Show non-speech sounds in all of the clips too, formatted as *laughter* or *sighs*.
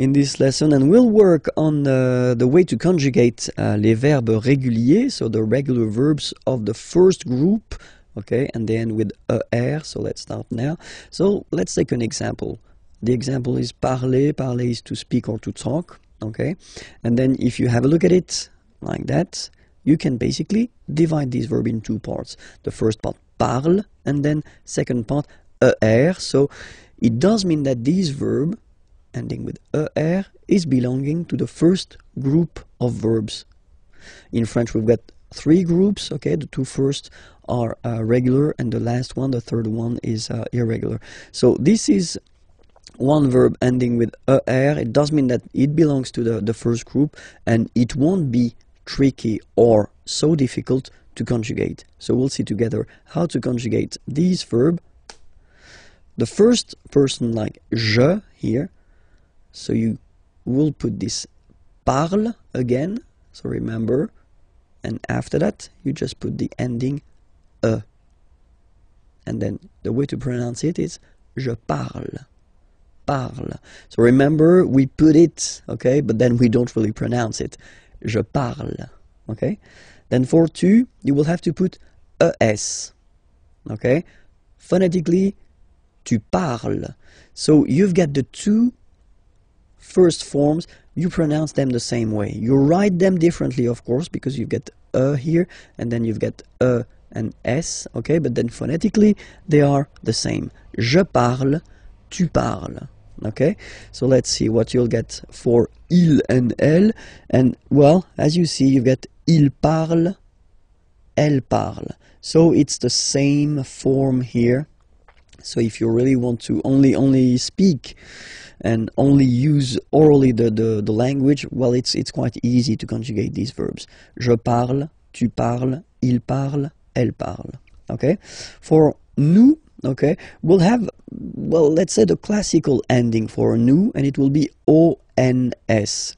in this lesson and we'll work on uh, the way to conjugate uh, les verbes réguliers, so the regular verbs of the first group, okay, and then with er, so let's start now. So let's take an example. The example is parler, parler is to speak or to talk, okay, and then if you have a look at it like that, you can basically divide this verb in two parts. The first part, parle, and then second part, er, so it does mean that this verb ending with er is belonging to the first group of verbs. In French, we've got three groups. Okay, the two first are uh, regular, and the last one, the third one, is uh, irregular. So this is one verb ending with er. It does mean that it belongs to the, the first group, and it won't be tricky or so difficult to conjugate. So we'll see together how to conjugate this verb. The first person like je here so you will put this parle again. So remember, and after that you just put the ending e. And then the way to pronounce it is je parle. Parle. So remember, we put it, okay, but then we don't really pronounce it. Je parle, okay? Then for tu, you will have to put es, okay? Phonetically, tu parles. So you've got the two first forms, you pronounce them the same way. You write them differently, of course, because you get a here, and then you've got a and s, okay, but then phonetically, they are the same. Je parle, tu parles. Okay, so let's see what you'll get for il and elle. And well, as you see, you get il parle, elle parle. So it's the same form here. So if you really want to only only speak and only use orally the, the, the language, well, it's, it's quite easy to conjugate these verbs. Je parle, tu parles, il parle, elle parle. Okay? For nous, okay, we'll have, well, let's say the classical ending for nous, and it will be ONS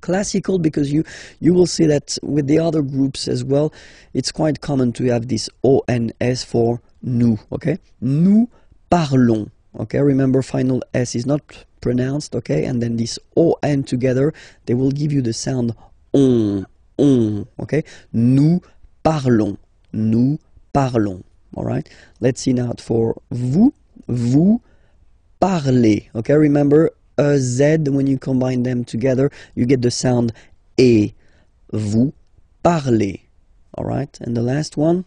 classical because you you will see that with the other groups as well it's quite common to have this ons for nous okay nous parlons okay remember final s is not pronounced okay and then this on together they will give you the sound on on okay nous parlons nous parlons all right? Let's see now for vous vous parlez okay remember a z when you combine them together you get the sound e vous parlez all right? And the last one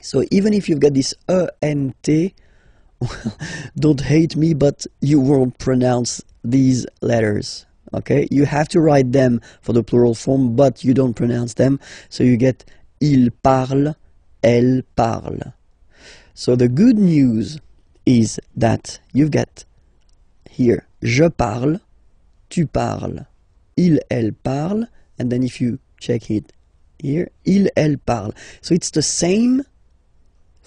so even if you've got this ent *laughs* don't hate me, but you won't pronounce these letters. Okay, you have to write them for the plural form, but you don't pronounce them. So you get il parle, elle parle. So the good news is that you've got here je parle, tu parles, il, elle parle, and then if you check it here, il, elle parle. So it's the same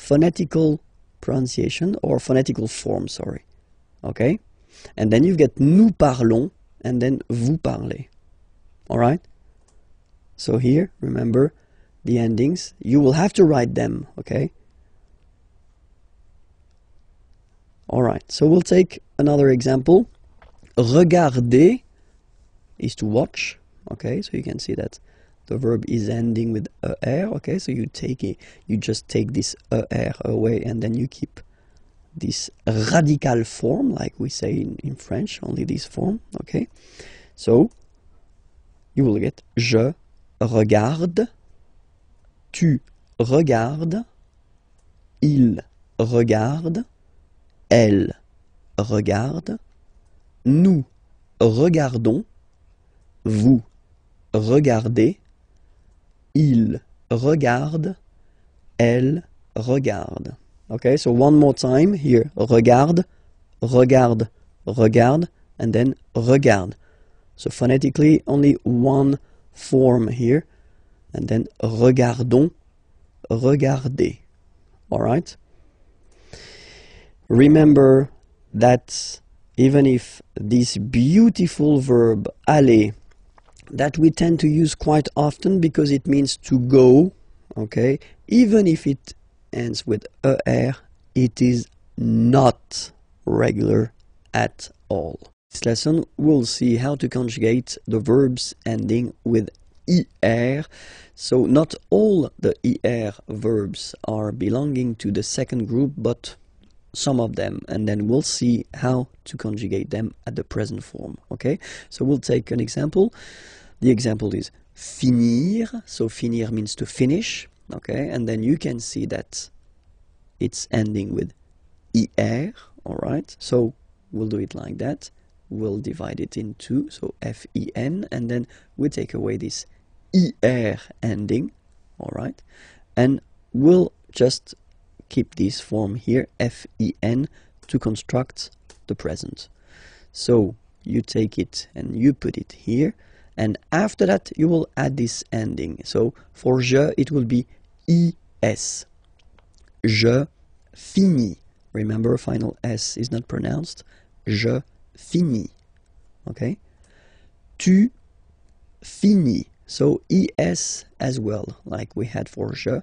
phonetical pronunciation or phonetical form, sorry. Okay? And then you get nous parlons and then vous parlez. All right? So here, remember the endings. You will have to write them, okay? All right. So we'll take another example. Regarder is to watch, okay? So you can see that the verb is ending with er okay? So you take it you just take this er away and then you keep this radical form like we say in, french only this form okay? So you will get je regarde tu regardes il regarde elle regarde nous regardons vous regardez il regarde, elle regarde. Okay, so one more time here. Regarde, regarde, regarde, and then regarde. So phonetically, only one form here. And then regardons, regardez. All right? Remember that even if this beautiful verb aller that we tend to use quite often because it means to go, okay? Even if it ends with er, it is not regular at all. This lesson we'll see how to conjugate the verbs ending with er. So not all the er verbs are belonging to the second group, but some of them, and then we'll see how to conjugate them at the present form. Okay, so we'll take an example. The example is finir. So finir means to finish. Okay, and then you can see that it's ending with er. All right, so we'll do it like that. We'll divide it in two, so f e n, and then we take away this er ending. All right, and we'll just keep this form here, F-E-N, to construct the present. So you take it and you put it here, and after that you will add this ending. So for je, it will be es. Je finis. Remember, final S is not pronounced. Je finis. Okay? Tu finis. So es as well, like we had for je.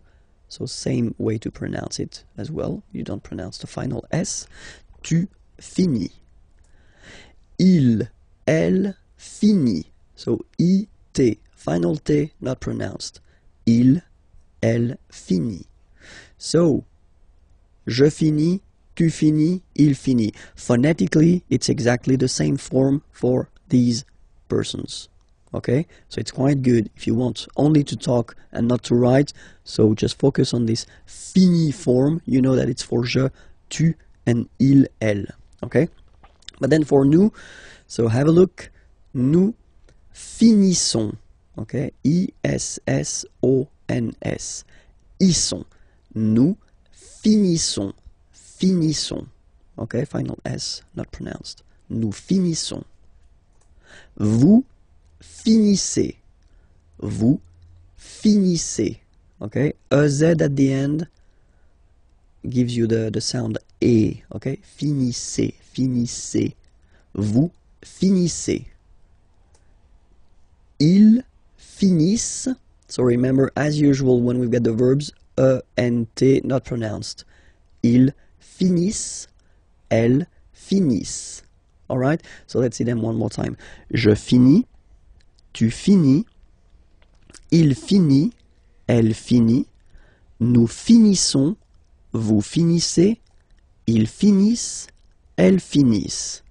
So same way to pronounce it as well. You don't pronounce the final S. Tu finis. Il, elle finit. So I, T. Final T not pronounced. Il, elle finit. So, je finis, tu finis, il finit. Phonetically, it's exactly the same form for these persons okay so it's quite good if you want only to talk and not to write so just focus on this fini form you know that it's for je tu and il elle okay but then for nous so have a look nous finissons okay i s s o n s sont nous finissons finissons okay final s not pronounced nous finissons vous finissez. Vous finissez. Okay? A Z at the end gives you the, the sound E. Okay? Finissez. Finissez. Vous finissez. Ils finissent. So remember, as usual, when we've got the verbs E and T not pronounced. Ils finissent. Elles finissent. Alright? So let's see them one more time. Je finis tu finis, il finit, elle finit, nous finissons, vous finissez, ils finissent, elles finissent.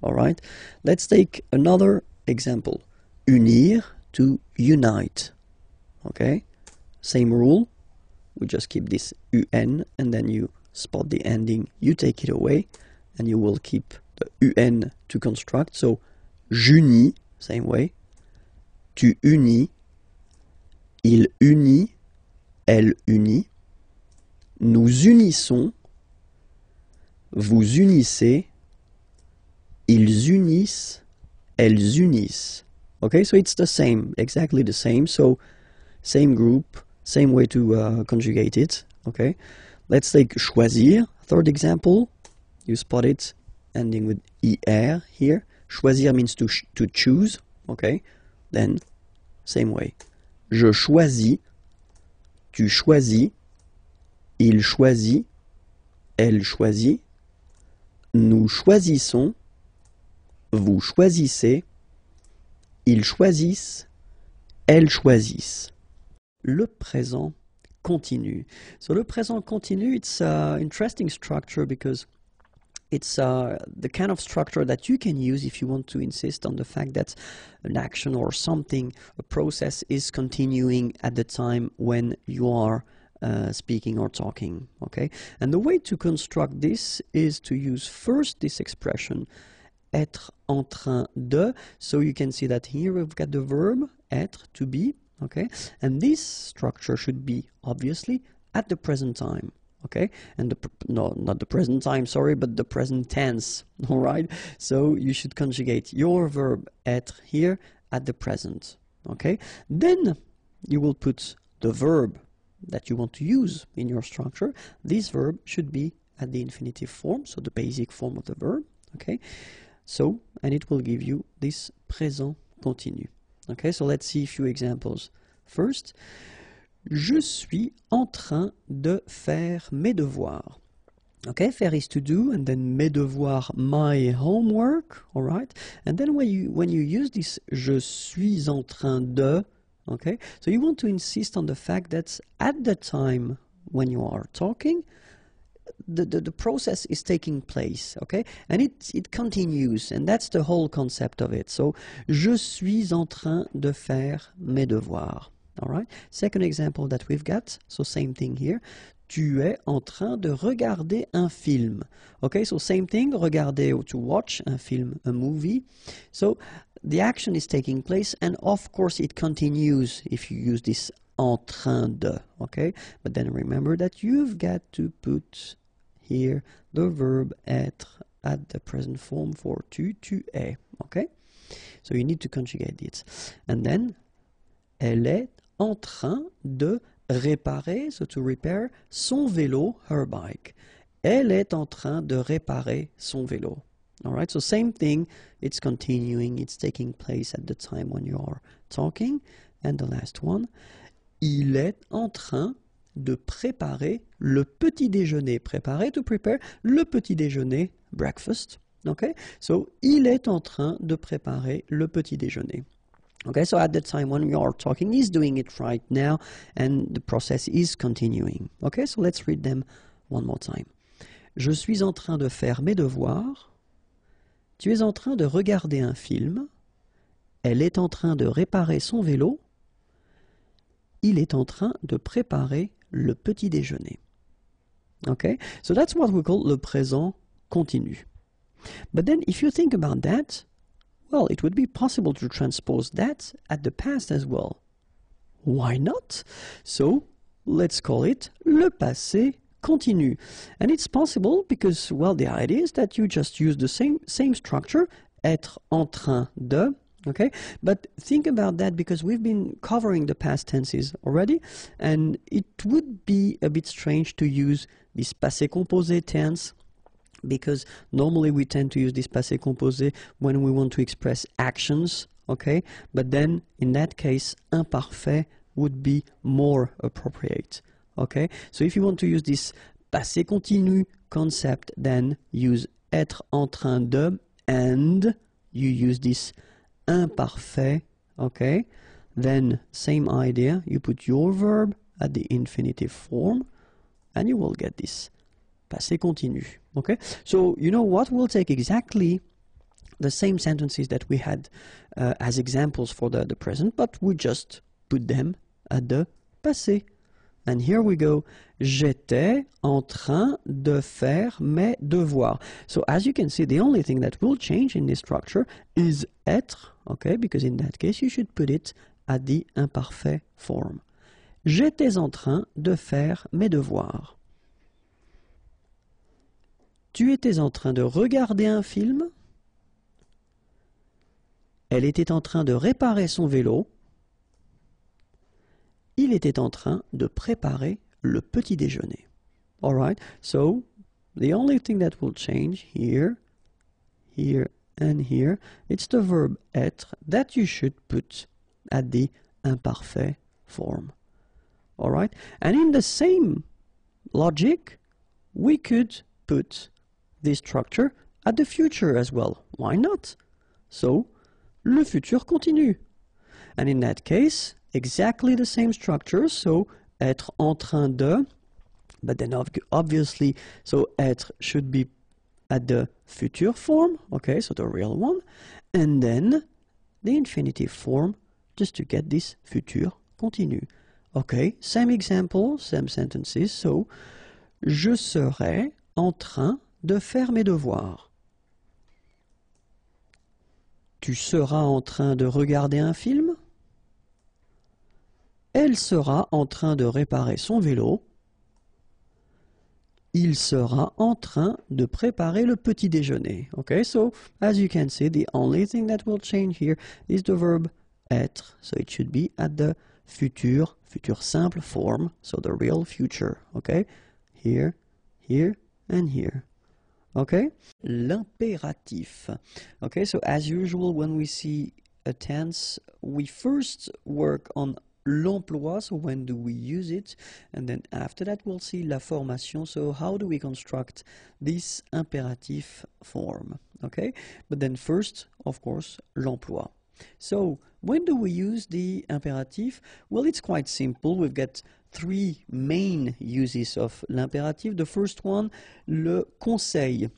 All right, let's take another example. Unir to unite. Okay, same rule. We just keep this un and then you spot the ending, you take it away, and you will keep the un to construct. So, j'unis, same way. Tu unis, il unit, elle unit, nous unissons, vous unissez, ils unissent, elles unissent. Okay, so it's the same, exactly the same. So, same group, same way to uh, conjugate it. Okay, let's take choisir. Third example, you spot it ending with er here. Choisir means to to choose. Okay, then, same way. Je choisis, tu choisis, il choisit, elle choisit, nous choisissons, vous choisissez, ils choisissent, elles choisissent. Le présent continu. So le présent continu, it's an interesting structure because it's uh, the kind of structure that you can use if you want to insist on the fact that an action or something, a process is continuing at the time when you are uh, speaking or talking. Okay, and the way to construct this is to use first this expression être en train de. So you can see that here we've got the verb être to be. Okay, and this structure should be obviously at the present time okay and the no not the present time sorry but the present tense *laughs* all right so you should conjugate your verb être here at the present okay then you will put the verb that you want to use in your structure this verb should be at the infinitive form so the basic form of the verb okay so and it will give you this présent continu okay so let's see a few examples first Je suis en train de faire mes devoirs. Okay, faire is to do, and then mes devoirs, my homework, all right? And then when you when you use this je suis en train de, okay? So you want to insist on the fact that at the time when you are talking, the, the, the process is taking place, okay? And it, it continues, and that's the whole concept of it. So, je suis en train de faire mes devoirs. All right? Second example that we've got, so same thing here. Tu es en train de regarder un film. Okay, so same thing, regarder or to watch un film, a movie. So the action is taking place, and of course it continues if you use this en train de. Okay, but then remember that you've got to put here the verb être at the present form for tu, tu es. Okay, so you need to conjugate it, and then elle est en train de réparer, so to repair, son vélo, her bike. Elle est en train de réparer son vélo. Alright, so same thing, it's continuing, it's taking place at the time when you are talking. And the last one, il est en train de préparer le petit déjeuner. Préparer, to prepare, le petit déjeuner, breakfast. Okay, so il est en train de préparer le petit déjeuner. Okay, so at the time when you are talking, he's doing it right now, and the process is continuing. Okay, so let's read them one more time. Je suis en train de faire mes devoirs. Tu es en train de regarder un film. Elle est en train de réparer son vélo. Il est en train de préparer le petit déjeuner. Okay, so that's what we call le présent continu. But then, if you think about that, well, it would be possible to transpose that at the past as well. Why not? So, let's call it le passé continu. And it's possible because, well, the idea is that you just use the same, same structure, être en train de, okay? But think about that because we've been covering the past tenses already, and it would be a bit strange to use this passé composé tense because normally we tend to use this passé composé when we want to express actions, okay? But then in that case, imparfait would be more appropriate, okay? So if you want to use this passé continu concept, then use être en train de and you use this imparfait, okay? Then same idea, you put your verb at the infinitive form and you will get this passé continu. Okay, so you know what? We'll take exactly the same sentences that we had uh, as examples for the, the present, but we just put them at the passé. And here we go. J'étais en train de faire mes devoirs. So as you can see, the only thing that will change in this structure is être, okay, because in that case you should put it at the imparfait form. J'étais en train de faire mes devoirs. Tu étais en train de regarder un film Elle était en train de réparer son vélo. Il était en train de préparer le petit déjeuner. Alright, so the only thing that will change here, here, and here, it's the verb être that you should put at the imparfait form. Alright, and in the same logic, we could put this structure at the future as well. Why not? So, le futur continu. And in that case, exactly the same structure, so être en train de, but then obviously, so être should be at the future form, okay, so the real one, and then the infinitive form just to get this futur continue. Okay, same example, same sentences, so je serai en train de faire mes devoirs. Tu seras en train de regarder un film? Elle sera en train de réparer son vélo. Il sera en train de préparer le petit déjeuner. Okay, so as you can see, the only thing that will change here is the verb être. So it should be at the future, future simple form, so the real future. Okay, here, here, and here. Okay? L'impératif. Okay, so as usual, when we see a tense, we first work on l'emploi, so when do we use it? And then after that we'll see la formation, so how do we construct this imperative form, okay? But then first, of course, l'emploi. So, when do we use the imperative? Well, it's quite simple. We've got three main uses of l'impératif. The first one, le conseil.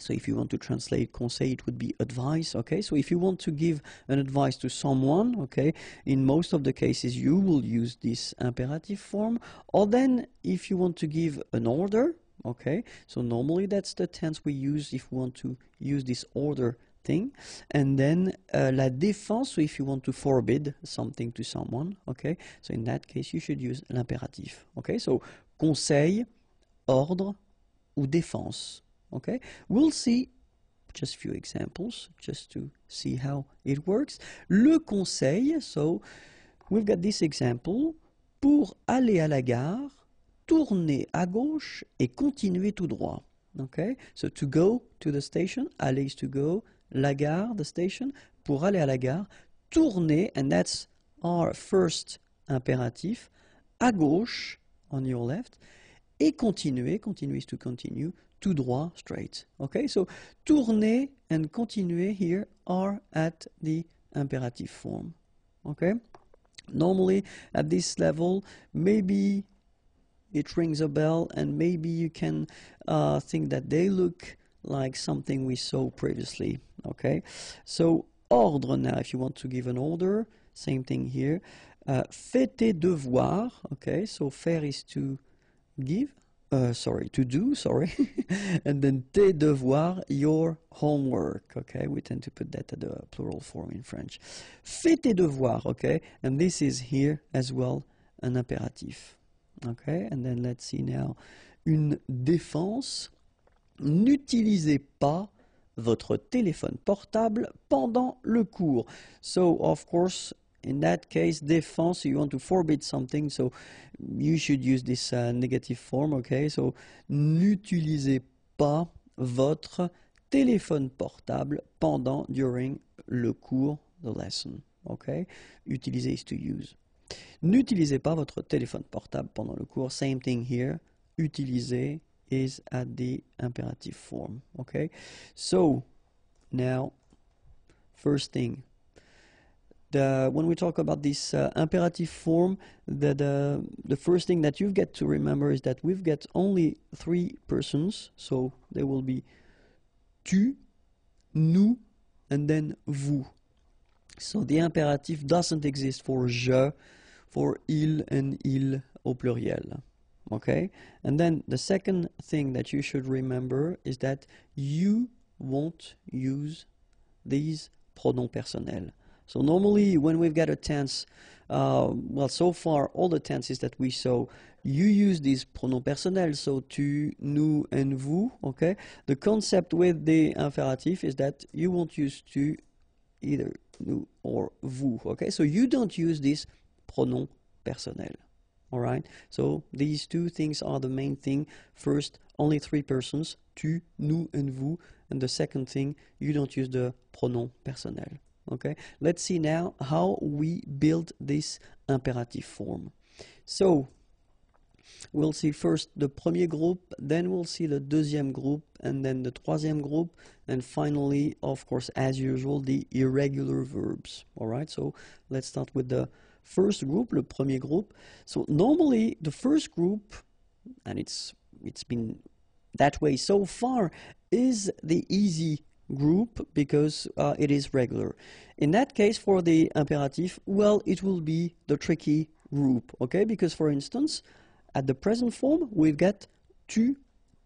So if you want to translate conseil, it would be advice, okay? So if you want to give an advice to someone, okay, in most of the cases you will use this imperative form. Or then if you want to give an order, okay, so normally that's the tense we use if we want to use this order thing. And then uh, la défense, so if you want to forbid something to someone, okay, so in that case you should use l'impératif, okay? So conseil, ordre ou défense. Okay, we'll see just few examples just to see how it works. Le conseil, so we've got this example. Pour aller à la gare, tourner à gauche et continuer tout droit. Okay, so to go to the station, aller is to go, la gare, the station. Pour aller à la gare, tourner, and that's our first imperatif, à gauche, on your left, et continuer, continuer is to continue, tout droit, straight. Okay, so tourner and continuer here are at the imperative form. Okay, normally at this level, maybe it rings a bell and maybe you can uh, think that they look like something we saw previously. Okay, so ordre now, if you want to give an order, same thing here. Uh, fais tes devoirs. Okay, so faire is to give uh, sorry, to do, sorry, *laughs* and then tes devoirs, your homework, okay? We tend to put that at the plural form in French. Fais tes devoirs, okay? And this is here as well an impératif, okay? And then let's see now, une défense, n'utilisez pas votre téléphone portable pendant le cours. So, of course, in that case, défense, you want to forbid something, so you should use this uh, negative form, okay? So, n'utilisez pas votre téléphone portable pendant, during le cours, the lesson, okay? Utiliser is to use. N'utilisez pas votre téléphone portable pendant le cours, same thing here. Utiliser is at the imperative form, okay? So, now, first thing, the, when we talk about this uh, imperative form, the, the, the first thing that you've got to remember is that we've got only three persons, so there will be tu, nous, and then vous. So the imperative doesn't exist for je, for il and il au pluriel. Okay? And then the second thing that you should remember is that you won't use these pronoms personnels. So normally when we've got a tense, uh, well, so far all the tenses that we saw, you use these pronoms personnels, so tu, nous, and vous, okay? The concept with the imperative is that you won't use tu, either nous or vous, okay? So you don't use this pronom personnel. All right. So these two things are the main thing. First, only three persons: tu, nous, and vous. And the second thing, you don't use the pronom personnel. Okay, let's see now how we build this imperative form. So, we'll see first the premier group, then we'll see the deuxième group, and then the troisième group, and finally, of course, as usual, the irregular verbs. Alright, so let's start with the first group, le premier groupe. So normally, the first group, and it's it's been that way so far, is the easy group because uh, it is regular. In that case, for the imperative, well, it will be the tricky group, okay? Because, for instance, at the present form, we've got tu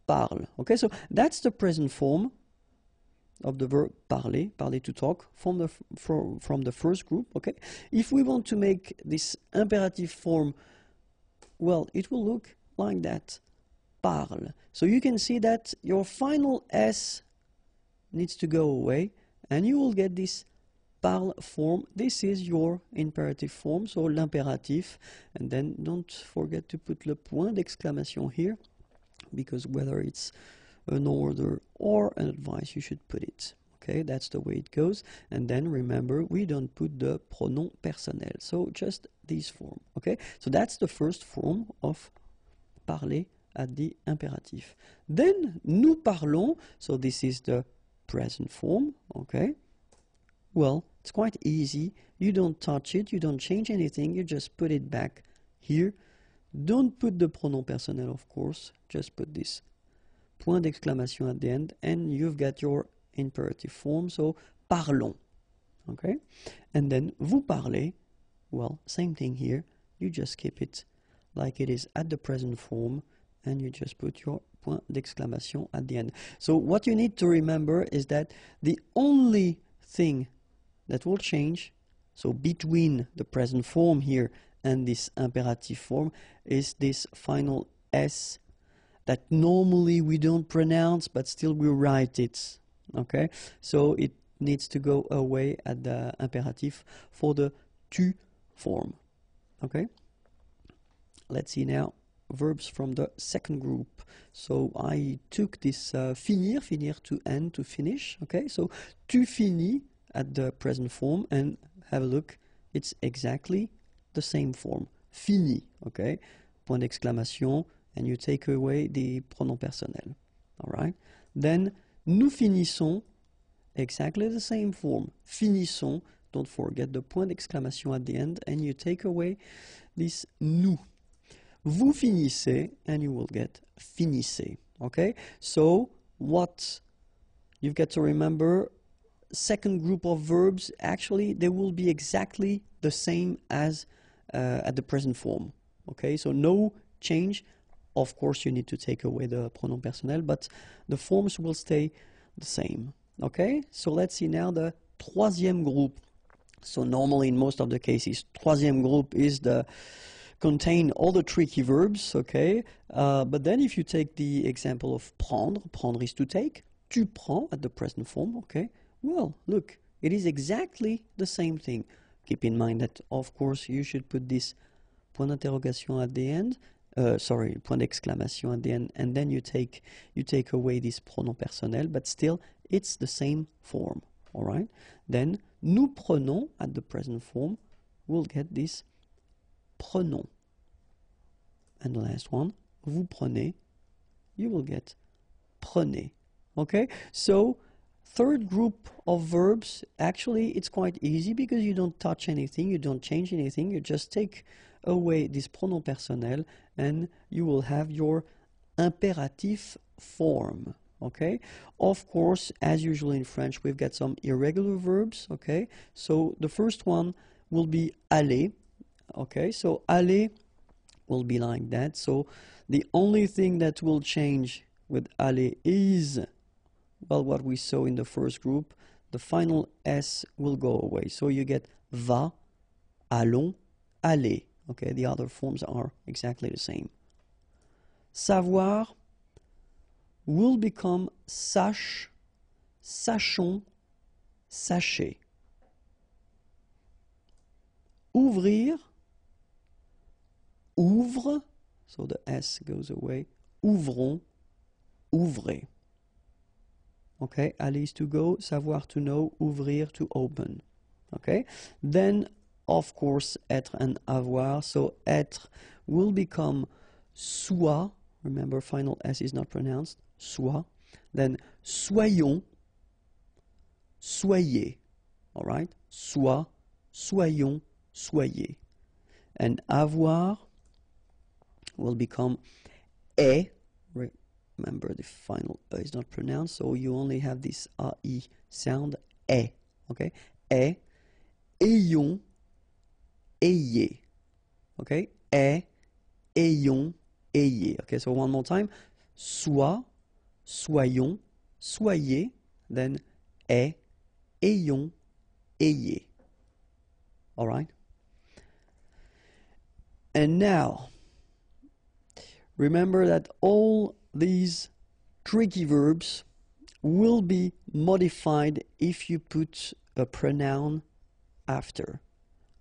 parles, okay? So that's the present form of the verb parler, parler to talk, from the, from, from the first group, okay? If we want to make this imperative form, well, it will look like that, parle. So you can see that your final S needs to go away and you will get this parle form. This is your imperative form, so l'impératif. And then don't forget to put le point d'exclamation here because whether it's an order or an advice, you should put it. Okay, that's the way it goes. And then remember, we don't put the pronom personnel. So just this form. Okay, so that's the first form of parler at the imperative. Then nous parlons. So this is the present form. Okay. Well, it's quite easy. You don't touch it. You don't change anything. You just put it back here. Don't put the pronom personnel, of course. Just put this point d'exclamation at the end, and you've got your imperative form. So parlons. Okay? And then vous parlez. Well, same thing here. You just keep it like it is at the present form, and you just put your point d'exclamation at the end. So what you need to remember is that the only thing that will change, so between the present form here and this imperative form, is this final S that normally we don't pronounce, but still we write it. Okay, so it needs to go away at the imperative for the tu form. Okay, let's see now verbs from the second group. So I took this uh, finir, finir to end, to finish. Okay, so tu finis at the present form and have a look. It's exactly the same form. Fini. Okay, point d'exclamation, and you take away the pronom personnel. All right. Then nous finissons. Exactly the same form. Finissons. Don't forget the point d'exclamation at the end, and you take away this nous. Vous finissez, and you will get finissez. Okay? So, what you've got to remember, second group of verbs, actually, they will be exactly the same as uh, at the present form. Okay? So, no change. Of course, you need to take away the pronom personnel, but the forms will stay the same. Okay? So, let's see now the troisième groupe. So, normally, in most of the cases, troisième groupe is the contain all the tricky verbs, okay? Uh, but then if you take the example of prendre, prendre is to take, tu prends at the present form, okay? Well, look, it is exactly the same thing. Keep in mind that, of course, you should put this point d'interrogation at the end, uh, sorry, point d'exclamation at the end, and then you take, you take away this pronom personnel, but still, it's the same form, all right? Then, nous prenons at the present form, we'll get this prenons. And the last one, vous prenez, you will get prenez. Okay? So, third group of verbs, actually, it's quite easy because you don't touch anything, you don't change anything, you just take away this pronom personnel and you will have your imperative form. Okay? Of course, as usual in French, we've got some irregular verbs. Okay? So, the first one will be aller. Okay? So, aller will be like that. So the only thing that will change with aller is, well, what we saw in the first group, the final S will go away. So you get va, allons, allez. Okay, the other forms are exactly the same. Savoir will become sache, sachons, sachez. Ouvrir ouvre, so the S goes away, ouvrons, ouvrez. Okay, is to go, savoir to know, ouvrir to open. Okay, then of course être and avoir, so être will become soit, remember final S is not pronounced, soit, then soyons, soyez, alright, soit, soyons, soyez. And avoir will become a. Remember, the final uh, e is not pronounced, so you only have this a uh, sound. E. Okay, e. Ayons, ayez. Okay, e. Ayons, ayez. Okay, so one more time. Sois, soyons, soyez. Then e. Ayons, ayez. All right. And now Remember that all these tricky verbs will be modified if you put a pronoun after.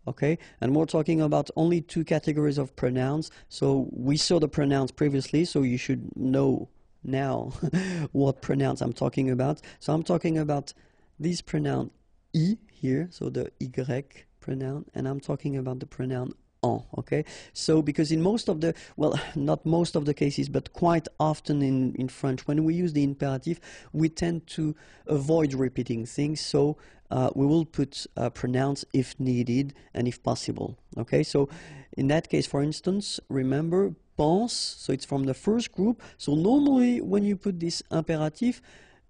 Okay, and we're talking about only two categories of pronouns. So we saw the pronouns previously, so you should know now *laughs* what pronouns I'm talking about. So I'm talking about this pronoun i here, so the y pronoun, and I'm talking about the pronoun en, okay? So, because in most of the, well, *sighs* not most of the cases, but quite often in, in French, when we use the imperative, we tend to avoid repeating things, so uh, we will put uh, pronouns if needed and if possible, okay? So, in that case, for instance, remember, pense, so it's from the first group, so normally when you put this imperative,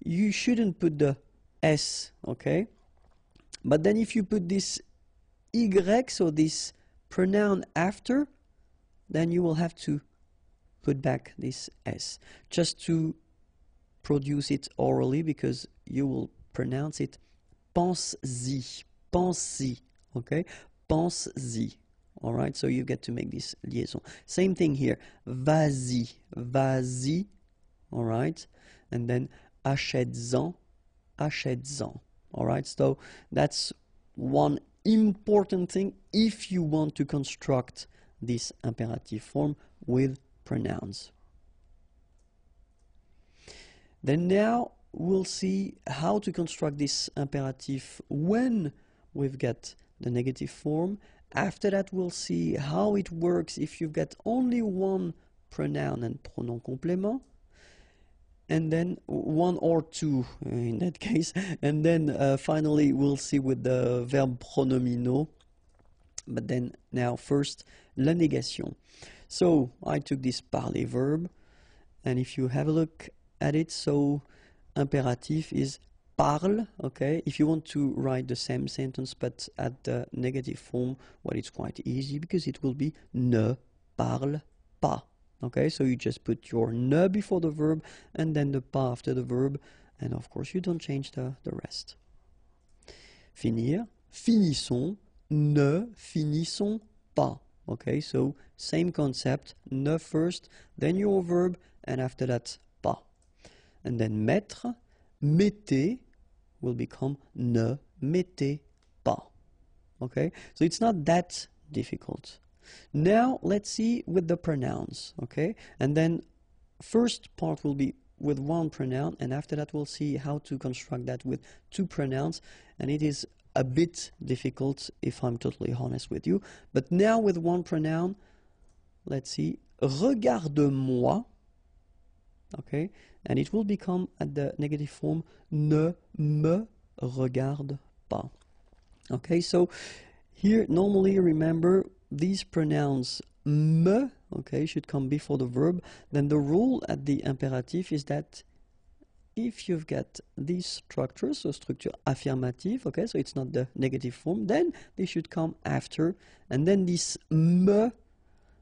you shouldn't put the S, okay? But then if you put this Y, so this pronoun after, then you will have to put back this S just to produce it orally because you will pronounce it pense-y, pense-y, okay? Pense-y. All right, so you get to make this liaison. Same thing here. Vas-y, vas-y. All right, and then achètes-en, achètes-en. All right, so that's one important thing if you want to construct this imperative form with pronouns. Then now we'll see how to construct this imperative when we've got the negative form. After that we'll see how it works if you've got only one pronoun and pronom complément and then one or two uh, in that *laughs* case. And then uh, finally we'll see with the verb pronominaux but then now first la négation. So I took this parler verb. And if you have a look at it so imperative is parle okay? If you want to write the same sentence but at the negative form well it's quite easy because it will be ne parle pas Okay, so you just put your ne before the verb and then the pas after the verb, and of course you don't change the, the rest. Finir, finissons, ne finissons pas. Okay, so same concept, ne first, then your verb, and after that, pas. And then mettre, mettez will become ne mettez pas. Okay, so it's not that difficult. Now let's see with the pronouns, okay? And then first part will be with one pronoun and after that we'll see how to construct that with two pronouns and it is a bit difficult if I'm totally honest with you. But now with one pronoun, let's see, regarde-moi, okay? And it will become at the negative form, ne me regarde pas. Okay, so here normally remember these pronouns me, okay, should come before the verb, then the rule at the imperative is that if you've got these structures, so structure affirmative, okay, so it's not the negative form, then they should come after, and then this me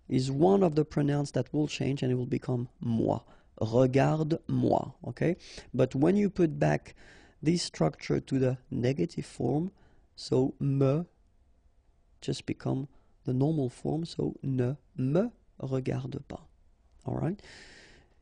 is one of the pronouns that will change and it will become moi. Regarde-moi, okay? But when you put back this structure to the negative form, so me just become the normal form, so ne me regarde pas. All right.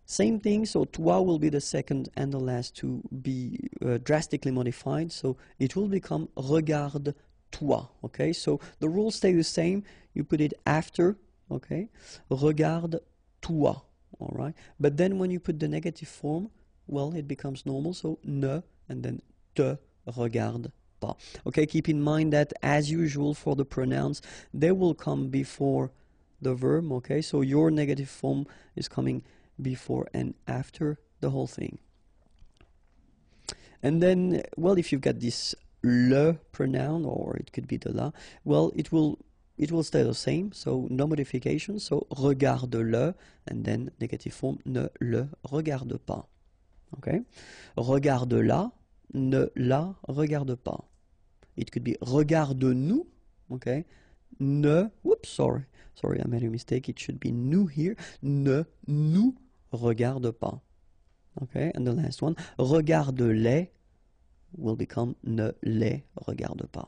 Same thing, so toi will be the second and the last to be uh, drastically modified, so it will become regarde toi, okay? So the rules stay the same, you put it after, okay? Regarde toi, all right? But then when you put the negative form, well, it becomes normal, so ne, and then te regarde Okay, keep in mind that as usual for the pronouns, they will come before the verb, okay? So your negative form is coming before and after the whole thing. And then, well, if you've got this le pronoun, or it could be the la, well, it will it will stay the same, so no modification. So regarde-le, and then negative form, ne le regarde pas. Okay? Regarde-la, ne la regarde pas. It could be regarde-nous, okay? Ne, whoops, sorry, sorry, I made a mistake. It should be nous here. Ne nous regarde pas. Okay, and the last one, regarde-les will become ne les regarde pas.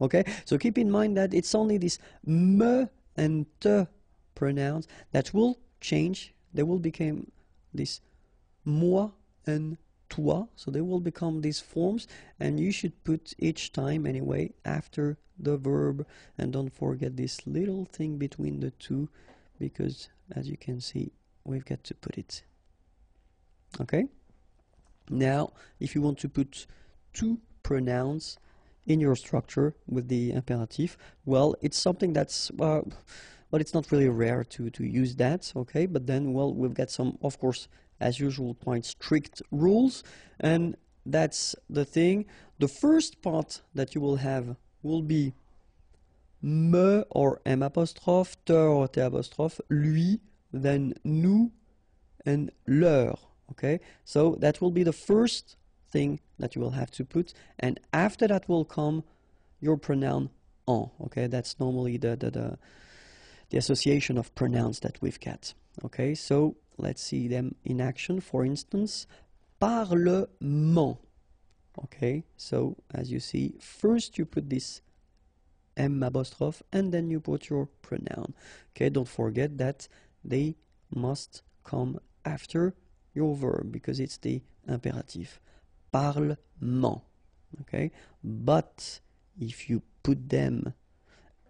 Okay, so keep in mind that it's only this me and te pronouns that will change. They will become this moi and toi, so they will become these forms, and you should put each time anyway after the verb, and don't forget this little thing between the two, because as you can see, we've got to put it. Okay? Now, if you want to put two pronouns in your structure with the imperative? Well, it's something that's uh, well, it's not really rare to to use that, okay? But then, well, we've got some, of course, as usual, quite strict rules, and that's the thing. The first part that you will have will be me or m apostrophe, te or t apostrophe, lui, then nous, and leur. Okay, so that will be the first thing that you will have to put, and after that will come your pronoun en. Okay, that's normally the the, the, the association of pronouns that we've got. Okay, so let's see them in action. For instance, parlement. Okay, so as you see, first you put this M apostrophe and then you put your pronoun. Okay, don't forget that they must come after your verb because it's the imperative. Parlement. Okay, but if you put them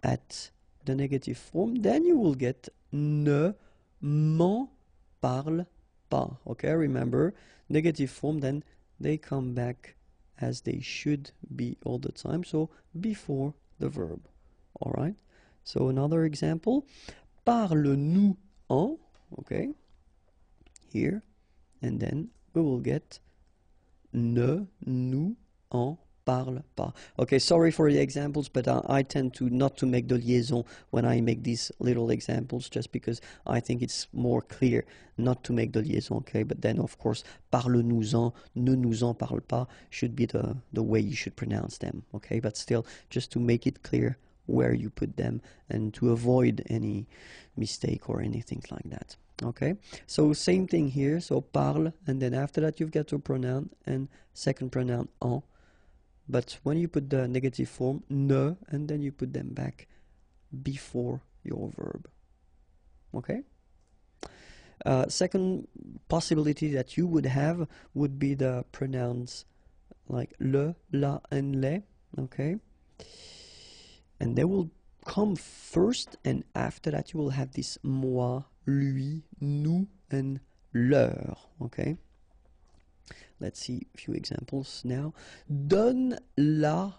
at the negative form, then you will get ne m'en parle pas. Okay, remember negative form, then they come back as they should be all the time. So before the verb. All right. So another example. Parle-nous en. Okay. Here. And then we will get ne nous en parle pas. Okay, sorry for the examples, but I, I, tend to not to make the liaison when I make these little examples, just because I think it's more clear not to make the liaison. Okay, but then of course, parle-nous-en, ne nous en parle pas should be the the way you should pronounce them. Okay, but still, just to make it clear where you put them and to avoid any mistake or anything like that. Okay, so same thing here. So parle, and then after that you've got your pronoun and second pronoun en but when you put the negative form, ne, and then you put them back before your verb. Okay? Uh, second possibility that you would have would be the pronouns like le, la, and le. Okay? And they will come first, and after that you will have this moi, lui, nous, and leur. Okay? Let's see a few examples now. Donne-la-moi.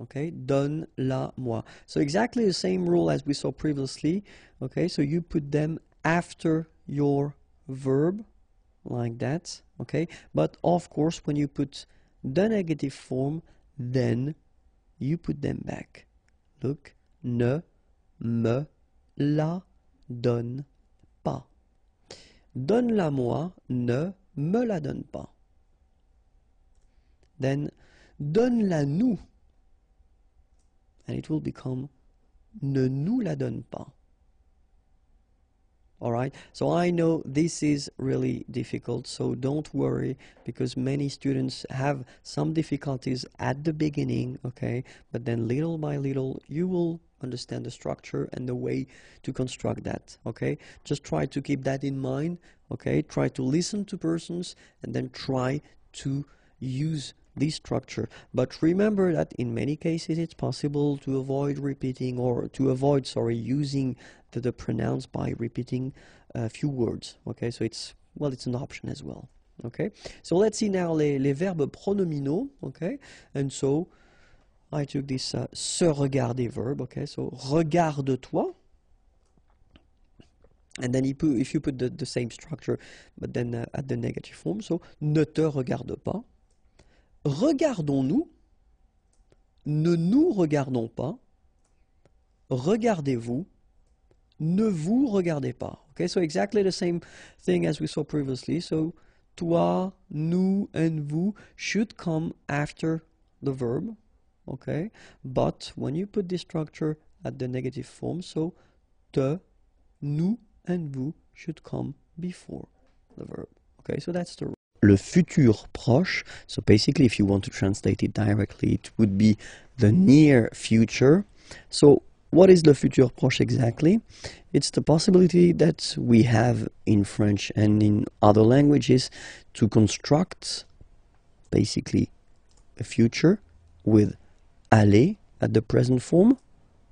Okay, donne-la-moi. So exactly the same rule as we saw previously. Okay, so you put them after your verb, like that. Okay, but of course, when you put the negative form, then you put them back. Look, ne me la donne pas. Donne-la-moi, ne me la donne pas. Then donne-la nous. And it will become ne nous la donne pas. Alright, so I know this is really difficult, so don't worry because many students have some difficulties at the beginning, okay, but then little by little you will understand the structure and the way to construct that okay just try to keep that in mind okay? Try to listen to persons and then try to use this structure. But remember that in many cases it's possible to avoid repeating or to avoid sorry using the, the pronouns by repeating a few words okay? So it's well it's an option as well okay? So let's see now les, les verbes pronominaux okay? And so I took this uh, se regarder verb, okay, so regarde-toi. And then if you put the, the same structure, but then uh, at the negative form, so ne te regarde pas. Regardons-nous. Ne nous regardons pas. Regardez-vous. Ne vous regardez pas. Okay, so exactly the same thing as we saw previously. So toi, nous, and vous should come after the verb okay but when you put this structure at the negative form so te nous and vous should come before the verb. Okay so that's the le futur proche. So basically if you want to translate it directly it would be the near future. So what is le futur proche exactly? It's the possibility that we have in French and in other languages to construct basically a future with aller at the present form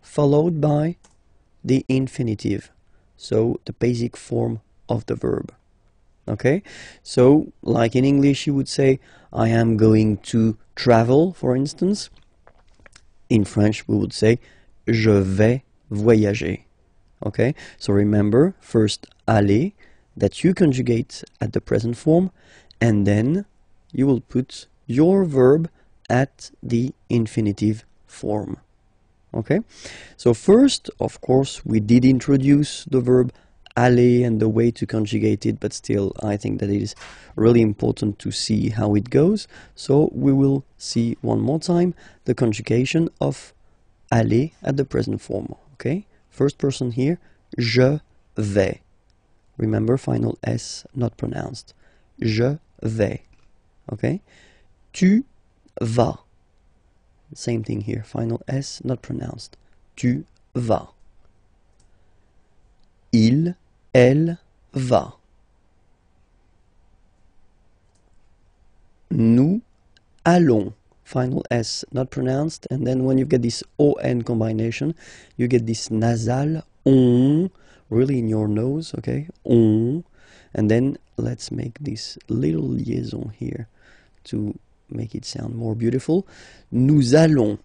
followed by the infinitive, so the basic form of the verb. Okay, so like in English, you would say, I am going to travel, for instance. In French, we would say, je vais voyager. Okay, so remember first aller that you conjugate at the present form, and then you will put your verb at the infinitive form. Okay, so first, of course, we did introduce the verb aller and the way to conjugate it, but still, I think that it is really important to see how it goes. So we will see one more time the conjugation of aller at the present form. Okay, first person here, je vais. Remember, final S not pronounced. Je vais. Okay, tu vas. Same thing here. Final S not pronounced. Tu vas. Il, elle va. Nous allons. Final S not pronounced. And then when you get this ON combination, you get this nasal on really in your nose. Okay, on. And then let's make this little liaison here to make it sound more beautiful. Nous allons.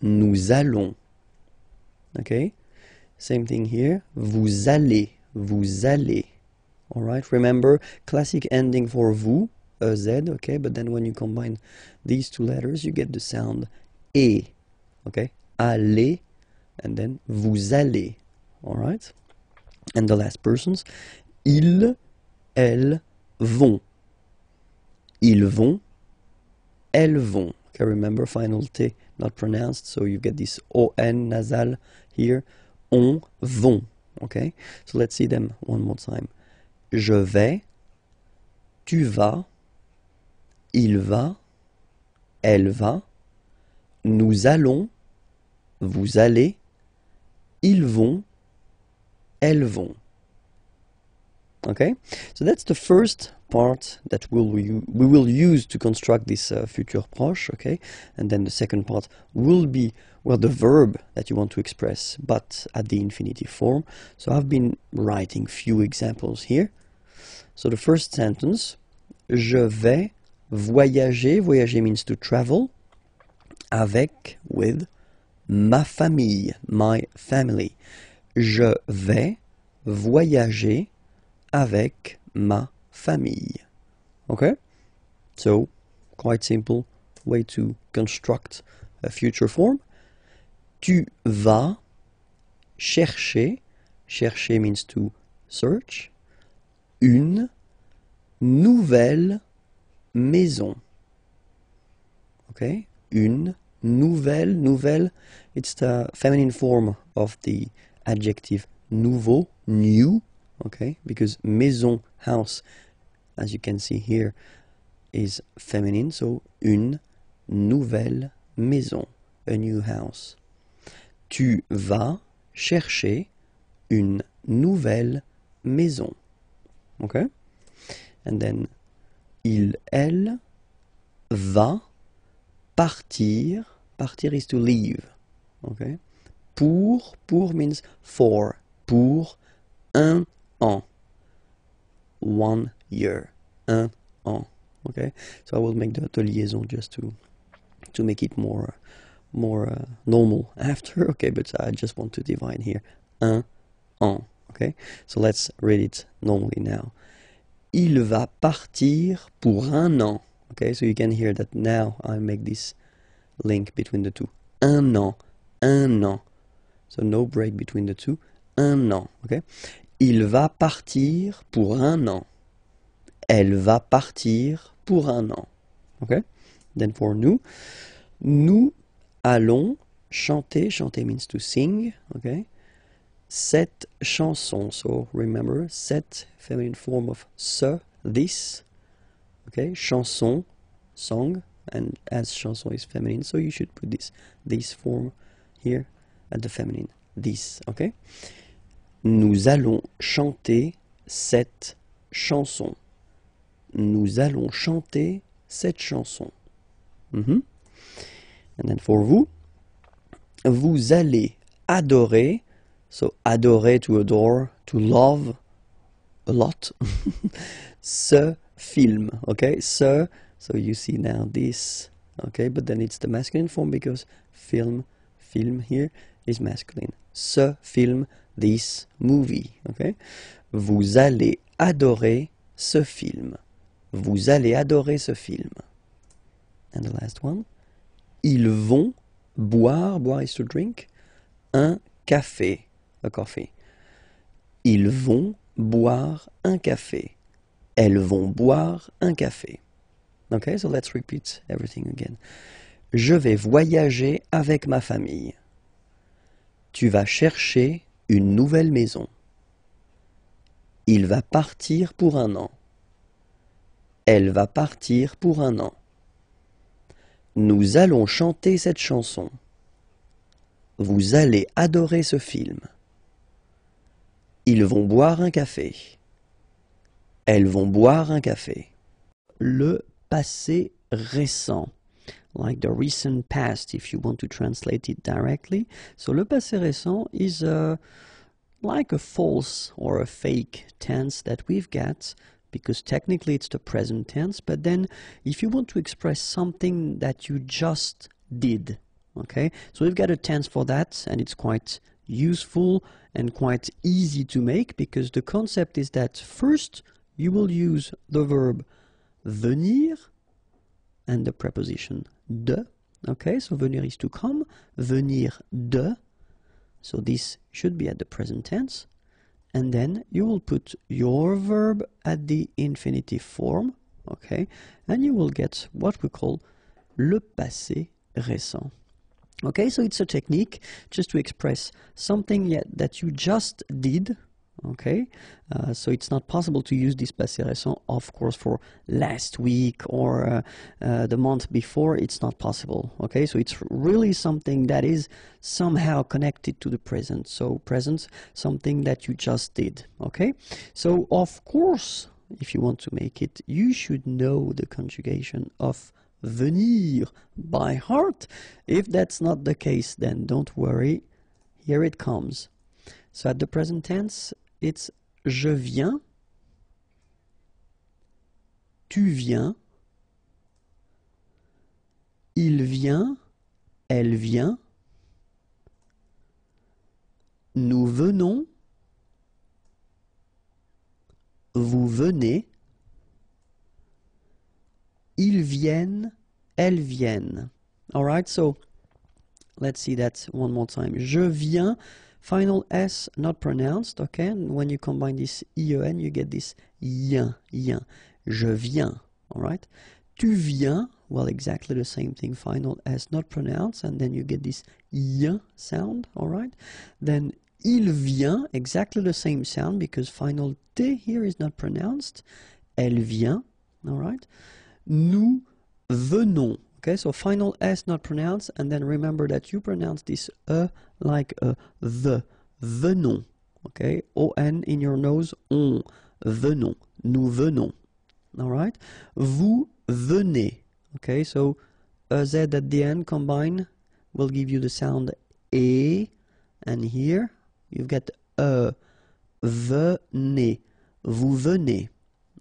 Nous allons. Okay? Same thing here. Vous allez. Vous allez. Alright? Remember, classic ending for vous, a Z, okay? But then when you combine these two letters, you get the sound E. Okay? Aller. And then vous allez. Alright? And the last persons. Ils, elles vont. Ils vont elles vont. Okay, remember final T not pronounced, so you get this ON nasal here. On vont. Okay, so let's see them one more time. Je vais, tu vas, il va, elle va, nous allons, vous allez, ils vont, elles vont. Okay, so that's the first part that we'll, we will use to construct this uh, futur proche, okay? And then the second part will be, well, the verb that you want to express, but at the infinitive form. So I've been writing few examples here. So the first sentence, je vais voyager, voyager means to travel, avec, with, ma famille, my family. Je vais voyager avec ma famille. Okay? So, quite simple way to construct a future form. Tu vas chercher, chercher means to search, une nouvelle maison. Okay? Une nouvelle, nouvelle, it's the feminine form of the adjective nouveau, new, okay? Because maison, house, as you can see here, is feminine, so une nouvelle maison, a new house. Tu vas chercher une nouvelle maison. Okay? And then, il, elle va partir. Partir is to leave. Okay? Pour, pour means for. Pour un an. One year. Un an. Okay, so I will make the, the liaison just to to make it more more uh, normal *laughs* after. Okay, but I just want to divide here. Un an. Okay, so let's read it normally now. Il va partir pour un an. Okay, so you can hear that now I make this link between the two. Un an, un an. So no break between the two. Un an. Okay. Il va partir pour un an. Elle va partir pour un an. Okay? Then for nous, nous allons chanter. Chanter means to sing. Okay? Cette chanson. So remember, cette feminine form of ce, this. Okay? Chanson, song. And as chanson is feminine, so you should put this this form here at the feminine. This. Okay? Nous allons chanter cette chanson nous allons chanter cette chanson. -hmm. And then for vous, vous allez adorer, so adorer to adore, to love a lot, *laughs* Ce film. Okay, ce. So you see now this. Okay, but then it's the masculine form because film, film here is masculine. Ce film, this movie. Okay, vous allez adorer ce film. Vous allez adorer ce film. And the last one. Ils vont boire, boire to drink, un café, a coffee. Ils vont boire un café. Elles vont boire un café. Okay, so let's repeat everything again. Je vais voyager avec ma famille. Tu vas chercher nouvelle maison. Il va partir pour un an. Elle va partir pour un an. Nous allons chanter cette chanson. Vous allez adorer ce film. Ils vont boire un café. Elles vont boire un café. Le passé récent. Like the recent past, if you want to translate it directly. So, le passé récent is a, like a false or a fake tense that we've got because technically it's the present tense. But then, if you want to express something that you just did, okay, so we've got a tense for that, and it's quite useful and quite easy to make because the concept is that first you will use the verb venir and the preposition de. Okay, so venir is to come, venir de. So this should be at the present tense and then you will put your verb at the infinitive form, okay, and you will get what we call le passé récent. Okay, so it's a technique just to express something that you just did, okay? Uh, so it's not possible to use this passé récent of course for last week or uh, uh, the month before. It's not possible. Okay? So it's really something that is somehow connected to the present. So present something that you just did. Okay? So of course if you want to make it you should know the conjugation of venir by heart. If that's not the case then don't worry. Here it comes. So at the present tense it's je viens, tu viens, il vient, elle vient, nous venons, vous venez, ils viennent, elles viennent. All right, so let's see that one more time. Je viens, Final S not pronounced, okay? And when you combine this IEN, you get this yin, yin. Je viens, all right? Tu viens, well, exactly the same thing. Final S not pronounced, and then you get this yin sound, all right? Then il vient, exactly the same sound because final T here is not pronounced. Elle vient, all right? Nous venons, Okay, so final S not pronounced, and then remember that you pronounce this E like a the, venons. Okay, O-N in your nose, on, venons, nous venons. All right, vous venez. Okay, so a Z at the end combine will give you the sound E, and here you've got E, venez, vous venez.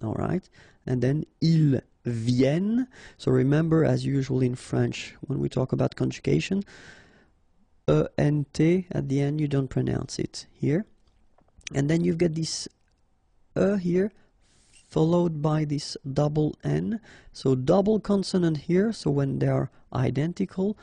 All right, and then il viennent. So remember, as usual in French, when we talk about conjugation, e n t at the end, you don't pronounce it here. And then you've got this e here, followed by this double n. So double consonant here, so when they are identical,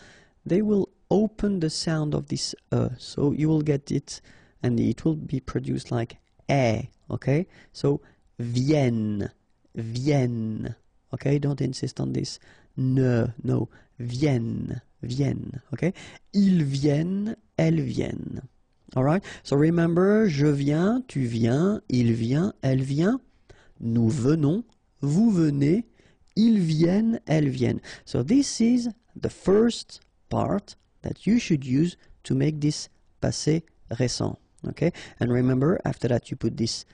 they will open the sound of this e. So you will get it, and it will be produced like e, okay? So viennent, viennent. Okay, don't insist on this. Ne, no, viennent, viennent. Okay, ils viennent, elles viennent. All right? So remember, je viens, tu viens, il vient, elle vient. Nous venons, vous venez, ils viennent, elles viennent. So this is the first part that you should use to make this passé récent. Okay, and remember, after that, you put this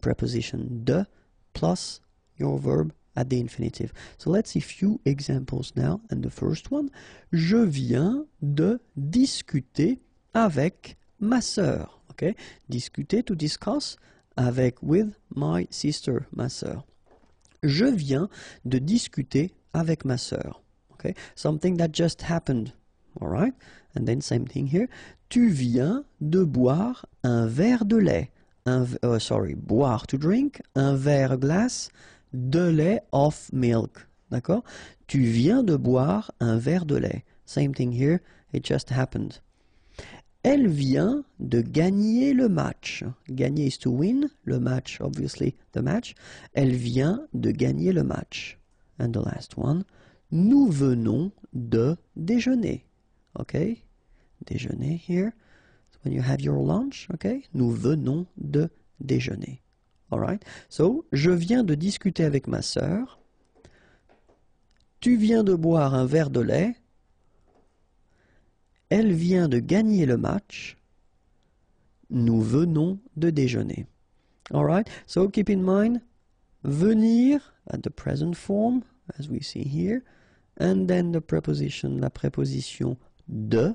preposition de plus your verb at the infinitive. So let's see few examples now. And the first one, je viens de discuter avec ma sœur. Okay, discuter to discuss avec with my sister, ma sœur. Je viens de discuter avec ma sœur. Okay? Something that just happened. Alright? And then same thing here. Tu viens de boire un verre de lait. Uh, sorry, boire to drink, un verre glace de lait of milk. D'accord? Tu viens de boire un verre de lait. Same thing here. It just happened. Elle vient de gagner le match. Gagner is to win. Le match, obviously, the match. Elle vient de gagner le match. And the last one. Nous venons de déjeuner. Okay? Déjeuner here. When you have your lunch, okay? Nous venons de déjeuner. Alright? So, je viens de discuter avec ma sœur. Tu viens de boire un verre de lait. Elle vient de gagner le match. Nous venons de déjeuner. Alright? So keep in mind, venir at the present form, as we see here, and then the preposition, la préposition de,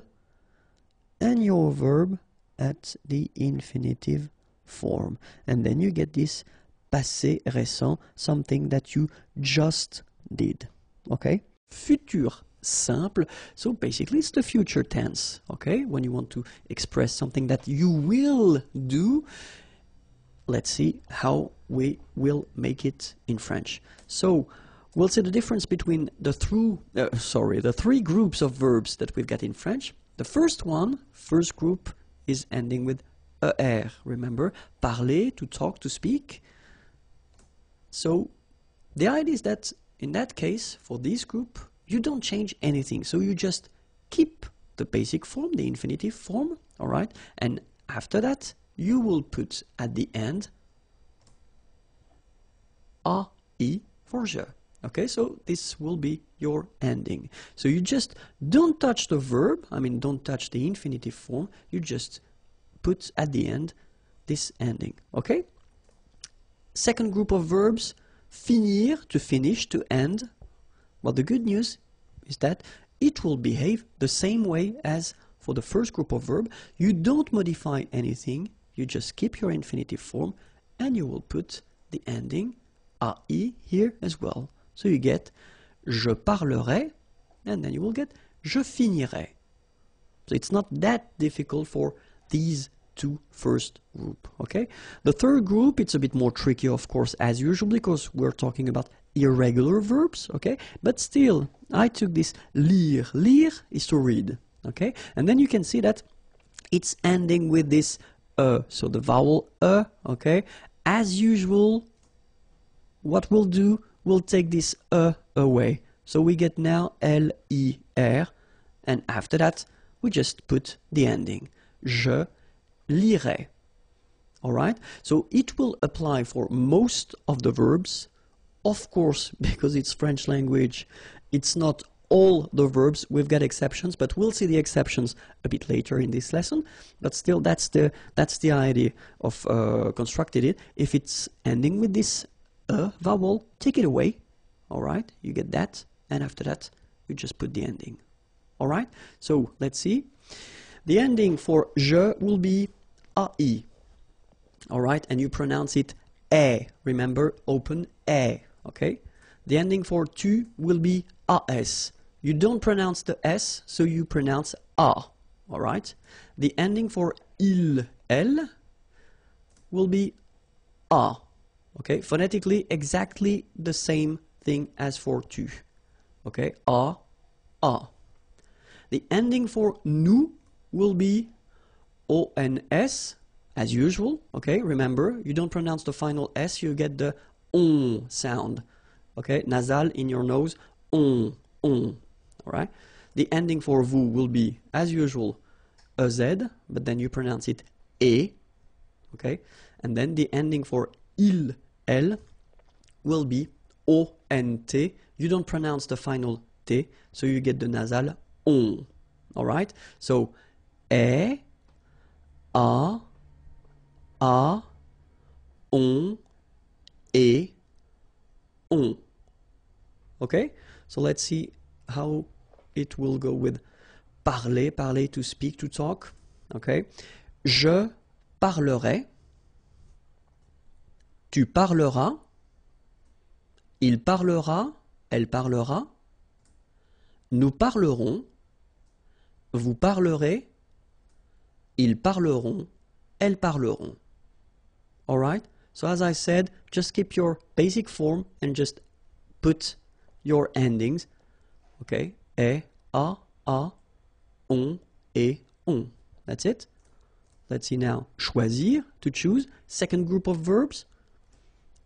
and your verb at the infinitive form. And then you get this passé récent, something that you just did. Okay? Futur simple. So basically, it's the future tense. Okay, when you want to express something that you will do, let's see how we will make it in French. So we'll see the difference between the through, uh, sorry, the three groups of verbs that we've got in French. The first one, first group, is ending with er. Remember, parler, to talk, to speak. So the idea is that in that case, for this group, you don't change anything. So you just keep the basic form, the infinitive form, all right? And after that, you will put at the end a e for je. Okay, so this will be your ending. So you just don't touch the verb, I mean, don't touch the infinitive form, you just put at the end this ending. Okay? Second group of verbs, finir, to finish, to end, well, the good news is that it will behave the same way as for the first group of verb. You don't modify anything, you just keep your infinitive form and you will put the ending AI here as well. So you get je parlerai and then you will get je finirai. So it's not that difficult for these two first group, okay? The third group, it's a bit more tricky, of course, as usual, because we're talking about irregular verbs, okay? But still, I took this lire. Lire is to read, okay? And then you can see that it's ending with this uh, so the vowel uh, okay? As usual, what we'll do, we'll take this uh away. So we get now L-I-R, and after that, we just put the ending. Je lirai. Alright? So it will apply for most of the verbs. Of course, *laughs* because it's French language, it's not all the verbs. We've got exceptions, but we'll see the exceptions a bit later in this lesson. But still, that's the that's the idea of uh, constructed it. If it's ending with this uh, vowel, take it away. All right, you get that, and after that, you just put the ending. All right. So let's see. The ending for je will be ai. All right, and you pronounce it a. Remember, open a. Okay. The ending for tu will be as. You don't pronounce the s, so you pronounce a. All right. The ending for il, elle will be a. Okay. Phonetically, exactly the same thing as for tu. Okay. A, a. The ending for nous will be ONS as usual. Okay, remember, you don't pronounce the final S, you get the on sound. Okay, nasal in your nose, on, on. All right. The ending for vous will be, as usual, a Z, but then you pronounce it E. Okay, and then the ending for il, elle, will be ONT. You don't pronounce the final T, so you get the nasal on. All right. So, E, A, A, on, et, on. Okay? So let's see how it will go with parler, parler to speak, to talk. Okay? Je parlerai. Tu parleras. Il parlera, elle parlera. Nous parlerons, vous parlerez. Ils parleront, elles parleront. Alright? So as I said, just keep your basic form and just put your endings. Okay? E, a, a, on, et, on. That's it. Let's see now. Choisir, to choose. Second group of verbs.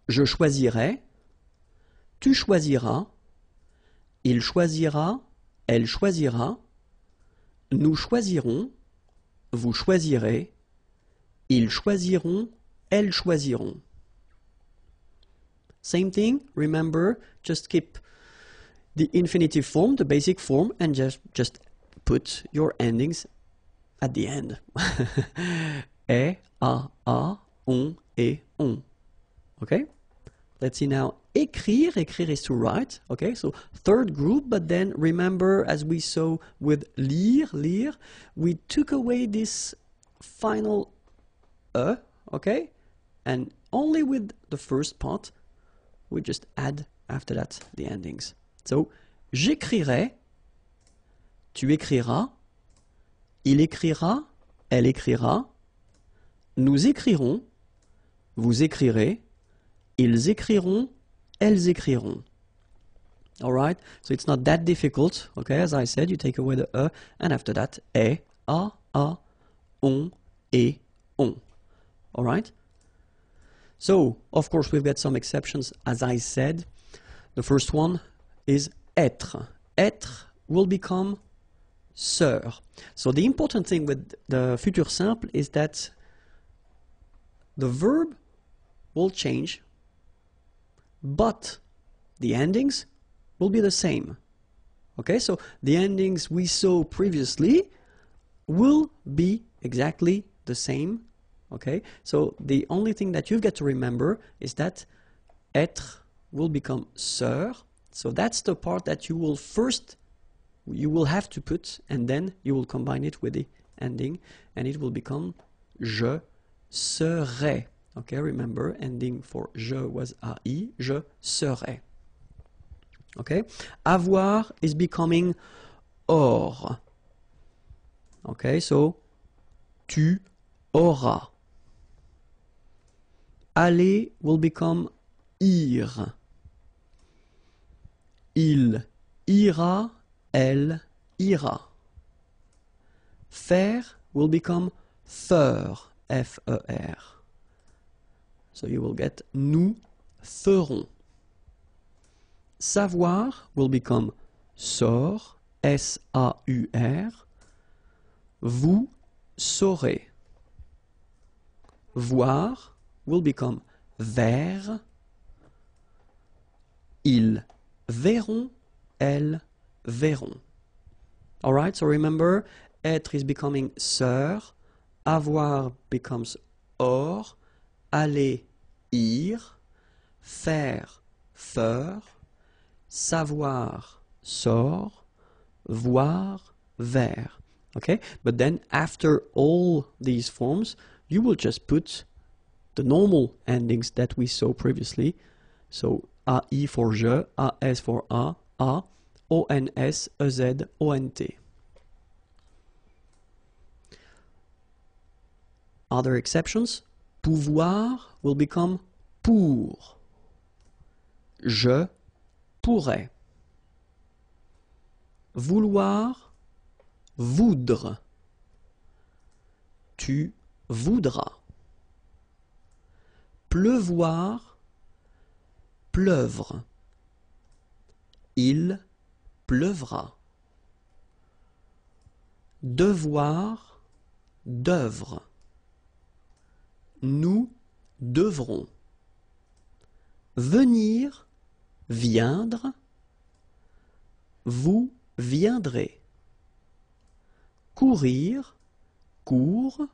Je choisirai. Tu choisiras. Il choisira. Elle choisira. Nous choisirons. Vous choisirez. Ils choisiront. Elles choisiront. Same thing. Remember, just keep the infinitive form, the basic form, and just, just put your endings at the end. *laughs* e, a, a, on, et, on. Okay? Let's see now. Écrire, écrire is to write. Okay, so third group, but then remember, as we saw with lire, lire, we took away this final e, okay? And only with the first part, we just add after that the endings. So, j'écrirai, tu écriras, il écrira, elle écrira, nous écrirons, vous écrirez, ils écriront, elles écriront. Alright? So it's not that difficult. Okay, as I said, you take away the e, and after that, e, a, a, on, et, on. Alright? So, of course, we've got some exceptions, as I said. The first one is être. Être will become sœur. So the important thing with the futur simple is that the verb will change, but the endings will be the same. Okay, so the endings we saw previously will be exactly the same. Okay, so the only thing that you've got to remember is that être will become sœur. So that's the part that you will first you will have to put and then you will combine it with the ending and it will become je serai. Okay, remember ending for je was ai, je serai. Okay, avoir is becoming or. Okay, so tu auras. Aller will become ir. Il ira, elle ira. Faire will become faire, F-E-R. So you will get nous ferons. Savoir will become sort, S-A-U-R. Vous saurez. Voir will become vers. Ils verront, elles verront. Alright, so remember, être is becoming sœur, avoir becomes or, aller, ir, faire, faire, savoir, sort, voir, vers. Okay, but then after all these forms, you will just put the normal endings that we saw previously. So AI for je, AS for A, A, ONS, EZ, ONT. Other exceptions? Pouvoir will become pour. Je pourrais. Vouloir, voudre. Tu voudras. Pleuvoir, pleuvre. Il pleuvra. Devoir, d'œuvre. Nous devrons. Venir, viendre. Vous viendrez. Courir, court.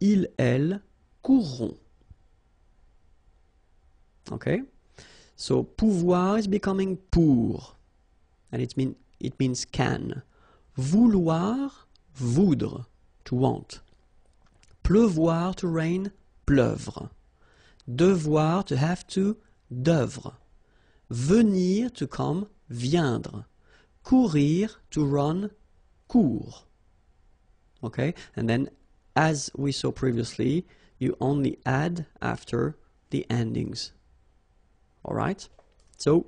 Il, elle courront. Okay? So pouvoir is becoming pour. And it, mean, it means can. Vouloir, voudre, to want. Pleuvoir, to rain, pleuvre. Devoir, to have to, d'œuvre. Venir, to come, viendre. Courir, to run, court. Okay, and then as we saw previously, you only add after the endings. Alright? So,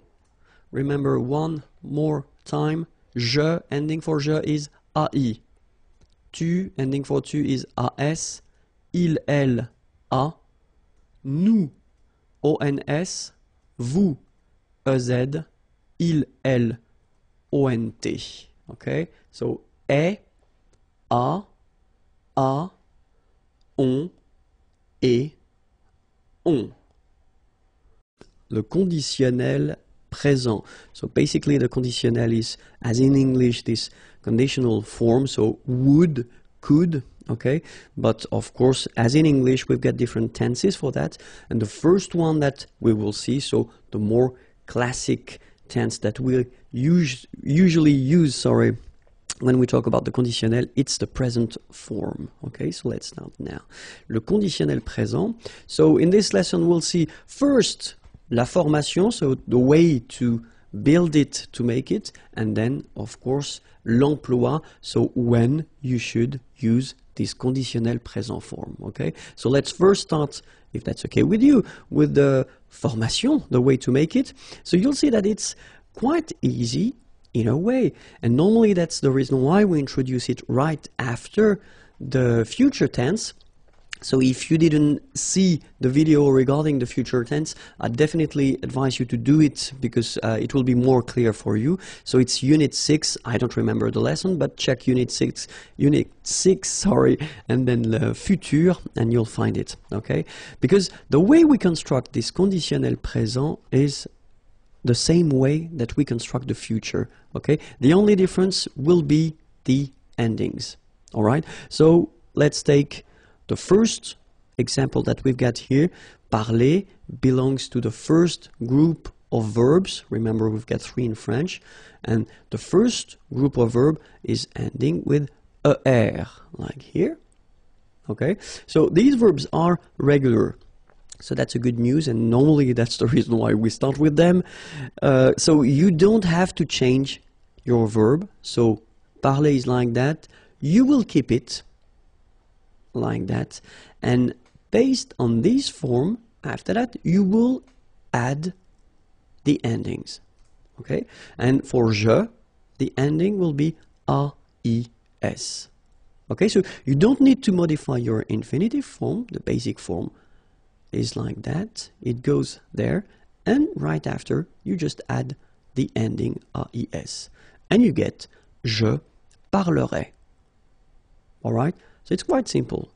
remember one more time. Je, ending for je is AI. Tu, ending for tu is AS. Il, elle, A. Nous, ONS. Vous, EZ. Il, elle, ONT. Okay? So, est, a, a, on, et, on. Le conditionnel présent. So basically the conditionnel is, as in English, this conditional form, so would, could, okay? But of course, as in English, we've got different tenses for that. And the first one that we will see, so the more classic tense that we us usually use, sorry, when we talk about the conditionnel, it's the present form. Okay, so let's start now. Le conditionnel présent. So in this lesson, we'll see first la formation, so the way to build it to make it, and then, of course, l'emploi, so when you should use this conditionnel présent form. Okay, so let's first start, if that's okay with you, with the formation, the way to make it. So you'll see that it's quite easy in a way. And normally that's the reason why we introduce it right after the future tense. So if you didn't see the video regarding the future tense, I definitely advise you to do it because uh, it will be more clear for you. So it's unit 6, I don't remember the lesson, but check unit 6, unit 6, *laughs* sorry, and then le futur and you'll find it, okay? Because the way we construct this conditionnel présent is the same way that we construct the future. Okay, the only difference will be the endings. All right, so let's take the first example that we've got here. Parler belongs to the first group of verbs. Remember, we've got three in French, and the first group of verb is ending with er, like here. Okay, so these verbs are regular. So that's a good news, and normally that's the reason why we start with them. Uh, so you don't have to change your verb. So parler is like that. You will keep it like that. And based on this form, after that, you will add the endings. Okay? And for je, the ending will be A-I-S. Okay, so you don't need to modify your infinitive form, the basic form, is like that. It goes there, and right after, you just add the ending AIS. And you get je parlerai. Alright? So it's quite simple.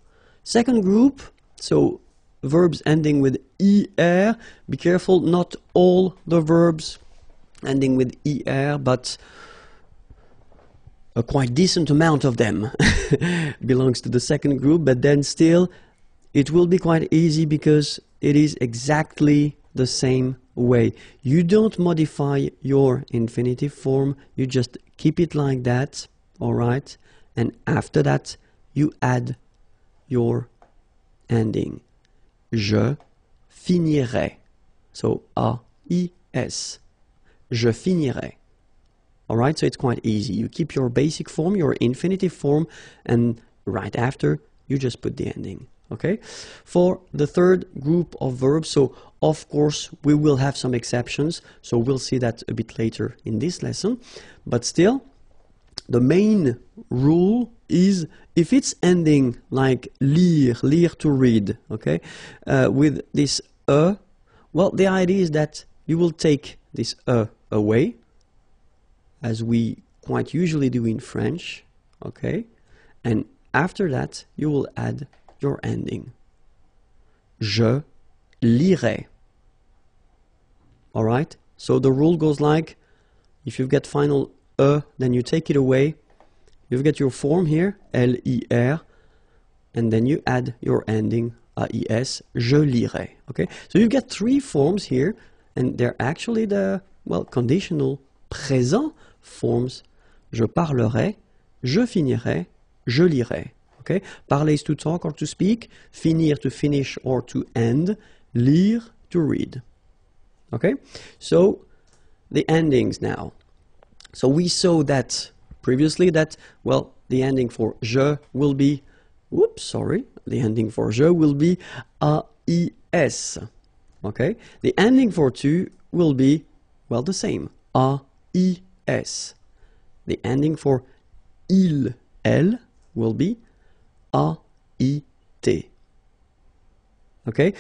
Second group, so verbs ending with ER. Be careful, not all the verbs ending with ER, but a quite decent amount of them *laughs* belongs to the second group, but then still it will be quite easy because it is exactly the same way. You don't modify your infinitive form, you just keep it like that, alright? And after that, you add your ending. Je finirai. So A-I-S. Je finirai. Alright, so it's quite easy. You keep your basic form, your infinitive form, and right after, you just put the ending okay for the third group of verbs so of course we will have some exceptions so we'll see that a bit later in this lesson but still the main rule is if it's ending like lire lire to read okay uh, with this e well the idea is that you will take this e away as we quite usually do in French okay and after that you will add your ending. Je lirai. All right? So the rule goes like if you get final e, then you take it away. You've got your form here, L-I-R, and then you add your ending, A-I-S, je lirai. Okay? So you get three forms here, and they're actually the, well, conditional présent forms. Je parlerai, je finirai, je lirai. Okay? Parler is to talk or to speak. Finir to finish or to end. Lire to read. Okay, so the endings now. So we saw that previously that, well, the ending for je will be, whoops, sorry, the ending for je will be AIS. Okay, the ending for tu will be, well, the same, AIS. The ending for il, elle will be AIT. Okay,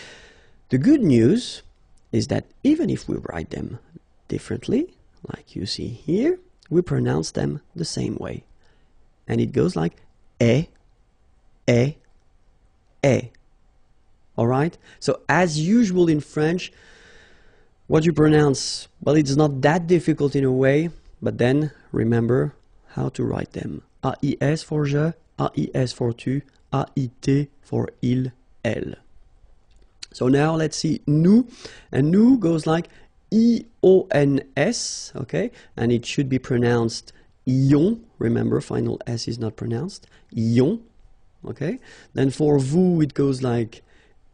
the good news is that even if we write them differently, like you see here, we pronounce them the same way. And it goes like e, e, e. Alright? So as usual in French, what you pronounce, well, it's not that difficult in a way, but then remember how to write them. AIS for je, AIS for tu, AIT for il, elle. So now let's see nous, and nous goes like E-O-N-S, okay, and it should be pronounced ion. Remember, final S is not pronounced. Ion, okay. Then for vous, it goes like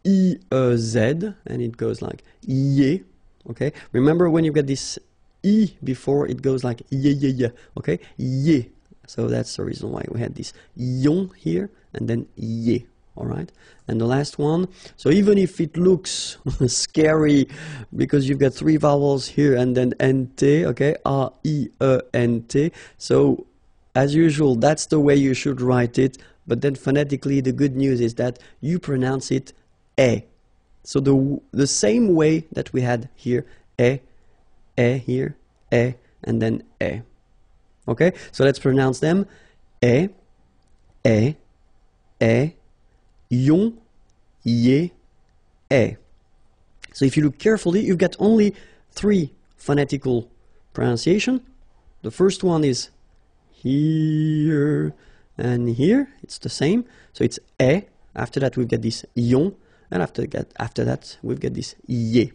I-E-Z, and it goes like ye, okay. Remember when you get this E before, it goes like ye, ye, ye, okay, ye. So that's the reason why we had this ion here, and then ye, all right? And the last one so even if it looks *laughs* scary because you've got three vowels here and then nt okay? R e e n t. So as usual that's the way you should write it. But then phonetically the good news is that you pronounce it e. So the the same way that we had here e e here e and then e. Okay? So let's pronounce them e e e yon, ye, e. So if you look carefully, you've got only three phonetical pronunciation. The first one is here and here. It's the same. So it's e. After that, we've got this yon. And after that, after that we've got this ye.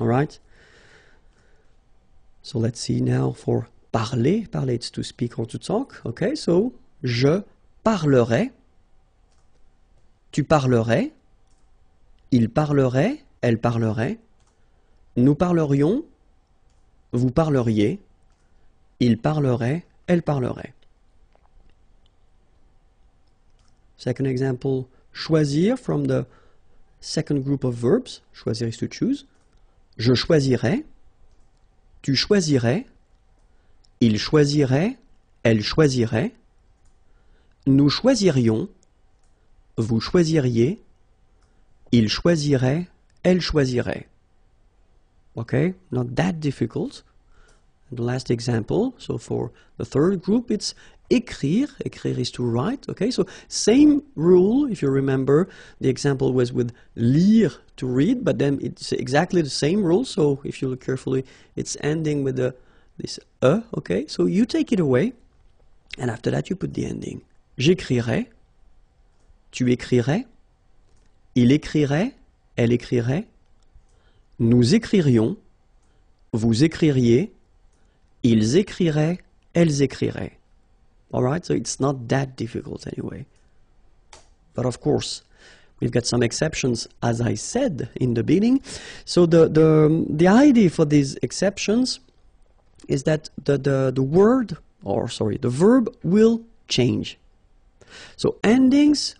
All right? So let's see now for parler. Parler, it's to speak or to talk. Okay, so je parlerai. Tu parlerais, il parlerait, elle parlerait, nous parlerions, vous parleriez, il parlerait, elle parlerait. Second example, choisir from the second group of verbs. Choisir is to choose. Je choisirais, tu choisirais, il choisirait, elle choisirait, nous choisirions, vous choisiriez, il choisirait, elle choisirait. Okay, not that difficult. The last example, so for the third group, it's écrire. Écrire is to write. Okay, so same rule. If you remember, the example was with lire to read, but then it's exactly the same rule. So if you look carefully, it's ending with the this e. Okay, so you take it away, and after that you put the ending. J'écrirai. Tu écrirais, il écrirait, elle écrirait, nous écririons, vous écririez, ils écriraient, elles écriraient. All right, so it's not that difficult anyway. But of course, we've got some exceptions, as I said in the beginning. So the the the idea for these exceptions is that the the, the word, or sorry, the verb will change. So endings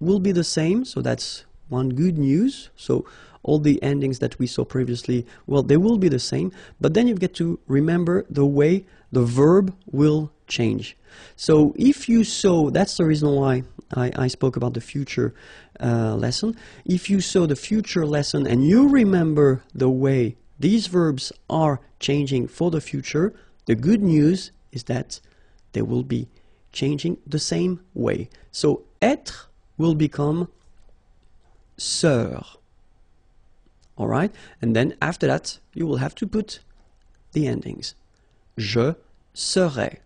will be the same, so that's one good news. So all the endings that we saw previously, well, they will be the same, but then you get to remember the way the verb will change. So if you saw, that's the reason why I, I spoke about the future uh, lesson. If you saw the future lesson and you remember the way these verbs are changing for the future, the good news is that they will be changing the same way. So être will become sœur. All right? And then after that, you will have to put the endings. Je serai.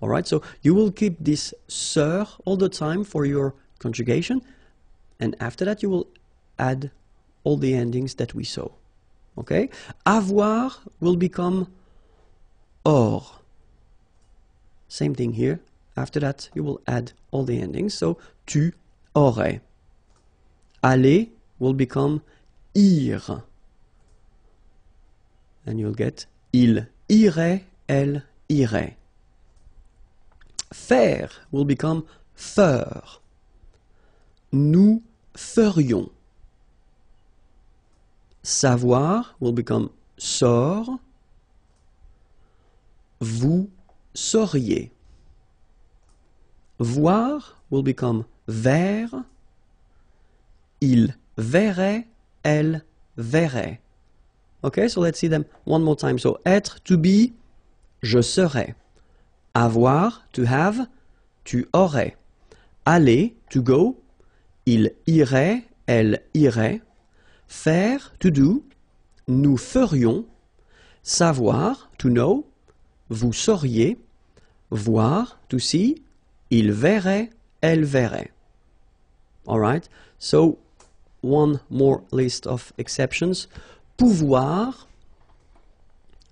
All right? So you will keep this sœur all the time for your conjugation. And after that, you will add all the endings that we saw. Okay? Avoir will become or. Same thing here. After that, you will add all the endings. So, tu aurais. Aller will become ir. and you'll get il irait, elle irait. Faire will become faire. Nous ferions. Savoir will become sort. Vous sauriez. Voir will become vers. Il verrait, elle verrait. Okay, so let's see them one more time. So être, to be, je serais. Avoir, to have, tu aurais. Aller, to go, il irait, elle irait. Faire, to do, nous ferions. Savoir, to know, vous sauriez. Voir, to see, il verrait, elle verrait. Alright, so one more list of exceptions. Pouvoir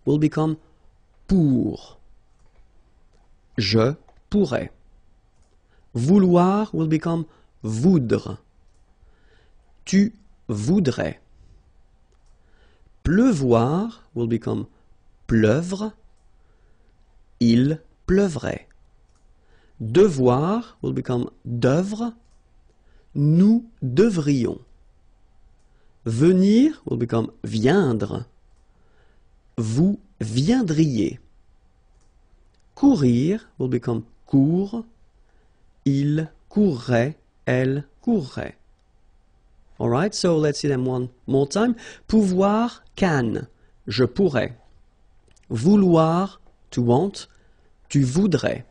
will become pour. Je pourrais. Vouloir will become voudre. Tu voudrais. Pleuvoir will become pleuvre. Il pleuvrait. Devoir will become d'œuvre. Nous devrions. Venir will become viendre. Vous viendriez. Courir will become court. Il courrait, elle courrait. Alright, so let's see them one more time. Pouvoir, can. Je pourrais. Vouloir, to want. Tu voudrais.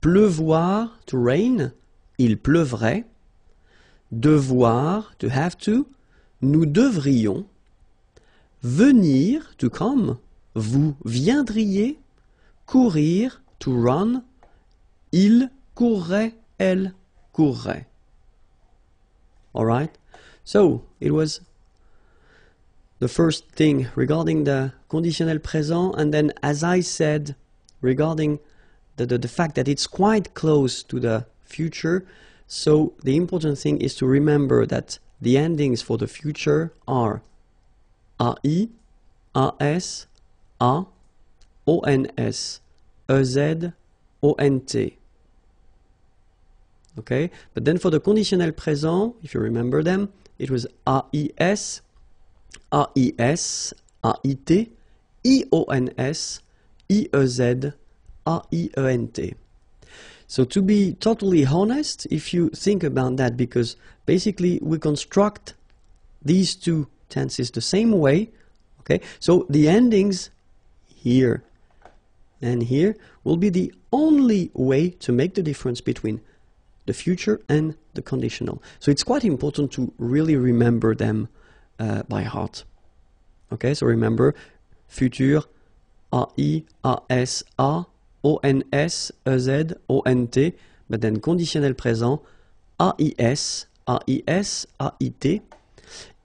Pleuvoir, to rain. Il pleuvrait. Devoir, to have to. Nous devrions. Venir, to come. Vous viendriez. Courir, to run. Il courrait, elle courrait. Alright? So, it was the first thing regarding the conditionnel présent, and then, as I said, regarding the, the, the fact that it's quite close to the future, so the important thing is to remember that the endings for the future are AI, AS, A, ONS, EZ, ONT. Okay, but then for the conditionnel présent, if you remember them, it was AIS, AIS, AIT, IONS, IEZ, AIENT. So to be totally honest, if you think about that, because basically we construct these two tenses the same way, okay? So the endings here and here will be the only way to make the difference between the future and the conditional. So it's quite important to really remember them uh, by heart. Okay, so remember future, AI, ONS, EZ, ONT, but then conditionnel présent, AIS, AIT,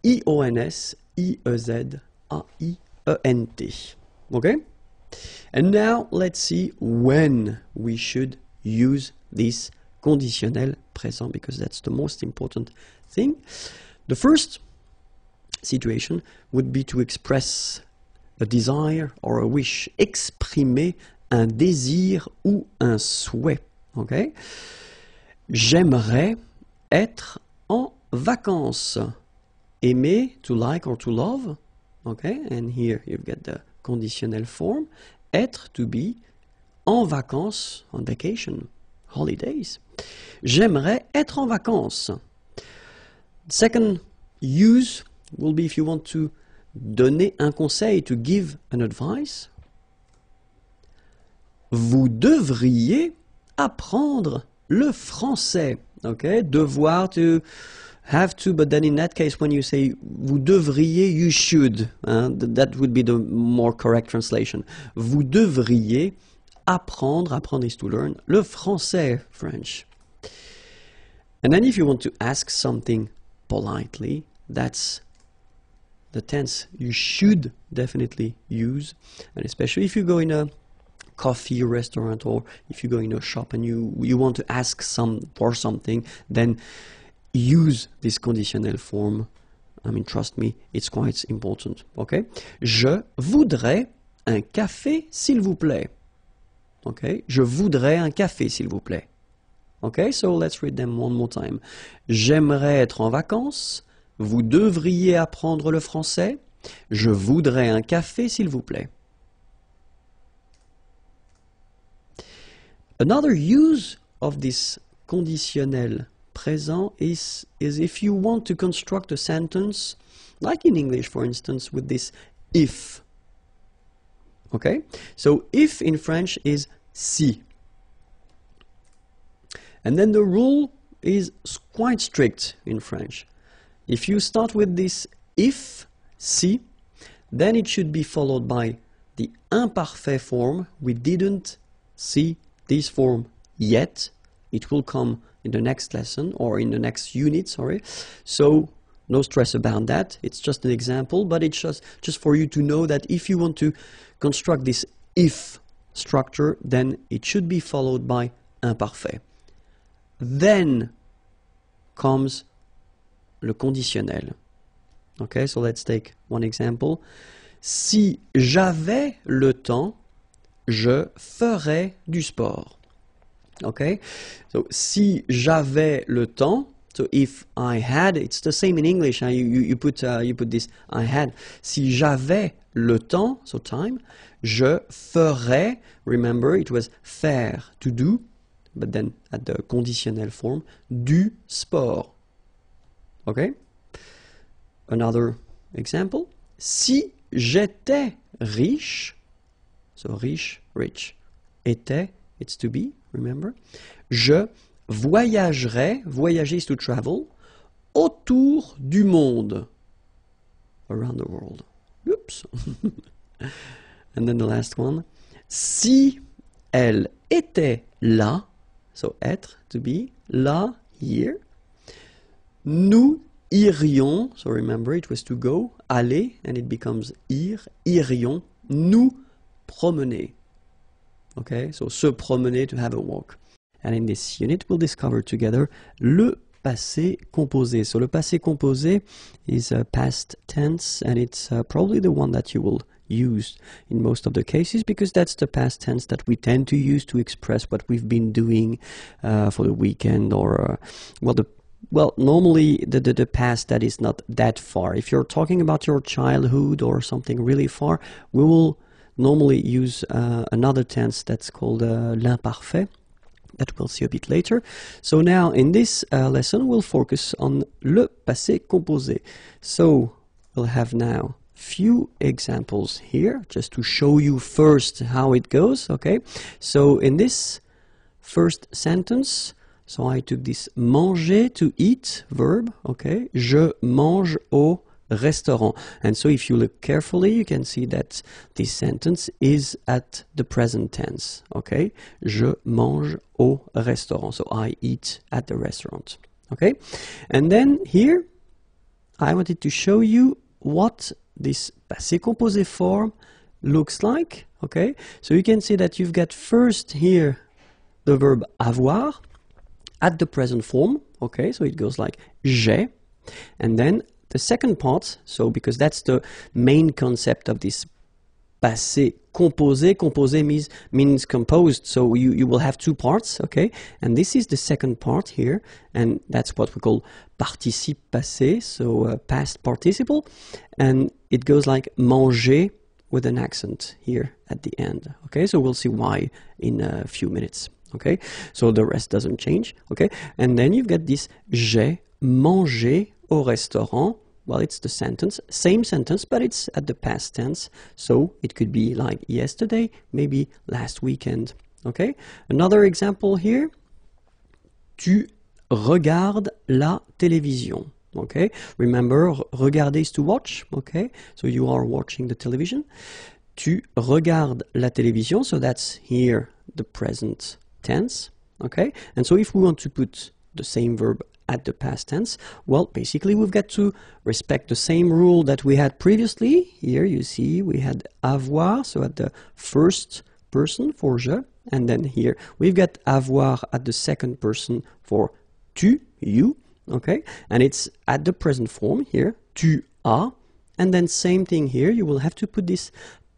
IONS. Okay? And now let's see when we should use this conditionnel présent because that's the most important thing. The first situation would be to express a desire or a wish, exprimer un désir ou un souhait. Okay? J'aimerais être en vacances. Aimer, to like or to love. Okay? And here you've got the conditional form. Être, to be. En vacances, on vacation, holidays. J'aimerais être en vacances. Second use will be if you want to donner un conseil, to give an advice. Vous devriez apprendre le français. Okay, devoir to have to, but then in that case, when you say vous devriez, you should. Uh, that would be the more correct translation. Vous devriez apprendre, apprendre is to learn, le français, French. And then if you want to ask something politely, that's the tense you should definitely use. And especially if you go in a coffee restaurant or if you go in a shop and you, you want to ask some for something, then use this conditional form I mean, trust me, it's quite important. Okay? Je voudrais un café, s'il vous plaît. Okay? Je voudrais un café, s'il vous plaît. Okay? So let's read them one more time. J'aimerais être en vacances. Vous devriez apprendre le français. Je voudrais un café, s'il vous plaît. Another use of this conditionnel présent is, is if you want to construct a sentence, like in English, for instance, with this if. Okay? So if in French is si. And then the rule is quite strict in French. If you start with this if, si, then it should be followed by the imparfait form. We didn't see this form yet. It will come in the next lesson or in the next unit, sorry. So no stress about that. It's just an example, but it's just, just for you to know that if you want to construct this if structure, then it should be followed by imparfait. Then comes le conditionnel. Okay, so let's take one example. Si j'avais le temps, je ferais du sport. Okay, so si j'avais le temps, so if I had, it's the same in English. Put uh, you put this I had. Si j'avais le temps, so time, je ferais. Remember, it was faire to do, but then at the conditionnel form, du sport. Okay. Another example. Si j'étais riche, so riche, rich, était, it's to be, remember? Je voyagerai, voyager is to travel, autour du monde. Around the world. Oops. *laughs* and then the last one. Si elle était là, so être, to be, là, here, nous irions, so remember it was to go, aller, and it becomes ir, irions, nous promener. Okay, so se promener to have a walk. And in this unit, we'll discover together le passé composé. So le passé composé is a past tense, and it's uh, probably the one that you will use in most of the cases because that's the past tense that we tend to use to express what we've been doing uh, for the weekend or uh, well the well normally the, the, the past that is not that far if you're talking about your childhood or something really far we will normally use uh, another tense that's called uh, l'imparfait that we'll see a bit later. So now in this uh, lesson we'll focus on le passé composé. So we'll have now few examples here just to show you first how it goes, okay? So in this first sentence, so I took this manger to eat verb, okay? Je mange au restaurant. And so if you look carefully, you can see that this sentence is at the present tense. Okay? Je mange au restaurant. So I eat at the restaurant. Okay? And then here, I wanted to show you what this passé composé form looks like. Okay? So you can see that you've got first here the verb avoir at the present form. Okay? So it goes like j'ai. And then the second part, so because that's the main concept of this passé composé, composé means, means composed, so you, you will have two parts, okay? And this is the second part here, and that's what we call participe passé, so uh, past participle, and it goes like mangé with an accent here at the end, okay? So we'll see why in a few minutes, okay? So the rest doesn't change, okay? And then you've got this j'ai mangé au restaurant. Well, it's the sentence, same sentence, but it's at the past tense. So it could be like yesterday, maybe last weekend. Okay? Another example here. Tu regardes la télévision. Okay? Remember, regarder is to watch. Okay? So you are watching the television. Tu regardes la télévision. So that's here the present tense. Okay? And so if we want to put the same verb at the past tense? Well, basically we've got to respect the same rule that we had previously. Here you see we had avoir, so at the first person for je, and then here we've got avoir at the second person for tu, you, okay? And it's at the present form here, tu as, and then same thing here, you will have to put this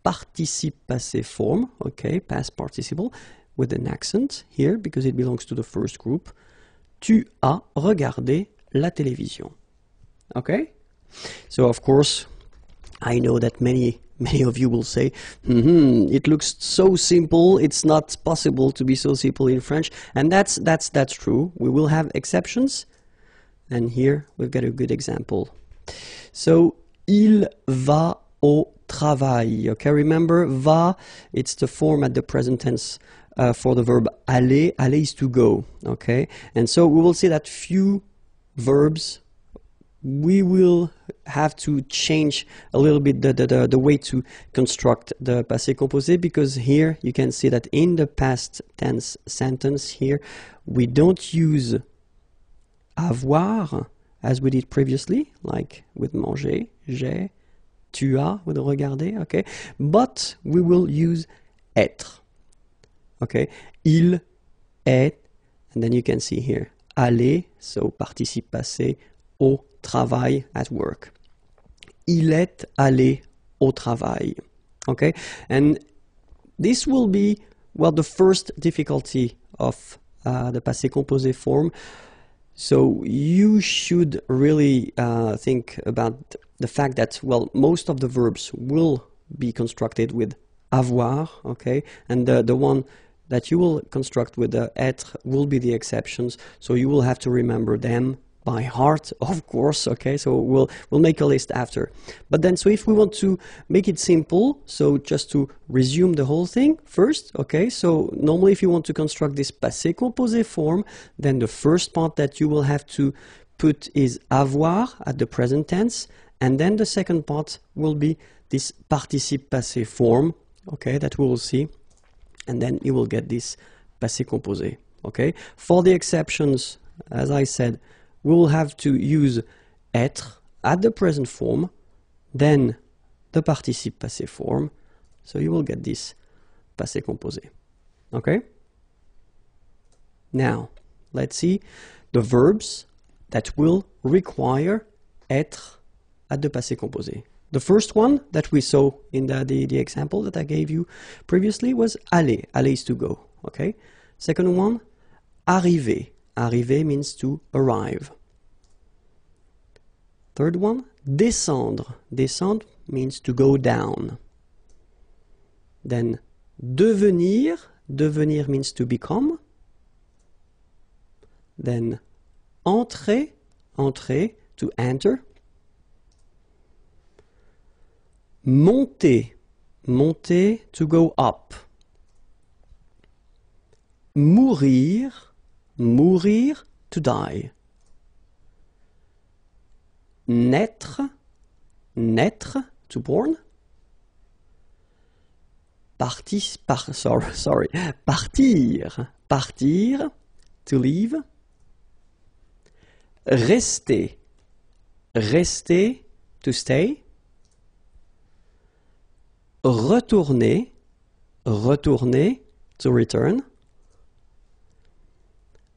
participe passé form, okay, past participle, with an accent here because it belongs to the first group. Tu as regardé la télévision. Okay? So of course, I know that many many of you will say, mm-hmm, "It looks so simple. It's not possible to be so simple in French," and that's that's that's true. We will have exceptions, and here we've got a good example. So, il va au travail. Okay, remember va. It's the form at the present tense. Uh, for the verb aller, aller is to go, okay? And so we will see that few verbs we will have to change a little bit the, the, the, way to construct the passé composé because here you can see that in the past tense sentence here we don't use avoir as we did previously like with manger, j'ai, tu as with regarder, okay? But we will use être, okay? Il est, and then you can see here allé, so participe passé au travail at work. Il est allé au travail. Okay? And this will be, well, the first difficulty of uh, the passé composé form. So you should really uh, think about the fact that, well, most of the verbs will be constructed with avoir, okay? And the, the one that you will construct with the être will be the exceptions. So you will have to remember them by heart, *laughs* of course. Okay, so we'll we'll make a list after. But then, so if we want to make it simple, so just to resume the whole thing first. Okay, so normally if you want to construct this passé composé form, then the first part that you will have to put is avoir at the present tense, and then the second part will be this participe passé form. Okay, that we will see, and then you will get this passé composé. Okay, for the exceptions, as I said we will have to use être at the present form, then the participe passé form. So you will get this passé composé. Okay? Now, let's see the verbs that will require être at the passé composé. The first one that we saw in the, the, the, example that I gave you previously was aller. Aller is to go. Okay? Second one, arriver. Arriver means to arrive. Third one, descendre. Descendre means to go down. Then devenir. Devenir means to become. Then entrer. Entrer, to enter. Monter. Monter, to go up. Mourir. Mourir, to die naître, naître, to born. Parti, par, sorry, *laughs* sorry, partir, partir, to leave. Rester, rester, to stay. Retourner, retourner, to return.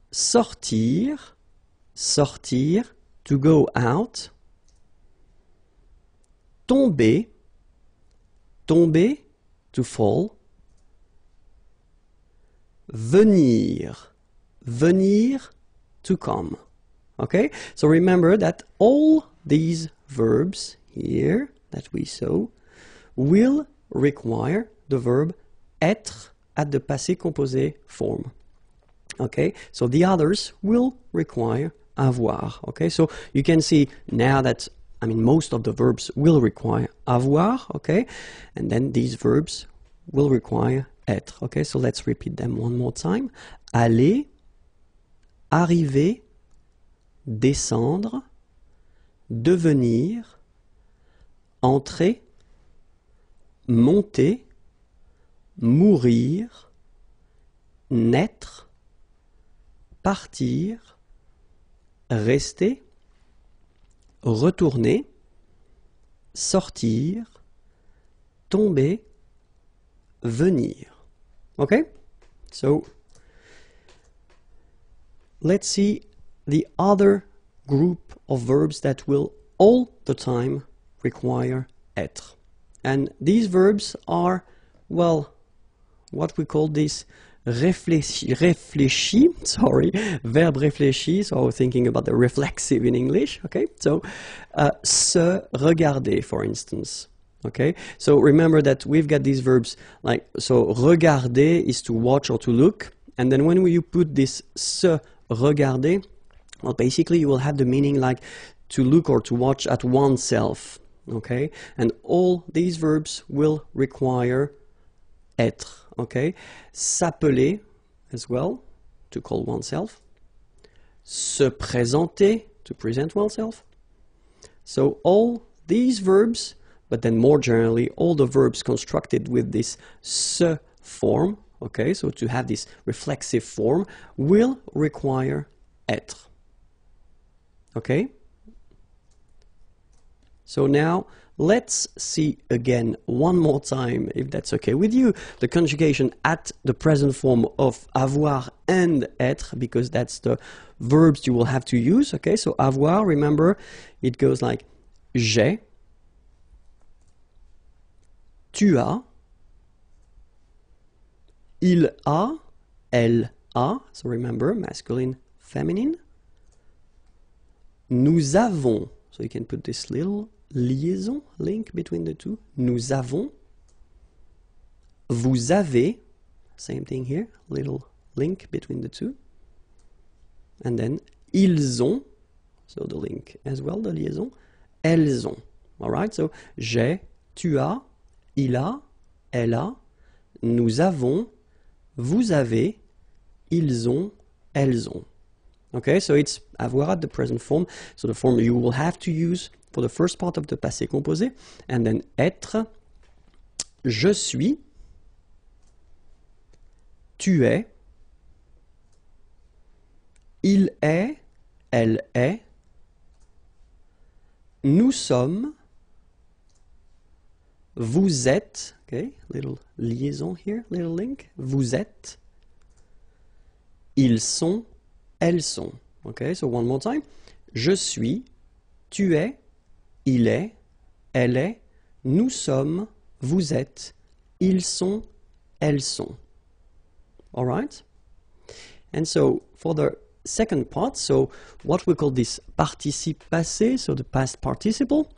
Sortir, sortir, to go out tomber, tomber, to fall. Venir, venir, to come. Okay, so remember that all these verbs here that we saw will require the verb être at the passé composé form. Okay, so the others will require avoir. Okay, so you can see now that I mean, most of the verbs will require avoir, okay? And then these verbs will require être, okay? So let's repeat them one more time. Aller, arriver, descendre, devenir, entrer, monter, mourir, naître, partir, rester, retourner, sortir, tomber, venir. Okay? So let's see the other group of verbs that will all the time require être. And these verbs are, well, what we call this réfléchi, réfléchi, *laughs* sorry, verbe réfléchi, so thinking about the reflexive in English, okay? So, uh, se regarder, for instance. Okay, so remember that we've got these verbs like so. Regarder is to watch or to look, and then when you put this se regarder, well, basically you will have the meaning like to look or to watch at oneself. Okay, and all these verbs will require être. Okay, s'appeler as well to call oneself, se présenter to present oneself. So all these verbs but then more generally, all the verbs constructed with this se form, okay, so to have this reflexive form, will require être. Okay? So now let's see again one more time, if that's okay with you, the conjugation at the present form of avoir and être, because that's the verbs you will have to use. Okay, so avoir, remember, it goes like j'ai, tu as, il a, elle a, so remember masculine, feminine. Nous avons, so you can put this little liaison link between the two. Nous avons. Vous avez, same thing here, little link between the two. And then ils ont, so the link as well, the liaison. Elles ont. All right, so j'ai, tu as, il a, elle a, nous avons, vous avez, ils ont, elles ont. Okay, so it's avoir at the present form, so the form you will have to use for the first part of the passé composé, and then être, je suis, tu es, il est, elle est, nous sommes, vous êtes, okay, little liaison here, little link. Vous êtes. Ils sont, elles sont. Okay, so one more time. Je suis, tu es, il est, elle est, nous sommes, vous êtes, ils sont, elles sont. All right? And so for the second part, so what we call this participe passé, so the past participle,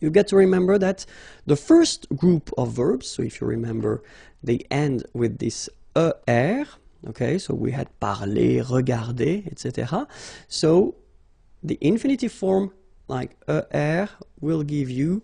you get to remember that the first group of verbs, so if you remember, they end with this er, okay, so we had parler, regarder, etc. So the infinitive form like er will give you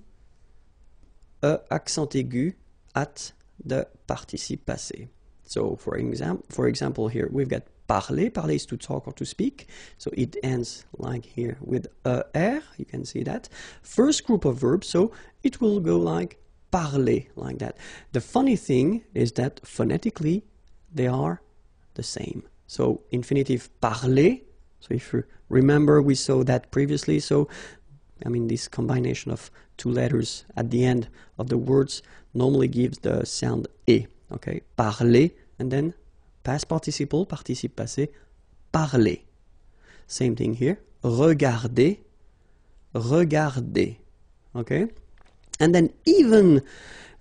a accent aigu at the participe passé. So for, exam for example here we've got parler. Parler is to talk or to speak. So it ends like here with a r. You can see that. First group of verbs, so it will go like parler, like that. The funny thing is that phonetically they are the same. So infinitive parler. So if you remember, we saw that previously. So I mean, this combination of two letters at the end of the words normally gives the sound e. Okay, parler, and then Past participle, participe passé, parlé. Same thing here. Regarder, regarder. Okay? And then even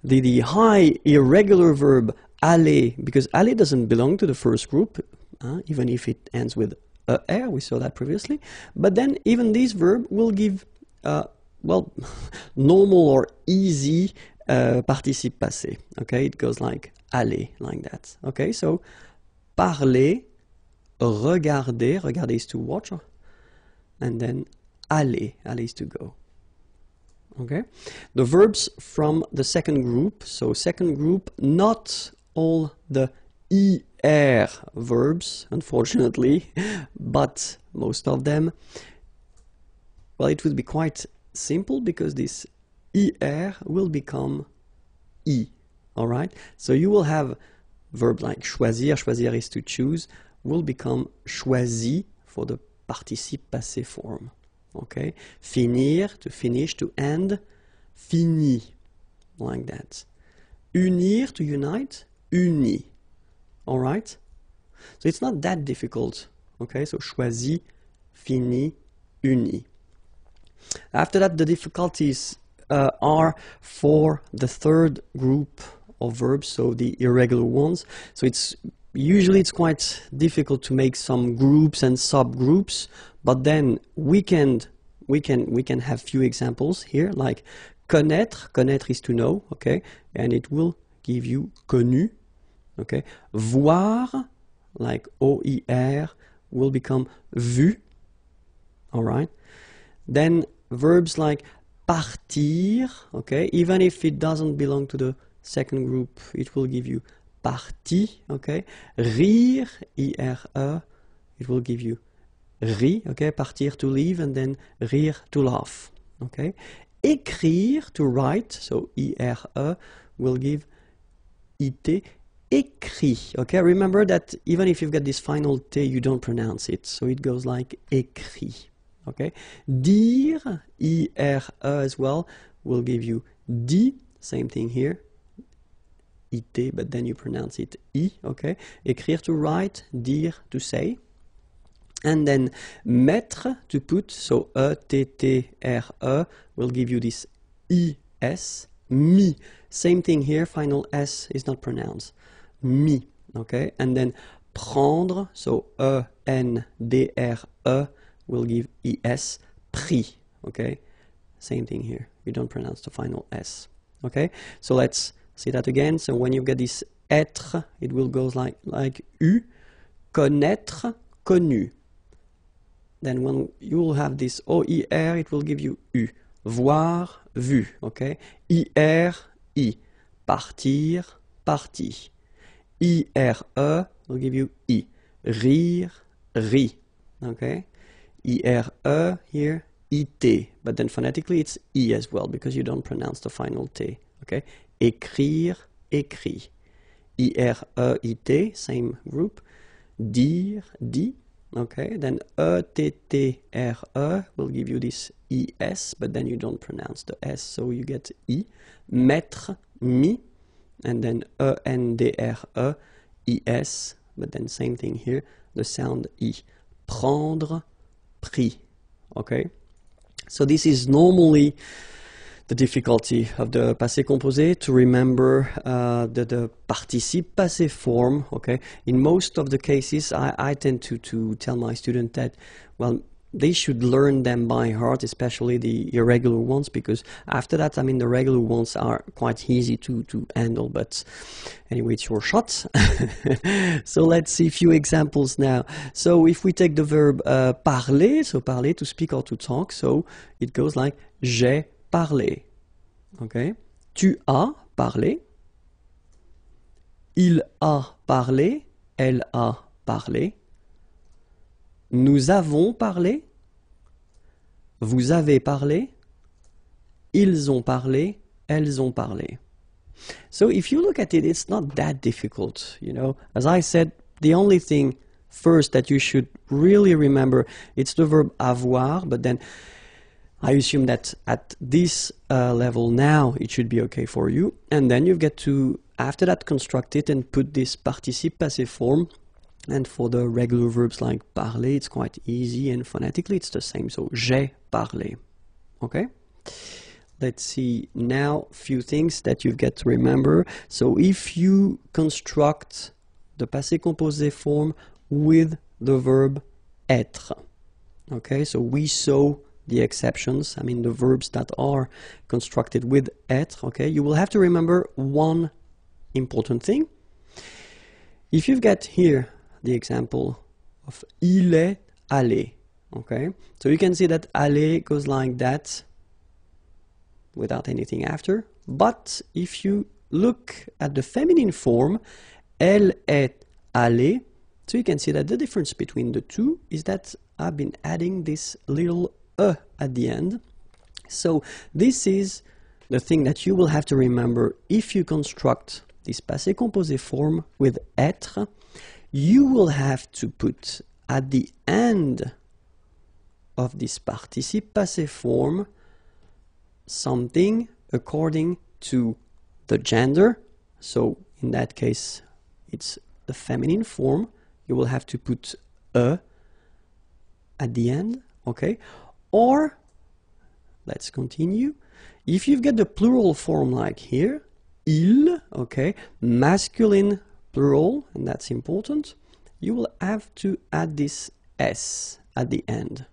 the, the high irregular verb aller, because aller doesn't belong to the first group, uh, even if it ends with a r, we saw that previously. But then even this verb will give, uh, well, *laughs* normal or easy uh, participe passé. Okay, it goes like allé, like that. Okay, so parler, regarder, regarder is to watch, and then aller, aller is to go. Okay? The verbs from the second group, so second group, not all the ER verbs, unfortunately, but most of them. Well, it would be quite simple because this ER will become E. Alright? So you will have verb like choisir, choisir is to choose, will become choisi for the participe passé form. Okay? Finir, to finish, to end, fini, like that. Unir, to unite, uni. Alright? So it's not that difficult. Okay? So choisi, fini, uni. After that, the difficulties uh, are for the third group of verbs, so the irregular ones. So it's usually it's quite difficult to make some groups and subgroups, but then we can we can we can have few examples here, like connaître. Connaître is to know, okay, and it will give you connu, okay. Voir, like OIR, will become vu, all right? Then verbs like partir, okay, even if it doesn't belong to the second group, it will give you parti, okay. Rire, I-R-E, it will give you ri, okay, partir to leave, and then rire to laugh, okay. Écrire to write, so I-R-E will give it, écrit, okay. Remember that even if you've got this final T, you don't pronounce it, so it goes like écrit, okay. Dire, I-R-E as well, will give you D, same thing here, it, but then you pronounce it i, okay? Écrire to write, dire to say. And then mettre to put, so e, t, t, r, e will give you this i, s. Mi, same thing here, final s is not pronounced. Mi, okay? And then prendre, so e, n, d, r, e will give es. Pris, okay? Same thing here. You don't pronounce the final s, okay? So let's See that again? So when you get this être, it will go like, like u, connaître, connu. Then when you will have this OIR, it will give you U. Voir, vu, okay? IR, I. Partir, parti. IRE will give you I. Rire, ri, okay? IRE here, IT. But then phonetically it's I as well because you don't pronounce the final T, okay? écrire, écrit. I-R-E-I-T, same group. Dire, dit. Okay, then E-T-T-R-E will give you this E-S, but then you don't pronounce the S, so you get I. Mettre, mi. And then E-N-D-R-E, I-S, but then same thing here, the sound I. Prendre, pris. Okay? So this is normally the difficulty of the passé composé to remember uh, the, the participe passé form. Okay, in most of the cases, I, I tend to to tell my student that well they should learn them by heart, especially the irregular ones, because after that, I mean, the regular ones are quite easy to, to handle. But anyway, it's your shot. *laughs* so let's see a few examples now. So if we take the verb uh, parler, so parler, to speak or to talk, so it goes like j'ai parlé. Ok Tu as parlé. Il a parlé. Elle a parlé. Nous avons parlé. Vous avez parlé. Ils ont parlé. Elles ont parlé. So if you look at it, it's not that difficult, you know. As I said, the only thing first that you should really remember, it's the verb avoir, but then I assume that at this uh, level now it should be okay for you. And then you get to, after that, construct it and put this participe passé form. And for the regular verbs like parler, it's quite easy and phonetically it's the same. So j'ai parlé. Okay? Let's see now few things that you get to remember. So if you construct the passé composé form with the verb être. Okay, so we saw the exceptions, I mean the verbs that are constructed with être, okay, you will have to remember one important thing. If you've got here the example of il est allé, okay, so you can see that allé goes like that without anything after, but if you look at the feminine form, elle est allée, so you can see that the difference between the two is that I've been adding this little e at the end. So this is the thing that you will have to remember if you construct this passé composé form with être. You will have to put at the end of this participe passé form something according to the gender. So in that case, it's the feminine form. You will have to put a at the end, okay? Or, let's continue. If you've got the plural form like here, il, okay, masculine plural, and that's important, you will have to add this s at the end.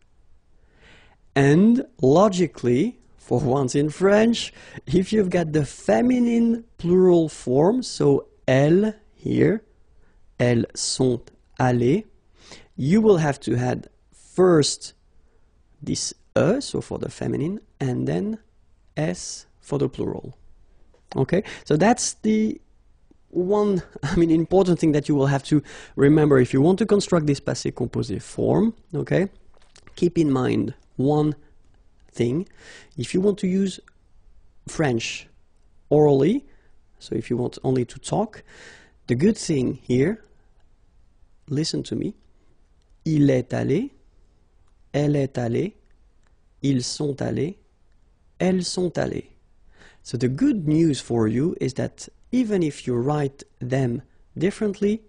And logically, for once in French, if you've got the feminine plural form, so elles here, elles sont allées, you will have to add first this e, so for the feminine, and then s for the plural. Okay, so that's the one, I mean, important thing that you will have to remember if you want to construct this passé composé form. Okay, keep in mind one thing. If you want to use French orally, so if you want only to talk, the good thing here, listen to me, il est allé, elle est allée, ils sont allés, elles sont allées. So the good news for you is that even if you write them differently,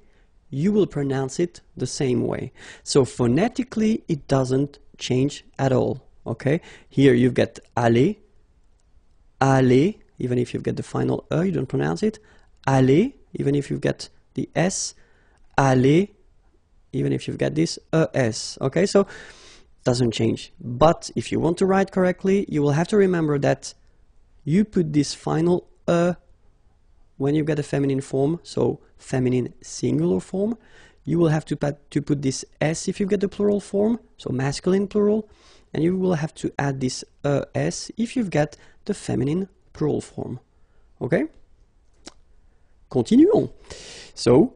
you will pronounce it the same way. So phonetically, it doesn't change at all. Okay, here you've got allé, allée, even if you've got the final e, you don't pronounce it. Allés, even if you've got the s, allées, even if you've got this es. Okay, so doesn't change. But if you want to write correctly, you will have to remember that you put this final e when you've got a feminine form, so feminine singular form. You will have to put, to put this s if you get the plural form, so masculine plural, and you will have to add this uh, s if you've got the feminine plural form. Okay? Continuons. So,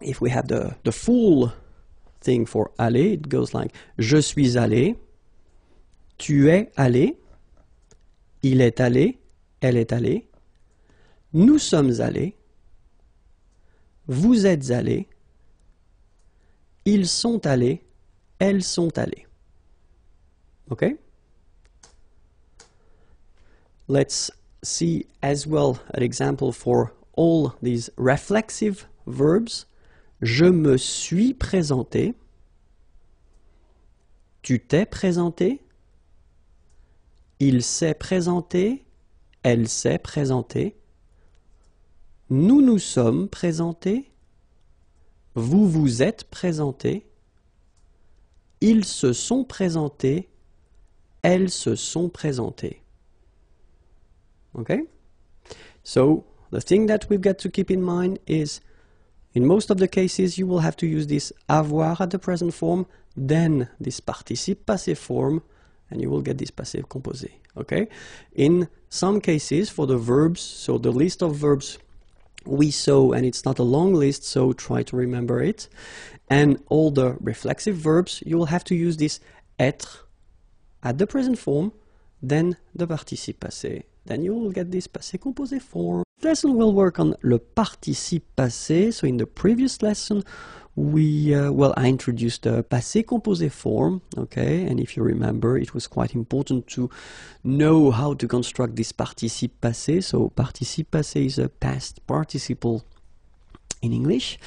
if we have the, the full thing for aller, it goes like Je suis allé, tu es allé, il est allé, elle est allée, nous sommes allés, vous êtes allés, ils sont allés, elles sont allées. Okay? Let's see as well an example for all these reflexive verbs. Je me suis présenté. Tu t'es présenté. Il s'est présenté. Elle s'est présentée. Nous nous sommes présentés. Vous vous êtes présentés. Ils se sont présentés. Elles se sont présentées. Okay? So, the thing that we've got to keep in mind is in most of the cases you will have to use this avoir at the present form, then this participe passé form, and you will get this passé composé. Okay? In some cases, for the verbs, so the list of verbs we saw, and it's not a long list, so try to remember it. And all the reflexive verbs, you will have to use this être at the present form, then the participe passé. Then you will get this passé composé form. Lesson will work on le participe passé. So in the previous lesson, we uh, well i introduced the passé composé form okay? And if you remember it was quite important to know how to construct this participe passé so participe passé is a past participle in english.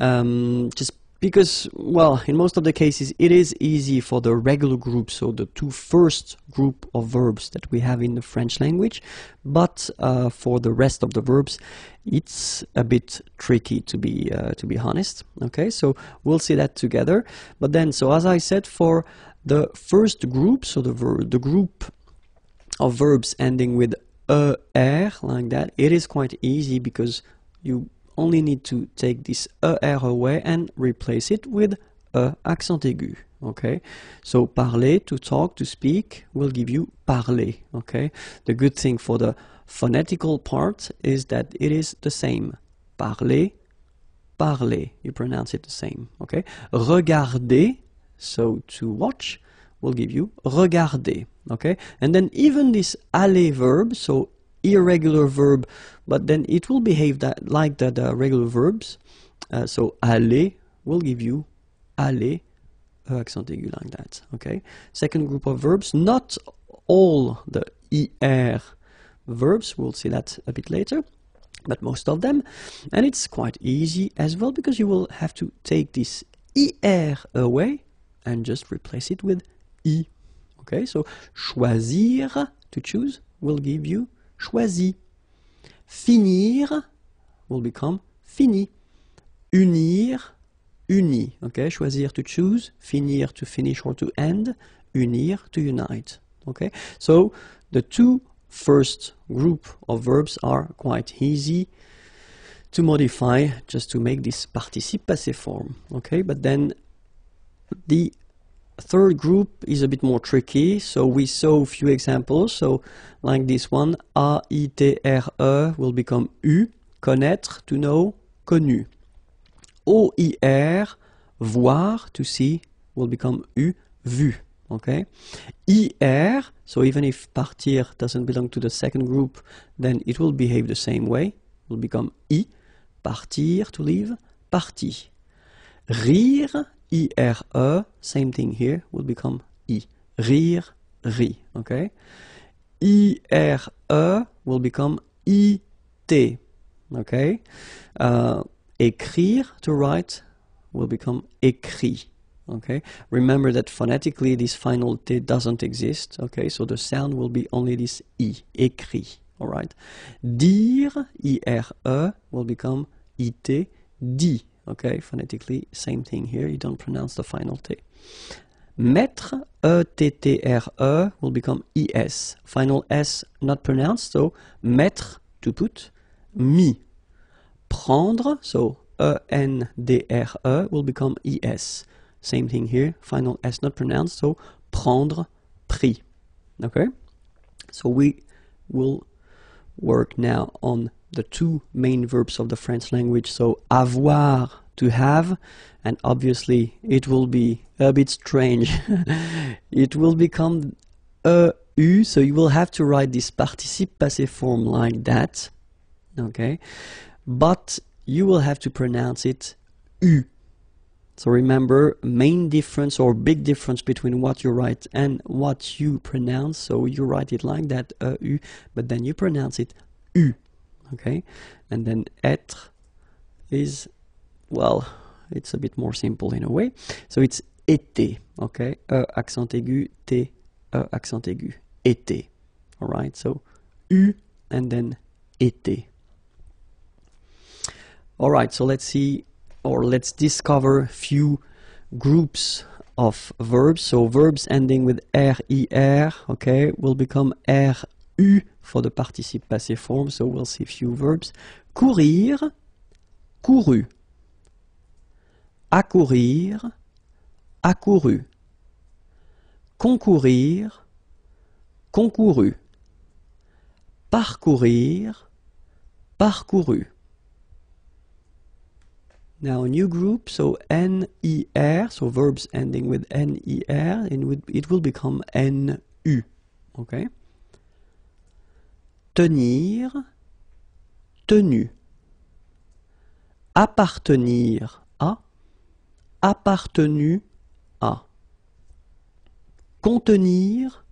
Um, just because, well, in most of the cases, it is easy for the regular group, so the two first group of verbs that we have in the French language, but uh, for the rest of the verbs, it's a bit tricky to be uh, to be honest. Okay, so we'll see that together. But then, so as I said, for the first group, so the ver- the group of verbs ending with er like that, it is quite easy because you only need to take this ER away and replace it with a accent aigu. Okay, so parler, to talk, to speak, will give you parlé. Okay, the good thing for the phonetical part is that it is the same. Parler, parlé, you pronounce it the same. Okay, regarder, so to watch, will give you regardé. Okay, and then even this aller verb, so irregular verb, but then it will behave that like the, the regular verbs. Uh, so aller will give you allé, uh, accent aigu like that. Okay. Second group of verbs, not all the er verbs. We'll see that a bit later, but most of them, and it's quite easy as well because you will have to take this er away and just replace it with i Okay, so choisir, to choose, will give you choisi. Finir will become fini. Unir, uni. Okay, choisir to choose, finir to finish or to end, unir to unite. Okay, so the two first group of verbs are quite easy to modify just to make this participe form. Okay, but then the third group is a bit more tricky. So we saw a few examples. So like this one, A, I, T, R, E will become U, connaître, to know, connu. O, I, R, voir, to see, will become U, vu. Okay. IR, so even if partir doesn't belong to the second group, then it will behave the same way. It will become I, partir, to leave, parti. Rire, I-R-E, same thing here, will become I. Rire, ri, okay? I-R-E will become I-T, okay? Uh, écrire, to write, will become écrit, okay? Remember that phonetically this final T doesn't exist, okay? So the sound will be only this I, écrit, alright? Dire, I-R-E, will become I-T, dit, Okay, phonetically, same thing here. You don't pronounce the final T. Mettre, E-T-T-R-E, will become E-S. Final S not pronounced, so mettre, to put, mis. Prendre, so E-N-D-R-E, will become E-S. Same thing here, final S not pronounced, so prendre, pris. Okay? So we will work now on the two main verbs of the French language. So avoir, to have, and obviously it will be a bit strange. *laughs* it will become a u, so you will have to write this participe passé form like that. Okay? But you will have to pronounce it u. So remember, main difference or big difference between what you write and what you pronounce. So you write it like that, uh, u, but then you pronounce it u okay? And then être is well it's a bit more simple in a way. So it's été okay? E accent aigu t e accent aigu. Été all right? So u and then été. All right so let's see or let's discover few groups of verbs. So verbs ending with rir okay will become ru for the participe passé form, so we'll see few verbs. Courir, couru. Accourir, accouru. Concourir, concouru. Parcourir, parcouru. Now a new group, so N-E-R, so verbs ending with N-E-R, and it will become N-U, okay? Tenir, tenu. Appartenir à, appartenu à. Contenir,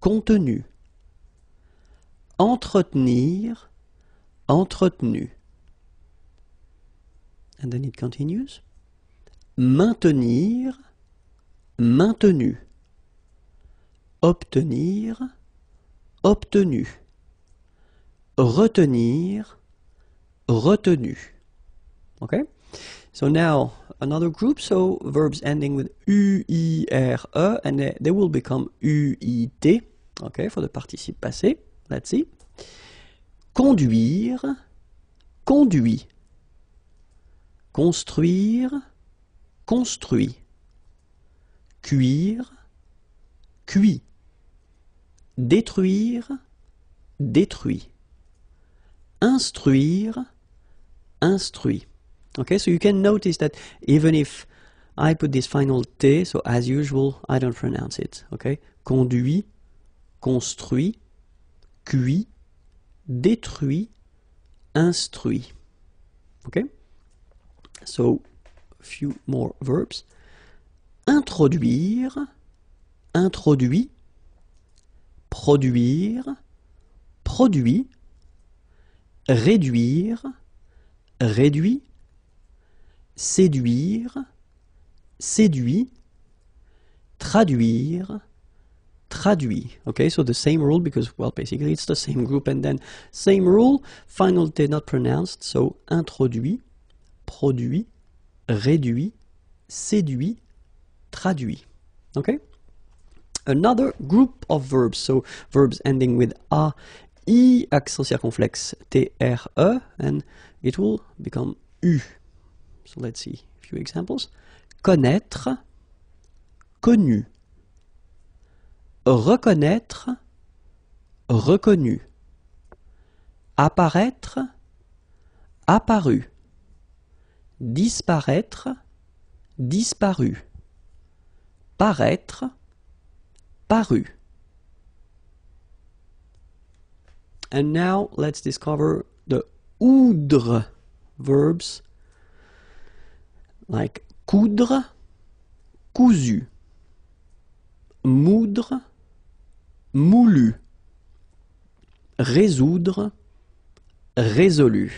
contenu. Entretenir, entretenu. And then it continues. Maintenir, maintenu. Obtenir, obtenu retenir, retenu. Okay? So now another group, so verbs ending with u, i, r, e, and they, will become u, i, t. Okay, for the participe passé. Let's see. Conduire, conduit. Construire, construit. Cuire, cuit. Détruire, détruit instruire, instruit. Okay, so you can notice that even if I put this final T, so as usual, I don't pronounce it. Okay, conduit, construit, cuit, détruit, instruit. Okay, so a few more verbs. Introduire, introduit, produire, produit, réduire, réduit, séduire, séduit, traduire, traduit. Okay, so the same rule because, well, basically it's the same group and then same rule, final T not pronounced, so introduit, produit, réduit, séduit, traduit. Okay? Another group of verbs, so verbs ending with A, I, accent circonflexe, T, R, E, and it will become U. So let's see a few examples. Connaître, connu. Reconnaître, reconnu. Apparaître, apparu. Disparaître, disparu. Paraître, paru. And now let's discover the oudre verbs like coudre, cousu, moudre, moulu, résoudre, résolu.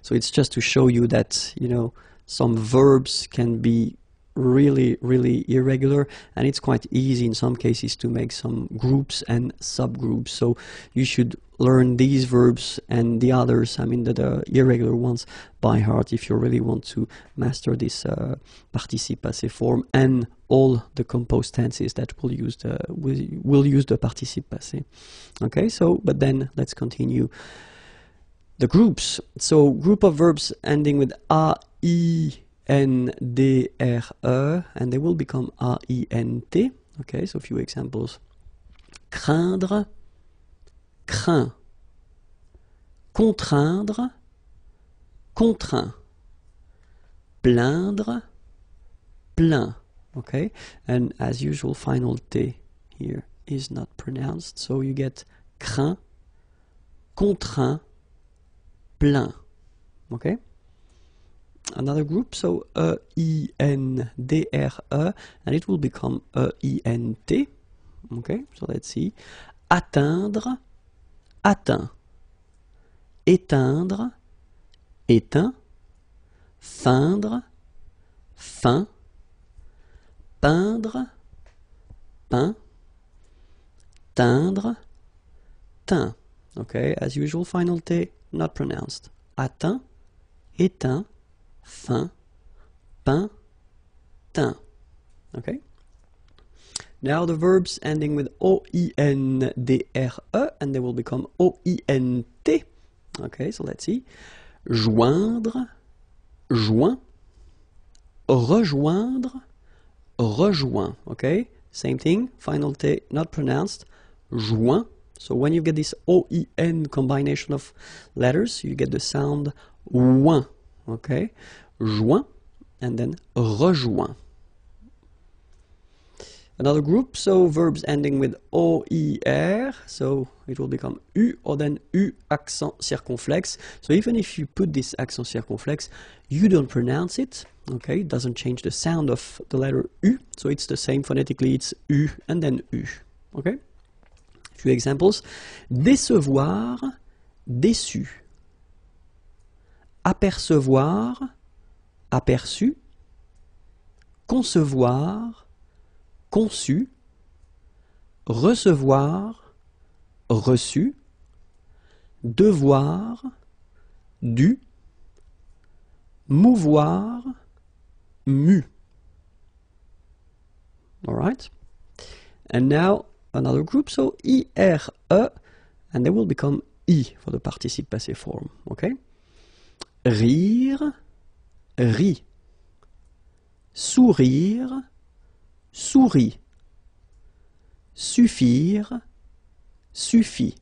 So it's just to show you that, you know, some verbs can be really, really irregular, and it's quite easy in some cases to make some groups and subgroups. So you should learn these verbs and the others, I mean the, the irregular ones, by heart if you really want to master this uh, participe passé form and all the composed tenses that will use the will, will use the participe passé. Okay, so but then let's continue the groups. So group of verbs ending with a, i, n, d, r, e, and they will become a, i, n, t. Okay, so a few examples. Craindre, craint. Contraindre, contraint. Plaindre, plaint. Okay, and as usual, final t here is not pronounced, so you get craint, contraint, plaint. Okay? Another group, so E, R, E, and it will become E, I, N, T. Okay, so let's see. Atteindre, atteint. Éteindre, éteint. Feindre, fin. Peindre, peint. Teindre, teint. Okay, as usual, final T not pronounced. Atteint, éteint, feint, peint, teint. Okay? Now the verbs ending with O-I-N-D-R-E and they will become O-I-N-T. Okay, so let's see. Joindre, joint. Rejoindre, rejoint. Okay, same thing. Final T not pronounced. Joint. So when you get this O-I-N combination of letters, you get the sound ouin. Okay, joint and then rejoint. Another group, so verbs ending with OIR, so it will become U or then U accent circonflexe. So even if you put this accent circonflexe, you don't pronounce it, okay? It doesn't change the sound of the letter U, so it's the same phonetically, it's U and then U, okay? Few examples. Décevoir, déçu. Apercevoir, aperçu. Concevoir, conçu, recevoir, reçu, devoir, dû, mouvoir, mu. All right? And now another group, so IRE, and they will become I for the participe passé form, okay? Rire, rit. Sourire, sourit. Suffire, suffit.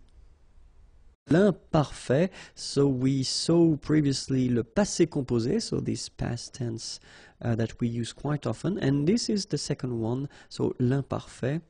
L'imparfait, so we saw previously le passé composé, so this past tense uh, that we use quite often, and this is the second one, so l'imparfait.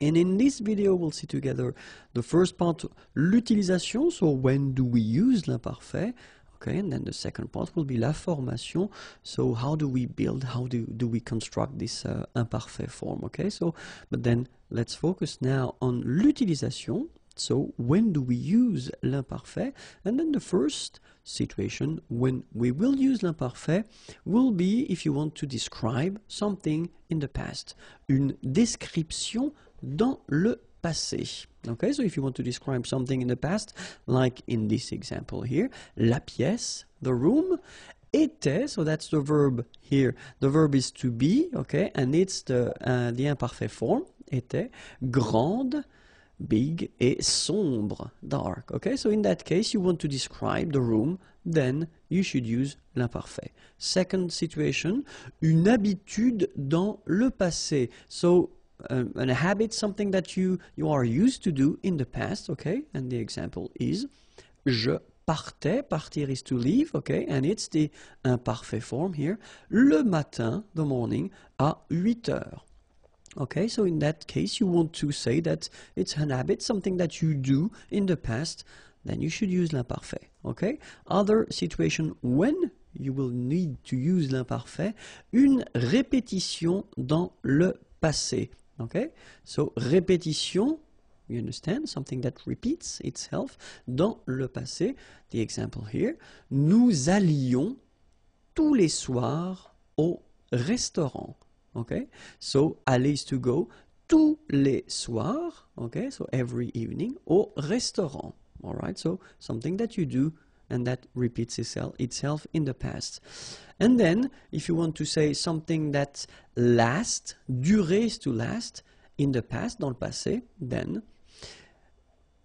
And in this video, we'll see together the first part, l'utilisation, so when do we use l'imparfait, okay, and then the second part will be la formation, so how do we build, how do, do we construct this uh, imparfait form, okay, so, but then let's focus now on l'utilisation, so when do we use l'imparfait, and then the first situation when we will use l'imparfait will be if you want to describe something in the past, une description dans le passé. Okay, so if you want to describe something in the past, like in this example here, la pièce, the room, était, so that's the verb here. The verb is to be, okay, and it's the, uh, the imperfect form, était, grande, big, et sombre, dark. Okay, so in that case, you want to describe the room, then you should use l'imparfait. Second situation, une habitude dans le passé. So um, a habit, something that you, you are used to do in the past, okay, and the example is je partais, partir is to leave, okay, and it's the imparfait form here, le matin, the morning, à 8 heures. Okay, so in that case, you want to say that it's an habit, something that you do in the past, then you should use l'imparfait. Okay, other situation when you will need to use l'imparfait, une répétition dans le passé. Okay, so répétition, you understand, something that repeats itself dans le passé. The example here, nous allions tous les soirs au restaurant. Okay, so aller is to go tous les soirs. Okay, so every evening au restaurant. All right, so something that you do and that repeats itself, itself in the past. And then, if you want to say something that lasts, durer to last in the past, dans le passé, then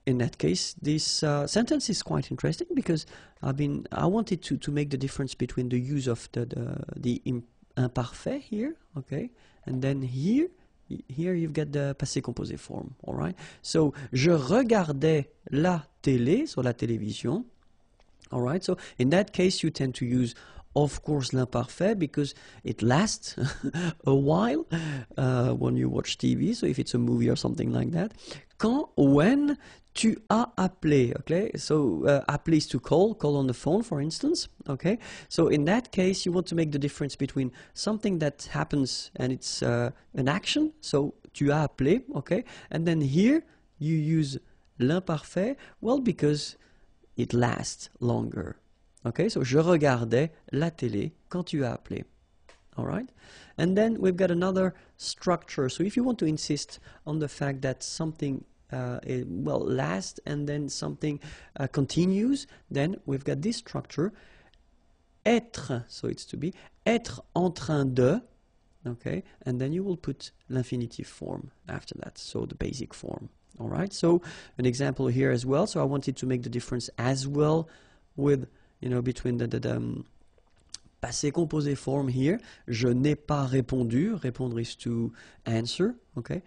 in that case, this uh, sentence is quite interesting because I've been I wanted to, to make the difference between the use of the the, the imparfait here, okay, and then here here you've got the passé composé form, all right. So je regardais la télé sur la télévision, all right. So in that case, you tend to use of course l'imparfait because it lasts *laughs* a while uh, when you watch TV. So if it's a movie or something like that. Quand, when tu as appelé, okay? So uh, appeler is to call, call on the phone, for instance, okay? So in that case, you want to make the difference between something that happens and it's uh, an action. So tu as appelé, okay? And then here you use l'imparfait, well, because it lasts longer. Okay, so je regardais la télé quand tu as appelé. All right, and then we've got another structure. So if you want to insist on the fact that something uh, it, well lasts and then something uh, continues, then we've got this structure. Être, so it's to be être en train de. Okay, and then you will put l'infinitive form after that. So the basic form. All right. So an example here as well. So I wanted to make the difference as well with you know, between the, the, the um, passé composé form here. Je n'ai pas répondu. Répondre is to answer. Okay.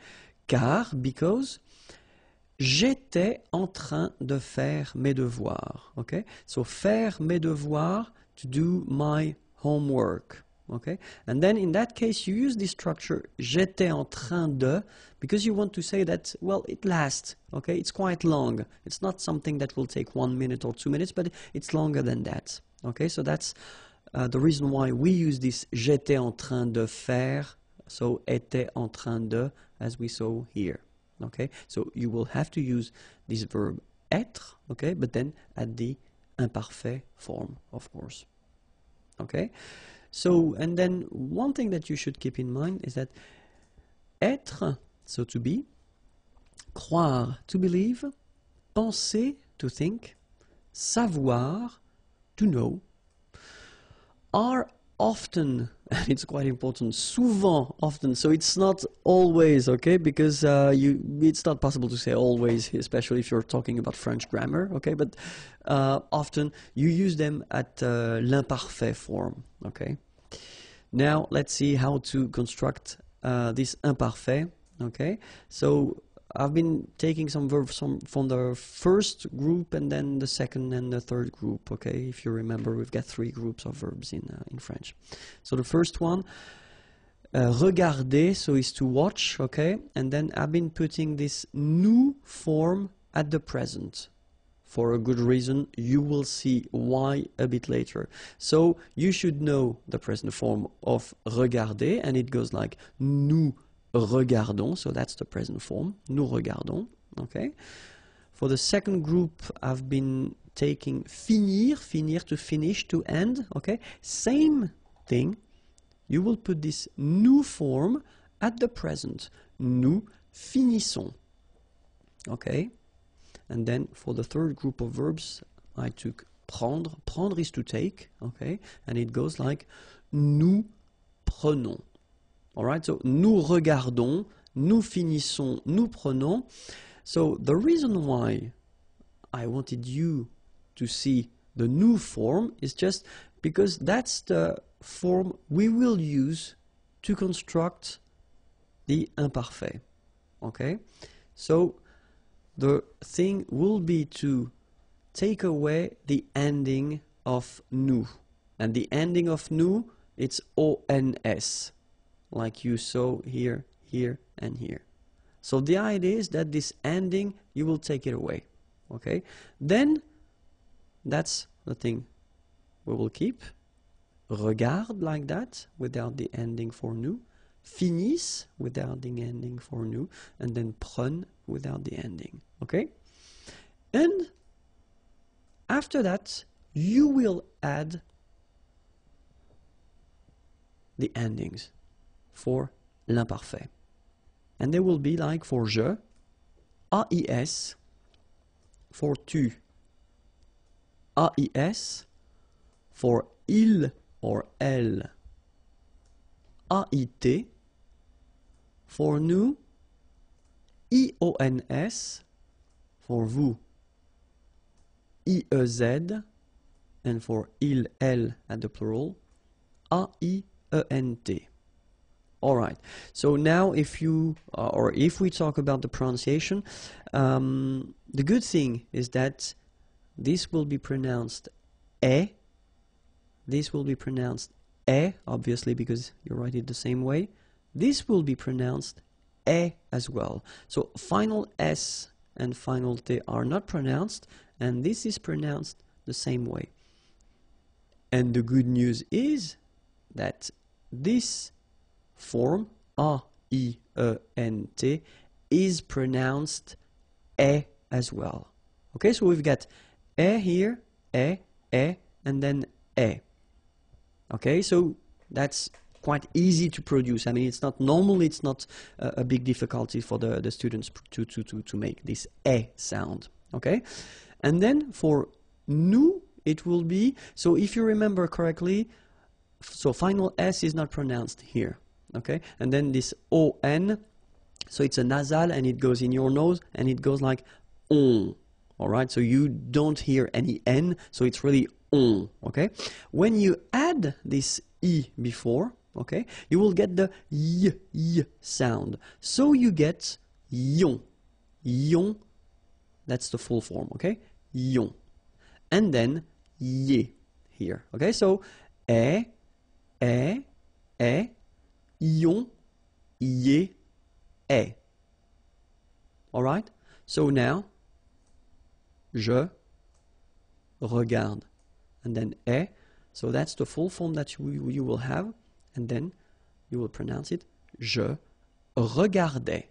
Car, because, j'étais en train de faire mes devoirs. Okay. So faire mes devoirs to do my homework. Okay, and then in that case you use this structure j'étais en train de because you want to say that well it lasts. Okay, it's quite long. It's not something that will take one minute or two minutes, but it's longer than that. Okay, so that's uh, the reason why we use this j'étais en train de faire. So était en train de, as we saw here. Okay, so you will have to use this verb être. Okay, but then at the imparfait form, of course. Okay. So, and then one thing that you should keep in mind is that être, so to be, croire, to believe, penser, to think, savoir, to know, are often, and *laughs* it's quite important, souvent, often. So it's not always, okay, because uh, you, it's not possible to say always, especially if you're talking about French grammar, okay, but uh, often you use them at uh, l'imparfait form, okay. Now let's see how to construct uh, this imparfait. Okay, so I've been taking some verbs from, from the first group and then the second and the third group. Okay, if you remember, we've got three groups of verbs in uh, in French. So the first one, uh, regarder, so is to watch. Okay, and then I've been putting this nous form at the present for a good reason. You will see why a bit later. So you should know the present form of regarder, and it goes like nous regardons. So that's the present form. Nous regardons. Okay. For the second group, I've been taking finir, finir to finish, to end. Okay. Same thing. You will put this new form at the present. Nous finissons. Okay? And then for the third group of verbs, I took prendre. Prendre is to take, okay? And it goes like nous prenons. Alright, so nous regardons, nous finissons, nous prenons. So the reason why I wanted you to see the new form is just because that's the form we will use to construct the imparfait. Okay? So the thing will be to take away the ending of nous. And the ending of nous, it's ONS, like you saw here, here, and here. So the idea is that this ending, you will take it away. Okay? Then, that's the thing we will keep. Regarde like that, without the ending for nous. Finisse, without the ending for nous. And then prenne, without the ending. Okay? And after that, you will add the endings for l'imparfait. And they will be like for je, AIS, for tu, AIS, for il or elle, AIT, for nous, IONS, for vous, IEZ, and for il, elle at the plural, A-I-E-N-T. Alright, so now if you, uh, or if we talk about the pronunciation, um, the good thing is that this will be pronounced E, this will be pronounced E, obviously because you write it the same way, this will be pronounced E as well. So final S and final T are not pronounced, and this is pronounced the same way. And the good news is that this form, A-I-E-N-T, is pronounced E as well. Okay, so we've got E here, E, E, and then E. Okay, so that's quite easy to produce. I mean, it's not normally it's not a, a big difficulty for the, the students to, to, to, to make this E sound. Okay, and then for nous, it will be so if you remember correctly, so final S is not pronounced here. Okay, and then this O N, so it's a nasal and it goes in your nose and it goes like on. All right, so you don't hear any N, so it's really on. Okay, when you add this E before, okay, you will get the Y, Y sound. So you get yon, yon, that's the full form, okay, yon. And then ye here, okay, so E, E, E, yon, ye, E. All right, so now, je regarde, and then E. So that's the full form that you, you will have, and then you will pronounce it je regardais.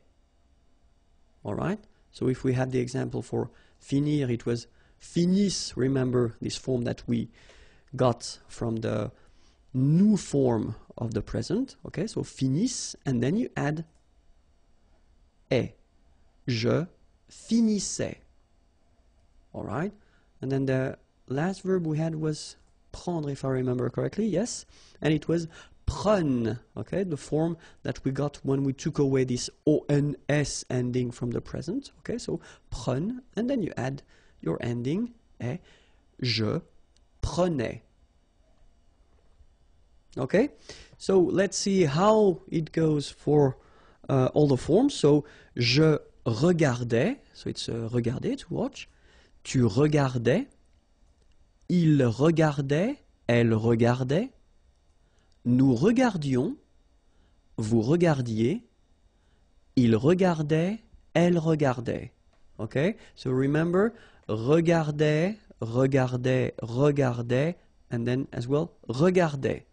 All right? So if we had the example for finir, it was finis. Remember this form that we got from the nous form of the present. Okay, so finis, and then you add et. Je finissais. All right? And then the last verb we had was prendre, if I remember correctly, yes? And it was prenne, okay? The form that we got when we took away this ONS ending from the present, okay? So prenne, and then you add your ending, et je prenais. Okay? So let's see how it goes for uh, all the forms. So je regardais, so it's uh, regarder, to watch. Tu regardais, il regardait, elle regardait, nous regardions, vous regardiez, il regardait, elle regardait. Okay? So remember, regardait, regardait, regardait, and then as well, regardait.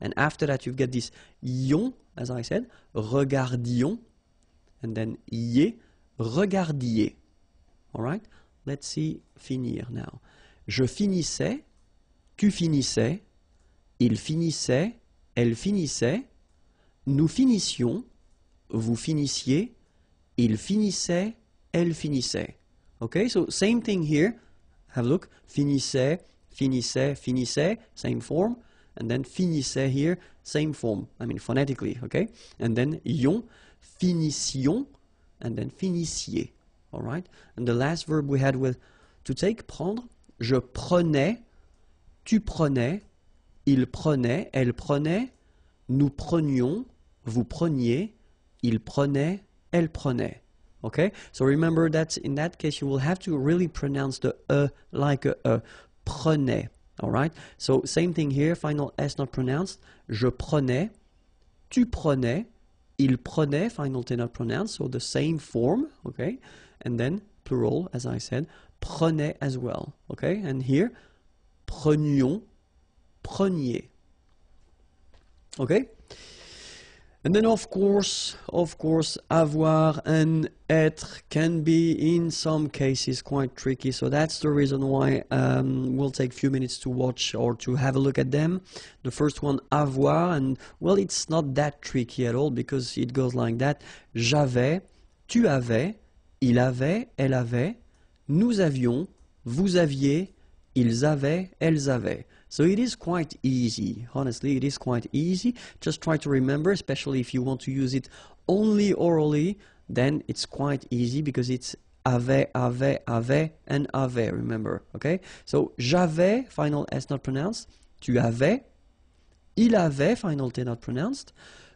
And after that, you've got this ion, as I said, regardions, and then yé, regardiez. All right? Let's see finir now. Je finissais, tu finissais, il finissait, elle finissait, nous finissions, vous finissiez, il finissait, elle finissait. Okay, so same thing here. Have a look. Finissait, finissait, finissait, same form. And then finissait here, same form. I mean phonetically, okay? And then ion, finissions, and then finissiez. All right? And the last verb we had was to take, prendre. Je prenais, tu prenais, il prenait, elle prenait, nous prenions, vous preniez, il prenait, elle prenait. Okay? So remember that in that case you will have to really pronounce the e like a, a prenait. Alright? So same thing here, final S not pronounced. Je prenais, tu prenais, il prenait, final T not pronounced, so the same form, okay? And then plural, as I said, prenait as well, okay? And here, prenions, preniez. Okay? And then of course, of course, avoir and être can be in some cases quite tricky. So that's the reason why um, we'll take a few minutes to watch or to have a look at them. The first one, avoir, and well, it's not that tricky at all because it goes like that. J'avais, tu avais, il avait, elle avait, nous avions, vous aviez, ils avaient, elles avaient. So it is quite easy. Honestly, it is quite easy. Just try to remember, especially if you want to use it only orally, then it's quite easy because it's avait, avait, avait, and avait, remember, okay? So, j'avais, final S not pronounced. Tu avais. Il avait, final T not pronounced.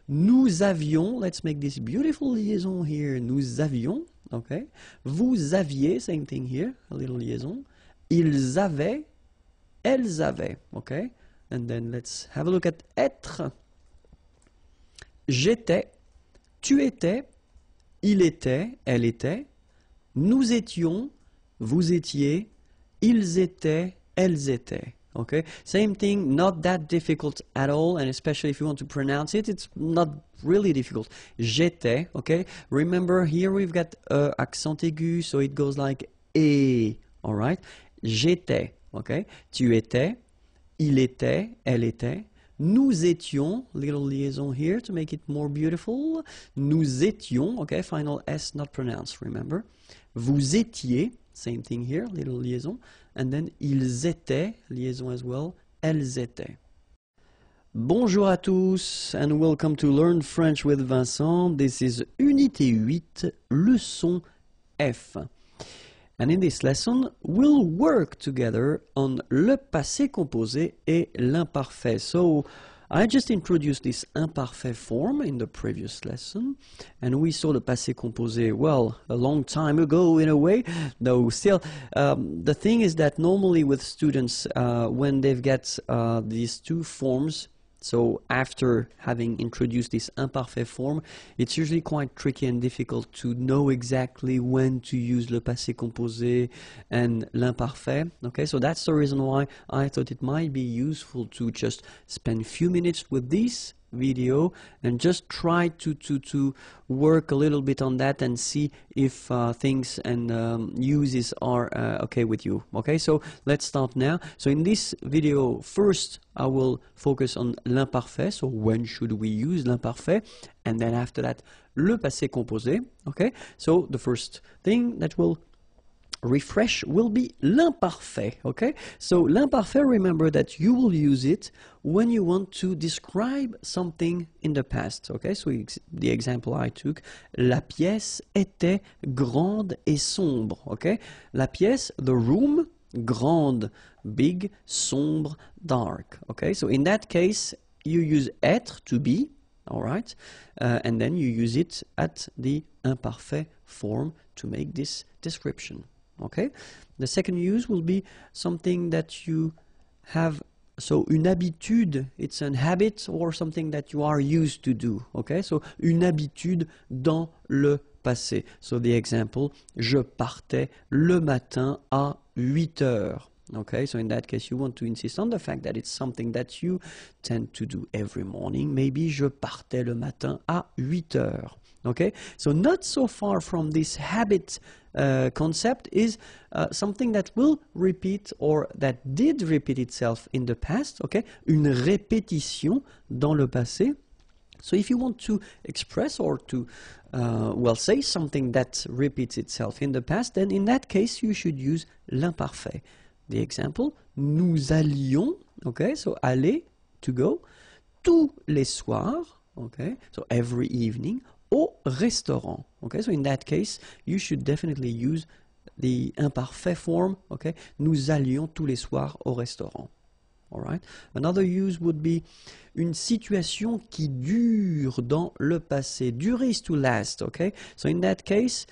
Nous avions, let's make this beautiful liaison here. Nous avions, okay? Vous aviez, same thing here, a little liaison. Ils avaient, elles avaient. Okay? And then let's have a look at être. J'étais, tu étais, il était, elle était, nous étions, vous étiez, ils étaient, elles étaient. Okay, same thing, not that difficult at all, and especially if you want to pronounce it, it's not really difficult. J'étais, okay. Remember here we've got uh, accent aigu, so it goes like et. All right, j'étais. Okay? Tu étais, il était, elle était. Nous étions, little liaison here to make it more beautiful. Nous étions, okay, final S not pronounced, remember? Vous étiez, same thing here, little liaison. And then ils étaient, liaison as well, elles étaient. Bonjour à tous and welcome to Learn French with Vincent. This is Unité 8, leçon F. And in this lesson, we'll work together on le passé composé et l'imparfait. So, I just introduced this imparfait form in the previous lesson, and we saw the passé composé, well, a long time ago in a way, though still, um, the thing is that normally with students, uh, when they've got uh, these two forms, so after having introduced this imparfait form, it's usually quite tricky and difficult to know exactly when to use le passé composé and l'imparfait. Okay, so that's the reason why I thought it might be useful to just spend a few minutes with this video and just try to, to, to work a little bit on that and see if uh, things and um, uses are uh, okay with you. Okay, so let's start now. So in this video, first I will focus on l'imparfait, so when should we use l'imparfait, and then after that, le passé composé. Okay, so the first thing that will refresh will be l'imparfait, okay? So l'imparfait, remember that you will use it when you want to describe something in the past, okay? So the example I took, la pièce était grande et sombre, okay? La pièce, the room, grande, big, sombre, dark, okay? So in that case, you use être to be, all right? Uh, and then you use it at the imparfait form to make this description. Okay. The second use will be something that you have. So une habitude, it's an habit or something that you are used to do. Okay. So une habitude dans le passé. So the example, je partais le matin à 8 heures. Okay, so in that case, you want to insist on the fact that it's something that you tend to do every morning. Maybe je partais le matin à 8 heures. Okay, so not so far from this habit uh, concept is uh, something that will repeat or that did repeat itself in the past. Okay, une répétition dans le passé. So if you want to express or to, uh, well, say something that repeats itself in the past, then in that case you should use l'imparfait. The example, nous allions, okay, so aller, to go, tous les soirs, okay, so every evening, au restaurant, okay, so in that case you should definitely use the imparfait form, okay, nous allions tous les soirs au restaurant. Alright? Another use would be une situation qui dure dans le passé. Durer is to last, okay? So in that case,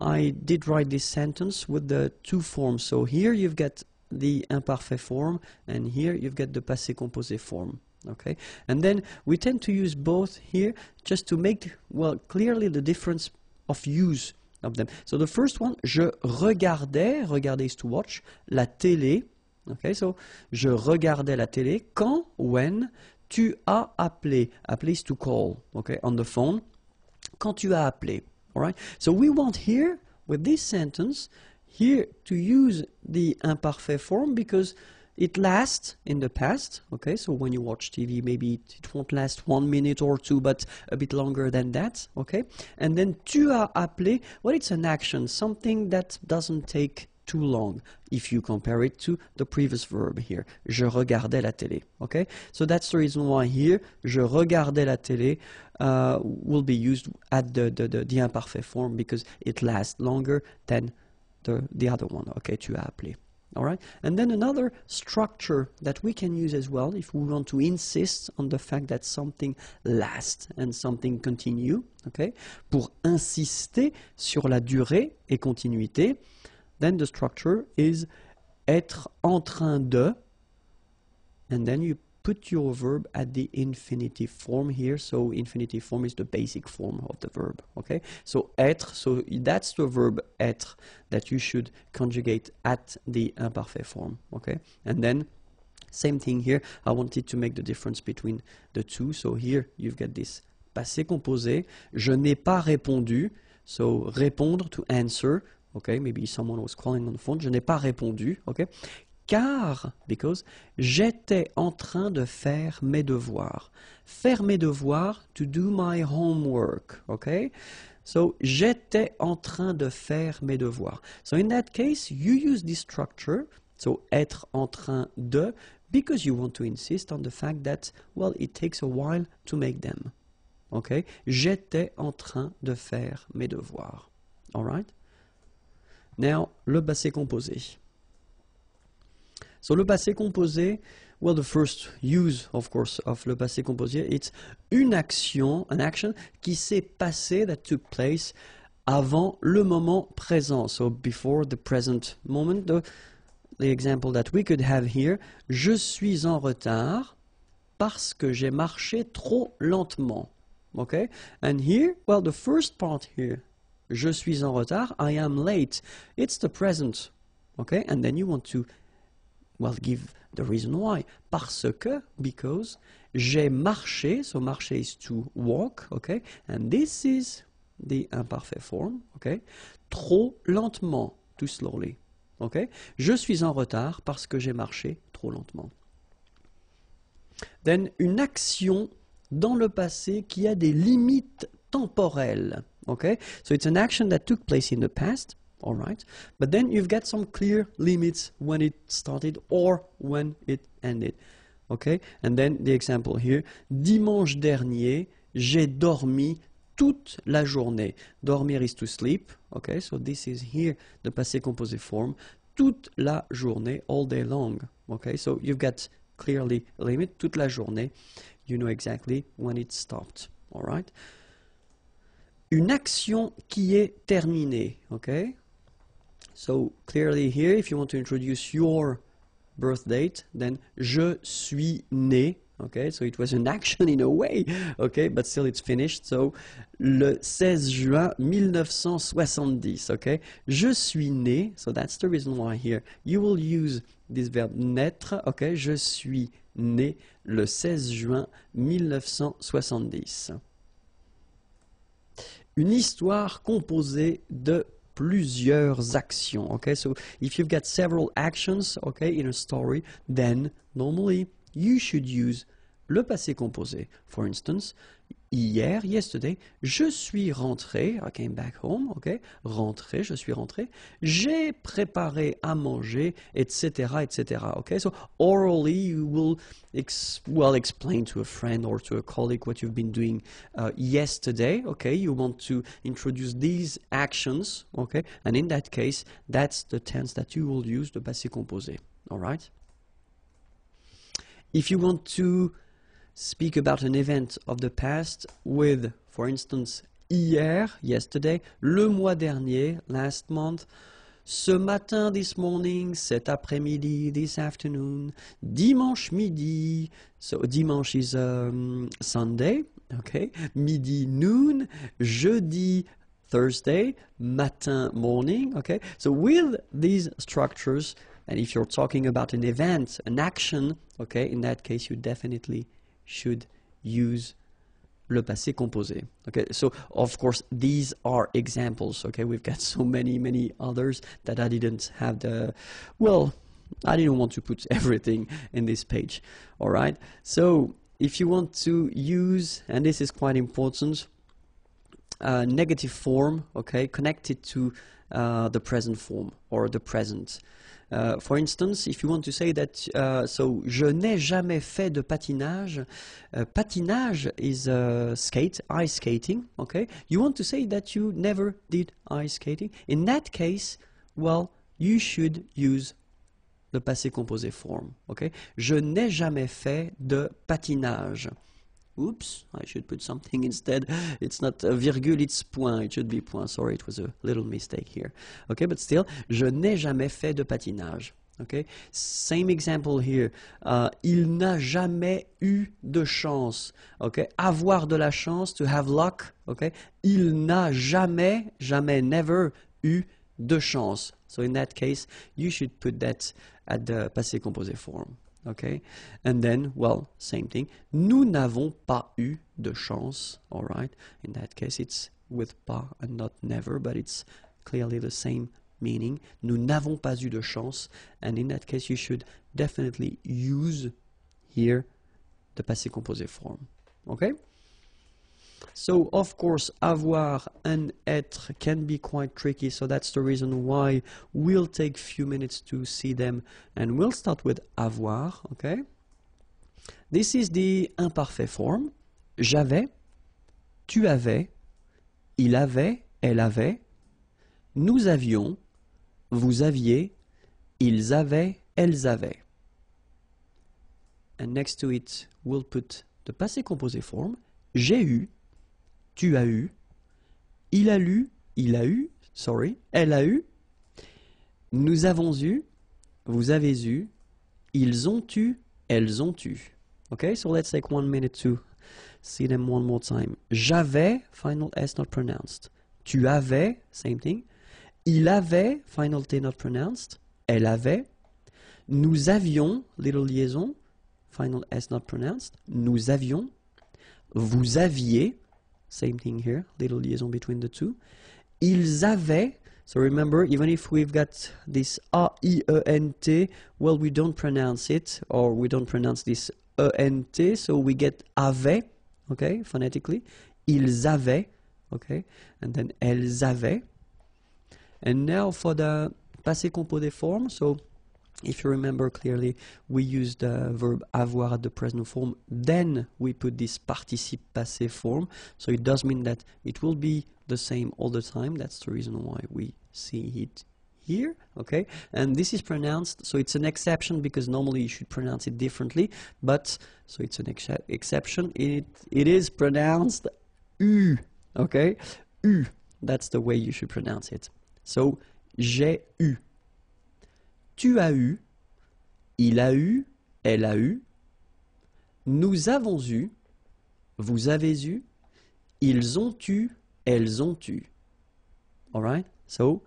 I did write this sentence with the two forms. So here you've got the imparfait form, and here you've got the passé composé form. Okay, and then we tend to use both here just to make well clearly the difference of use of them. So the first one, je regardais, regarder is to watch, la télé. Okay, so je regardais la télé quand, when, tu as appelé. Appelé is to call, okay, on the phone. Quand tu as appelé. Alright? So we want here, with this sentence, here to use the imparfait form because it lasts in the past. Okay, so when you watch TV, maybe it, it, won't last one minute or two, but a bit longer than that. Okay, and then tu as appelé, well, it's an action, something that doesn't take too long if you compare it to the previous verb here. Je regardais la télé. Okay, so that's the reason why here je regardais la télé uh, will be used at the, the, the, the imparfait form because it lasts longer than the, the other one. Okay, tu as appelé. All right, and then another structure that we can use as well if we want to insist on the fact that something lasts and something continue. Okay, pour insister sur la durée et continuité then the structure is être en train de, and then you put your verb at the infinitive form here. So infinitive form is the basic form of the verb. Okay. So être. So that's the verb être that you should conjugate at the imparfait form. Okay. And then same thing here. I wanted to make the difference between the two. So here you've got this passé composé. Je n'ai pas répondu. So répondre to answer. Okay, maybe someone was calling on the phone. Je n'ai pas répondu. Okay, car, because, j'étais en train de faire mes devoirs. Faire mes devoirs, to do my homework. Okay, so j'étais en train de faire mes devoirs. So in that case, you use this structure. So être en train de, because you want to insist on the fact that, well, it takes a while to make them. Okay, j'étais en train de faire mes devoirs. All right? Now, le passé composé. So, le passé composé, well, the first use, of course, of le passé composé, it's une action, an action qui s'est passée, that took place avant le moment présent. So, before the present moment, the, the example that we could have here, je suis en retard parce que j'ai marché trop lentement. Okay? And here, well, the first part here, Je suis en retard. I am late. It's the present. Okay? And then you want to, well, give the reason why. Parce que, because, j'ai marché. So marcher is to walk. Okay? And this is the imperfect form. Okay? Trop lentement. Too slowly. Okay? Je suis en retard parce que j'ai marché trop lentement. Then, une action dans le passé qui a des limites temporelles. Okay, so it's an action that took place in the past, all right, but then you've got some clear limits when it started or when it ended. Okay, and then the example here dimanche dernier, j'ai dormi toute la journée. Dormir is to sleep. Okay, so this is here the passé composé form. Toute la journée, all day long. Okay, so you've got clearly limit. Toute la journée, you know exactly when it stopped. All right? Une action qui est terminée. Okay? So clearly here, if you want to introduce your birth date, then je suis né. Okay, so it was an action *laughs* in a way, okay, but still it's finished. So le 16 juin 1970, okay, je suis né. So that's the reason why here you will use this verb naître. Okay, je suis né le 16 juin 1970 une histoire composée de plusieurs actions. Okay, so if you've got several actions, okay, in a story, then normally you should use le passé composé. For instance, hier, yesterday, je suis rentré, I came back home, ok, rentré, je suis rentré, j'ai préparé à manger, etc., etc., ok, so orally you will, ex well, explain to a friend or to a colleague what you've been doing uh, yesterday, okay, you want to introduce these actions, okay, and in that case, that's the tense that you will use, the passé composé, alright? If you want to speak about an event of the past with, for instance, hier, yesterday, le mois dernier, last month, ce matin, this morning, cet après-midi, this afternoon, dimanche midi, so dimanche is um, Sunday, okay, midi, noon, jeudi, Thursday, matin, morning, okay. So with these structures, and if you're talking about an event, an action, okay, in that case, you definitely should use le passé composé. Okay, so of course these are examples. Okay, we've got so many, many others that I didn't have the, well, I didn't want to put *laughs* everything in this page. All right, so if you want to use, and this is quite important, uh, negative form, okay, connected to uh, the present form or the present. Uh, for instance, if you want to say that, uh, so je n'ai jamais fait de patinage. Uh, patinage is uh, skate, ice skating. Okay, you want to say that you never did ice skating. In that case, well, you should use the passé composé form. Okay, je n'ai jamais fait de patinage. Oops, I should put something *laughs* instead. It's not a virgule, it's point. It should be point. Sorry, it was a little mistake here. Okay, but still, je n'ai jamais fait de patinage. Okay, same example here. Uh, il n'a jamais eu de chance. Okay, avoir de la chance, to have luck. Okay, il n'a jamais, jamais, never eu de chance. So in that case, you should put that at the passé composé form. Okay, and then, well, same thing. Nous n'avons pas eu de chance. All right. In that case, it's with pas and not never, but it's clearly the same meaning. Nous n'avons pas eu de chance, and in that case, you should definitely use here the passé composé form. Okay. So, of course, avoir and être can be quite tricky, so that's the reason why we'll take few minutes to see them, and we'll start with avoir, okay? This is the imparfait form. J'avais, tu avais, il avait, elle avait, nous avions, vous aviez, ils avaient, elles avaient. And next to it, we'll put the passé composé form. J'ai eu, tu as eu, il a lu, il a eu, sorry, elle a eu, nous avons eu, vous avez eu, ils ont eu, elles ont eu. Okay, so let's take one minute to see them one more time. J'avais, final S not pronounced. Tu avais, same thing. Il avait, final T not pronounced. Elle avait. Nous avions, little liaison, final S not pronounced. Nous avions. Vous aviez, same thing here, little liaison between the two. Ils avaient, so remember, even if we've got this A-I-E-N-T, well, we don't pronounce it, or we don't pronounce this E-N-T, so we get avait, okay, phonetically. Ils avaient, okay, and then elles avaient. And now for the passé composé form, so if you remember clearly, we use the verb avoir at the present form, then we put this participe passé form. So it does mean that it will be the same all the time. That's the reason why we see it here. Okay, and this is pronounced, so it's an exception because normally you should pronounce it differently. But so it's an ex exception. It it is pronounced u. Okay, u. That's the way you should pronounce it. So j'ai eu. Tu as eu, il a eu, elle a eu, nous avons eu, vous avez eu, ils ont eu, elles ont eu. Alright? So,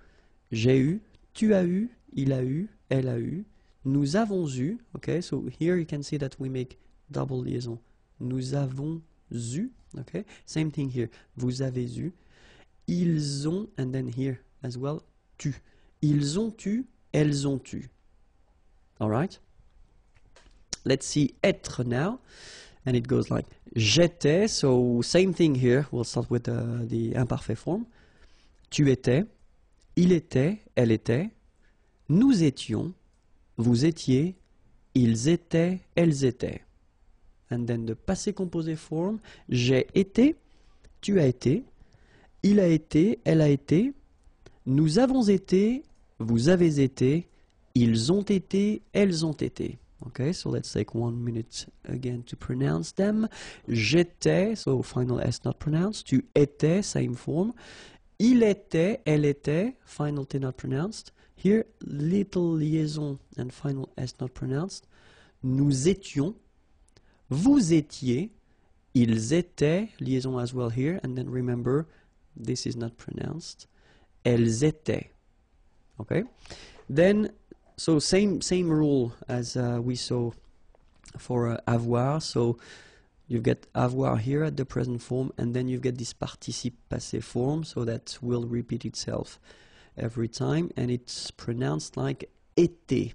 j'ai eu, tu as eu, il a eu, elle a eu, nous avons eu. Okay, so here you can see that we make double liaison. Nous avons eu. Okay, same thing here. Vous avez eu. Ils ont, and then here as well, tu. Ils ont eu, elles ont eu. All right? Let's see être now. and it goes like j'étais. So same thing here. We'll start with uh, the imparfait form. Tu étais, il était, elle était, nous étions, vous étiez, ils étaient, elles étaient. And then the passé composé form, j'ai été, tu as été, il a été, elle a été, nous avons été, vous avez été, ils ont été, elles ont été. Okay, so let's take one minute again to pronounce them. J'étais, so final S not pronounced. Tu étais, same form. Il était, elle était, final T not pronounced. Here, little liaison and final S not pronounced. Nous étions, vous étiez, ils étaient, liaison as well here, and then remember, this is not pronounced. Elles étaient. Okay? Then so same same rule as uh, we saw for uh, avoir. So you get avoir here at the present form, and then you get this participe passé form, so that will repeat itself every time, and it's pronounced like été,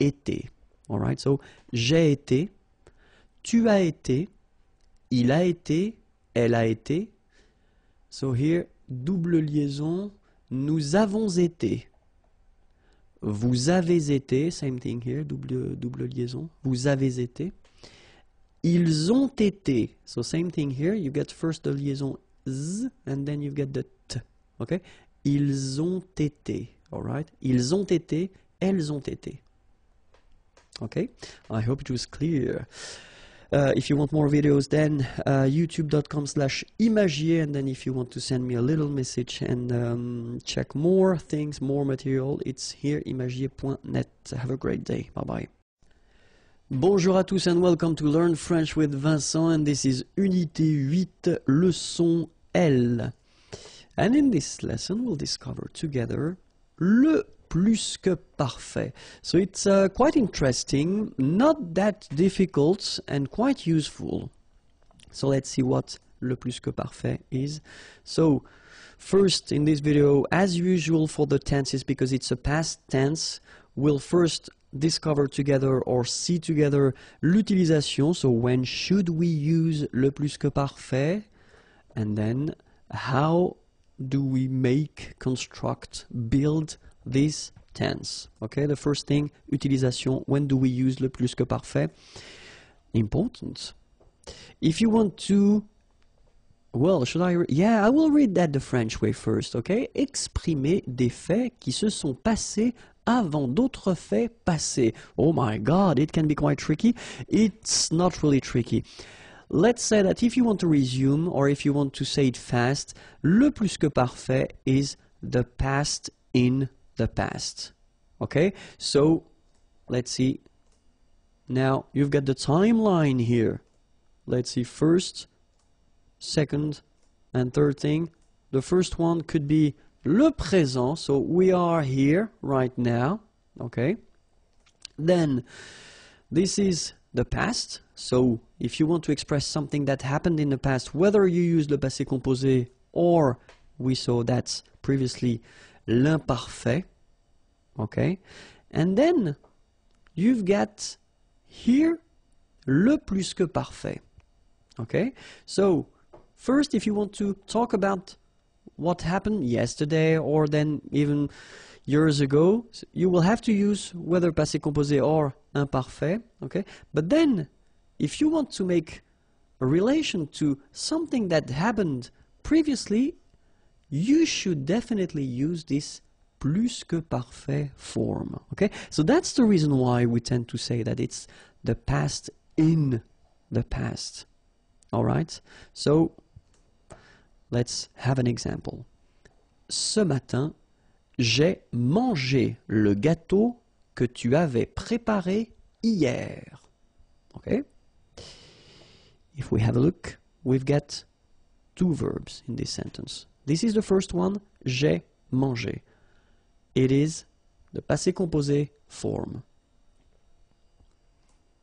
été. All right. So j'ai été, tu as été, il a été, elle a été. So here double liaison, nous avons été. Vous avez été, same thing here, double, double liaison. Vous avez été. Ils ont été. So same thing here. You get first the liaison z and then you get the t. Okay? Ils ont été. All right? Ils ont été. Elles ont été. Okay? I hope it was clear. Uh, if you want more videos, then uh, youtube.com slash imagier. And then if you want to send me a little message and um, check more things, more material, it's here, imagier.net. Have a great day. Bye bye. Bonjour à tous and welcome to Learn French with Vincent. And this is Unité 8, leçon L. And in this lesson, we'll discover together le plus que parfait. So it's uh, quite interesting, not that difficult and quite useful. So let's see what le plus que parfait is. So first in this video, as usual for the tenses, because it's a past tense, we'll first discover together or see together l'utilisation. So when should we use le plus que parfait? And then how do we make, construct, build this tense. Okay, the first thing, utilisation. When do we use le plus que parfait? Important. If you want to, well, should I? Yeah, I will read that the French way first. Okay, exprimer des faits qui se sont passés avant d'autres faits passés. Oh my God, it can be quite tricky. It's not really tricky. Let's say that if you want to resume or if you want to say it fast, le plus que parfait is the past in the past. Okay, so let's see. Now you've got the timeline here. Let's see, first, second, and third thing. The first one could be le présent, so we are here right now. Okay, then this is the past. So if you want to express something that happened in the past, whether you use le passé composé or we saw that previously l'imparfait, Okay? And then you've got here le plus que parfait. Okay? So, first, if you want to talk about what happened yesterday or then even years ago, you will have to use whether passé composé or imparfait. Okay? But then, if you want to make a relation to something that happened previously, you should definitely use this plus que parfait form. Okay, so that's the reason why we tend to say that it's the past in the past. All right, so let's have an example. Ce matin, j'ai mangé le gâteau que tu avais préparé hier. Okay? If we have a look, we've got two verbs in this sentence. This is the first one, j'ai mangé. It is the passé composé form.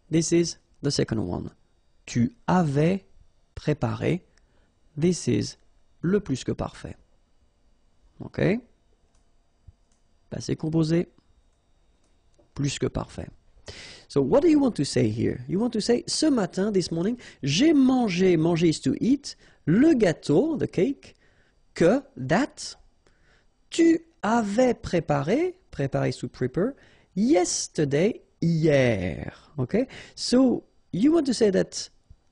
This is the second one. Tu avais préparé. This is le plus que parfait. OK? Passé composé. Plus que parfait. So what do you want to say here? You want to say ce matin, this morning, j'ai mangé, manger is to eat, le gâteau, the cake, que, that, tu avais préparé, préparé sous to prepare, yesterday, hier. Okay? So you want to say that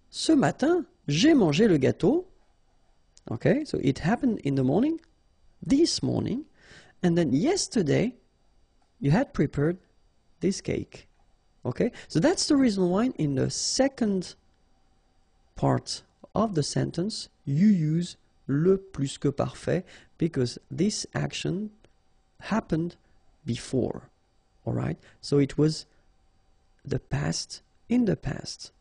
ce matin, j'ai mangé le gâteau. Okay? So it happened in the morning, this morning, and then yesterday you had prepared this cake. Okay? So that's the reason why in the second part of the sentence you use le plus que parfait because this action happened before. Alright? So it was the past in the past.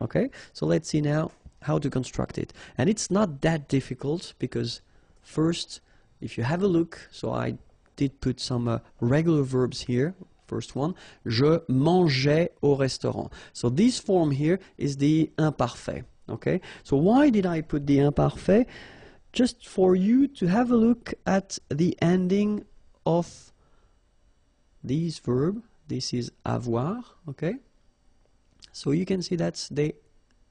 Okay? So let's see now how to construct it. And it's not that difficult because first, if you have a look, so I did put some uh, regular verbs here. First one, je mangeais au restaurant. So this form here is the imparfait. Okay? So why did I put the imparfait? Just for you to have a look at the ending of this verb. This is avoir, okay? So you can see that they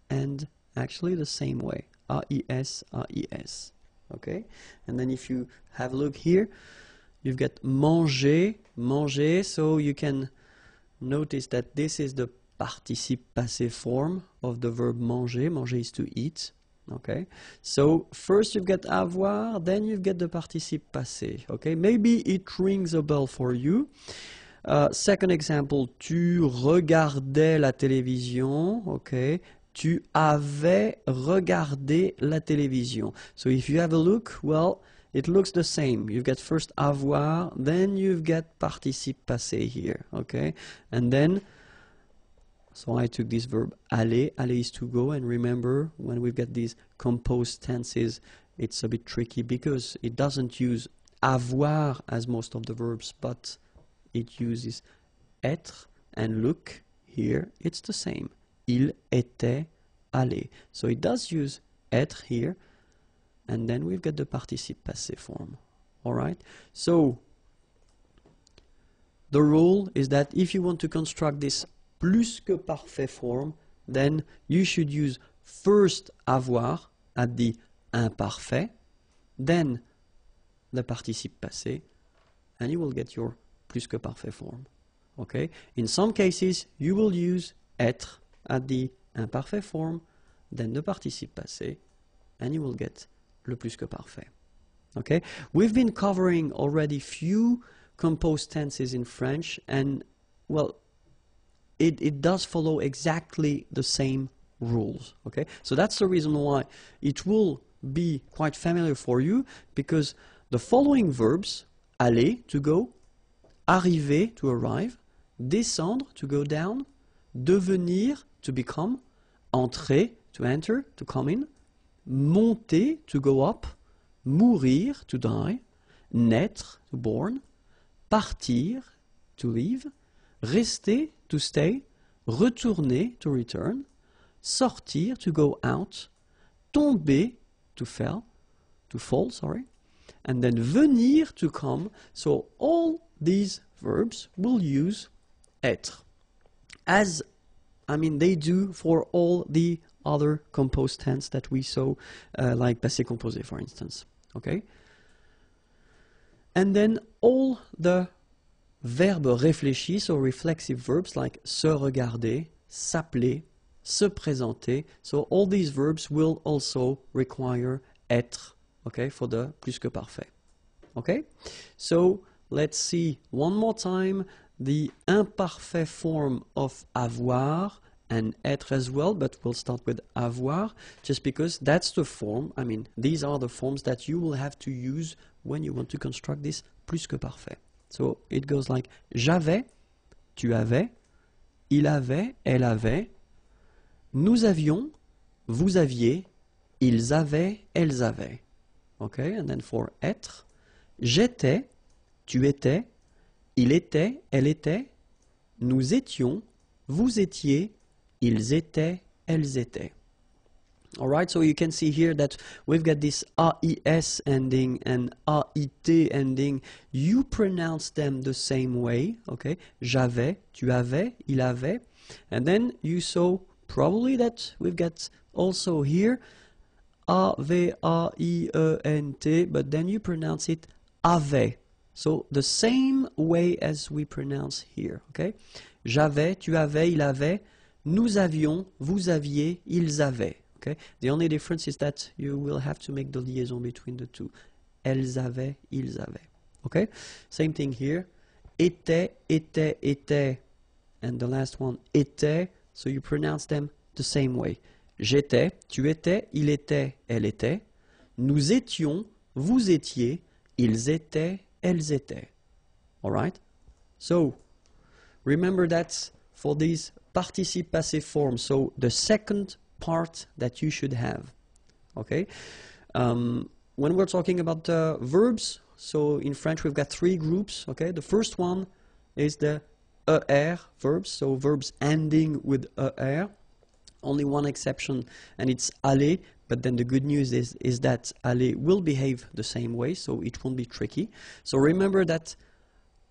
end actually the same way. R-E-S, R-E-S. Okay? And then if you have a look here, you've got manger, manger, so you can notice that this is the participe passé form of the verb manger. Manger is to eat. Okay, so first you've got avoir, then you've got the participe passé. Okay, maybe it rings a bell for you. Uh, second example, tu regardais la télévision. Okay, tu avais regardé la télévision. So if you have a look, well, it looks the same. You've got first avoir, then you've got participe passé here. Okay, and then so I took this verb aller, aller is to go, and remember when we've got these composed tenses, it's a bit tricky because it doesn't use avoir as most of the verbs, but it uses être, and look here, it's the same. Il était allé. So it does use être here, and then we've got the participe passé form. Alright? So the rule is that if you want to construct this plus que parfait form, then you should use first avoir at the imparfait, then the participe passé, and you will get your plus que parfait form. Okay? In some cases, you will use être at the imparfait form, then the participe passé, and you will get le plus que parfait. Okay? We've been covering already few composed tenses in French, and well, it, it does follow exactly the same rules. Okay, so that's the reason why it will be quite familiar for you because the following verbs aller to go, arriver to arrive, descendre to go down, devenir to become, entrer to enter to come in, monter to go up, mourir to die, naître to born, partir to leave, rester to stay, retourner to return, sortir to go out, tomber to fall, to fall, sorry, and then venir to come. So all these verbs will use être, as I mean they do for all the other composed tense that we saw, uh, like passé composé, for instance. Okay. And then all the verbes réfléchis, so reflexive verbs like se regarder, s'appeler, se présenter. So all these verbs will also require être, okay, for the plus que parfait. Okay? So let's see one more time the imperfect form of avoir and être as well, but we'll start with avoir just because that's the form, I mean, these are the forms that you will have to use when you want to construct this plus que parfait. So it goes like j'avais, tu avais, il avait, elle avait, nous avions, vous aviez, ils avaient, elles avaient. Okay, and then for être, j'étais, tu étais, il était, elle était, nous étions, vous étiez, ils étaient, elles étaient. All right, so you can see here that we've got this AIS ending and AIT ending. You pronounce them the same way, okay? J'avais, tu avais, il avait. And then you saw probably that we've got also here A V A I E N T, but then you pronounce it avait. So the same way as we pronounce here, okay? J'avais, tu avais, il avait, nous avions, vous aviez, ils avaient. Okay? The only difference is that you will have to make the liaison between the two. Elles avaient, ils avaient. Okay? Same thing here. Était, était, était, and the last one, était. So you pronounce them the same way. J'étais, tu étais, il était, elle était. Nous étions, vous étiez, ils étaient, elles étaient. Alright? So, remember that for these participe forms, so the second part that you should have. Okay? Um, when we're talking about uh, verbs, so in French we've got three groups. Okay? The first one is the er verbs, so verbs ending with er. Only one exception, and it's aller. But then the good news is is that aller will behave the same way, so it won't be tricky. So remember that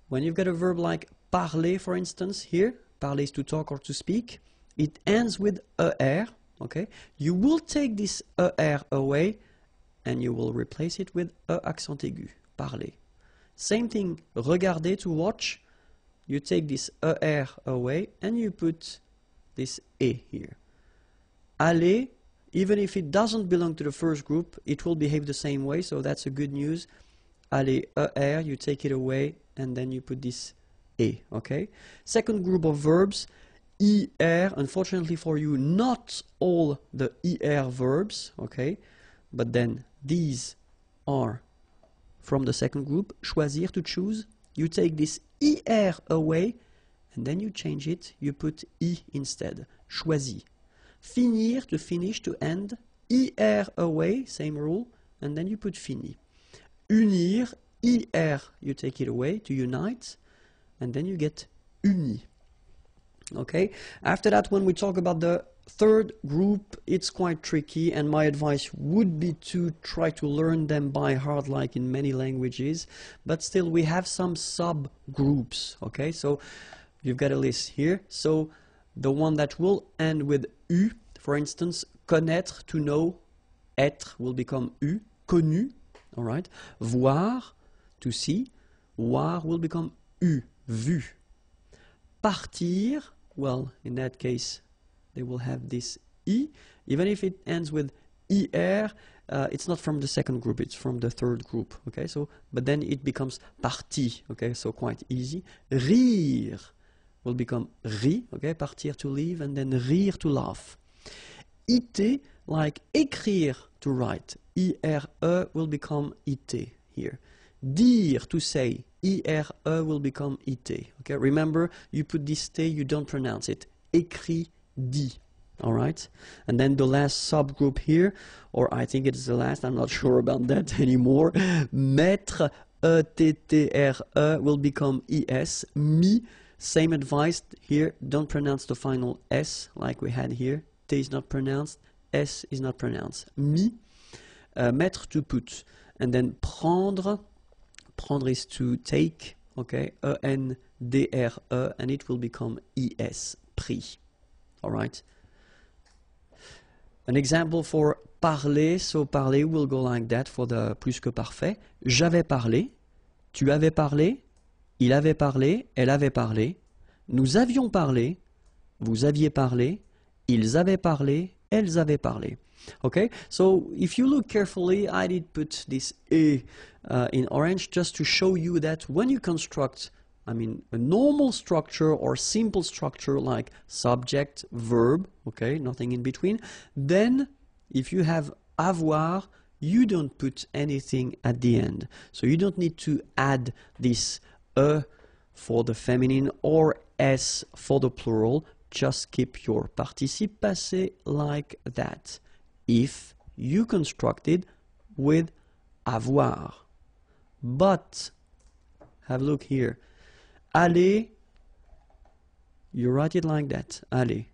when you've got a verb like parler, for instance, here, parler is to talk or to speak, it ends with er. Okay, you will take this er away, and you will replace it with e accent aigu. Parlé. Same thing. Regarder to watch. You take this er away, and you put this e here. Aller, even if it doesn't belong to the first group, it will behave the same way, so that's a good news. Aller, er, you take it away, and then you put this e, okay? Second group of verbs, er, unfortunately for you, not all the er verbs, okay? But then these are from the second group, choisir, to choose. You take this er away, and then you change it, you put E instead, choisi. Finir, to finish, to end, er away, same rule, and then you put fini. Unir, er, you take it away, to unite, and then you get uni. Okay, after that, when we talk about the third group, it's quite tricky, and my advice would be to try to learn them by heart, like in many languages. But still, we have some subgroups. Okay, so you've got a list here. So the one that will end with U, for instance, connaître, to know, être will become U, connu, all right? Voir, to see, voir will become U, vu. Partir, well, in that case, they will have this E, even if it ends with ER, uh, it's not from the second group, it's from the third group, okay? So, but then it becomes parti, okay? So quite easy. Rire, will become ri, okay, partir to leave, and then rire to laugh. It, like écrire to write, I-R-E will become it here. Dire to say, I-R-E will become it. Okay, remember, you put this T, you don't pronounce it. Écrit, dit. All right, and then the last subgroup here, or I think it's the last. I'm not sure about that *laughs* anymore. Mettre, E-T-T-R-E will become es. Mis same advice here, don't pronounce the final S like we had here. T is not pronounced, S is not pronounced. Mis, uh, mettre to put. And then prendre, prendre is to take, okay, E-N-D-R-E, and it will become E-S, pris. Alright? An example for parler, so parler will go like that for the plus que parfait. J'avais parlé, tu avais parlé, il avait parlé, elle avait parlé, nous avions parlé, vous aviez parlé, ils avaient parlé, elles avaient parlé. Okay, so if you look carefully, I did put this e uh, in orange just to show you that when you construct, I mean, a normal structure or simple structure like subject, verb, okay, nothing in between, then if you have avoir, you don't put anything at the end. So you don't need to add this e for the feminine or s for the plural. Just keep your participe passé like that. If you constructed with avoir. But, have a look here. Aller, you write it like that. Allé.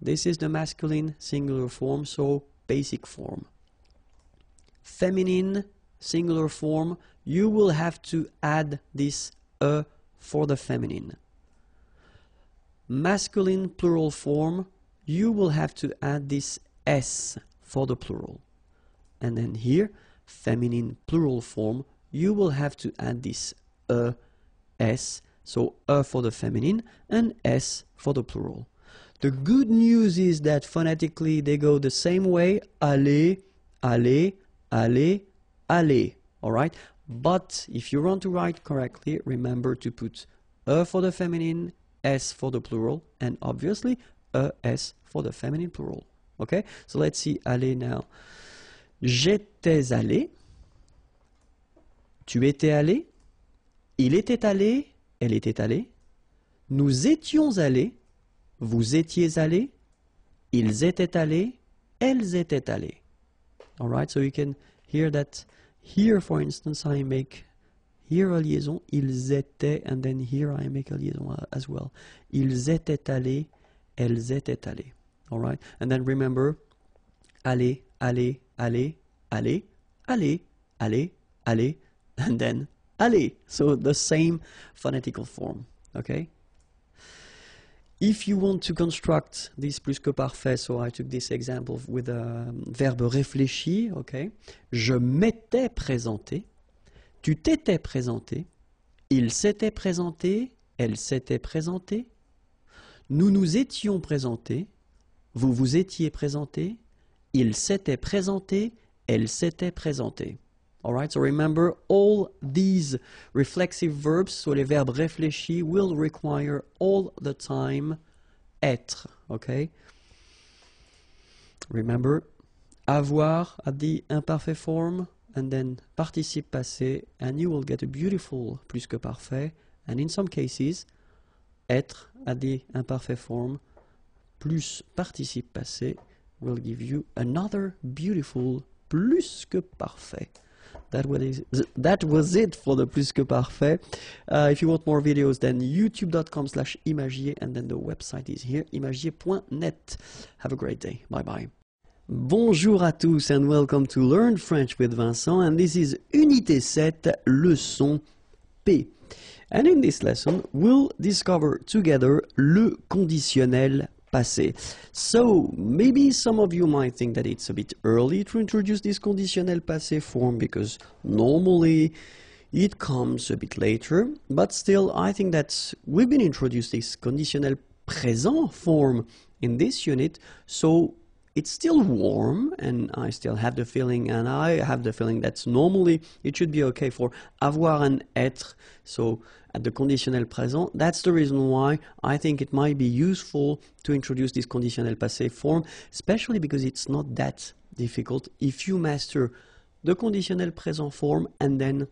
This is the masculine singular form, so basic form. Feminine singular form, you will have to add this e for the feminine. masculine plural form, you will have to add this s for the plural. And then here, feminine plural form, you will have to add this e, s, so e for the feminine and s for the plural. The good news is that phonetically they go the same way, aller, aller, aller, aller, alright? But if you want to write correctly, remember to put e for the feminine, s for the plural, and obviously e, s for the feminine plural. Okay, so let's see aller now. J'étais allé. Tu étais allé. Il était allé. Elle était allée. Nous étions allés. Vous étiez allés. Ils étaient allés. Elles étaient allées. Alright, so you can hear that here, for instance, I make here a liaison. Ils étaient, and then here I make a liaison uh, as well. Ils étaient allés. Elles étaient allées. All right, and then remember, aller, aller, aller, aller, aller, aller, aller, *laughs* and then aller. So the same phonetical form. Okay? If you want to construct this plus que parfait, so I took this example with a verbe réfléchi, okay? Je m'étais présenté, tu t'étais présenté, il s'était présenté, elle s'était présentée, nous nous étions présentés, vous vous étiez présenté, il s'était présenté, elle s'était présentée. Alright, so remember all these reflexive verbs, so les verbes réfléchis, will require all the time être. Okay? Remember, avoir at the imperfect form, and then participe passé, and you will get a beautiful plus que parfait, and in some cases, être at the imperfect form, plus participe passé will give you another beautiful plus que parfait. That was, that was it for the plus que parfait. Uh, if you want more videos, then youtube.com slash imagier and then the website is here, imagier.net. Have a great day. Bye bye. Bonjour à tous and welcome to Learn French with Vincent and this is Unité 7, leçon P. And in this lesson, we'll discover together le conditionnel passé. So, maybe some of you might think that it's a bit early to introduce this conditionnel passé form because normally it comes a bit later, but still I think that we've been introduced this conditionnel présent form in this unit, so it's still warm and I still have the feeling and I have the feeling that normally it should be okay for avoir un être. So at the conditionnel présent that's the reason why I think it might be useful to introduce this conditionnel passé form especially because it's not that difficult if you master the conditionnel présent form and then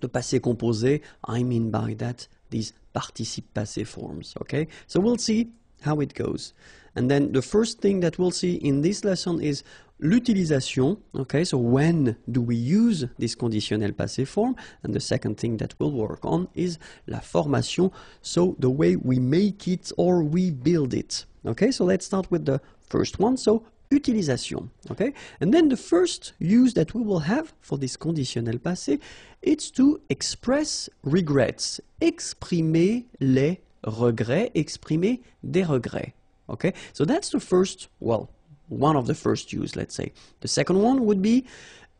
the passé composé. I mean by that these participe passé forms okay? So we'll see how it goes. And then the first thing that we'll see in this lesson is l'utilisation. Okay, so when do we use this conditionnel passé form? And the second thing that we'll work on is la formation, so the way we make it or we build it. Okay, so let's start with the first one. So utilisation. Okay, and then the first use that we will have for this conditionnel passé, it's to express regrets, exprimer les regrets, exprimer des regrets. Okay, so that's the first, well, one of the first use, let's say. The second one would be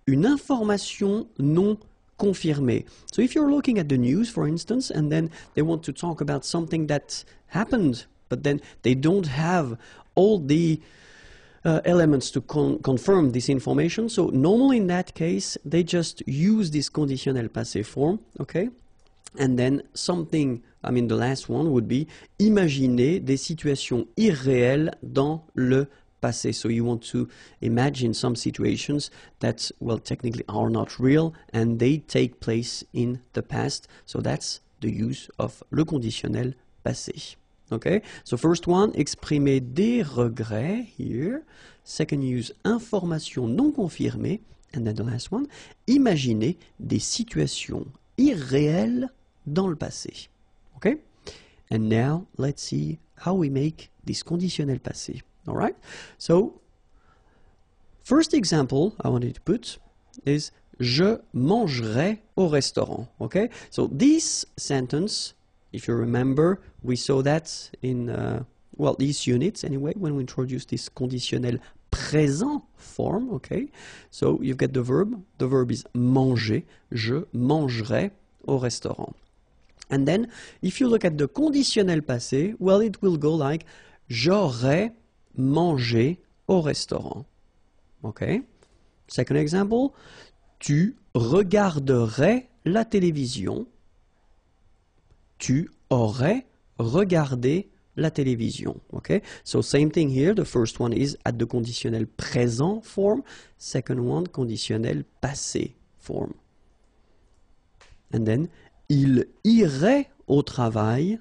une information non confirmée. So if you're looking at the news, for instance, and then they want to talk about something that happened, but then they don't have all the uh, elements to con confirm this information. So normally in that case, they just use this conditionnel passé form, okay? And then something, I mean the last one would be imaginer des situations irréelles dans le passé. So you want to imagine some situations that, well, technically are not real and they take place in the past. So that's the use of le conditionnel passé. Okay, so first one, exprimer des regrets here. Second use, information non confirmée. And then the last one, imaginer des situations irréelles dans le passé. Okay? And now let's see how we make this conditionnel passé. All right? So, first example I wanted to put is je mangerai au restaurant. Okay? So this sentence if you remember, we saw that in, uh, well, these units anyway, when we introduced this conditionnel présent form, okay? So you've got the verb, the verb is manger, je mangerai au restaurant. And then, if you look at the conditionnel passé, well, it will go like j'aurais mangé au restaurant. Okay? Second example, tu regarderais la télévision. Tu aurais regardé la télévision. Okay? So same thing here. The first one is at the conditionnel présent form. Second one, conditionnel passé form. And then, il irait au travail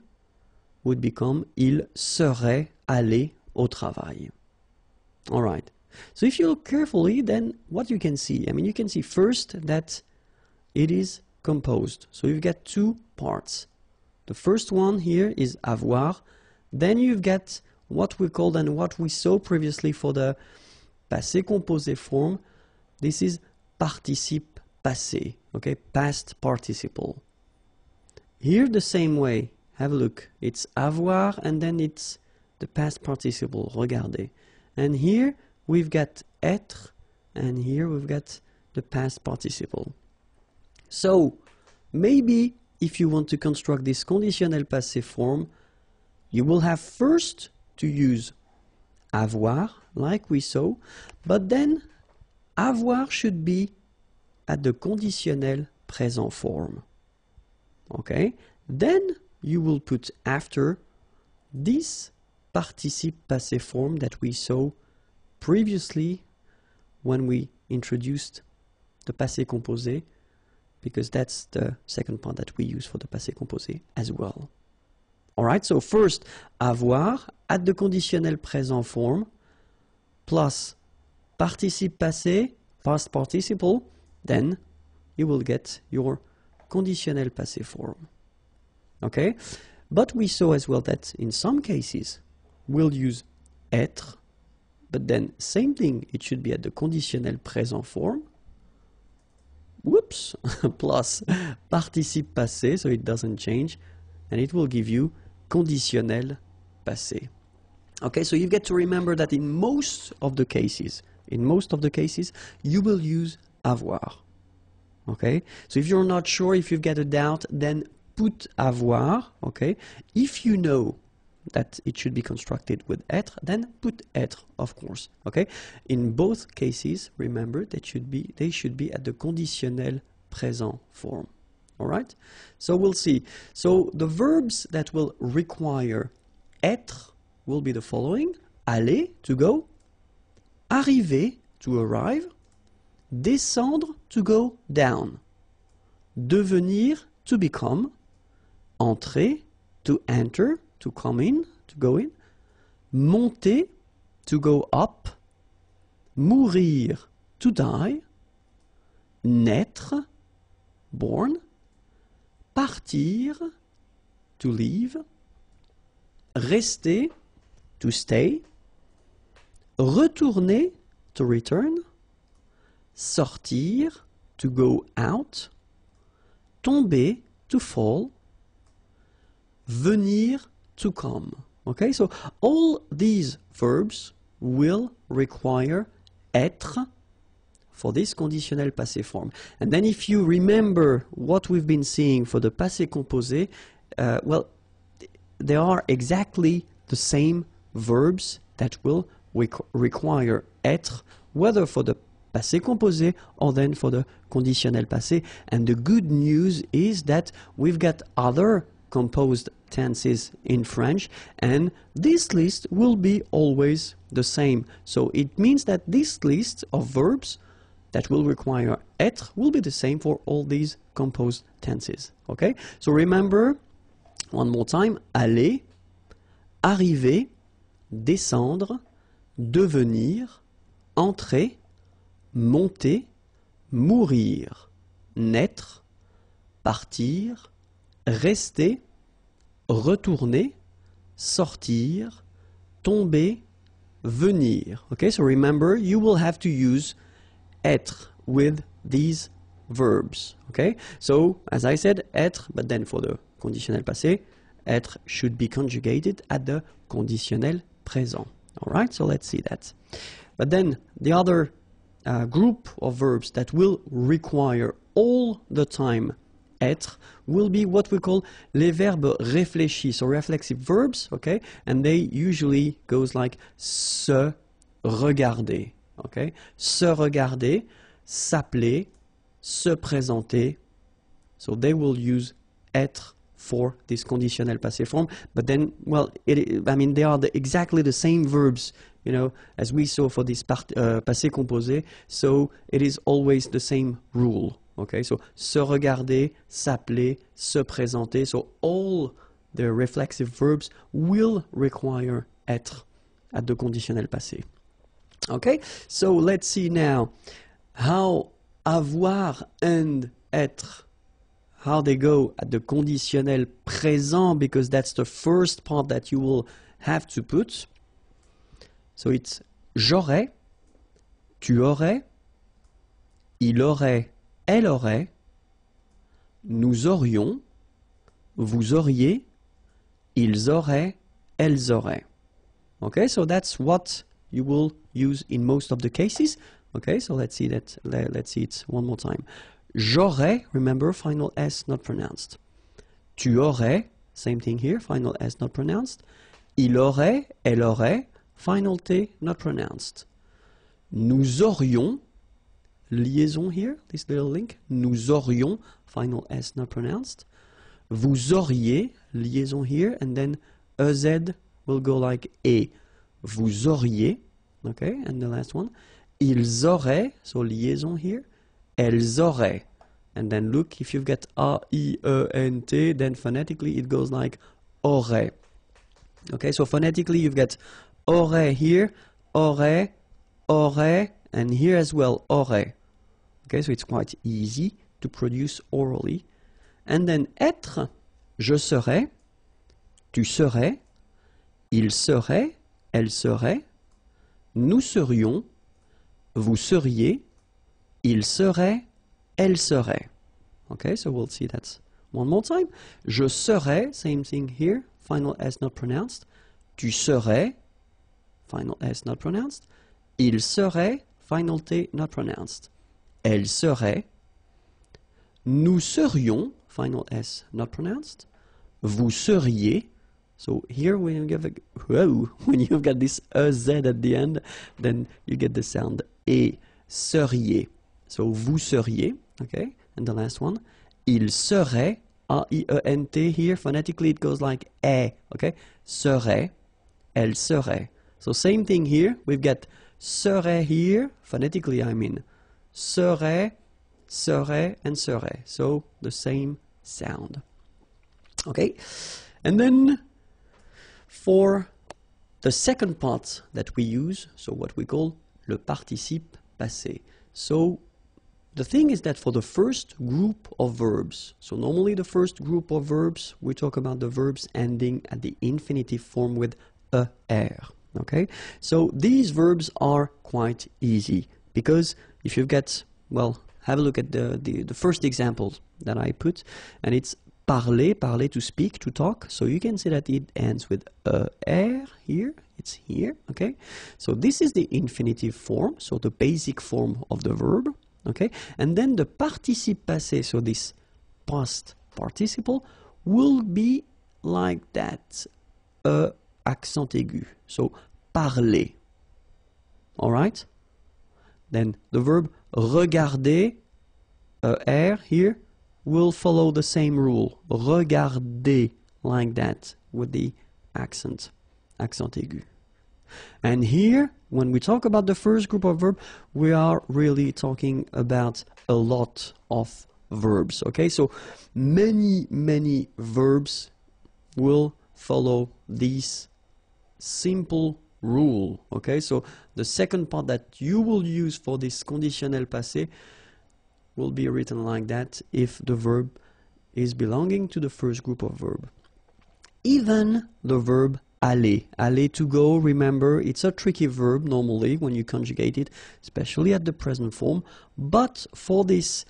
would become il serait allé au travail. All right. So if you look carefully, then what you can see, I mean, you can see first that it is composed. So you've got two parts. The first one here is avoir. Then you've got what we called and what we saw previously for the passé composé form. This is participe passé, okay, past participle. Here the same way. Have a look. It's avoir and then it's the past participle. Regardez. And here we've got être and here we've got the past participle. So maybe if you want to construct this conditionnel passé form, you will have first to use avoir, like we saw, but then avoir should be at the conditionnel présent form. Okay? Then you will put after this participe passé form that we saw previously when we introduced the passé composé because that's the second part that we use for the passé composé as well. Alright, so first avoir at the conditionnel présent form plus participe passé, past participle, then you will get your conditionnel passé form. Okay? But we saw as well that in some cases we'll use être, but then same thing, it should be at the conditional présent form. Whoops, *laughs* plus participe passé, so it doesn't change, and it will give you conditionnel passé. Okay, so you get to remember that in most of the cases, in most of the cases, you will use avoir. Okay, so if you're not sure, if you've got a doubt, then put avoir. Okay, if you know that it should be constructed with être, then put être, of course. Okay, in both cases, remember that should be they should be at the conditionnel présent form. All right, so we'll see. So the verbs that will require être will be the following: aller to go, arriver to arrive, descendre to go down, devenir to become, entrer to enter, to come in, to go in, monter to go up, mourir to die, naître, born, partir, to leave, rester, to stay, retourner, to return, sortir, to go out, tomber, to fall, venir, to come. Okay, so all these verbs will require être for this conditionnel passé form. And then if you remember what we've been seeing for the passé composé, uh, well, they are exactly the same verbs that will requ- require être, whether for the passé composé or then for the conditionnel passé. And the good news is that we've got other composed tenses in French and this list will be always the same. So it means that this list of verbs that will require être will be the same for all these composed tenses. Okay? So remember one more time aller, arriver, descendre, devenir, entrer, monter, mourir, naître, partir, rester, retourner, sortir, tomber, venir. Okay, so remember you will have to use être with these verbs. Okay, so as I said, être, but then for the conditionnel passé, être should be conjugated at the conditionnel présent. All right, so let's see that. But then the other uh, group of verbs that will require all the time être will be what we call les verbes réfléchis, so reflexive verbs, okay? And they usually goes like se regarder, okay? Se regarder, s'appeler, se présenter. So they will use être for this conditional passé form. But then, well, it, I mean, they are the, exactly the same verbs, you know, as we saw for this part, uh, passé composé. So it is always the same rule. Okay, so se regarder, s'appeler, se présenter. So all the reflexive verbs will require être at the conditional passé. Okay, so let's see now how avoir and être how they go at the conditionnel présent because that's the first part that you will have to put. So it's j'aurais, tu aurais, il aurait, elle aurait, nous aurions, vous auriez, ils auraient, elles auraient. Okay, so that's what you will use in most of the cases. Okay, so let's see that. Let's see it one more time. J'aurais, remember, final S not pronounced. Tu aurais, same thing here, final S not pronounced. Il aurait, elle aurait, final T not pronounced. Nous aurions, liaison here, this little link. Nous aurions, final S not pronounced. Vous auriez, liaison here, and then a Z will go like A. Vous auriez, okay, and the last one. Ils auraient, so liaison here elles auraient. And then look, if you've got A-I-E-N-T, then phonetically it goes like aurait. Okay, so phonetically you've got aurait here, aurait, aurait, and here as well, aurait. Okay, so it's quite easy to produce orally. And then être, je serais, tu serais, il serait, elle serait, nous serions, vous seriez, il serait, elle serait. Okay, so we'll see that one more time. Je serais, same thing here, final S not pronounced. Tu serais, final S not pronounced. Il serait, final T not pronounced. Elle serait. Nous serions, final S not pronounced. Vous seriez. So here when you get a, *laughs* when you've got this e z at the end, then you get the sound et seriez. So vous seriez, okay? And the last one, il serait, A-I-E-N-T here, phonetically it goes like est, okay? Serait, elle serait. So same thing here, we've got serait here, phonetically I mean, serait, serait, and serait. So the same sound. Okay? And then for the second part that we use, so what we call le participe passé. So the thing is that for the first group of verbs, so normally the first group of verbs, we talk about the verbs ending at the infinitive form with er. Okay? So these verbs are quite easy because if you get, well, have a look at the, the, the first example that I put, and it's parler, parler to speak, to talk. So you can see that it ends with er here. It's here, okay? So this is the infinitive form, so the basic form of the verb. Okay, and then the participe passé, so this past participle, will be like that, a accent aigu. So parlé. All right. Then the verb regarder, er here, will follow the same rule. Regardé like that with the accent, accent aigu. And here, when we talk about the first group of verbs, we are really talking about a lot of verbs. Okay, so many, many verbs will follow this simple rule. Okay, so the second part that you will use for this conditionnel passé will be written like that if the verb is belonging to the first group of verb. Even the verb aller. Aller to go, remember, it's a tricky verb normally when you conjugate it, especially at the present form. But for this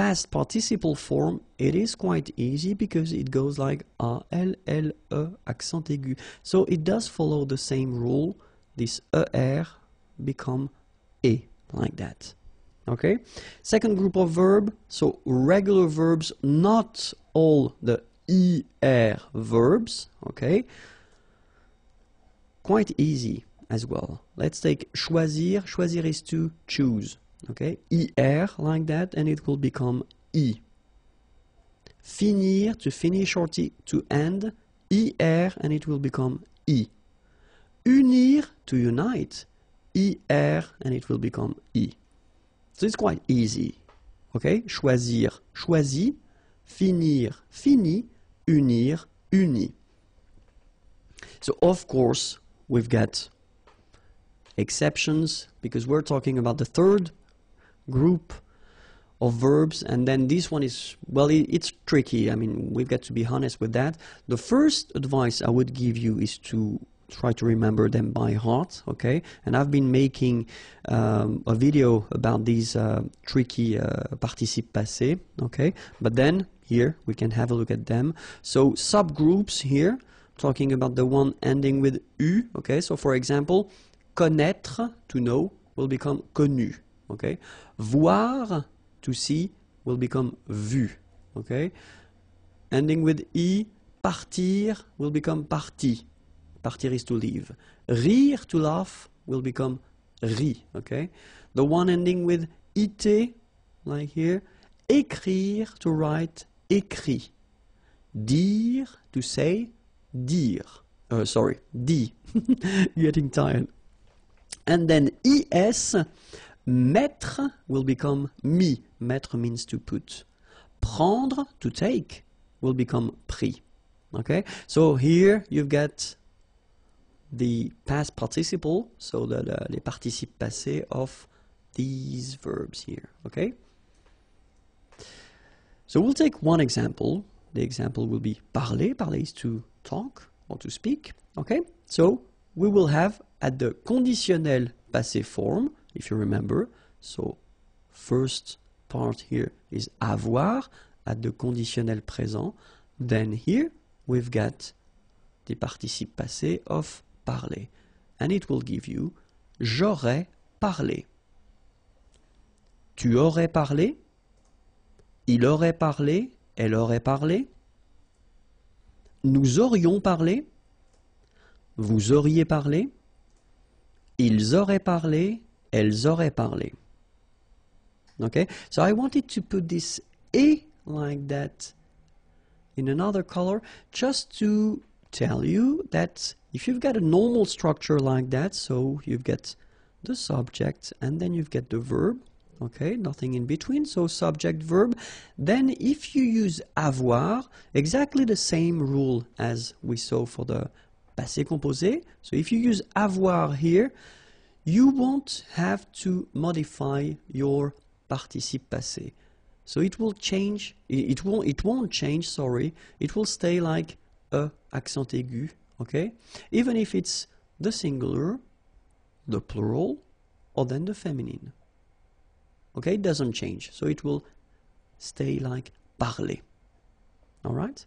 past participle form, it is quite easy because it goes like A, L, L, E, accent aigu. So it does follow the same rule. This ER become E, like that. Okay? Second group of verb, so regular verbs, not all the ER verbs, okay? Quite easy as well. Let's take choisir. Choisir is to choose. Okay, er like that, and it will become e Finir to finish or to end. er, and it will become i. Unir to unite. er, and it will become i. So it's quite easy. Okay, choisir, choisi. Finir, fini. Unir, uni. So of course we've got exceptions because we're talking about the third group of verbs and then this one is well it, it's tricky. I mean we've got to be honest with that. The first advice i would give you is to try to remember them by heart okay? And i've been making um, a video about these uh, tricky uh, participe passé okay? But then here we can have a look at them. So subgroups here talking about the one ending with u okay? So for example connaître to know will become connu okay voir to see will become vu. Okay ending with e partir will become parti. Partir is to leave. Rire to laugh will become ri. Okay the one ending with it like here écrire to write écrit. Dire to say dire. Uh, sorry dit *laughs* getting tired. And then es Mettre will become mis. Mettre means to put. Prendre, to take, will become pris. Okay? So here you've got the past participle, so the, the les participes passés of these verbs here. Okay? So we'll take one example. The example will be parler. Parler is to talk or to speak. Okay? So we will have at the conditionnel passé form if you remember. So first part here is avoir at the conditionnel présent. Then here we've got the participe passé of parler. And it will give you j'aurais parlé. Tu aurais parlé. Il aurait parlé. Elle aurait parlé. Nous aurions parlé. Vous auriez parlé. Ils auraient parlé elles auraient parlé. Okay, so I wanted to put this A like that in another color just to tell you that if you've got a normal structure like that, so you've got the subject and then you've got the verb, okay, nothing in between, so subject verb, then if you use avoir, exactly the same rule as we saw for the passé composé, so if you use avoir here, you won't have to modify your participe passé. So it will change, it won't, it won't change, sorry, it will stay like a accent aigu, okay? Even if it's the singular, the plural, or then the feminine. Okay, it doesn't change, so it will stay like parlé. Alright?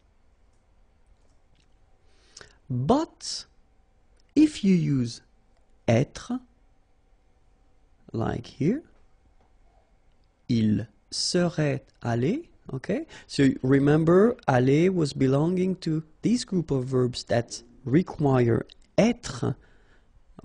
But if you use être, like here. Il serait allé. Okay, so remember, aller was belonging to this group of verbs that require être.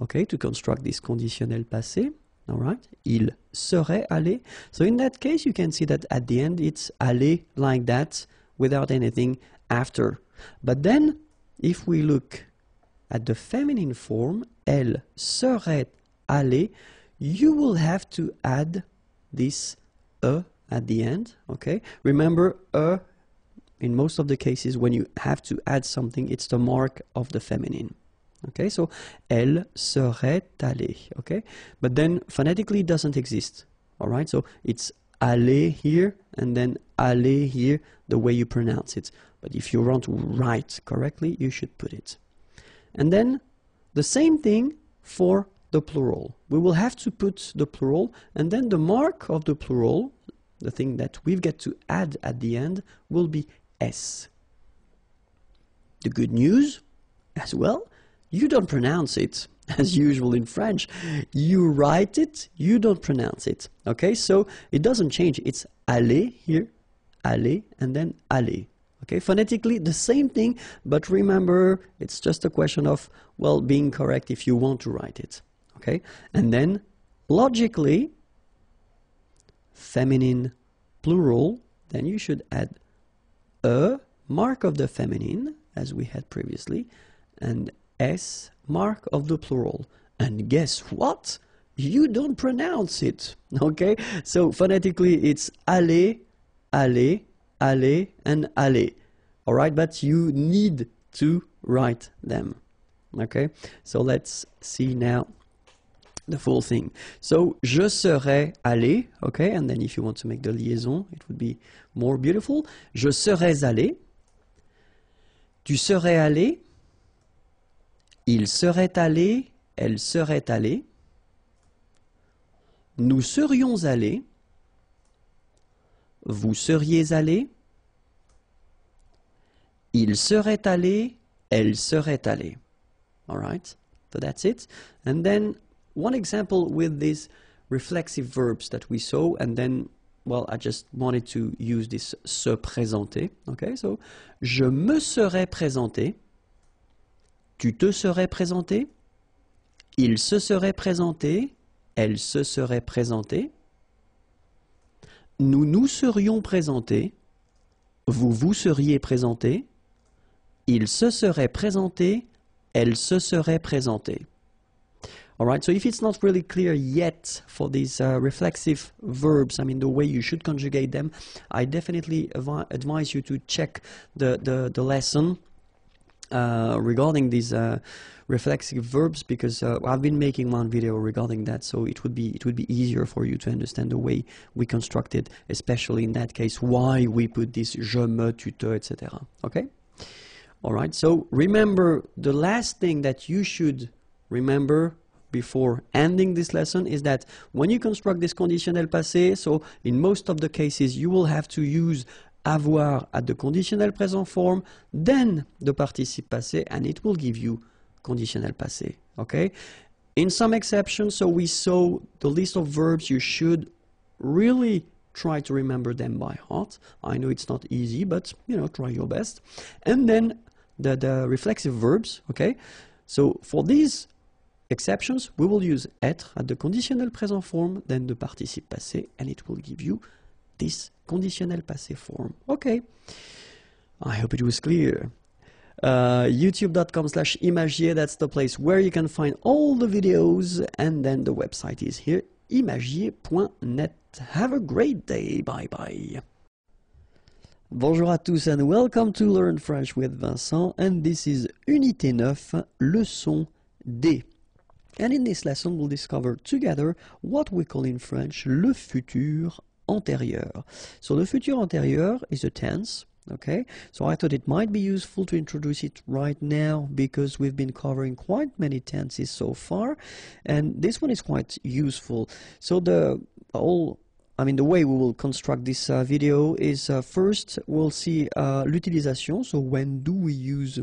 Okay, to construct this conditionnel passé. All right, il serait allé. So in that case, you can see that at the end it's allé like that without anything after. But then, if we look at the feminine form, elle serait allée, you will have to add this a at the end okay? Remember a in most of the cases when you have to add something it's the mark of the feminine okay? So elle serait allée okay? But then phonetically it doesn't exist all right? So it's allé here and then allée here the way you pronounce it. But if you want to write correctly you should put it. And then the same thing for the plural. We will have to put the plural and then the mark of the plural the thing that we've got to add at the end, will be S. The good news, as well, you don't pronounce it *laughs* as usual in French. You write it, you don't pronounce it. Okay, so it doesn't change. It's aller here, aller, and then aller. Okay, phonetically the same thing, but remember it's just a question of well being correct if you want to write it. Okay, and then logically, feminine plural, then you should add a mark of the feminine as we had previously, and S mark of the plural. And guess what? You don't pronounce it. *laughs* Okay? So phonetically it's allé, allée, allés, and allées. Alright, but you need to write them. Okay? So let's see now the full thing. So, je serais allé, okay, and then if you want to make the liaison, it would be more beautiful. Je serais allé. Tu serais allé. Il serait allé, elle serait allée. Nous serions allés. Vous seriez allé. Il serait allé, elle serait allée. All right, so that's it. And then one example with these reflexive verbs that we saw, and then, well, I just wanted to use this se présenter. Okay, so je me serais présenté. Tu te serais présenté. Il se serait présenté. Elle se serait présentée. Nous nous serions présentés. Vous vous seriez présenté Il se serait présenté. Elle se serait présentée Alright, so if it's not really clear yet for these uh, reflexive verbs, I mean the way you should conjugate them, I definitely advise you to check the, the, the lesson uh, regarding these uh, reflexive verbs because uh, I've been making one video regarding that so it would be it would be easier for you to understand the way we construct it especially in that case why we put this je me tu etc okay? All right so remember the last thing that you should remember before ending this lesson is that when you construct this conditionnel passé so in most of the cases you will have to use avoir at the conditional present form, then the participe passé, and it will give you conditional passé. Okay? In some exceptions, so we saw the list of verbs, you should really try to remember them by heart. I know it's not easy, but you know, try your best. And then the, the reflexive verbs, okay? So for these exceptions, we will use être at the conditional present form, then the participe passé, and it will give you this conditionnel passé form. Okay. I hope it was clear. Uh, youtube.com slash imagier that's the place where you can find all the videos and then the website is here imagier.net have a great day bye bye Bonjour à tous and welcome to Learn French with Vincent and this is Unité 9 leçon D and in this lesson we'll discover together what we call in French le futur antérieur. So le futur antérieur is a tense. Okay, so I thought it might be useful to introduce it right now because we've been covering quite many tenses so far, and this one is quite useful. So the whole I mean, the way we will construct this uh, video is uh, first we'll see uh, l'utilisation. So when do we use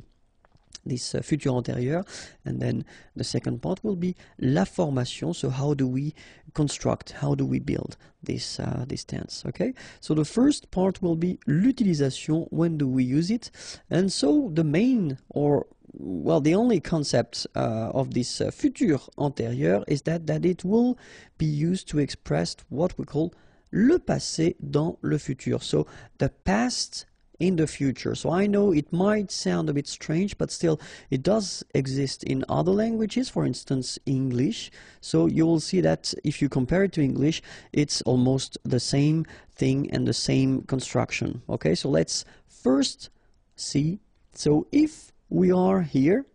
this uh, futur antérieur. And then the second part will be la formation. So how do we construct, how do we build this, uh, this tense, okay? So the first part will be l'utilisation, when do we use it? And so the main or well, the only concept uh, of this uh, futur antérieur is that, that it will be used to express what we call le passé dans le futur. So the past in the future. So I know it might sound a bit strange, but still it does exist in other languages, for instance, English. So you will see that if you compare it to English, it's almost the same thing and the same construction. Okay, so let's first see. So if we are here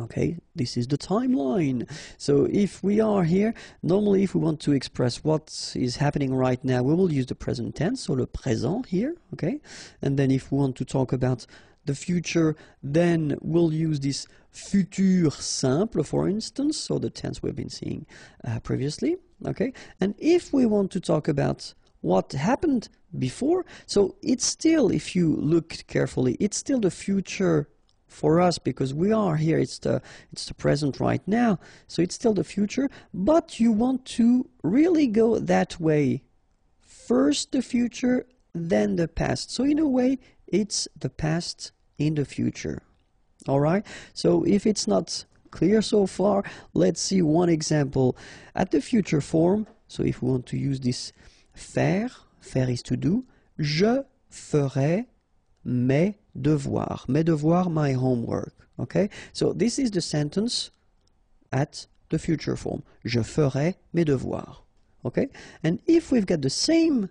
Okay, this is the timeline. So if we are here, normally if we want to express what is happening right now, we will use the present tense, so le présent here, okay? And then if we want to talk about the future, then we'll use this futur simple, for instance, so the tense we've been seeing uh, previously, okay? And if we want to talk about what happened before. So it's still, if you look carefully, it's still the future for us because we are here. It's the it's the present right now. So it's still the future, but you want to really go that way. First the future, then the past. So in a way, it's the past in the future. All right. So if it's not clear so far, let's see one example at the future form. So if we want to use this faire, faire is to do. Je ferai mes devoirs. Mes devoirs, my homework. Okay? So this is the sentence at the future form. Je ferai mes devoirs. Okay? And if we've got the same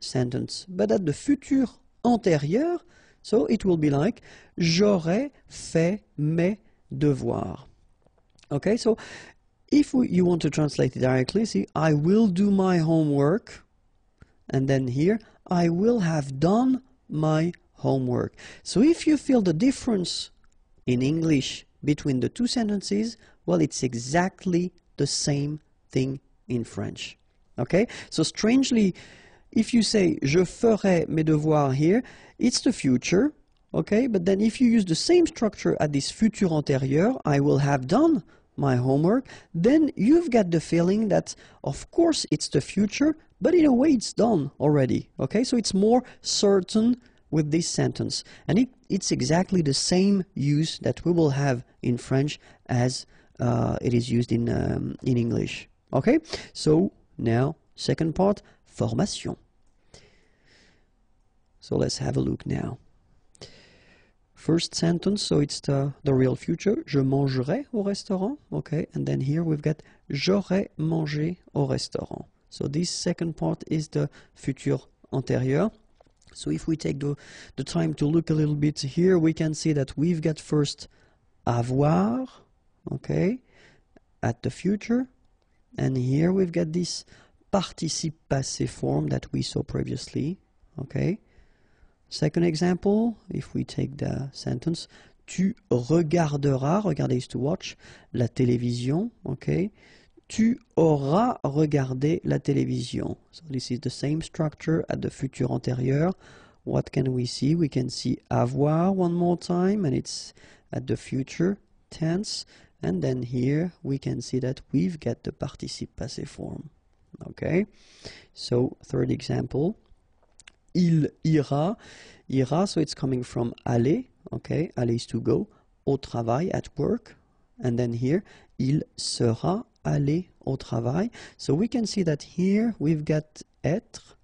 sentence, but at the future antérieur, so it will be like j'aurai fait mes devoirs. Okay, so if we, you want to translate it directly, see, I will do my homework, and then here, I will have done my homework. So if you feel the difference in English between the two sentences, well, it's exactly the same thing in French. Okay? So strangely, if you say je ferai mes devoirs here, it's the future. Okay? But then if you use the same structure at this futur antérieur, I will have done my homework, then you've got the feeling that, of course, it's the future, but in a way it's done already. Okay, so it's more certain with this sentence. And it, it's exactly the same use that we will have in French as uh, it is used in, um, in English. Okay, so now, second part, formation. So let's have a look now. First sentence, so it's the, the real future. Je mangerai au restaurant. Okay, and then here we've got j'aurai mangé au restaurant. So this second part is the future antérieur. So if we take the, the time to look a little bit here, we can see that we've got first avoir, okay, at the future. And here we've got this participe passé form that we saw previously, okay. Second example, if we take the sentence, tu regarderas, regarder is to watch, la télévision, okay? Tu auras regardé la télévision. So this is the same structure at the future antérieur. What can we see? We can see avoir one more time, and it's at the future tense. And then here we can see that we've got the participe passé form. Okay? So, third example il ira. Ira, so it's coming from aller, okay? Aller is to go. Au travail, at work. And then here, il sera allé au travail. So we can see that here we've got être,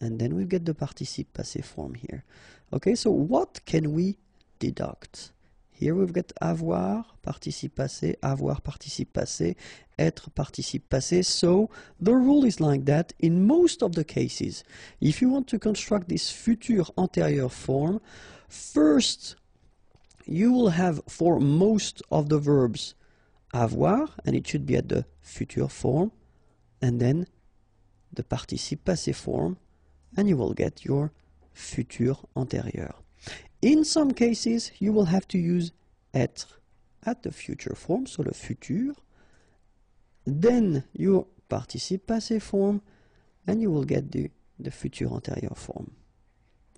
and then we've got the participe passé form here. Okay, so what can we deduct? Here we've got avoir, participe passé, avoir, participe passé, être, participe passé. So the rule is like that in most of the cases. If you want to construct this future anterior form, first you will have for most of the verbs avoir, and it should be at the future form, and then the participe passé form, and you will get your future antérieur. In some cases, you will have to use être at the future form, so le futur, then your participe passé form, and you will get the, the futur antérieur form.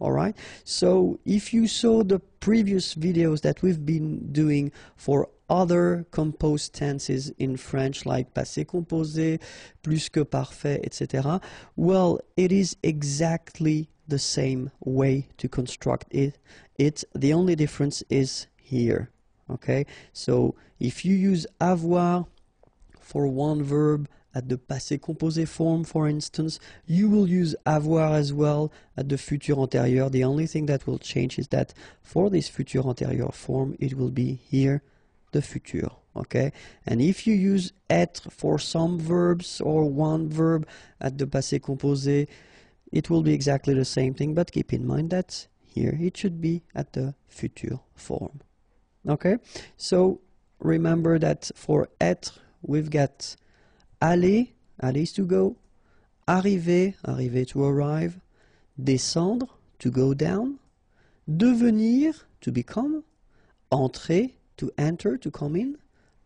Alright, so if you saw the previous videos that we've been doing for other composed tenses in French, like passé composé, plus que parfait, etc., well, it is exactly the same way to construct it. It the only difference is here. Okay, so if you use avoir for one verb at the passé composé form, for instance, you will use avoir as well at the futur antérieur. The only thing that will change is that for this futur antérieur form, it will be here the futur. Okay, and if you use être for some verbs or one verb at the passé composé, it will be exactly the same thing, but keep in mind that here it should be at the future form. Okay, so remember that for être, we've got aller, aller is to go, arriver, arriver to arrive, descendre, to go down, devenir, to become, entrer, to enter, to come in,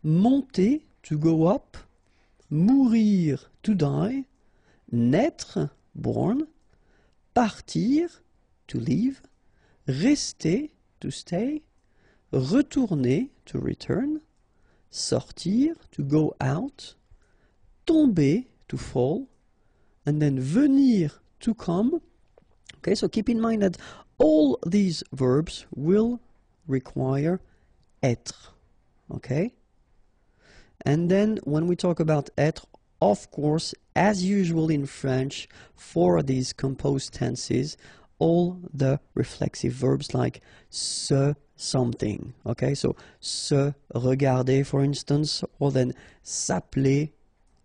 monter, to go up, mourir, to die, naître, born, partir, to leave, rester, to stay, retourner, to return, sortir, to go out, tomber, to fall, and then venir, to come. Okay, so keep in mind that all these verbs will require être. Okay? And then when we talk about être, of course, as usual in French, for these composed tenses, all the reflexive verbs like se, something. Okay, so se regarder, for instance, or then s'appeler,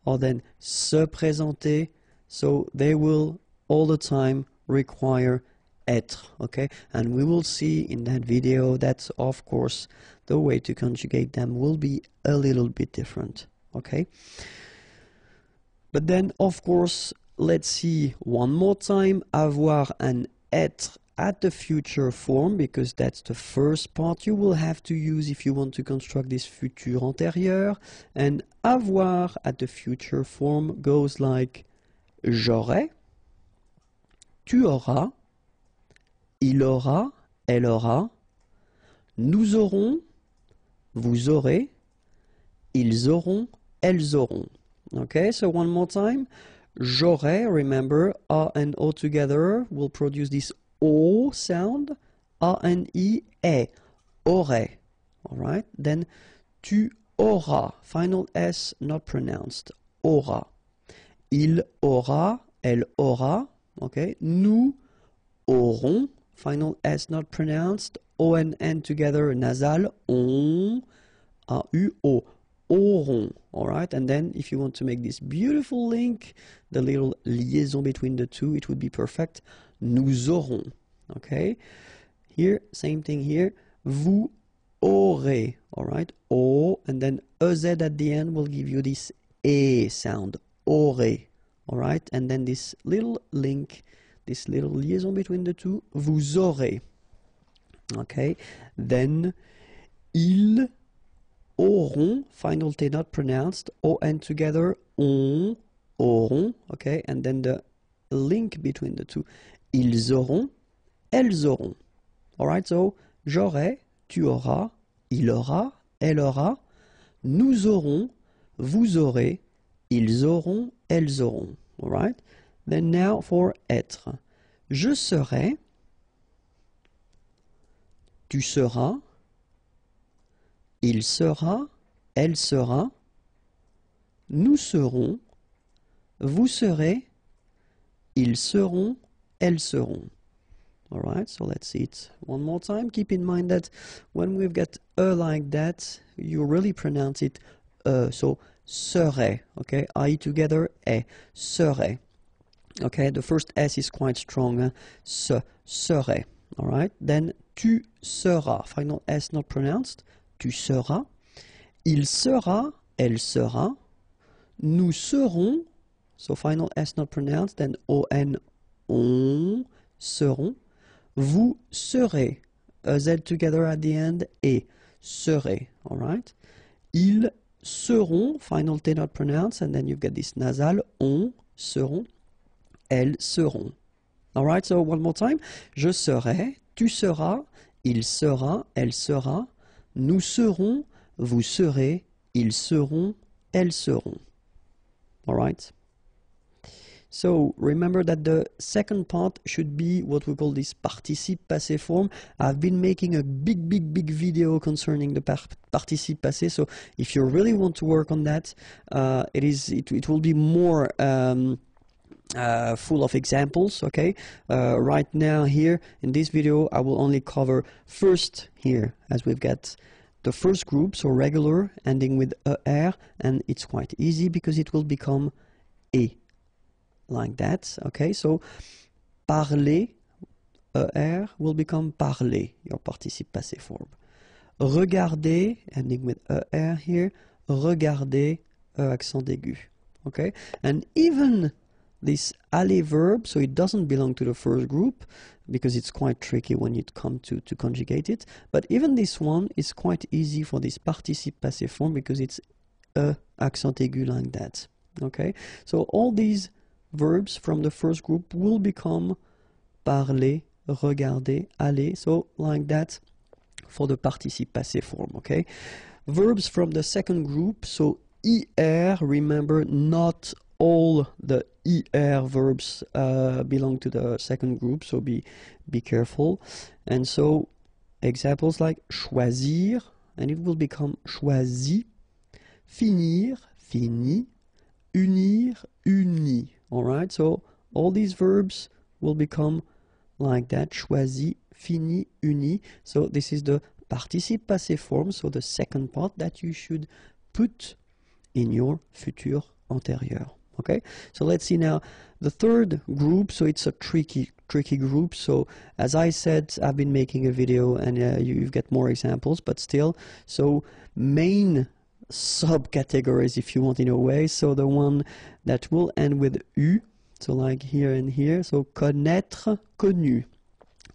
or then se présenter. So they will all the time require être. Okay, and we will see in that video that, of course, the way to conjugate them will be a little bit different. Okay. But then, of course, let's see one more time avoir and être at the future form because that's the first part you will have to use if you want to construct this futur antérieur. And avoir at the future form goes like j'aurai, tu auras, il aura, elle aura, nous aurons, vous aurez, ils auront, elles auront. Okay, so one more time. J'aurai, remember, A and O together will produce this O sound. A and E, E. Aurait. Alright, then tu auras. Final S not pronounced. Aura. Il aura, elle aura. Okay, nous aurons. Final S not pronounced. O and N together, nasal. On. A-U-O auront. Alright, and then if you want to make this beautiful link, the little liaison between the two, it would be perfect. Nous aurons. Okay, here, same thing here. Vous aurez. Alright, O, and then EZ at the end will give you this A sound. Aurez. Alright, and then this little link, this little liaison between the two. Vous aurez. Okay, then il auront, final T not pronounced, O-N together, on, auront, okay, and then the link between the two. Ils auront, elles auront. Alright, so, j'aurai, tu auras, il aura, elle aura, nous aurons, vous aurez, ils auront, elles auront. Alright? Then now for être. Je serai, tu seras, il sera, elle sera, nous serons, vous serez, ils seront, elles seront. All right, so let's see it one more time. Keep in mind that when we've got a like that, you really pronounce it uh, so serait, okay? I together, e, serait. Okay, the first S is quite strong, se, serait. All right, then tu seras, final S not pronounced, tu seras, il sera, elle sera, nous serons, so final S not pronounced, then O-N, on, seront, vous serez, a Z together at the end, et serez, alright? Ils seront, final T not pronounced, and then you've got this nasal, on, seront, elles seront. Alright, so one more time. Je serai, tu seras, il sera, elle sera, nous serons, vous serez, ils seront, elles seront. Alright? So remember that the second part should be what we call this participe passé form. I've been making a big, big, big video concerning the par participe passé. So if you really want to work on that, uh, it is it, it will be more. Um, uh, full of examples okay? Uh, right now here in this video I will only cover first here as we've got the first group so regular ending with er and it's quite easy because it will become e like that okay? So parler er will become parlé your participe passé form regarder ending with er here regardé accent aigu okay? And even this aller verb, so it doesn't belong to the first group because it's quite tricky when you come to, to conjugate it. But even this one is quite easy for this participe passé form because it's a accent aigu like that. Okay, so all these verbs from the first group will become parlé, regardé, allé. So like that for the participe passé form, okay? Verbs from the second group, so ER, remember not all the ER verbs uh, belong to the second group, so be be careful. And so examples like choisir, and it will become choisi, finir, fini, unir, uni. Alright, so all these verbs will become like that, choisi, fini, uni. So this is the participe passé form, so the second part that you should put in your futur antérieur. Okay, so let's see now the third group. So it's a tricky, tricky group. So as I said, I've been making a video, and uh, you, you get more examples, but still, so main subcategories, if you want, in a way. So the one that will end with u, so like here and here. So connaître, connu.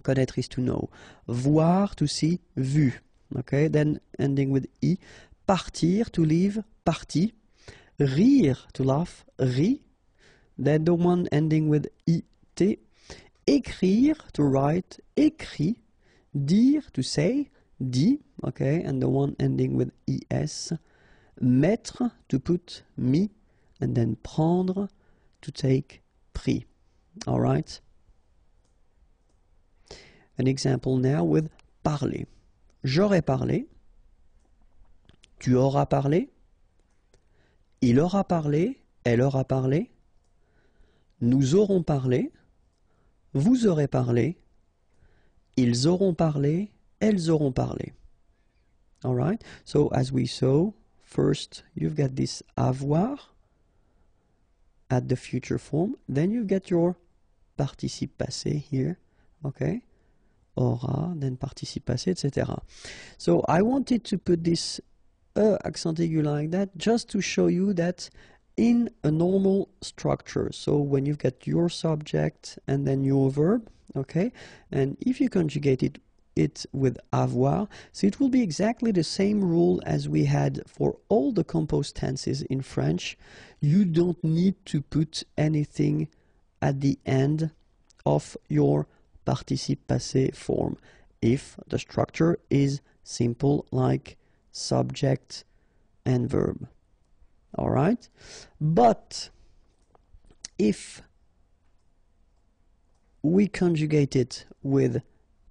Connaître is to know. Voir, to see, vu. Okay, then ending with i. Partir, to leave, parti. Rire, to laugh, ri. Then the one ending with it. Écrire, to write, écrit. Dire, to say, dit. Okay, and the one ending with es. Mettre, to put, mis. And then prendre, to take, pris. All right? An example now with parler. J'aurais parlé. Tu auras parlé. Il aura parlé. Elle aura parlé. Nous aurons parlé. Vous aurez parlé. Ils auront parlé. Elles auront parlé. All right? So as we saw, first you've got this avoir at the future form. Then you get your participe passé here. Okay? Aura, then participe passé, etc. So I wanted to put this uh, accent aigu like that just to show you that in a normal structure. So when you've got your subject and then your verb, okay, and if you conjugate it it with avoir, so it will be exactly the same rule as we had for all the composed tenses in French. You don't need to put anything at the end of your participe passé form if the structure is simple like subject and verb. All right? But if we conjugate it with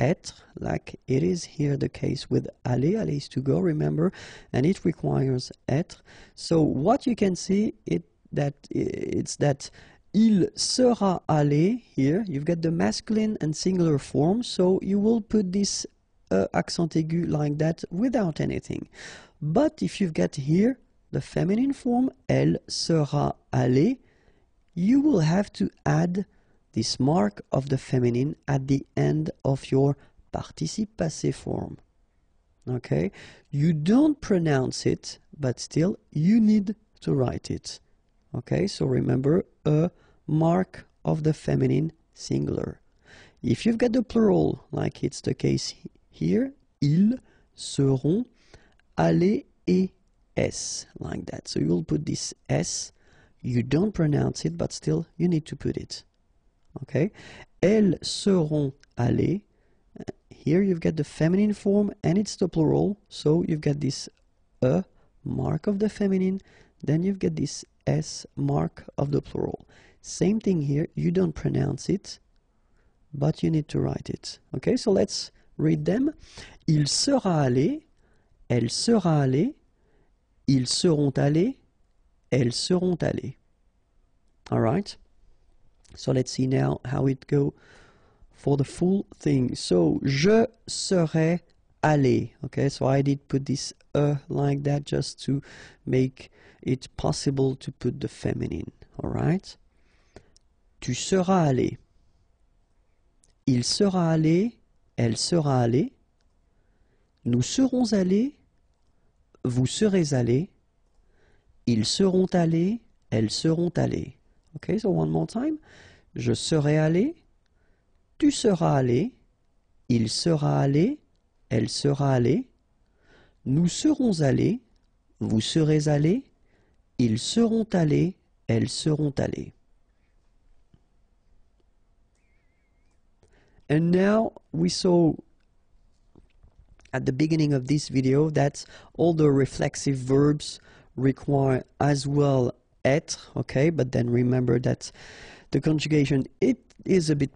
être, like it is here the case with aller, aller is to go, remember, and it requires être. So what you can see it that it's that il sera allé here. You've got the masculine and singular form, so you will put this uh, accent aigu like that without anything. But if you've got here the feminine form, elle sera allée, you will have to add this mark of the feminine at the end of your participe passé form. Okay? You don't pronounce it, but still you need to write it. Okay? So remember a mark of the feminine singular. If you've got the plural, like it's the case here, ils seront allés et s, like that. So you will put this s. You don't pronounce it, but still you need to put it. Okay? Elles seront allées. Here you've got the feminine form and it's the plural. So you've got this a mark of the feminine. Then you've got this s mark of the plural. Same thing here. You don't pronounce it, but you need to write it. Okay? So let's read them. Il sera allé. Elle sera allée. Ils seront allés. Elles seront allées. All right? So let's see now how it go for the full thing. So je serai allé. Okay, so I did put this uh like that just to make it possible to put the feminine. All right? Tu seras allé. Il sera allé. Elle sera allée. Nous serons allés. Vous serez allés. Ils seront allés. Elles seront allées. Okay, so one more time. Je serai allé, tu seras allé, il sera allé, elle sera allée, nous serons allés, vous serez allés, ils seront allés, elles seront allées. And now we saw at the beginning of this video that all the reflexive verbs require as well être, okay? But then remember that the conjugation it is a bit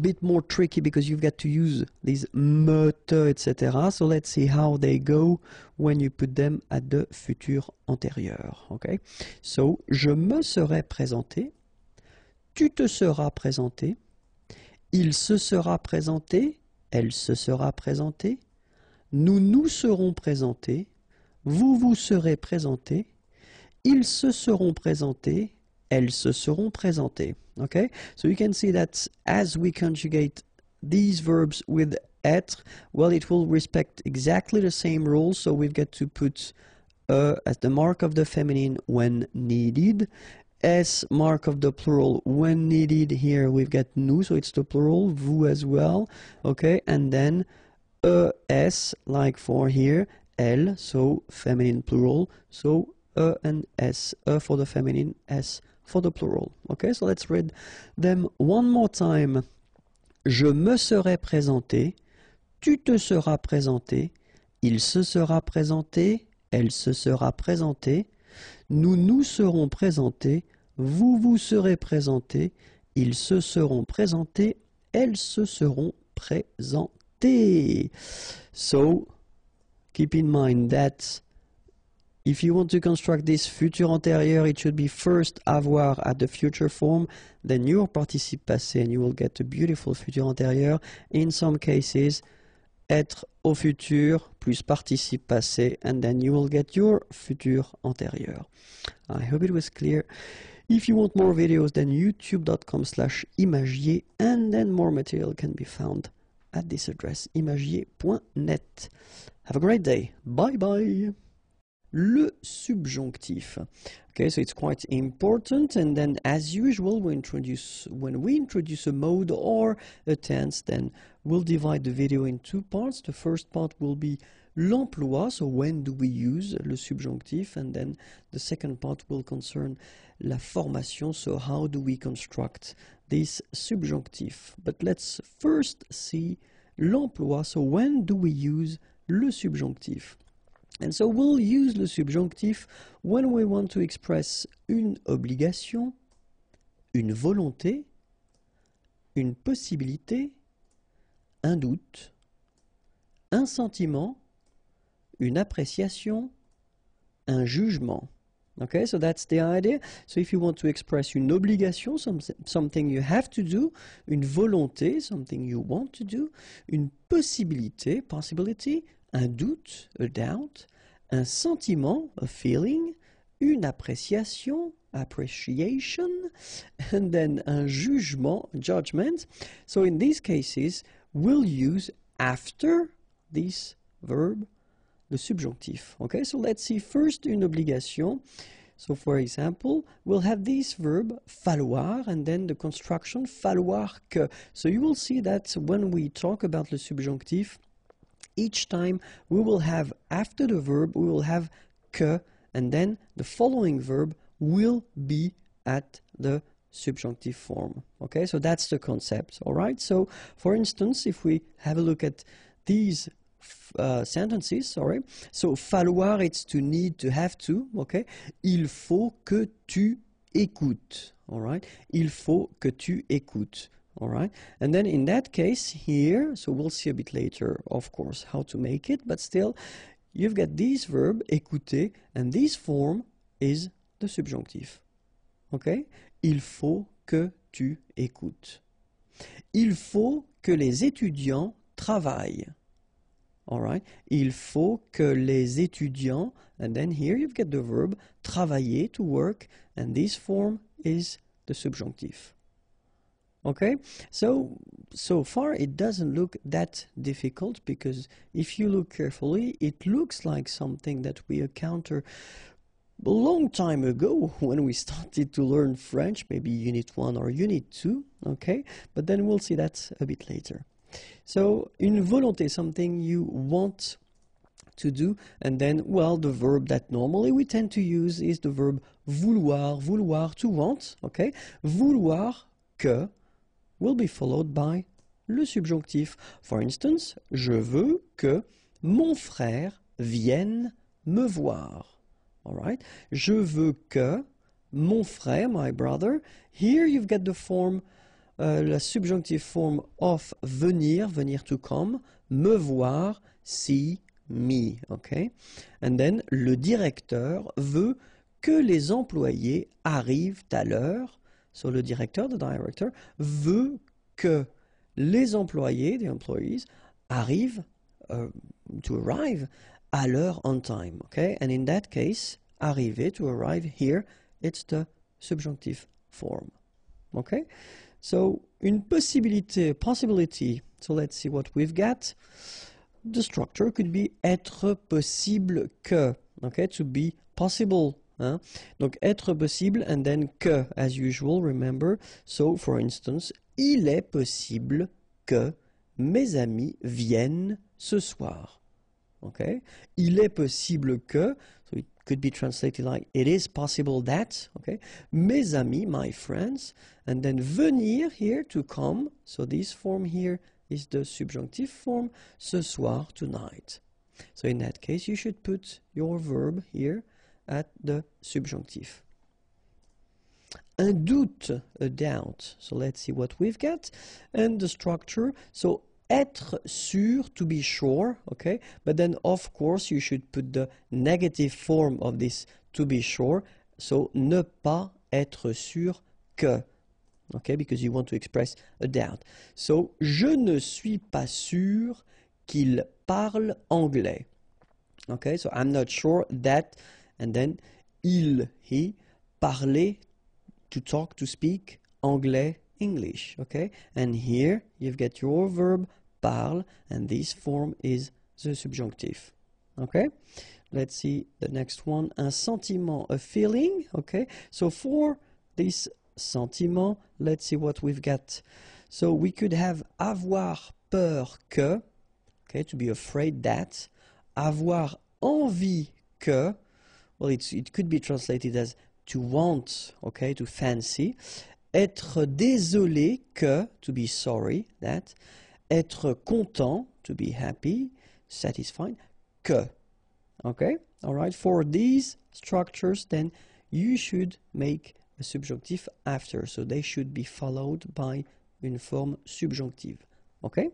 bit more tricky because you've got to use these me, te, etc. So let's see how they go when you put them at the futur antérieur. Okay? So je me serai présenté, tu te seras présenté, il se sera présenté, elle se sera présentée, nous nous serons présentés, vous vous serez présentés, ils se seront présentés, elles se seront présentées. Okay, so you can see that as we conjugate these verbs with être, well, it will respect exactly the same rules. So we've got to put uh, as the mark of the feminine when needed, S mark of the plural when needed. Here we've got nous, so it's the plural, vous as well. Okay, and then es like for here, elle, so feminine plural, so e and s, e for the feminine, s for the plural. Okay, so let's read them one more time. Je me serai présenté, tu te seras présenté, il se sera présenté, elle se sera présentée, nous nous serons présentés, vous vous serez présentés, ils se seront présentés, elles se seront présentées. So, keep in mind that if you want to construct this futur antérieur, it should be first avoir at the future form, then your participe passé, and you will get a beautiful futur antérieur. In some cases, être au futur plus participe passé, and then you will get your futur antérieur. I hope it was clear. If you want more videos, then youtube.com slash imagier, and then more material can be found at this address, imagier.net. Have a great day. Bye bye. Le subjonctif. Okay, so it's quite important. And then, as usual, we introduce when we introduce a mode or a tense, then we'll divide the video in two parts. The first part will be l'emploi, so when do we use le subjonctif, and then the second part will concern la formation, so how do we construct this subjonctif. But let's first see l'emploi, so when do we use le subjonctif. And so we'll use le subjonctif when we want to express une obligation, une volonté, une possibilité, un doute, un sentiment, une appréciation, un jugement. Okay, so that's the idea. So if you want to express une obligation, some, something you have to do, une volonté, something you want to do, une possibilité, possibility, un doute, a doubt, un sentiment, a feeling, une appréciation, appreciation, and then un jugement, judgment. So in these cases, we'll use after this verb le subjonctif. Okay, so let's see first une obligation. So for example, we'll have this verb falloir and then the construction falloir que. So you will see that when we talk about le subjonctif, each time we will have after the verb we will have que and then the following verb will be at the subjunctive form. Okay so that's the concept all right? So for instance if we have a look at these uh, sentences sorry so falloir it's to need to have to okay? Il faut que tu écoutes all right? Il faut que tu écoutes all right. And then in that case here so we'll see a bit later of course how to make it but still you've got this verb écouter and this form is the subjunctive okay? Il faut que tu écoutes. Il faut que les étudiants travaillent. All right? Il faut que les étudiants and then here you've got the verb travailler to work and this form is the subjunctive okay so so far it doesn't look that difficult because if you look carefully it looks like something that we encounter a long time ago *laughs* when we started to learn French, maybe Unit 1 or Unit 2, okay? But then we'll see that a bit later. So, une volonté, something you want to do, and then, well, the verb that normally we tend to use is the verb vouloir, vouloir, to want, okay? Vouloir que will be followed by le subjonctif. For instance, je veux que mon frère vienne me voir. Alright? Je veux que mon frère, my brother. Here you've got the form, uh, la subjunctive form of venir, venir to come, me voir, see me. Okay? And then le directeur veut que les employés arrivent à l'heure. So le directeur, the director, veut que les employés, the employees, arrivent uh, to arrive à l'heure on time. Okay? And in that case, arriver, to arrive here, it's the subjunctive form. Okay? So, une possibilité, possibility, so let's see what we've got. The structure could be être possible que, okay, to be possible. Hein? Donc, être possible and then que, as usual, remember. So, for instance, il est possible que mes amis viennent ce soir. Okay? Il est possible que, so it could be translated like it is possible that, okay? Mes amis, my friends, and then venir here to come. So this form here is the subjunctive form, ce soir, tonight. So in that case, you should put your verb here at the subjunctive. Un doute, a doubt. So let's see what we've got. And the structure. So être sûr, to be sure, okay? But then, of course, you should put the negative form of this to be sure. So, ne pas être sûr que, okay? Because you want to express a doubt. So, je ne suis pas sûr qu'il parle anglais. Okay, so I'm not sure that, and then il, he, parler, to talk, to speak, anglais, English, okay? And here you've got your verb parle, and this form is the subjunctive, okay? Let's see the next one. Un sentiment, a feeling, okay? So for this sentiment, let's see what we've got. So we could have avoir peur que, okay, to be afraid that, avoir envie que, well, it could be translated as to want, okay, to fancy, être désolé que, to be sorry, that, être content, to be happy, satisfied, que. Okay? Alright, for these structures, then you should make a subjunctive after, so they should be followed by une forme subjonctive. Okay?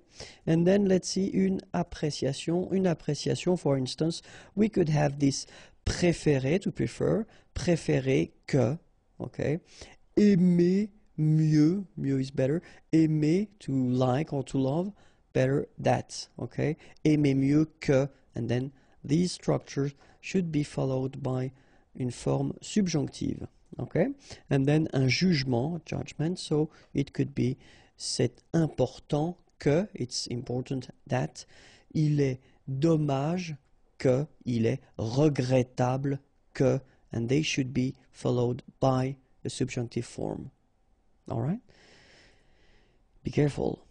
And then let's see une appréciation. Une appréciation, for instance, we could have this préféré, to prefer, préféré que, okay? Aimer mieux, mieux is better. Aimer, to like or to love, better that, okay? Aimer mieux que, and then these structures should be followed by une forme subjonctive, okay? And then un jugement, judgment, so it could be c'est important que, it's important that, il est dommage que, il est regrettable que, and they should be followed by a subjunctive form. All right? Be careful.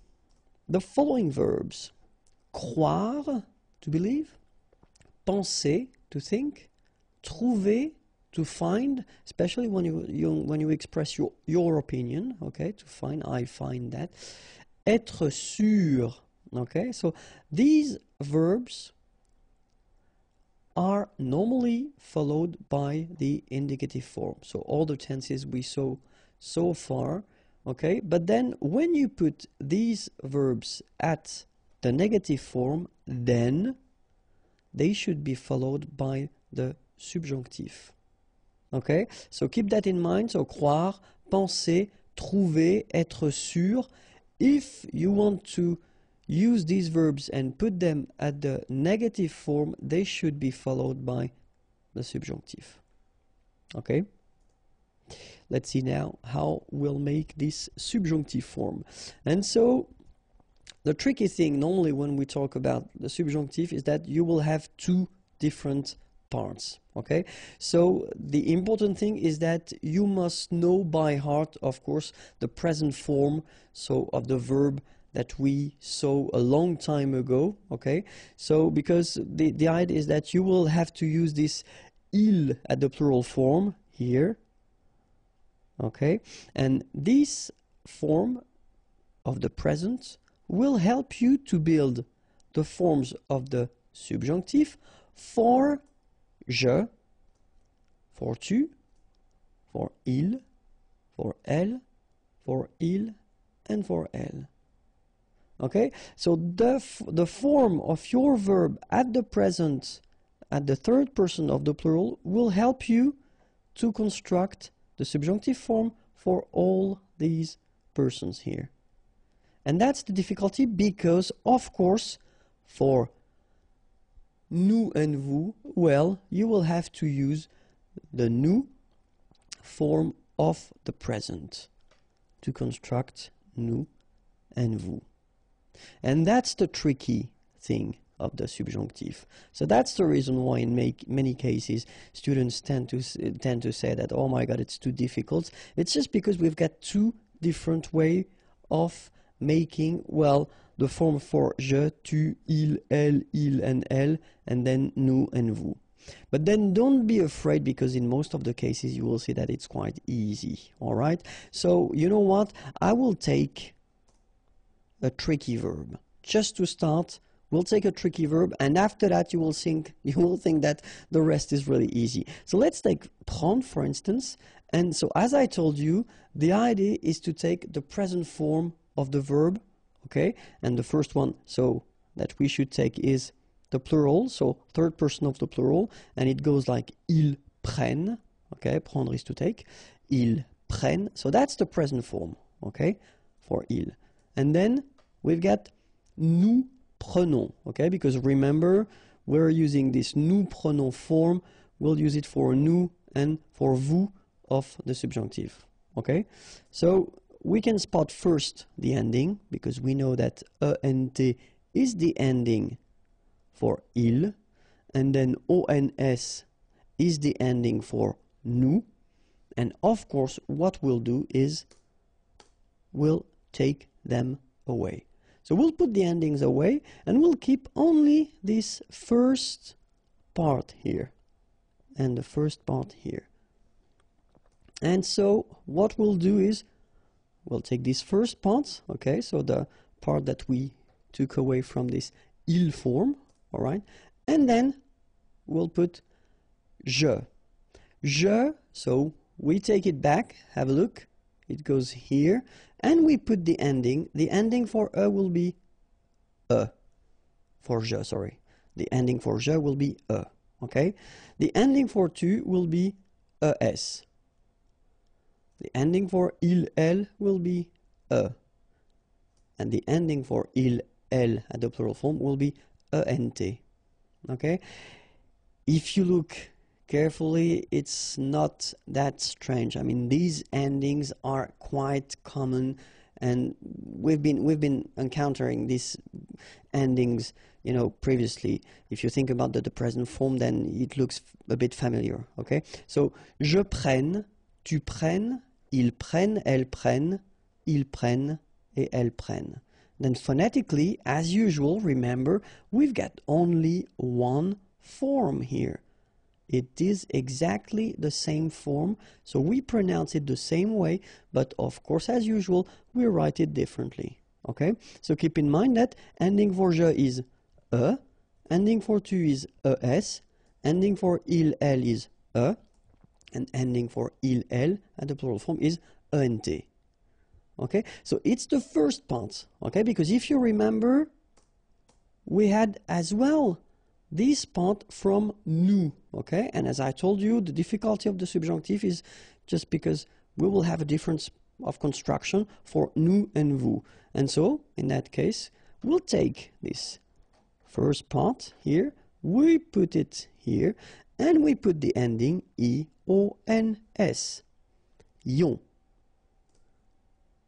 The following verbs croire, to believe, penser, to think, trouver, to find, especially when you, you, when you express your, your opinion, okay, to find, I find that. Être sûr, okay, so these verbs are normally followed by the indicative form. So all the tenses we saw so far, okay? But then when you put these verbs at the negative form, then they should be followed by the subjunctive. Okay? So keep that in mind. So croire, penser, trouver, être sûr. If you want to use these verbs and put them at the negative form, they should be followed by the subjunctive. Okay? Let's see now how we'll make this subjunctive form. And so the tricky thing normally when we talk about the subjunctive is that you will have two different parts okay so the important thing is that you must know by heart of course the present form so of the verb that we saw a long time ago okay so because the the idea is that you will have to use this il at the plural form here okay and this form of the present will help you to build the forms of the subjunctive for je, for tu, for il, for elle, for il, and for elle. Okay, so the, the form of your verb at the present, at the third person of the plural, will help you to construct the subjunctive form for all these persons here. And that's the difficulty because, of course, for nous and vous, well, you will have to use the nous form of the present to construct nous and vous. And that's the tricky thing of the subjunctive. So that's the reason why in make, many cases students tend to tend to say that oh my god it's too difficult. It's just because we've got two different way of making well the form for je, tu, il, elle, il and elle and then nous and vous. But then don't be afraid because in most of the cases you will see that it's quite easy. All right? So, you know what? I will take a tricky verb. Just to start, we'll take a tricky verb, and after that, you will think *laughs* you will think that the rest is really easy. So let's take prendre, for instance. And so, as I told you, the idea is to take the present form of the verb, okay? And the first one, so that we should take is the plural, so third person of the plural, and it goes like ils prennent, okay? Prendre is to take. Ils prennent. So that's the present form, okay? For il. And then we've got nous prenons, okay? Because remember, we're using this nous prenons form. We'll use it for nous and for vous of the subjunctive, okay? So we can spot first the ending because we know that ENT is the ending for il, and then ONS is the ending for nous. And of course, what we'll do is we'll take them away. So we'll put the endings away and we'll keep only this first part here and the first part here. And so what we'll do is we'll take this first part, okay, so the part that we took away from this il form, all right, and then we'll put je. Je, so we take it back, have a look, it goes here, and we put the ending. The ending for e will be e, for je, sorry. The ending for je will be e, okay? The ending for tu will be es. The ending for il, elle will be e. And the ending for il, elle at the plural form will be ent. Okay? If you look carefully, it's not that strange. I mean, these endings are quite common, and we've been we've been encountering these endings, you know, previously. If you think about the, the present form, then it looks a bit familiar. Okay, so je prenne, tu prennes, ils prennent, elles prennent, ils prennent, et elles prennent. Then phonetically, as usual, remember we've got only one form here. It is exactly the same form, so we pronounce it the same way, but of course, as usual, we write it differently. Okay? So keep in mind that ending for je is e, ending for tu is es, ending for il, elle is e, and ending for il, elle at the plural form is ent. Okay? So it's the first part, okay? Because if you remember, we had as well this part from nous, okay? And as I told you, the difficulty of the subjunctive is just because we will have a difference of construction for nous and vous. And so, in that case, we'll take this first part here, we put it here, and we put the ending I-O-N-S, ion.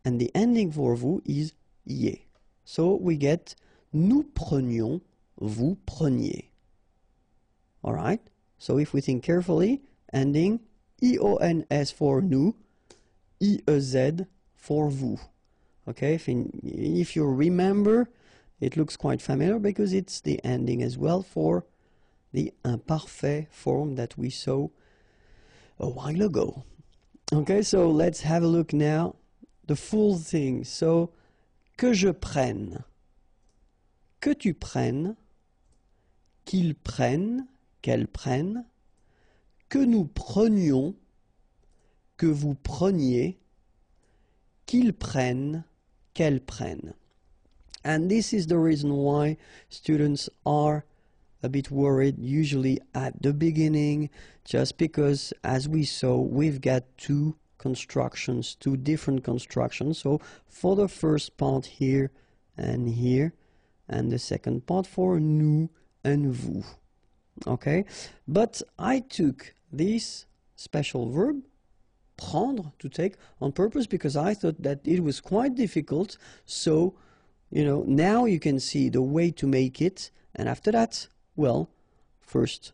And the ending for vous is ie. So we get nous prenions, vous preniez. Alright? So if we think carefully, ending EONS for nous, IEZ for vous. Okay? If, in, if you remember, it looks quite familiar because it's the ending as well for the imparfait form that we saw a while ago. Okay, so let's have a look now. The full thing. So que je prenne, que tu prennes, qu'ils prennent, qu'elles prennent, que nous prenions, que vous preniez, qu'ils prennent, qu'elles prennent. And this is the reason why students are a bit worried usually at the beginning, just because as we saw, we've got two constructions, two different constructions. So for the first part here and here, and the second part for nous and vous. Okay? But I took this special verb, prendre, to take, on purpose because I thought that it was quite difficult. So, you know, now you can see the way to make it. And after that, well, first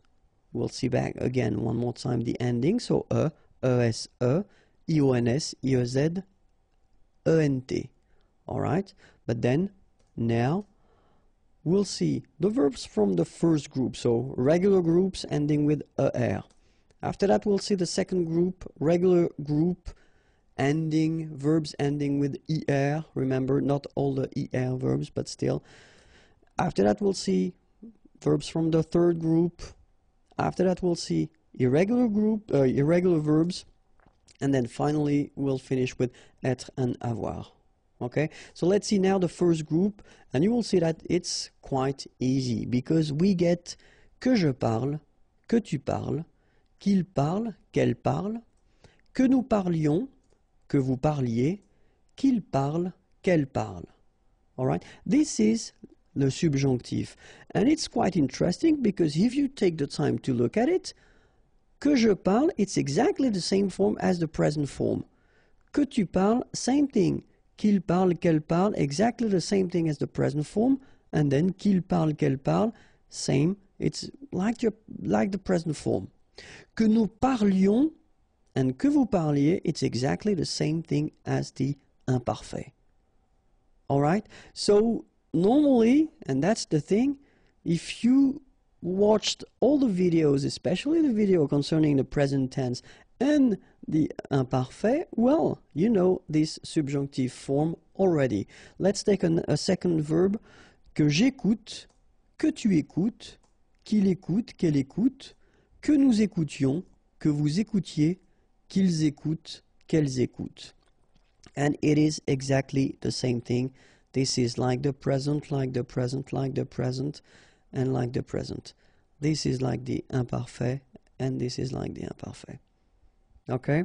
we'll see back again one more time the ending. So, e, es, e, ions, iez, ent. Alright? But then, now, we'll see the verbs from the first group, so regular groups ending with er. After that, we'll see the second group, regular group ending, verbs ending with er. Remember, not all the er verbs, but still. After that, we'll see verbs from the third group. After that, we'll see irregular group, uh, irregular verbs. And then finally, we'll finish with être and avoir. Okay, so let's see now the first group, and you will see that it's quite easy because we get que je parle, que tu parles, qu'il parle, qu'elle parle, que nous parlions, que vous parliez, qu'il parle, qu'elle parle. Alright, this is the subjunctive, and it's quite interesting because if you take the time to look at it, que je parle, it's exactly the same form as the present form. Que tu parles, same thing qu'il parle, qu'elle parle, exactly the same thing as the present form, and then qu'il parle, qu'elle parle, same, it's like, your, like the present form. Que nous parlions, and que vous parliez, it's exactly the same thing as the imparfait. Alright? So, normally, and that's the thing, if you watched all the videos, especially the video concerning the present tense and the imparfait, well, you know this subjunctive form already. Let's take a second verb. Que j'écoute, que tu écoutes, qu'il écoute, qu'elle écoute, que nous écoutions, que vous écoutiez, qu'ils écoutent, qu'elles écoutent. And it is exactly the same thing. This is like the present, like the present, like the present, and like the present. This is like the imparfait, and this is like the imparfait. Okay?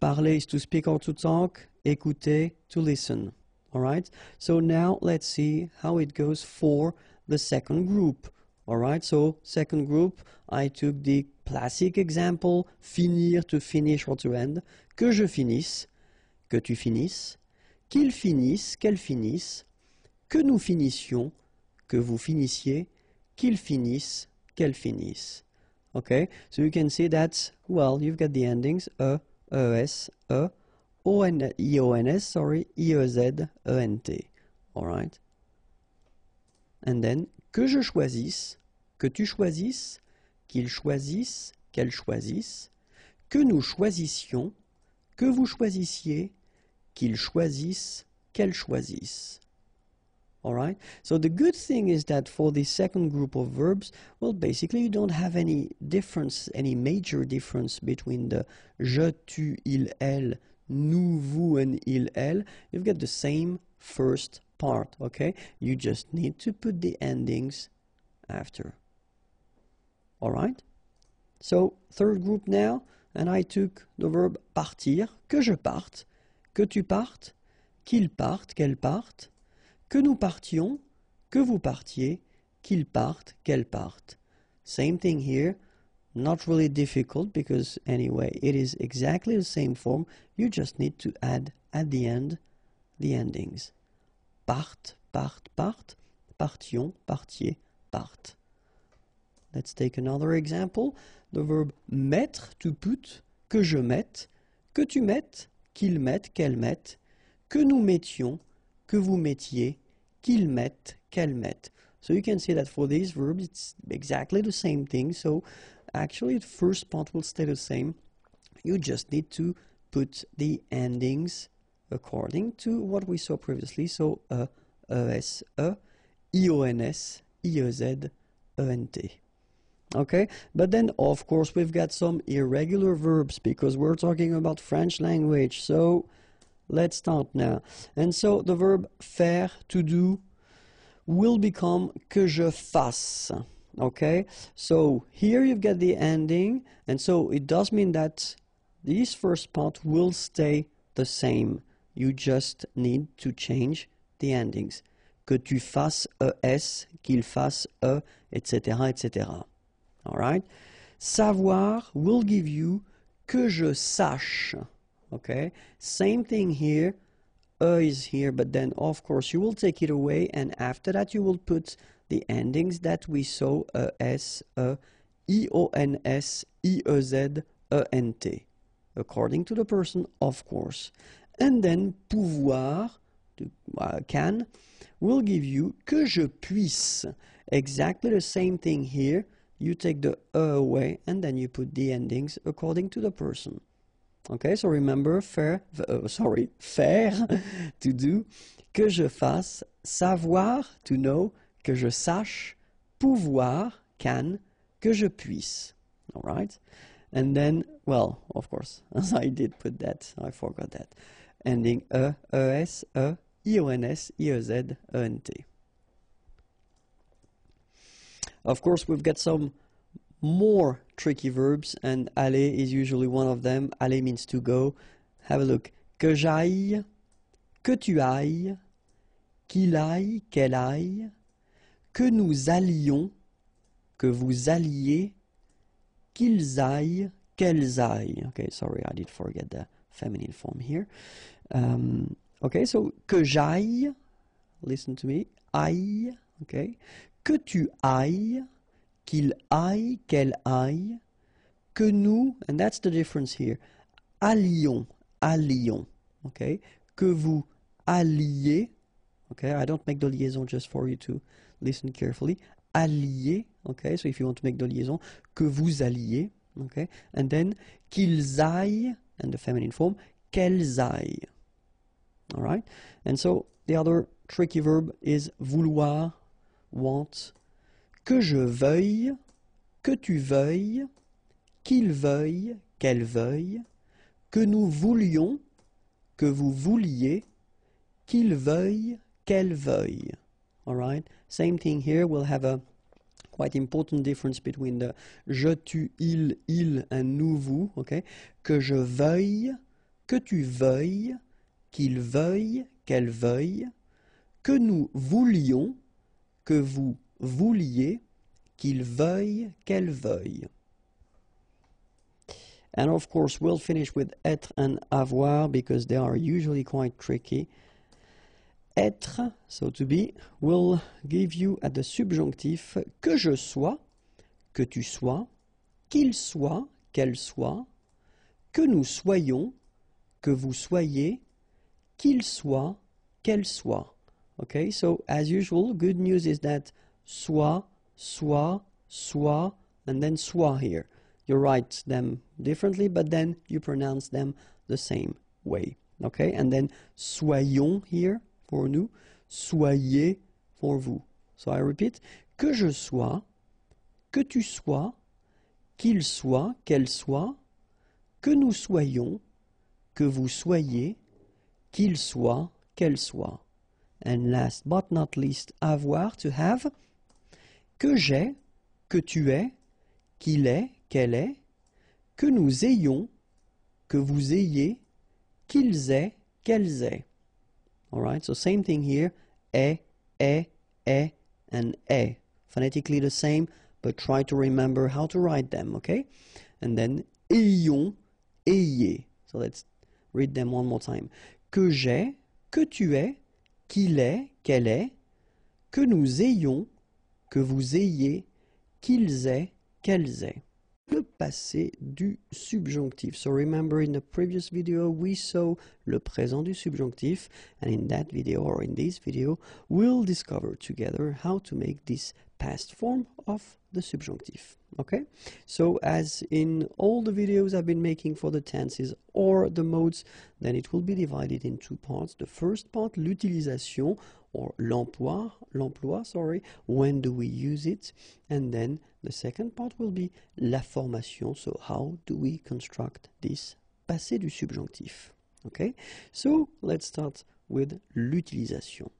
Parler is to speak or to talk. Écouter, to listen. Alright? So now let's see how it goes for the second group. Alright? So, second group, I took the classic example, finir, to finish or to end. Que je finisse, que tu finisses, qu'il finisse, qu'elle finisse, que nous finissions, que vous finissiez, qu'il finisse, qu'elle finisse. Okay, so you can see that, well, you've got the endings E, ES, E, ON, EONS, sorry, EEZ, ENT. Alright? And then, que je choisisse, que tu choisisses, qu'il choisisse, qu'elle choisisse, que nous choisissions, que vous choisissiez, qu'il choisisse, qu'elle choisisse. Alright? So the good thing is that for the second group of verbs, well, basically you don't have any difference, any major difference between the je, tu, il, elle, nous, vous, and il, elle. You've got the same first part, okay? You just need to put the endings after. Alright? So, third group now, and I took the verb partir, que je parte, que tu partes, qu'il parte, qu'elle parte, que nous partions, que vous partiez, qu'ils partent, qu'elles partent. Same thing here, not really difficult because anyway, it is exactly the same form. You just need to add at the end the endings. Part, part, part, partions, partiez, part. Let's take another example. The verb mettre, to put, que je mette, que tu mettes, qu'il mette, qu'elle mette, que nous mettions, que vous mettiez, qu'ils mettent, qu'elles mettent. So you can see that for these verbs it's exactly the same thing. So actually the first part will stay the same. You just need to put the endings according to what we saw previously. So ES, E. Okay, but then of course we've got some irregular verbs because we're talking about French language. So let's start now. And so the verb faire, to do, will become que je fasse. Okay, so here you've got the ending, and so it does mean that this first part will stay the same. You just need to change the endings. Que tu fasses ES, qu'il fasse E, etc., etc. Alright? Savoir will give you que je sache. Okay? Same thing here. E is here, but then of course you will take it away, and after that you will put the endings that we saw ES, E, IONS, IEZ, According to the person, of course. And then pouvoir, to, uh, can, will give you que je puisse. Exactly the same thing here you take the e away and then you put the endings according to the person. Okay, so remember faire, uh, sorry, faire, *laughs* to do, que je fasse, savoir, to know, que je sache, pouvoir, can, que je puisse. All right? And then, well, of course, *laughs* as I did put that, I forgot that. Ending e, e. Of course, we've got some more tricky verbs, and aller is usually one of them. Aller means to go. Have a look. Que j'aille, que tu ailles, qu'il aille, qu'elle aille, que nous allions, que vous alliez, qu'ils aillent, qu'elles aillent. Okay, sorry, I did forget the feminine form here. Um, okay, so que j'aille, listen to me, aille, okay, que tu ailles, qu'il aille, qu'elle aille, que nous, and that's the difference here, allions, allions, okay, que vous alliez, okay, I don't make the liaison just for you to listen carefully, alliez, okay, so if you want to make the liaison, que vous alliez, okay, and then qu'ils aillent, and the feminine form, qu'elles aillent, alright, and so the other tricky verb is vouloir, want, que je veuille, que tu veuilles, qu'il veuille, qu'elle veuille, que nous voulions, que vous vouliez, qu'il veuille, qu'elle veuille. Alright? Same thing here, we'll have a quite important difference between the je, tu, il, il and nous, vous, okay? Que je veuille, que tu veuilles, qu'il veuille, qu'elle veuille, que nous voulions, que vous vouliez, qu'il veuille, qu'elle veuille. And of course, we'll finish with être and avoir because they are usually quite tricky. Être, so to be, will give you at the subjonctif que je sois, que tu sois, qu'il soit, qu'elle soit, que nous soyons, que vous soyez, qu'il soit, qu'elle soit. Okay, so as usual, good news is that soit, soit, soit, and then soit here. You write them differently, but then you pronounce them the same way. Okay, and then soyons here for nous, soyez for vous. So I repeat, que je sois, que tu sois, qu'il soit, qu'elle soit, que nous soyons, que vous soyez, qu'il soit, qu'elle soit. And last but not least, avoir, to have, que j'ai, que tu es, qu'il est, qu'elle est, que nous ayons, que vous ayez, qu'ils aient, qu'elles aient. Alright, so same thing here, est, est, est, and est. Phonetically the same, but try to remember how to write them, okay? And then ayons, ayez. So let's read them one more time. Que j'ai, que tu es, qu'il est, qu'elle est, que nous ayons, que vous ayez, qu'ils aient, qu'elles aient. Le passé du subjonctif. So remember in the previous video we saw le présent du subjonctif and in that video or in this video we'll discover together how to make this past form of the subjunctive. Okay? So as in all the videos I've been making for the tenses or the modes, then it will be divided in two parts. The first part, l'utilisation or l'emploi, l'emploi, sorry, when do we use it? And then the second part will be la formation, so how do we construct this passé du subjonctif? Okay? So let's start with l'utilisation.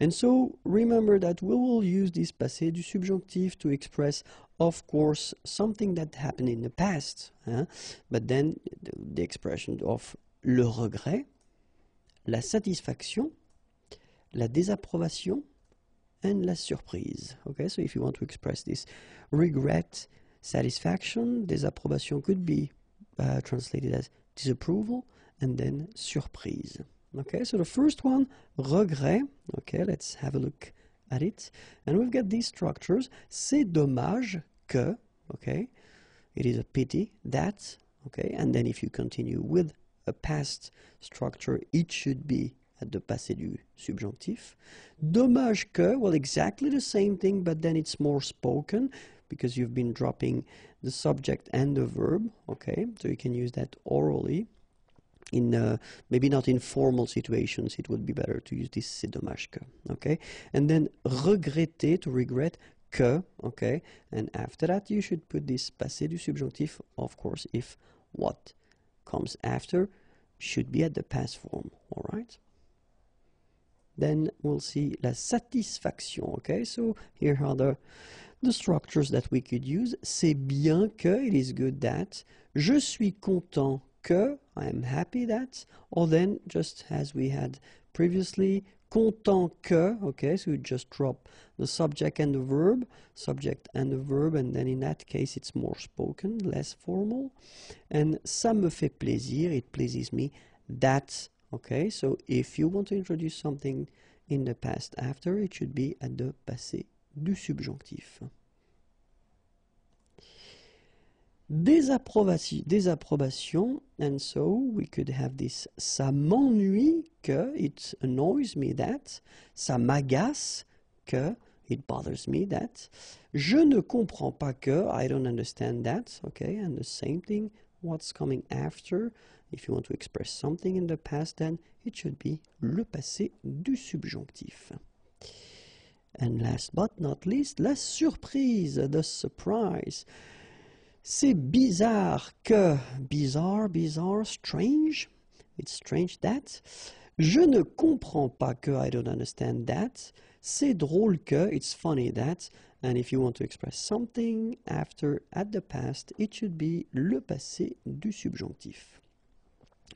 And so remember that we will use this passé du subjonctif to express, of course, something that happened in the past. But then the, the expression of le regret, la satisfaction, la désapprobation, and la surprise. Okay, so if you want to express this regret, satisfaction, désapprobation could be uh, translated as disapproval, and then surprise. Okay, so the first one, regret. Okay, let's have a look at it. And we've got these structures. C'est dommage que, okay, it is a pity that, okay, and then if you continue with a past structure, it should be at the passé du subjonctif. Dommage que, well, exactly the same thing, but then it's more spoken because you've been dropping the subject and the verb, okay, so you can use that orally. In uh, maybe not in formal situations it would be better to use this c'est dommage que okay? And then regretter to regret que okay? And after that you should put this passé du subjonctif of course if what comes after should be at the past form all right then we'll see la satisfaction okay? So here are the the structures that we could use. C'est bien que it is good that je suis content que, I am happy that, or then just as we had previously, content que, okay, so we just drop the subject and the verb, subject and the verb, and then in that case it's more spoken, less formal. And ça me fait plaisir, it pleases me, that, okay, so if you want to introduce something in the past after, it should be at the passé du subjonctif. Désapprobation, désapprobation, and so we could have this ça m'ennuie que, it annoys me that, ça m'agace que, it bothers me that, je ne comprends pas que, I don't understand that, okay, and the same thing, what's coming after, if you want to express something in the past, then it should be le passé du subjonctif. And last but not least, la surprise, the surprise. C'est bizarre que, bizarre, bizarre, strange, it's strange that. Je ne comprends pas que, I don't understand that. C'est drôle que, it's funny that. And if you want to express something after, at the past, it should be le passé du subjonctif.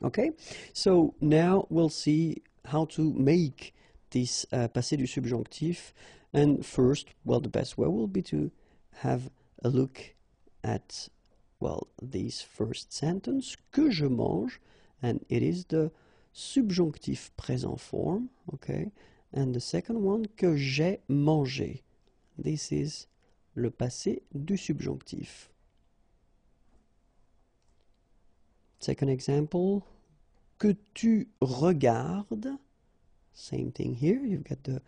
Okay, so now we'll see how to make this uh, passé du subjonctif. And first, well, the best way will be to have a look at, well, this first sentence, que je mange, and it is the subjonctif present form, okay? And the second one, que j'ai mangé. This is le passé du subjonctif. Second example, que tu regardes. Same thing here, you've got the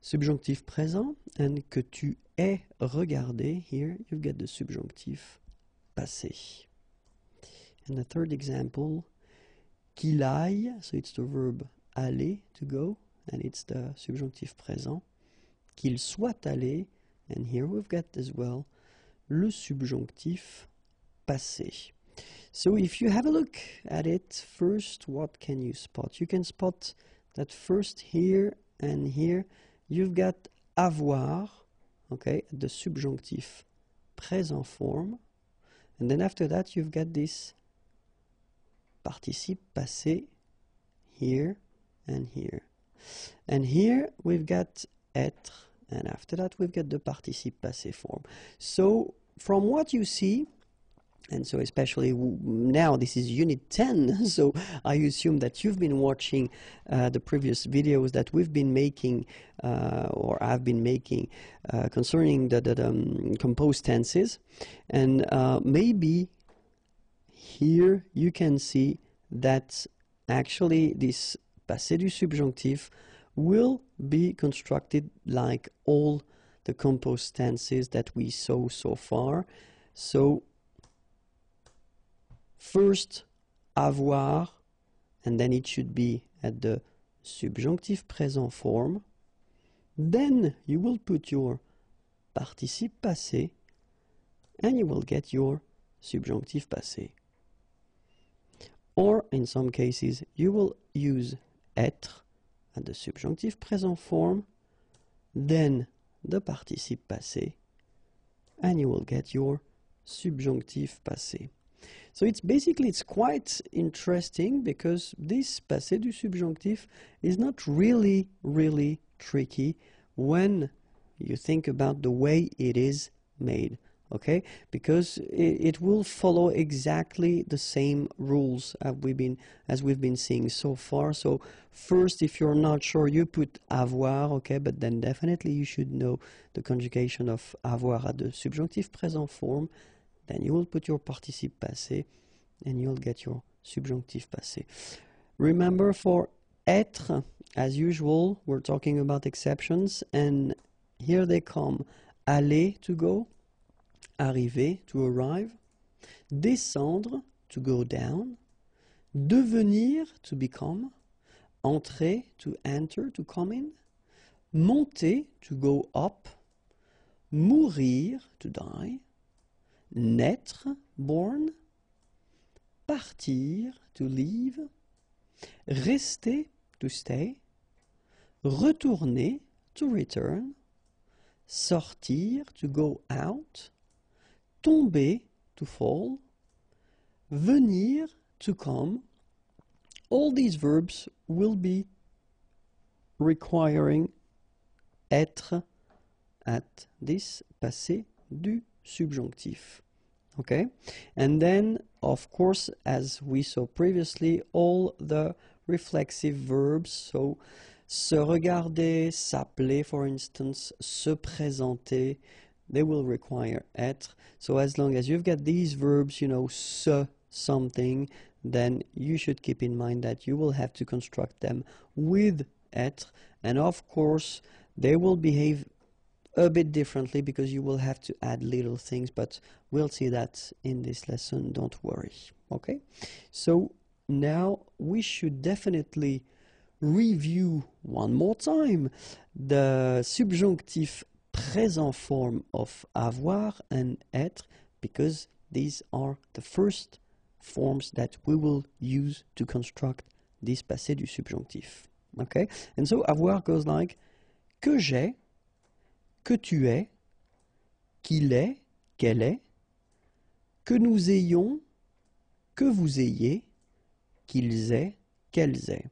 subjonctif présent, and que tu aies regardé, here you've got the subjonctif passé. And the third example, qu'il aille, so it's the verb aller, to go, and it's the subjonctif présent. Qu'il soit allé, and here we've got as well le subjonctif passé. So if you have a look at it, first what can you spot? You can spot that first here and here you've got avoir, okay, the subjunctive present form, and then after that you've got this participe passé here and here. And here we've got être, and after that we've got the participe passé form. So from what you see, and so especially now this is unit 10 *laughs* so i assume that you've been watching uh, the previous videos that we've been making uh, or i've been making uh, concerning the, the um, composed tenses and uh, maybe here you can see that actually this passé du subjonctif will be constructed like all the composed tenses that we saw so far. So, first, avoir, and then it should be at the subjunctive present form. Then you will put your participe passé and you will get your subjunctive passé. Or in some cases, you will use être at the subjunctive present form, then the participe passé, and you will get your subjunctive passé. So it's basically it's quite interesting because this passé du subjonctif is not really really tricky when you think about the way it is made okay? Because it, it, will follow exactly the same rules as we've been as we've been seeing so far. So first if you're not sure you put avoir okay? But then definitely you should know the conjugation of avoir at the subjunctive present form then you will put your participe passé and you'll get your subjunctive passé. Remember for être as usual we're talking about exceptions and here they come. Aller to go. Arriver, to arrive, descendre, to go down, devenir, to become, entrer, to enter, to come in, monter, to go up, mourir, to die, naître, born, partir, to leave, rester, to stay, retourner, to return, sortir, to go out, tomber, to fall, venir, to come, all these verbs will be requiring être at this passé du subjonctif. Okay? And then, of course, as we saw previously, all the reflexive verbs, so se regarder, s'appeler, for instance, se présenter, they will require être. So as long as you've got these verbs, you know, se something, then you should keep in mind that you will have to construct them with être. And of course, they will behave a bit differently because you will have to add little things, but we'll see that in this lesson, don't worry. Okay? So now we should definitely review one more time the subjunctive present form of avoir and être because these are the first forms that we will use to construct this passé du subjonctif. Okay? And so avoir goes like que j'ai, que tu es, qu'il est, qu'elle est, que nous ayons, que vous ayez, qu'ils aient, qu'elles aient.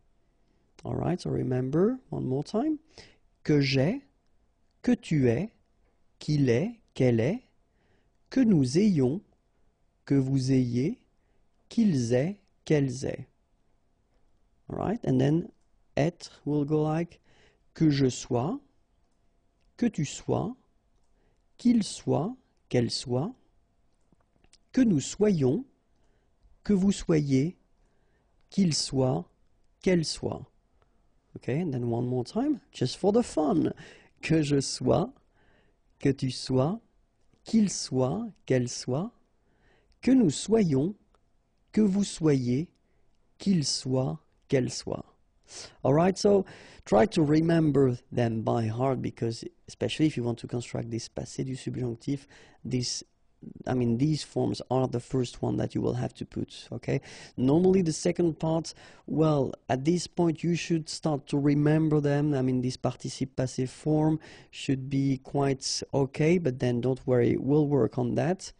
Alright, so remember one more time. Que j'ai, que tu es, qu'il est, qu'elle est, que nous ayons, que vous ayez, qu'ils aient, qu'elles aient. Alright, and then être will go like que je sois, que tu sois, qu'il soit, qu'elle soit, que nous soyons, que vous soyez, qu'il soit, qu'elle soit. Okay, and then one more time, just for the fun que je sois, que tu sois, qu'il soit, qu'elle soit, que nous soyons, que vous soyez, qu'il soit, qu'elle soit. All right, so try to remember them by heart because, especially if you want to construct this passé du subjonctif, this I mean, these forms are the first one that you will have to put, okay? Normally the second part, well, at this point you should start to remember them. I mean, this participe passé form should be quite okay, but then don't worry, we'll work on that,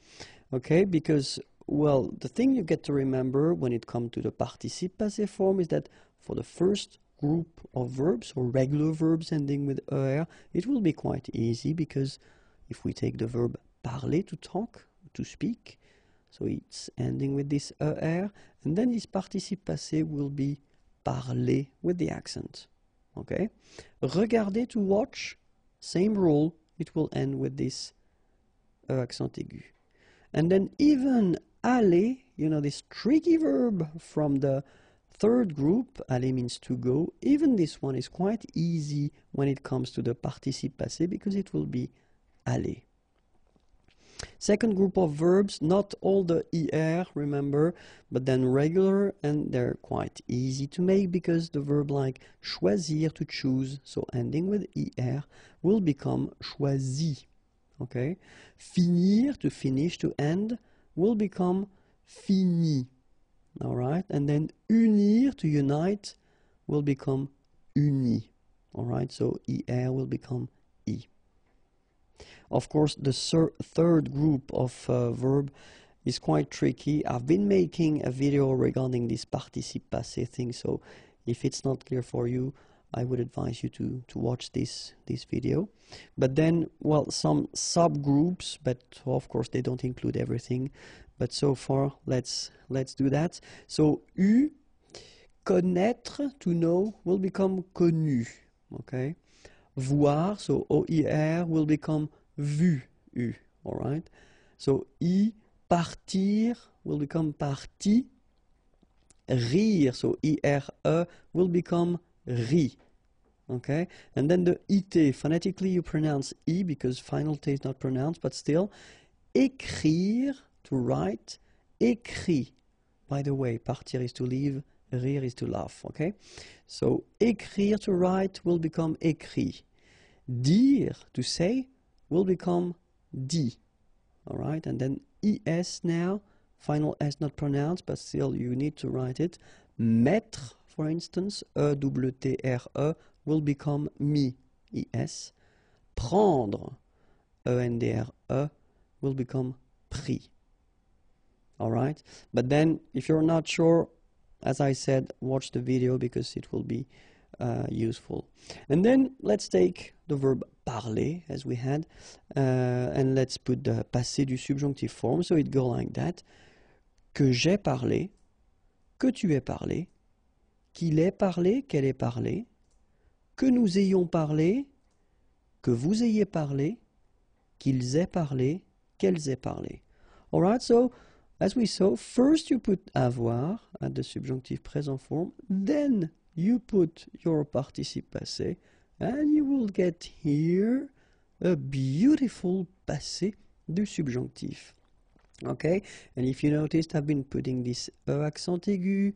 okay? Because, well, the thing you get to remember when it comes to the participe passé form is that for the first group of verbs or regular verbs ending with er, it will be quite easy because if we take the verb parler, to talk, to speak. So it's ending with this er, and then this participe passé will be parlé with the accent. Okay? Regarder, to watch, same rule, it will end with this e accent aigu. And then even aller, you know, this tricky verb from the third group, aller means to go. Even this one is quite easy when it comes to the participe passé because it will be allé. Second group of verbs, not all the er, remember, but then regular, and they're quite easy to make because the verb like choisir, to choose, so ending with er, will become choisi. Okay? Finir, to finish, to end, will become fini. Alright? And then unir, to unite, will become uni. Alright? So er will become i. Of course, the third group of uh, verb is quite tricky. I've been making a video regarding this participe passé thing, so if it's not clear for you, I would advise you to, to watch this this video. But then, well, some subgroups, but of course they don't include everything. But so far, let's let's do that. So u, connaître, to know, will become connu. Okay, voir, so OIR will become vu, U, alright? So I, partir will become parti. Rire, so I-R-E will become ri. Okay? And then the IT, phonetically you pronounce I because final T is not pronounced, but still. Écrire, to write. Écrit. By the way, partir is to leave, rire is to laugh, okay? So, écrire to write will become écrit. Dire to say will become dit. All right, and then es now, final s not pronounced, but still you need to write it. Mettre, for instance, e w t r e will become mi, es. Prendre, e n d r e will become pris. All right, but then if you're not sure, as I said, watch the video because it will be uh, useful. And then let's take the verb parler as we had, uh, and let's put the passé du subjonctif form. So it go like that. Que j'ai parlé, que tu aies parlé, qu'il ait parlé, qu'elle ait parlé, que nous ayons parlé, que vous ayez parlé, qu'ils aient parlé, qu'elles aient parlé. Alright, so as we saw, first you put avoir at the subjunctive present form, then you put your participe passé and you will get here a beautiful passé du subjonctif. Okay, and if you noticed, I've been putting this e accent aigu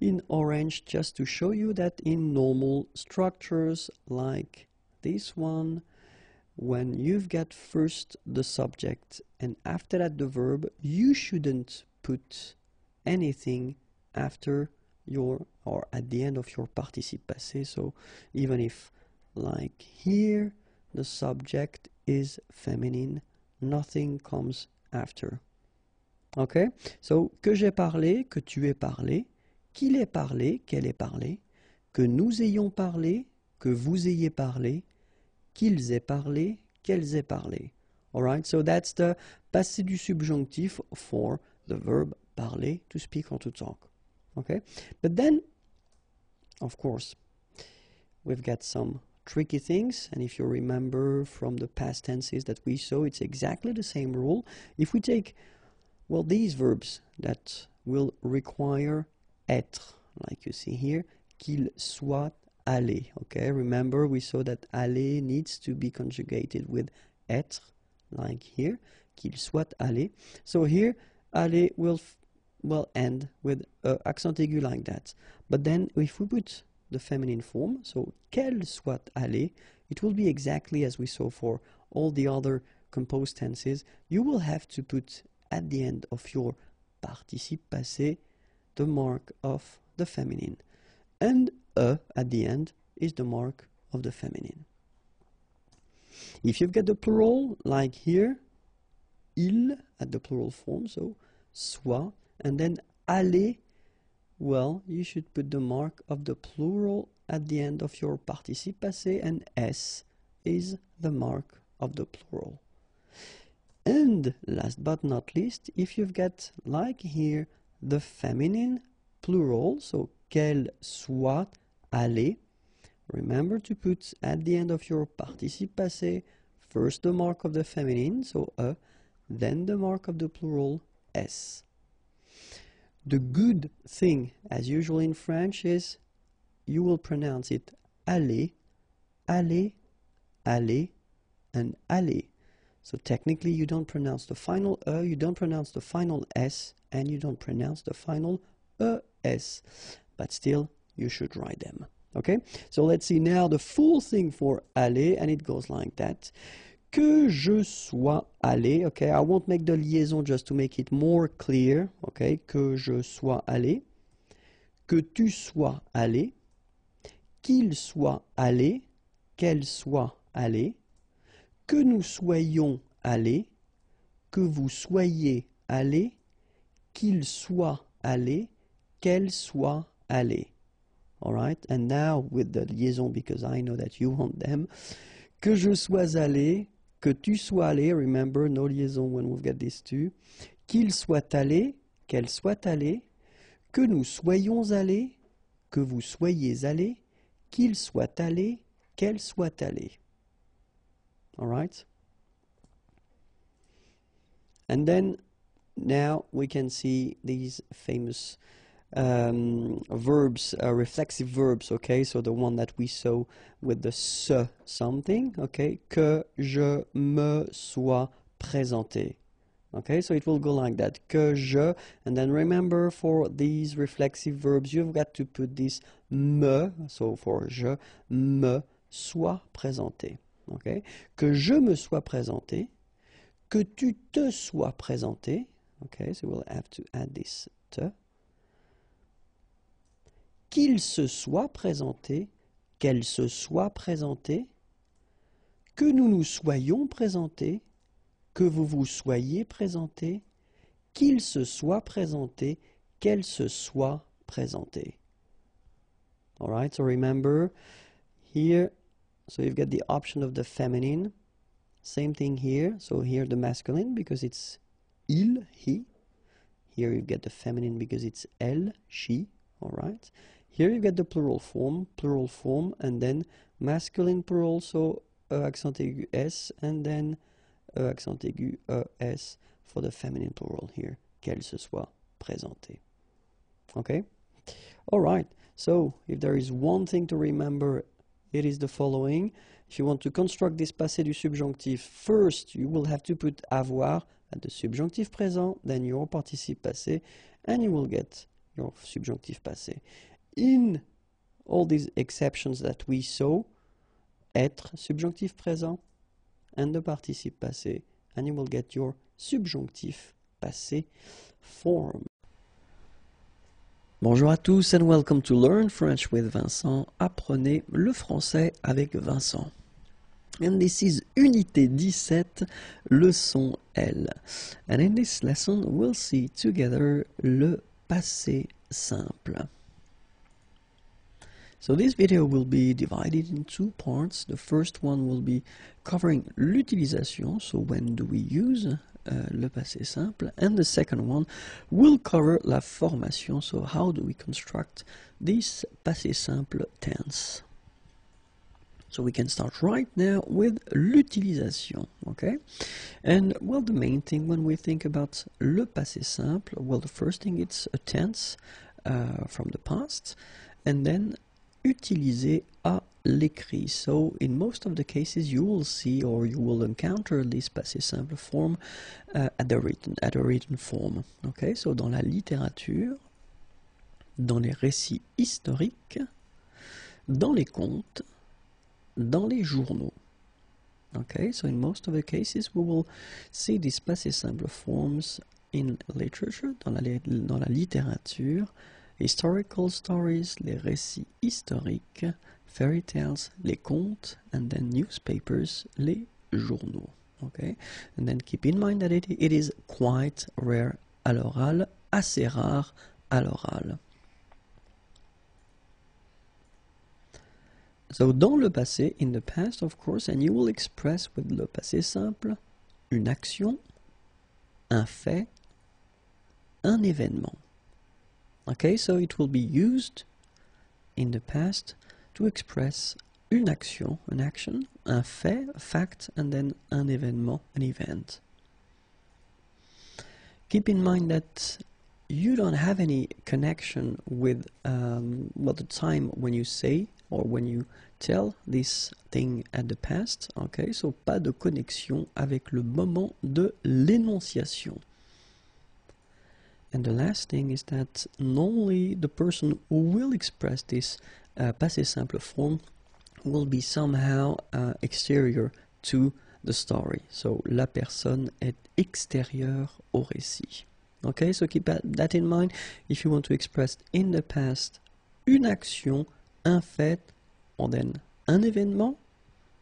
in orange just to show you that in normal structures like this one, when you've got first the subject and after that the verb, you shouldn't put anything after your or at the end of your participe passé. So even if like here the subject is feminine, nothing comes after. Okay? So que j'ai parlé, que tu aies parlé, qu'il ait parlé, qu'elle ait parlé, que nous ayons parlé, que vous ayez parlé, qu'ils aient parlé, qu'elles aient parlé. Alright, so that's the passé du subjonctif for the verb parler, to speak or to talk. Okay, but then, of course, we've got some tricky things, and if you remember from the past tenses that we saw, it's exactly the same rule. If we take, well, these verbs that will require être, like you see here, qu'il soit allé. Okay, remember we saw that aller needs to be conjugated with être, like here, qu'il soit allé. So here, aller will will end with uh, accent aigu like that. But then if we put the feminine form, so qu'elle soit allée, it will be exactly as we saw for all the other composed tenses. You will have to put at the end of your participe passé the mark of the feminine. And e at the end is the mark of the feminine. If you've got the plural, like here, il at the plural form, so soit, and then aller, well, you should put the mark of the plural at the end of your participe passé, and s is the mark of the plural. And last but not least, if you've got, like here, the feminine plural, so qu'elle soit allées, remember to put at the end of your participe passé first the mark of the feminine, so e, then the mark of the plural, s. The good thing, as usual in French, is you will pronounce it aller, aller, aller, and aller. So technically you don't pronounce the final E, you don't pronounce the final S, and you don't pronounce the final ES. But still, you should write them. Okay? So let's see now the full thing for aller, and it goes like that. Que je sois allé, okay? I won't make the liaison just to make it more clear, okay? Que je sois allé. Que tu sois allé. Qu'il soit allé. Qu'elle soit allée que nous soyons allés, que vous soyez allés, qu'il soit allé, qu'elle soit allée. Alright, and now with the liaison because I know that you want them. Que je sois allé, que tu sois allé, remember no liaison when we've got these two. Qu'il soit allé, qu'elle soit allée, que nous soyons allés, que vous soyez allés, qu'il soit allé, qu'elle soit allée. All right? And then now we can see these famous um, verbs, uh, reflexive verbs, okay? So the one that we saw with the se something, okay? Que je me sois présenté. Okay, so it will go like that. Que je, and then remember for these reflexive verbs, you've got to put this me, so for je, me sois présenté. Okay? Que je me sois présenté, que tu te sois présenté. Okay, so we'll have to add this te. Qu'il se soit présenté, qu'elle se soit présentée, que nous nous soyons présentés, que vous vous soyez présentés, qu'il se soit présenté, qu'elle se soit présentée. All right, so remember here so you've got the option of the feminine. Same thing here. So here the masculine because it's il, he. Here you get the feminine because it's elle, she. All right? Here you get the plural form, plural form, and then masculine plural, so e accent aigu s, and then e accent aigu es for the feminine plural here, qu'elle se soit présentée. Okay? All right. So if there is one thing to remember it is the following. If you want to construct this passé du subjonctif, first you will have to put avoir at the subjunctive présent, then your participe passé, and you will get your subjunctive passé. In all these exceptions that we saw, être, subjonctif présent, and the participe passé, and you will get your subjonctif passé form. Bonjour à tous and welcome to Learn French with Vincent. Apprenez le français avec Vincent. And this is Unité 17, leçon L. And in this lesson, we'll see together le passé simple. So this video will be divided in two parts. The first one will be covering l'utilisation, so when do we use uh, le passé simple, and the second one will cover la formation, so how do we construct this passé simple tense. So we can start right now with l'utilisation, okay? And well, the main thing when we think about le passé simple, well, the first thing it's a tense uh, from the past, and then utiliser à l'écrit. So in most of the cases you will see or you will encounter this passé simple form uh, at the written at a written form. Okay, so dans la littérature, dans les récits historiques, dans les contes, dans les journaux. Okay, so in most of the cases we will see these passé simple forms in literature, dans la, dans la littérature, historical stories, les récits historiques, fairy tales, les contes, and then newspapers, les journaux. Okay? And then keep in mind that it, it is quite rare à l'oral, assez rare à l'oral. So dans le passé, in the past of course, and you will express with le passé simple une action, un fait, un événement. Okay, so it will be used in the past to express une action, an action, un fait, a fact, and then un événement, an event. Keep in mind that you don't have any connection with um, well, the time when you say or when you tell this thing at the past. Okay, so pas de connexion avec le moment de l'énonciation. And the last thing is that normally the person who will express this uh, passé simple form will be somehow uh, exterior to the story. So la personne est extérieure au récit. Okay, so keep that in mind if you want to express in the past une action, un fait, or then un événement.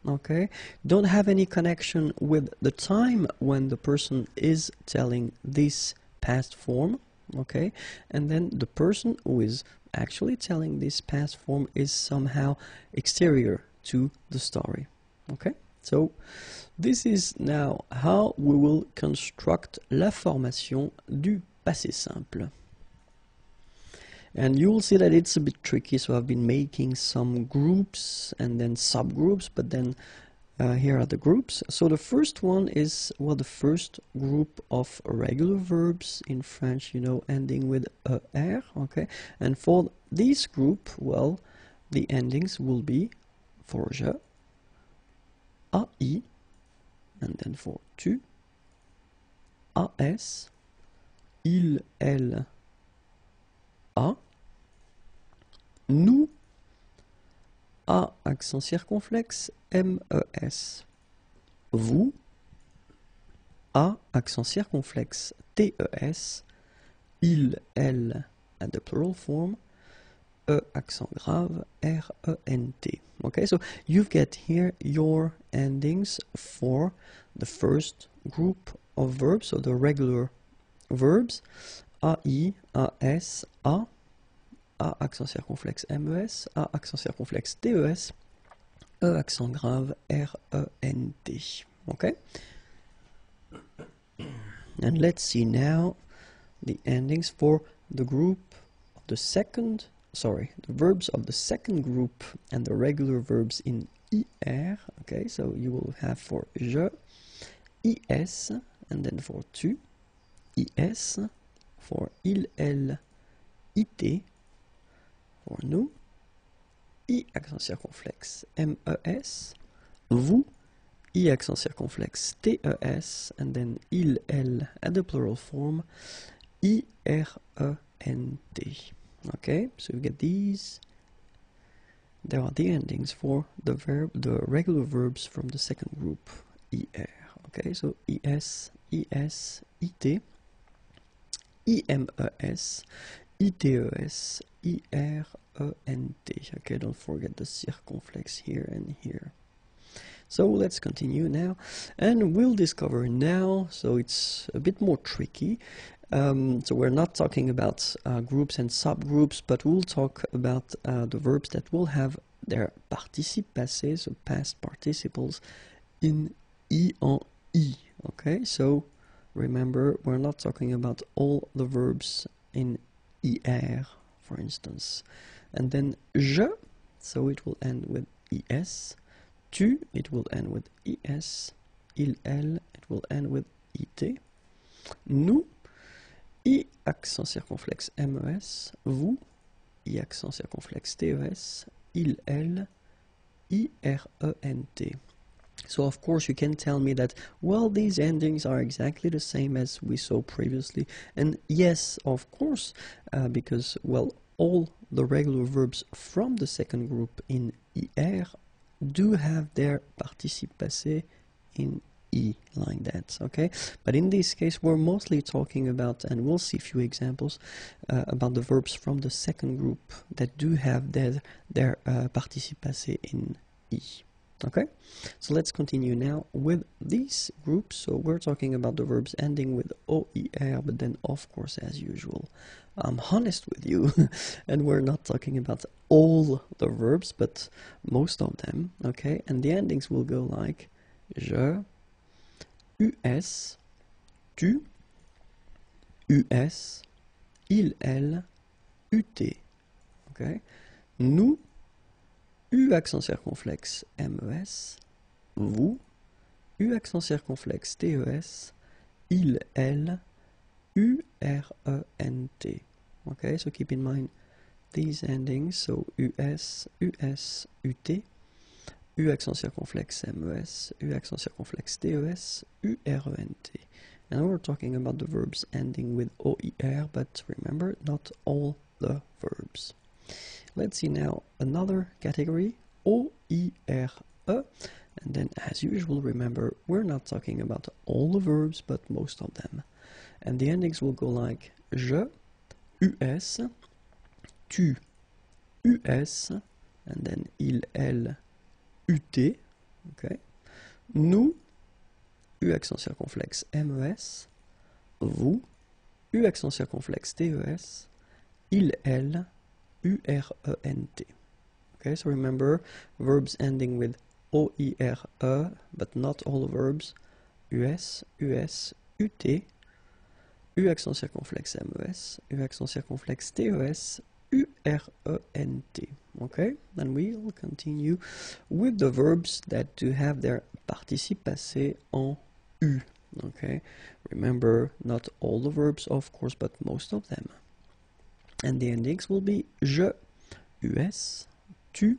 Okay, don't have any connection with the time when the person is telling this past form. Okay, and then the person who is actually telling this past form is somehow exterior to the story. Okay, so this is now how we will construct la formation du passé simple. And you'll see that it's a bit tricky, so I've been making some groups and then subgroups, but then uh, here are the groups. So the first one is, well, the first group of regular verbs in French, you know, ending with er, okay? And for this group, well, the endings will be for je, ai, and then for tu, as, il, elle, a, nous, a accent circonflexe, mes, vous, a accent circonflexe, tes, il, elle, at the plural form, e accent grave, r-e-n-t. Okay, so you get here your endings for the first group of verbs, so the regular verbs, a-i, a-s, a, a accent circonflexe mes, a accent circonflexe tes, e accent grave r-e-n-t. And let's see now the endings for the group of the second sorry, the verbs of the second group and the regular verbs in IR. Okay, so you will have for je, IS, and then for tu, IS, for il, elle, IT, nous, I accent circonflexe, MES, vous, I accent circonflexe, TES, and then il, elle, at the plural form, IRENT. Okay, so you get these. There are the endings for the verb, the regular verbs from the second group, er. Okay, so es, es, it, imes, its, irent. Okay, don't forget the circumflex here and here. So let's continue now, and we'll discover now, so it's a bit more tricky, um, so we're not talking about uh, groups and subgroups, but we'll talk about uh, the verbs that will have their participe passé, so past participles, in i en i. Okay, so remember we're not talking about all the verbs in ir, for instance. And then je, so it will end with es. Tu, it will end with es. Il, elle, it will end with it. Nous, I accent circonflexe MES, vous, I accent circonflexe TES, il, elle, IRENT. So of course you can tell me that, well, these endings are exactly the same as we saw previously. And yes, of course, uh, because, well, all the regular verbs from the second group in IR do have their participe passé in E like that, okay? But in this case, we're mostly talking about, and we'll see a few examples, uh, about the verbs from the second group that do have their, their uh, participe passé in E. Okay, so let's continue now with these groups. So we're talking about the verbs ending with OIR, but then, of course, as usual, I'm honest with you, *laughs* and we're not talking about all the verbs, but most of them. Okay, and the endings will go like je, US, tu, US, il, elle, UT. Okay? Nous, U accent circonflexe MES, vous, U accent circonflexe TES, il, elle, U-R-E-N-T. Okay, so keep in mind these endings, so US, US, UT, U accent circonflexe MES, U accent circonflexe TES, URENT. And we're talking about the verbs ending with OER, but remember, not all the verbs. Let's see now another category, OIRE. And then, as usual, remember, we're not talking about all the verbs, but most of them. And the endings will go like je, US, tu, US, and then il, elle, UT, okay. Nous, U accent circonflexe MES, vous, U accent circonflexe TES, il, elle, URENT. Okay, so remember verbs ending with OIRE, but not all verbs. US, US, UT, U accent circonflexe MES, U accent circonflexe TES, URENT. Okay, then we'll continue with the verbs that do have their participe passé en U. Okay, remember not all the verbs, of course, but most of them. And the endings will be je, US, tu,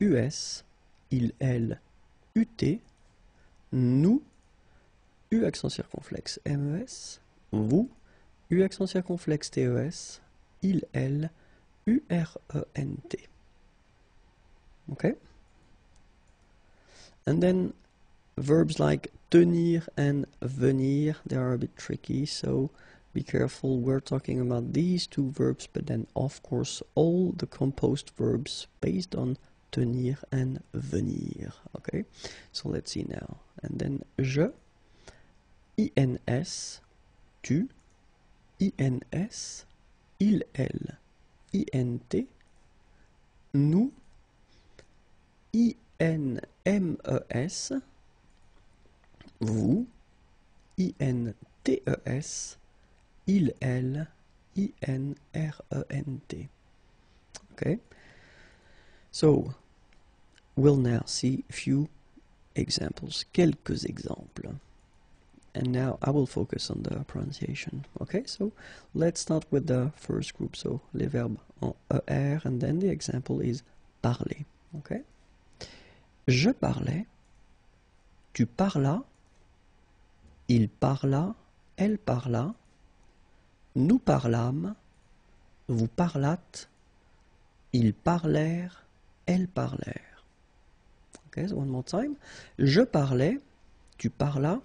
US, il, elle, UT, nous, U accent circonflexe MES, vous, U accent circonflexe TES, il, elle, URENT. Okay? And then verbs like tenir and venir, they are a bit tricky, so be careful. We're talking about these two verbs, but then, of course, all the composed verbs based on tenir and venir. Okay? So let's see now. And then je, INS, tu, INS, il, elle, INT, nous, I-N-M-E-S, vous, I-N-T-E-S, il, elle, I-N-R-E-N-T. Okay? So, we'll now see few examples, quelques exemples. And now I will focus on the pronunciation. Okay, so let's start with the first group. So, les verbes en ER, and then the example is parler. Okay? Je parlais, tu parlas, il parla, elle parla, nous parlâmes, vous parlâtes, ils parlèrent, elles parlèrent. One more time. Je parlais, tu parlas,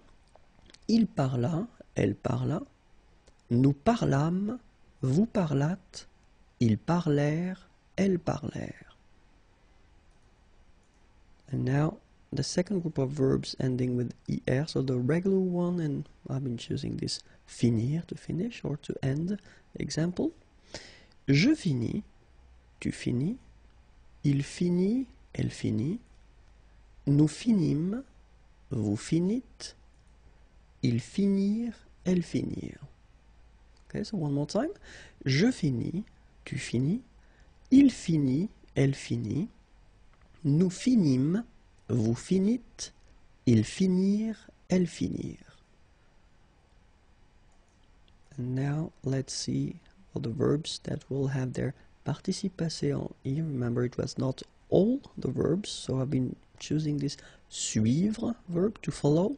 il parla, elle parla, nous parlâmes, vous parlâtes, ils parlèrent, elles parlèrent. And now the second group of verbs ending with er, so the regular one, and I've been choosing this finir to finish or to end. Example Je finis, tu finis, il finit, elle finit, nous finîmes, vous finîtes, ils finirent, elles finirent. Okay, so one more time. Je finis, tu finis, il finit, elle finit, nous finîmes, vous finîtes, ils finirent, elles finirent. And now let's see all the verbs that will have their en i. Remember it was not all the verbs, so I've been choosing this suivre verb to follow.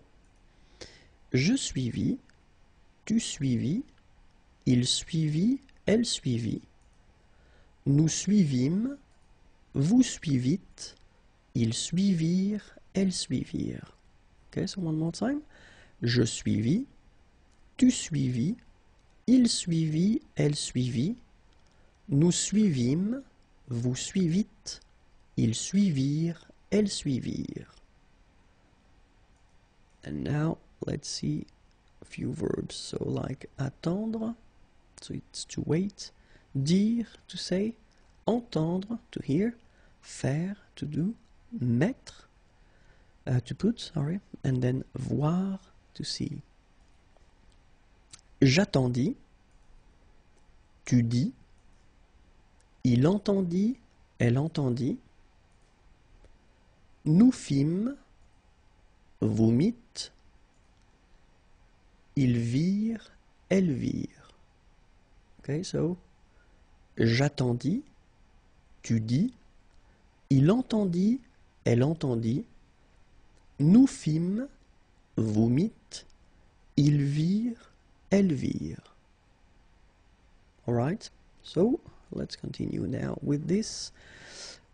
Je suivis, tu suivis, il suivit, elle suivit. Nous suivîmes, vous suivîtes, ils suivirent, elles suivirent. Okay, so one more time. Je suivis, tu suivis, il suivit, elle suivit, nous suivîmes, vous suivîtes, ils suivirent, elles suivirent. And now let's see a few verbs. So like attendre, so it's to wait, dire, to say, entendre, to hear, faire, to do, mettre, uh, to put, sorry, and then voir, to see. J'attendis, tu dis, il entendit, elle entendit, nous fîmes, vous mîtes, ils virent, Elvire. Okay, so j'attendis, tu dis, il entendit, elle entendit, nous fîmes, vous mîtes, ils virent, elles virent. Alright, so let's continue now with this.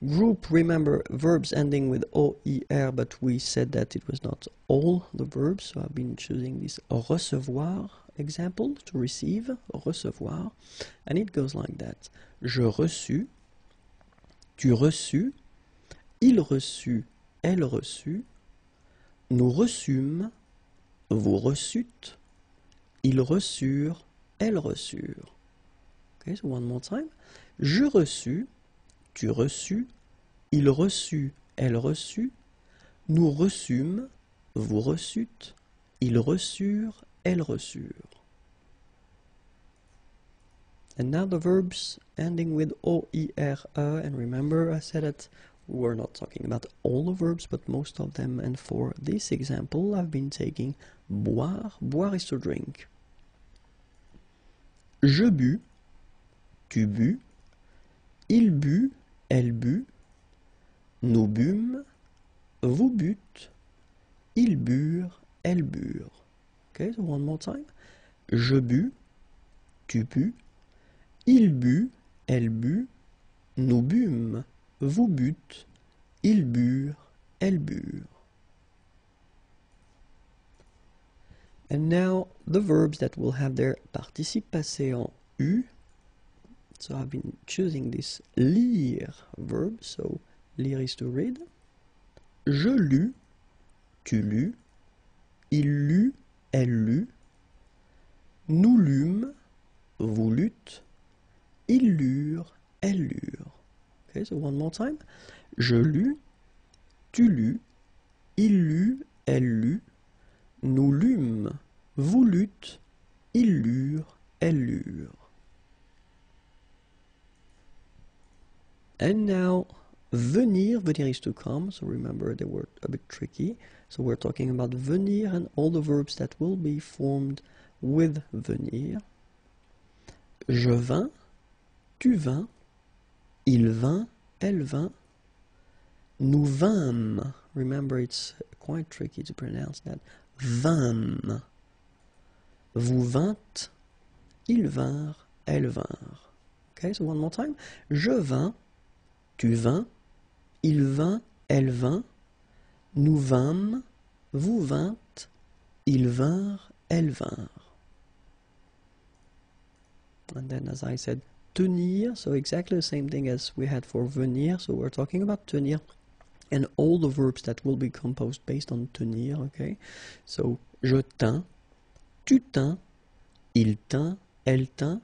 Group, remember verbs ending with OER, but we said that it was not all the verbs, so I've been choosing this recevoir example to receive, recevoir, and it goes like that. Je reçus, tu reçus, il reçut, elle reçut, nous reçûmes, vous reçûtes, ils reçurent, elles reçurent. Okay, so one more time. Je reçus, tu reçus, il reçut, elle reçut, nous reçûmes, vous reçûtes, ils reçurent, elles reçurent. And now the verbs ending with OERE, and remember I said that we're not talking about all the verbs, but most of them, and for this example I've been taking boire, boire is to drink. Je bus, tu bus, il but, elle but, nous bûmes, vous bûtes, ils elles. Okay, so one more time. Je bus, tu bus, il but, elle but, nous bûmes, vous bûtes, ils burent, elles burent. And now the verbs that will have their participe passé en U. So I've been choosing this lire verb, so lire is to read. Je lus, tu lus, il lut, elle lut, nous lûmes, vous lûtes, ils lurent, elles lurent. Okay, so one more time. Je lus, tu lus, il lut, elle lut, nous lûmes, vous lûtes, ils lurent, elles lurent. And now, venir, venir is to come, so remember they were a bit tricky. So we're talking about venir and all the verbs that will be formed with venir. Je vins, tu vins, il vint, elle vint, nous vîmes. Remember, it's quite tricky to pronounce that. Vîmes. Vous vîntes, ils vinrent, elles vinrent. Okay, so one more time. Je vins, tu vins, il vint, elle vint, nous vîmes, vous vîntes, ils vinrent, elles vinrent. And then, as I said, tenir, so exactly the same thing as we had for venir, so we're talking about tenir and all the verbs that will be composed based on tenir, okay? So, je tins, tu tins, il tint, elle tint,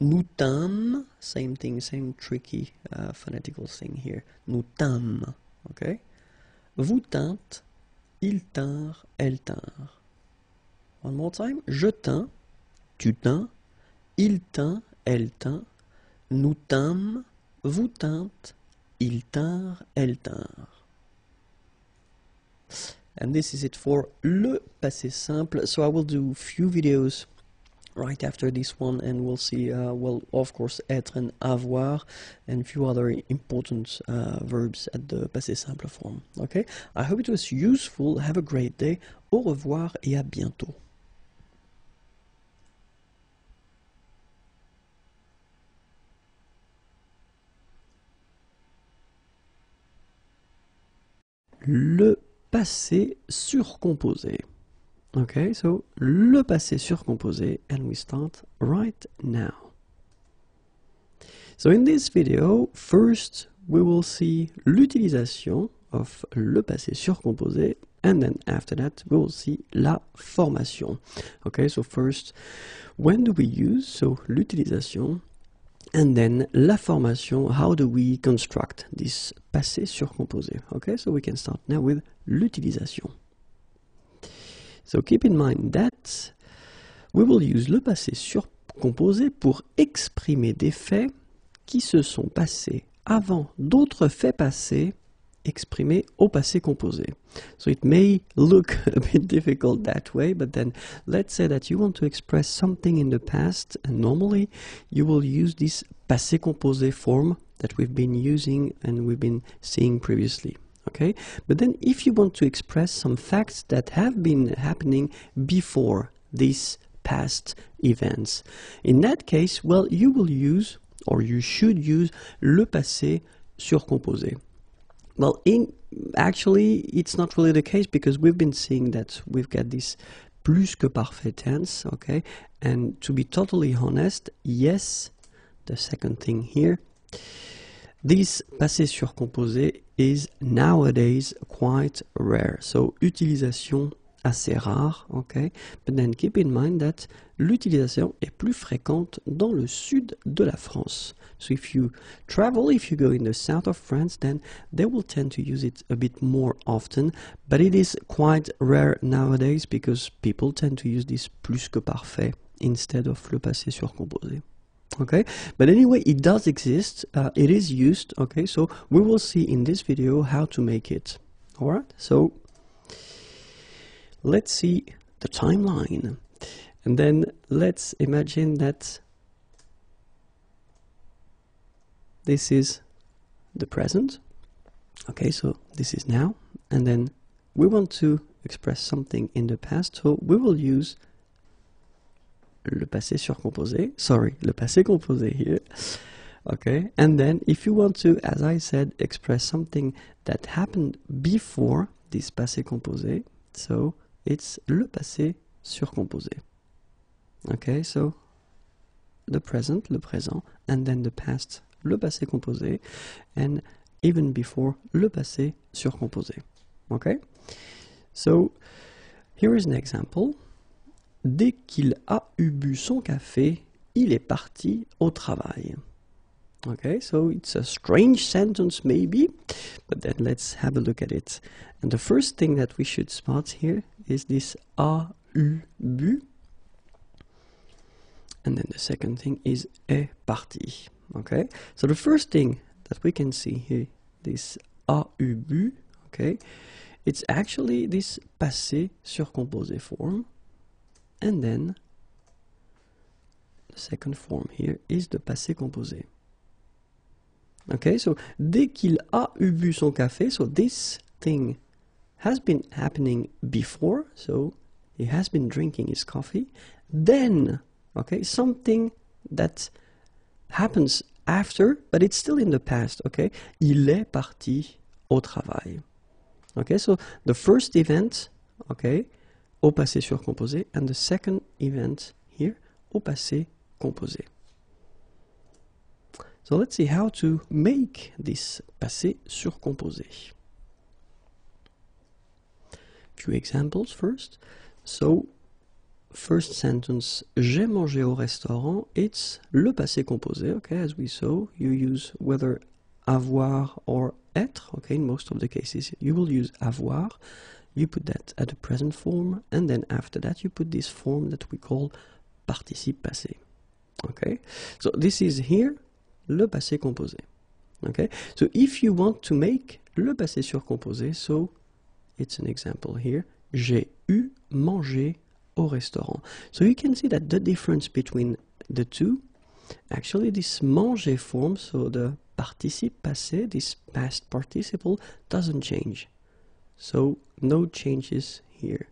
nous tîmes, same thing, same tricky uh, phonetical thing here, nous tîmes, okay? Vous tîntes, ils tinrent, elles tinrent. One more time, je tins, tu tins, il tint, elle tint, nous tîmes, vous tîntes, ils tinrent, elles tinrent. And this is it for le passé simple. So I will do few videos right after this one and we'll see, uh, well, of course, être and avoir and few other important uh, verbs at the passé simple form. Okay? I hope it was useful. Have a great day. Au revoir et à bientôt. Le passé surcomposé. Okay, so le passé surcomposé, and we start right now. So in this video, first we will see l'utilisation of le passé surcomposé, and then after that we will see la formation. Okay, so first, when do we use, so l'utilisation, and then la formation, how do we construct this passé surcomposé? Okay, so we can start now with l'utilisation. So keep in mind that we will use le passé surcomposé pour exprimer des faits qui se sont passés avant d'autres faits passés exprimé au passé composé. So it may look *laughs* a bit difficult mm. that way, but then let's say that you want to express something in the past, and normally you will use this passé composé form that we've been using and we've been seeing previously. Okay, but then if you want to express some facts that have been happening before these past events, in that case, well, you will use or you should use le passé surcomposé. Well, in actually, it's not really the case because we've been seeing that we've got this plus que parfait tense, okay? And to be totally honest, yes, the second thing here, this passé surcomposé is nowadays quite rare. So, utilisation assez rare, okay? But then keep in mind that l'utilisation est plus fréquente dans le sud de la France. So if you travel, if you go in the south of France, then they will tend to use it a bit more often, but it is quite rare nowadays because people tend to use this plus que parfait instead of le passé surcomposé. Okay, but anyway, it does exist, uh, it is used, okay, so we will see in this video how to make it. Alright, so let's see the timeline. And then let's imagine that this is the present. Okay, so this is now. And then we want to express something in the past, so we will use le passé surcomposé, sorry, le passé composé here. Okay, and then if you want to, as I said, express something that happened before this passé composé, so it's le passé surcomposé. Okay, so the present, le présent, and then the past, le passé composé, and even before, le passé surcomposé. Okay? So, here is an example. Dès qu'il a eu bu son café, il est parti au travail. Okay, so it's a strange sentence maybe, but then let's have a look at it. And the first thing that we should spot here is this a eu bu. And then the second thing is a parti. Okay, so the first thing that we can see here, this a eu bu, okay, it's actually this passé surcomposé form. And then the second form here is the passé composé. Okay, so dès qu'il a eu bu son café, so this thing has been happening before, so he has been drinking his coffee. Then, okay, something that happens after, but it's still in the past, okay? Il est parti au travail. Okay, so the first event, okay, au passé surcomposé, and the second event here, au passé composé. So let's see how to make this passé surcomposé. Few examples first. So, first sentence, j'ai mangé au restaurant, it's le passé composé, okay, as we saw. You use whether avoir or être, okay, in most of the cases you will use avoir. You put that at the present form, and then after that you put this form that we call participe passé. Okay, so this is here le passé composé. Okay, so if you want to make le passé surcomposé, so it's an example here. J'ai eu mangé au restaurant. So you can see that the difference between the two, actually this manger form, so the participe passé, this past participle, doesn't change. So no changes here.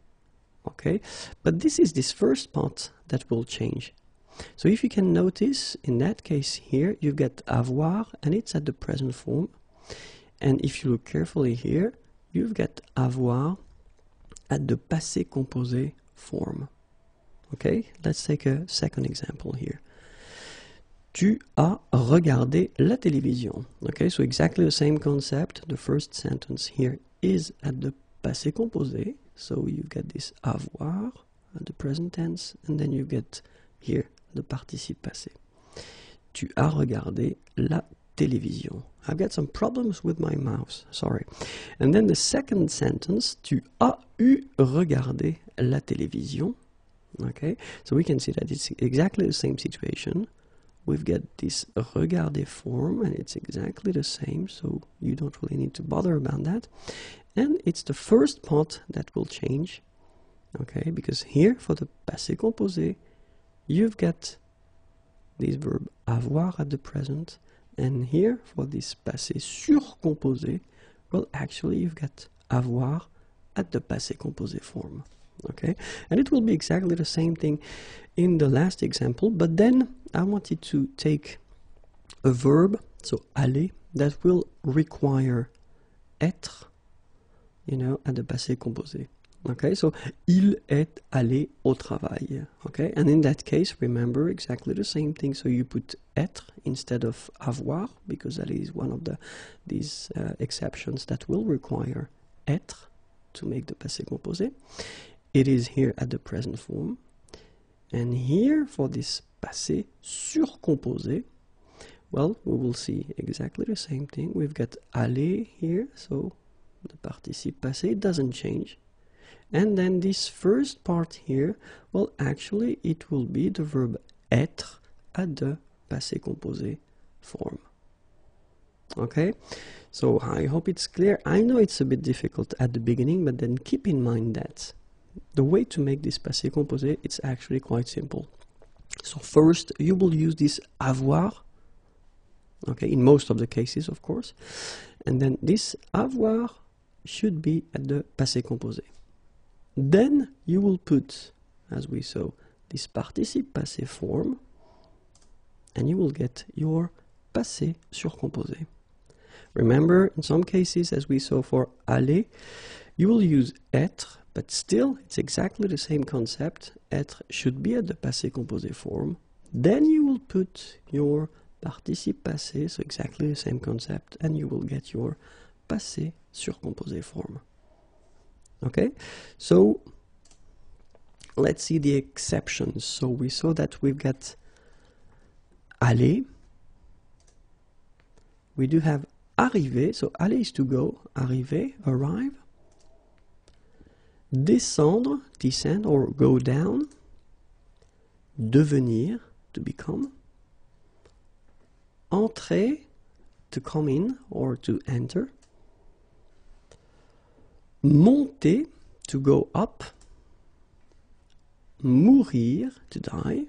Okay, but this is this first part that will change. So if you can notice, in that case here, you get avoir, and it's at the present form. And if you look carefully here, you've got avoir at the passé composé form. Okay, let's take a second example here. Tu as regardé la télévision. Okay, so exactly the same concept. The first sentence here is at the passé composé. So you get this avoir at the present tense, and then you get here the participe passé. Tu as regardé la télévision. I've got some problems with my mouse, sorry. And then the second sentence, tu as eu regardé la télévision. Okay, so we can see that it's exactly the same situation. we've got this regarder form and it's exactly the same so you don't really need to bother about that and it's the first part that will change okay because here for the passé composé you've got this verb avoir at the present and here for this passé surcomposé well actually you've got avoir at the passé composé form okay? And it will be exactly the same thing in the last example but then I wanted to take a verb so aller that will require être you know at the passé composé okay? So il est allé au travail okay? And in that case remember exactly the same thing. So you put être instead of avoir because that is one of the these uh, exceptions that will require être to make the passé composé it is here at the present form. And here, for this passé surcomposé, well, we will see exactly the same thing. We've got aller here, so the participe passé doesn't change. And then this first part here, well, actually, it will be the verb être at the passé composé form. Okay, so I hope it's clear. I know it's a bit difficult at the beginning, but then keep in mind that the way to make this passé composé it's actually quite simple. So first you will use this avoir, okay, in most of the cases of course, and then this avoir should be at the passé composé. Then you will put, as we saw, this participe passé form, and you will get your passé surcomposé. Remember, in some cases, as we saw for aller, you will use être but still, it's exactly the same concept. Être should be at the passé composé form. Then you will put your participe passé, so exactly the same concept, and you will get your passé surcomposé form. Okay? So, let's see the exceptions. So we saw that we've got aller. We do have arriver. So aller is to go, arriver, arrive. Descendre, descend or go down, devenir, to become, entrer, to come in or to enter, monter, to go up, mourir, to die,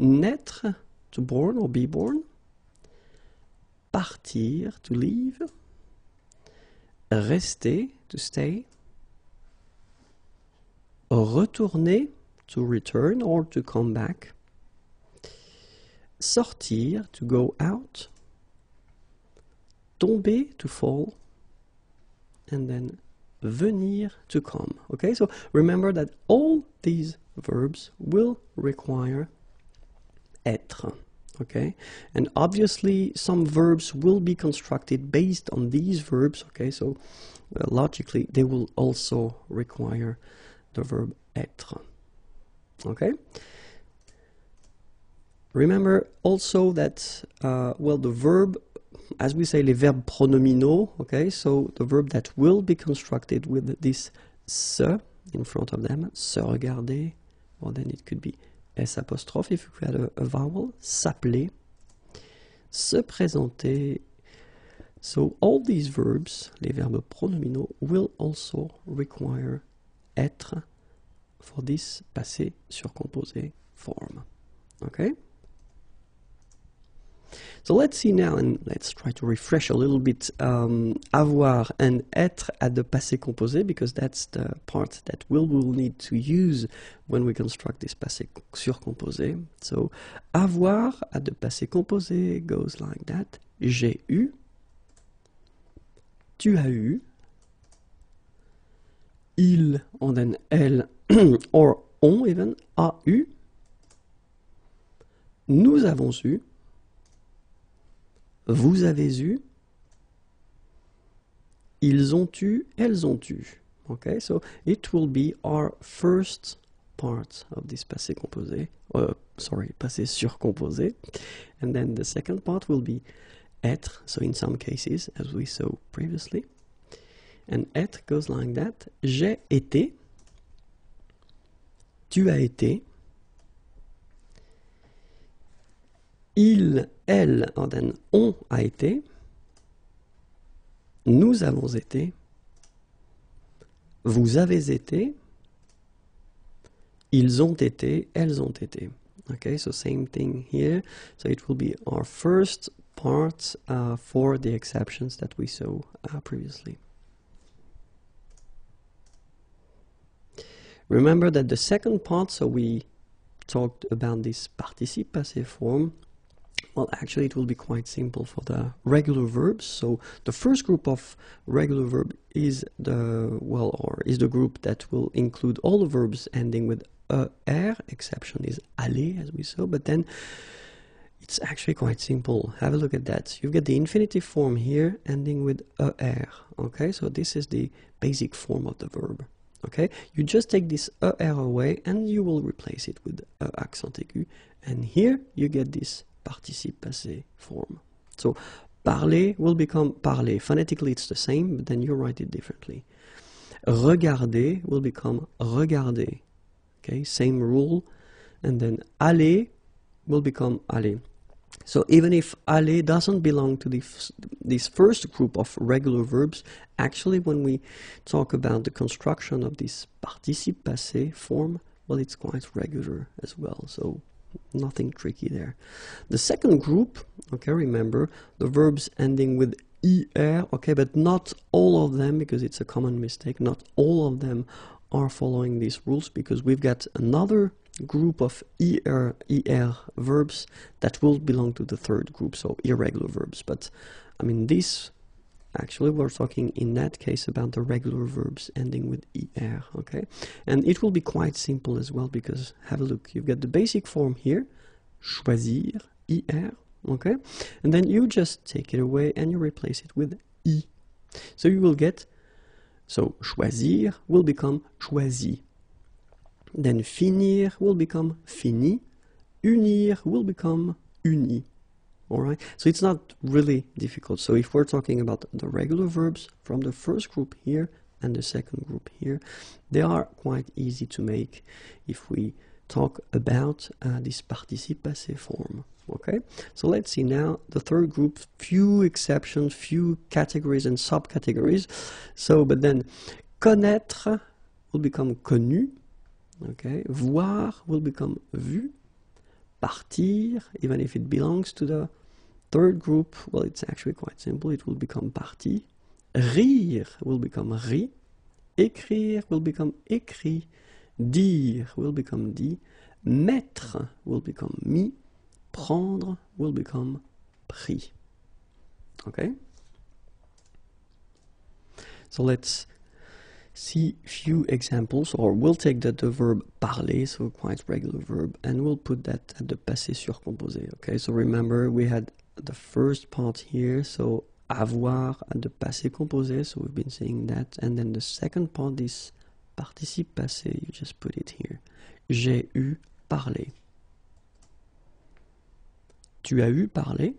naître, to born or be born, partir, to leave, rester, to stay, retourner, to return or to come back, sortir, to go out, tomber, to fall, and then venir, to come. Okay, so remember that all these verbs will require être. Okay, and obviously some verbs will be constructed based on these verbs. Okay, so uh, logically they will also require the verb être. Okay? Remember also that, uh, well, the verb, as we say, les verbes pronominaux, okay, so the verb that will be constructed with this se in front of them, se regarder, or then it could be S apostrophe if we had a, a vowel, s'appeler, se présenter. So all these verbs, les verbes pronominaux, will also require être for this passé surcomposé form. Okay? So let's see now, and let's try to refresh a little bit um, avoir and être at the passé composé, because that's the part that we will need to use when we construct this passé surcomposé. So avoir at the passé composé goes like that. J'ai eu, tu as eu, il, and then elle, *clears throat* or on even, a eu, nous avons eu, vous avez eu, ils ont eu, elles ont eu. Okay, so it will be our first part of this passé composé, uh, sorry, passé surcomposé. And then the second part will be être, so in some cases, as we saw previously. And être goes like that. J'ai été. Tu as été. Il, elle, then on a été. Nous avons été. Vous avez été. Ils ont été. Elles ont été. Okay, so same thing here. So it will be our first part uh, for the exceptions that we saw uh, previously. Remember that the second part, so we talked about this participe passé form. Well, actually, it will be quite simple for the regular verbs. So the first group of regular verb is the well, or is the group that will include all the verbs ending with er. Exception is aller, as we saw. But then it's actually quite simple. Have a look at that. You get the infinitive form here, ending with er. Okay, so this is the basic form of the verb okay you just take this er away and you will replace it with accent aigu and here you get this participe passé form so parler will become parlé phonetically it's the same but then you write it differently. Regarder will become regardé okay? Same rule. And then aller will become allé. So even if aller doesn't belong to this, this first group of regular verbs, actually when we talk about the construction of this participe passé form, well, it's quite regular as well. So nothing tricky there. The second group, okay, remember the verbs ending with er, okay, but not all of them because it's a common mistake. Not all of them are following these rules because we've got another group of er, er verbs that will belong to the third group, so irregular verbs. But I mean, this actually we're talking in that case about the regular verbs ending with er, okay? And it will be quite simple as well because have a look, you've got the basic form here, choisir, er, okay? And then you just take it away and you replace it with i. So you will get, so choisir will become choisi, then finir will become fini. Unir will become uni. All right. So it's not really difficult. So if we're talking about the regular verbs from the first group here and the second group here, they are quite easy to make if we talk about uh, this participe passé form. Okay. So let's see now the third group. Few exceptions, few categories and subcategories. So, but then connaître will become connu. Okay, voir will become vu. Partir, even if it belongs to the third group, well, it's actually quite simple. It will become parti. Rire will become ri. Écrire will become écrit. Dire will become dit. Mettre will become mis. Prendre will become pris. Okay? So let's see few examples, or we'll take the, the verb parler, so quite regular verb, and we'll put that at the passé surcomposé. Okay, so remember we had the first part here, so avoir at the passé composé, so we've been saying that, and then the second part is participe passé, you just put it here. J'ai eu parlé. Tu as eu parlé?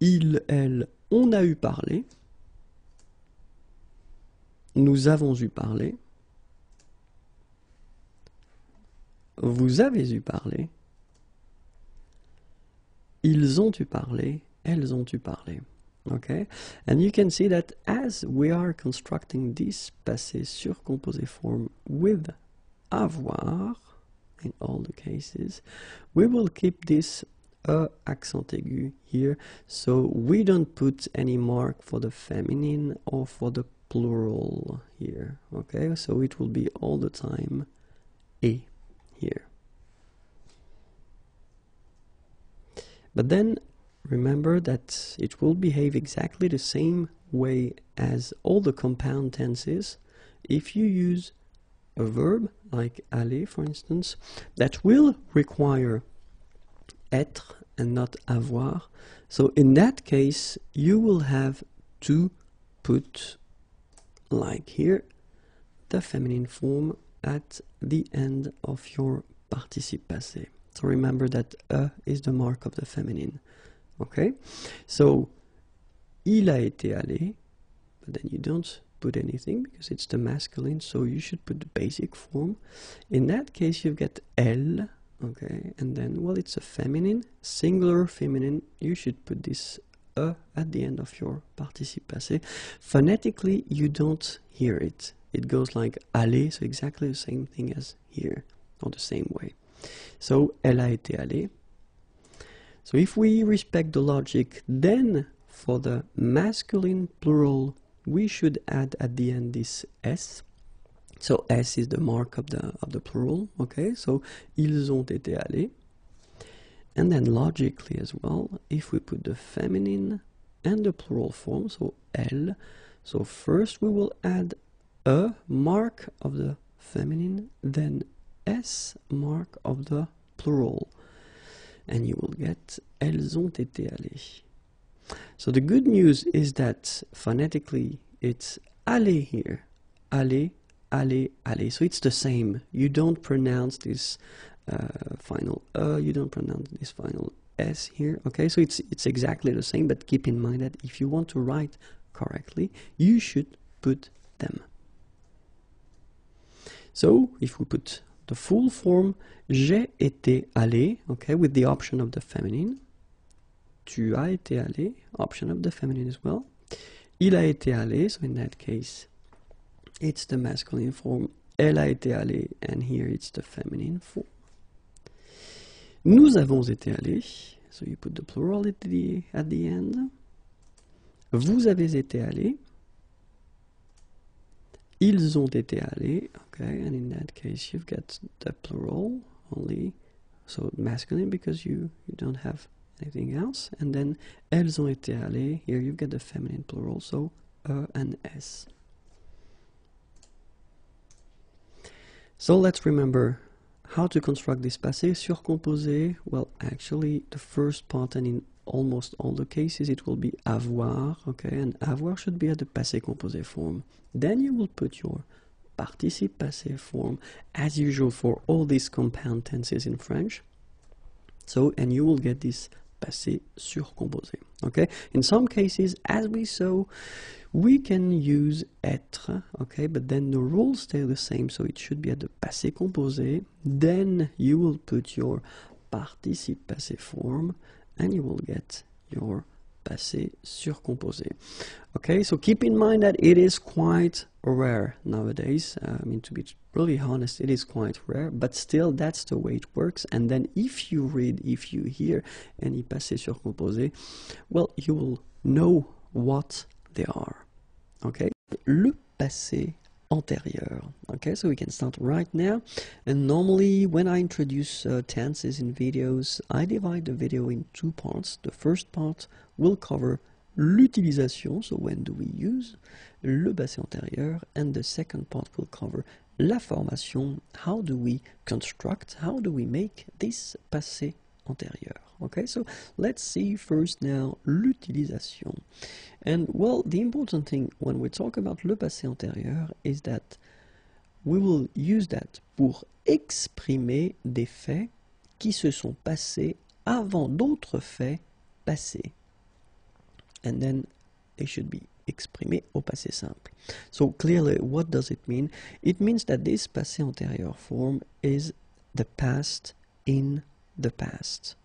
Il, elle, on a eu parlé. Nous avons eu parlé. Vous avez eu parlé. Ils ont eu parlé? Elles ont eu parlé? Okay? And you can see that as we are constructing this passé surcomposé form with avoir, in all the cases, we will keep this uh, accent aigu here, so we don't put any mark for the feminine or for the plural here okay? So it will be all the time a here but then remember that it will behave exactly the same way as all the compound tenses if you use a verb like aller for instance that will require être and not avoir so in that case you will have to put like here, the feminine form at the end of your participe passé. So remember that e is the mark of the feminine. Okay? So, il a été allé, but then you don't put anything because it's the masculine, so you should put the basic form. In that case, you get elle, Okay, and then, well, it's a feminine, singular feminine. You should put this e at the end of your participe passé. Phonetically, you don't hear it. It goes like aller, so exactly the same thing as here, or the same way. So, elle a été allée. So if we respect the logic, then for the masculine plural, we should add at the end this s. So s is the mark of the of the plural. Okay, so ils ont été allés. And then logically as well, if we put the feminine and the plural form, so elle, so first we will add a mark of the feminine, then s mark of the plural. And you will get elles ont été allées. So the good news is that phonetically it's aller here. Aller, aller, aller. So it's the same. You don't pronounce this uh, final uh, you don't pronounce this final s here. Okay, so it's it's exactly the same, but keep in mind that if you want to write correctly, you should put them. So if we put the full form, j'ai été allé, okay, with the option of the feminine. Tu as été allé, option of the feminine as well. Il a été allé, so in that case, it's the masculine form. Elle a été allée, and here it's the feminine form. Nous avons été allés, so you put the plural at the, at the end. Vous avez été allés. Ils ont été allés, okay, and in that case you've got the plural only, so masculine because you, you don't have anything else, and then elles ont été allées, here you've got the feminine plural, so e and s. So let's remember how to construct this passé surcomposé. Well, actually, the first part and in almost all the cases it will be avoir, okay, and avoir should be at the passé composé form. Then you will put your participe passé form as usual for all these compound tenses in French. So, and you will get this passé surcomposé. Okay, in some cases, as we saw, we can use être, okay, but then the rules stay the same, so it should be at the passé composé. Then you will put your participe passé form, and you will get your passé surcomposé. Okay, so keep in mind that it is quite rare nowadays. Uh, I mean, to be really honest, it is quite rare, but still, that's the way it works. And then, if you read, if you hear any passé surcomposé, well, you will know what they are. Okay, le passé antérieur. Okay, so we can start right now. And normally, when I introduce uh, tenses in videos, I divide the video in two parts. The first part will cover l'utilisation, so when do we use, le passé antérieur, and the second part will cover la formation, how do we construct, how do we make this passé antérieur. Okay, so let's see first now l'utilisation. And well, the important thing when we talk about le passé antérieur is that we will use that pour exprimer des faits qui se sont passés avant d'autres faits passés. And then they should be exprimés au passé simple. So clearly, what does it mean? It means that this passé antérieur form is the past in the past.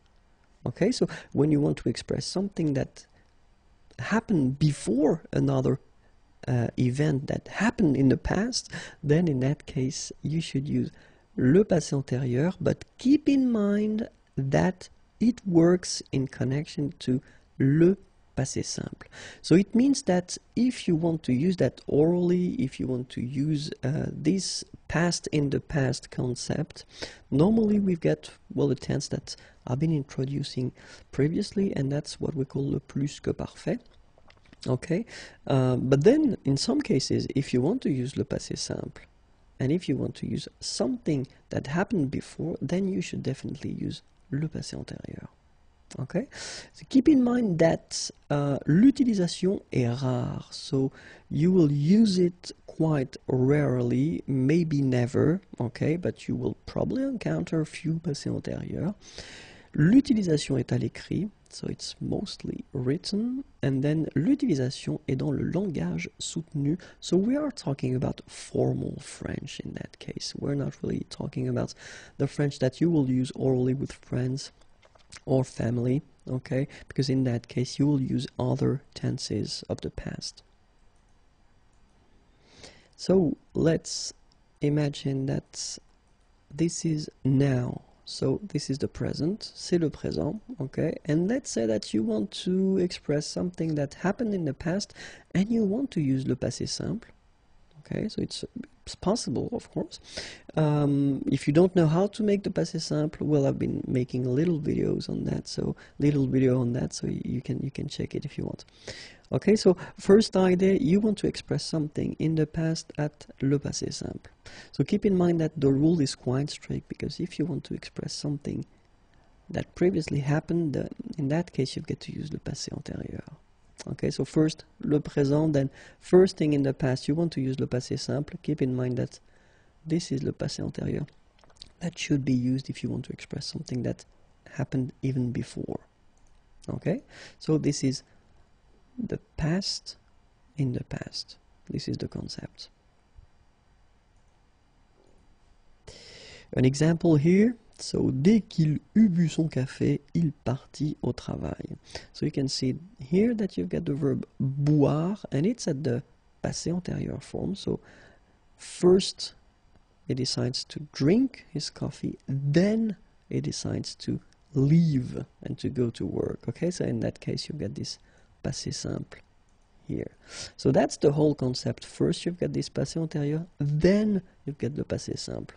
Okay, so when you want to express something that happened before another uh, event that happened in the past, then in that case you should use le passé antérieur, but keep in mind that it works in connection to le passé simple. So it means that if you want to use that orally, if you want to use uh, this past in the past concept, normally we've got, well, the tense that I've been introducing previously, and that's what we call le plus que parfait. Okay, uh, but then in some cases, if you want to use le passé simple, and if you want to use something that happened before, then you should definitely use le passé antérieur. Okay, so keep in mind that uh, l'utilisation est rare, so you will use it quite rarely, maybe never. Okay, but you will probably encounter a few passés antérieurs. L'utilisation est à l'écrit, so it's mostly written. And then l'utilisation est dans le langage soutenu. So we are talking about formal French in that case. We're not really talking about the French that you will use orally with friends or family, okay? Because in that case, you will use other tenses of the past. So let's imagine that this is now. So this is the present, c'est le présent, okay? And let's say that you want to express something that happened in the past and you want to use le passé simple. Okay, so it's, it's possible, of course. Um, if you don't know how to make the passé simple, well, I've been making little videos on that, so little video on that, so you can you can check it if you want. Okay, so first idea, you want to express something in the past at le passé simple. So keep in mind that the rule is quite strict because if you want to express something that previously happened, uh, in that case you get to use le passé antérieur. Okay, so first le présent, then first thing in the past, you want to use le passé simple. Keep in mind that this is le passé antérieur. That should be used if you want to express something that happened even before. Okay, so this is the past in the past. This is the concept. An example here. So, dès qu'il eut bu son café, il partit au travail. So you can see here that you've got the verb boire, and it's at the passé antérieur form. So, first he decides to drink his coffee, then he decides to leave and to go to work. Okay, so in that case, you get this passé simple here. So that's the whole concept. First you've got this passé antérieur, then you get the passé simple.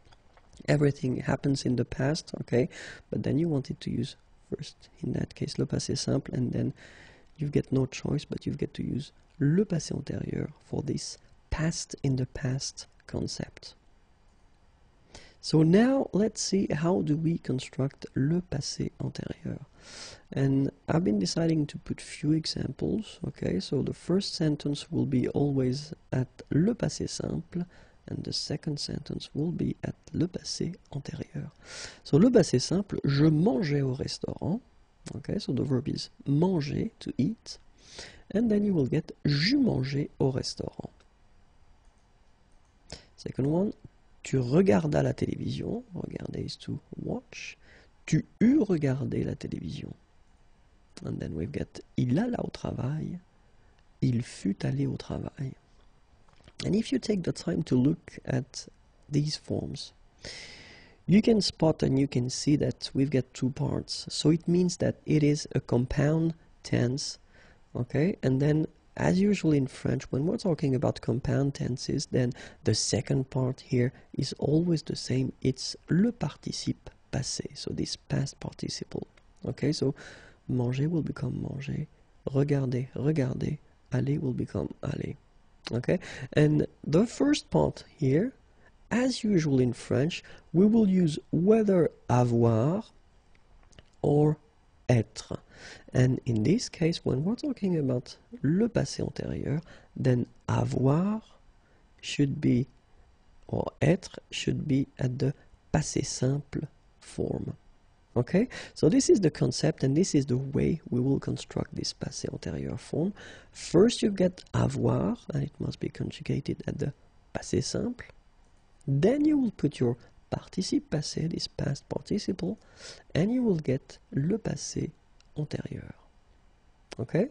Everything happens in the past, okay, but then you wanted to use first, in that case, le passé simple, and then you get no choice, but you get to use le passé antérieur for this past in the past concept. So now let's see how do we construct le passé antérieur. And I've been deciding to put few examples, okay? So the first sentence will be always at le passé simple and the second sentence will be at le passé antérieur. So le passé simple, je mangeais au restaurant. Okay, so the verb is manger, to eat. And then you will get j'eus mangé au restaurant. Second one, tu regardas la télévision. Regarder is to watch. Tu eus regardé la télévision. And then we've got il alla au travail. Il fut allé au travail. And if you take the time to look at these forms, you can spot and you can see that we've got two parts. So it means that it is a compound tense, okay? And then, as usual in French, when we're talking about compound tenses, then the second part here is always the same. It's le participe passé, so this past participle. Okay, so manger will become mangé, regarder, regardé, aller will become allé. Okay, and the first part here, as usual in French, we will use whether avoir or être. And in this case, when we're talking about le passé antérieur, then avoir should be, or être should be at the passé simple form. Okay, so this is the concept and this is the way we will construct this passé antérieur form. First you get avoir, and it must be conjugated at the passé simple. Then you will put your participe passé, this past participle, and you will get le passé antérieur. Okay?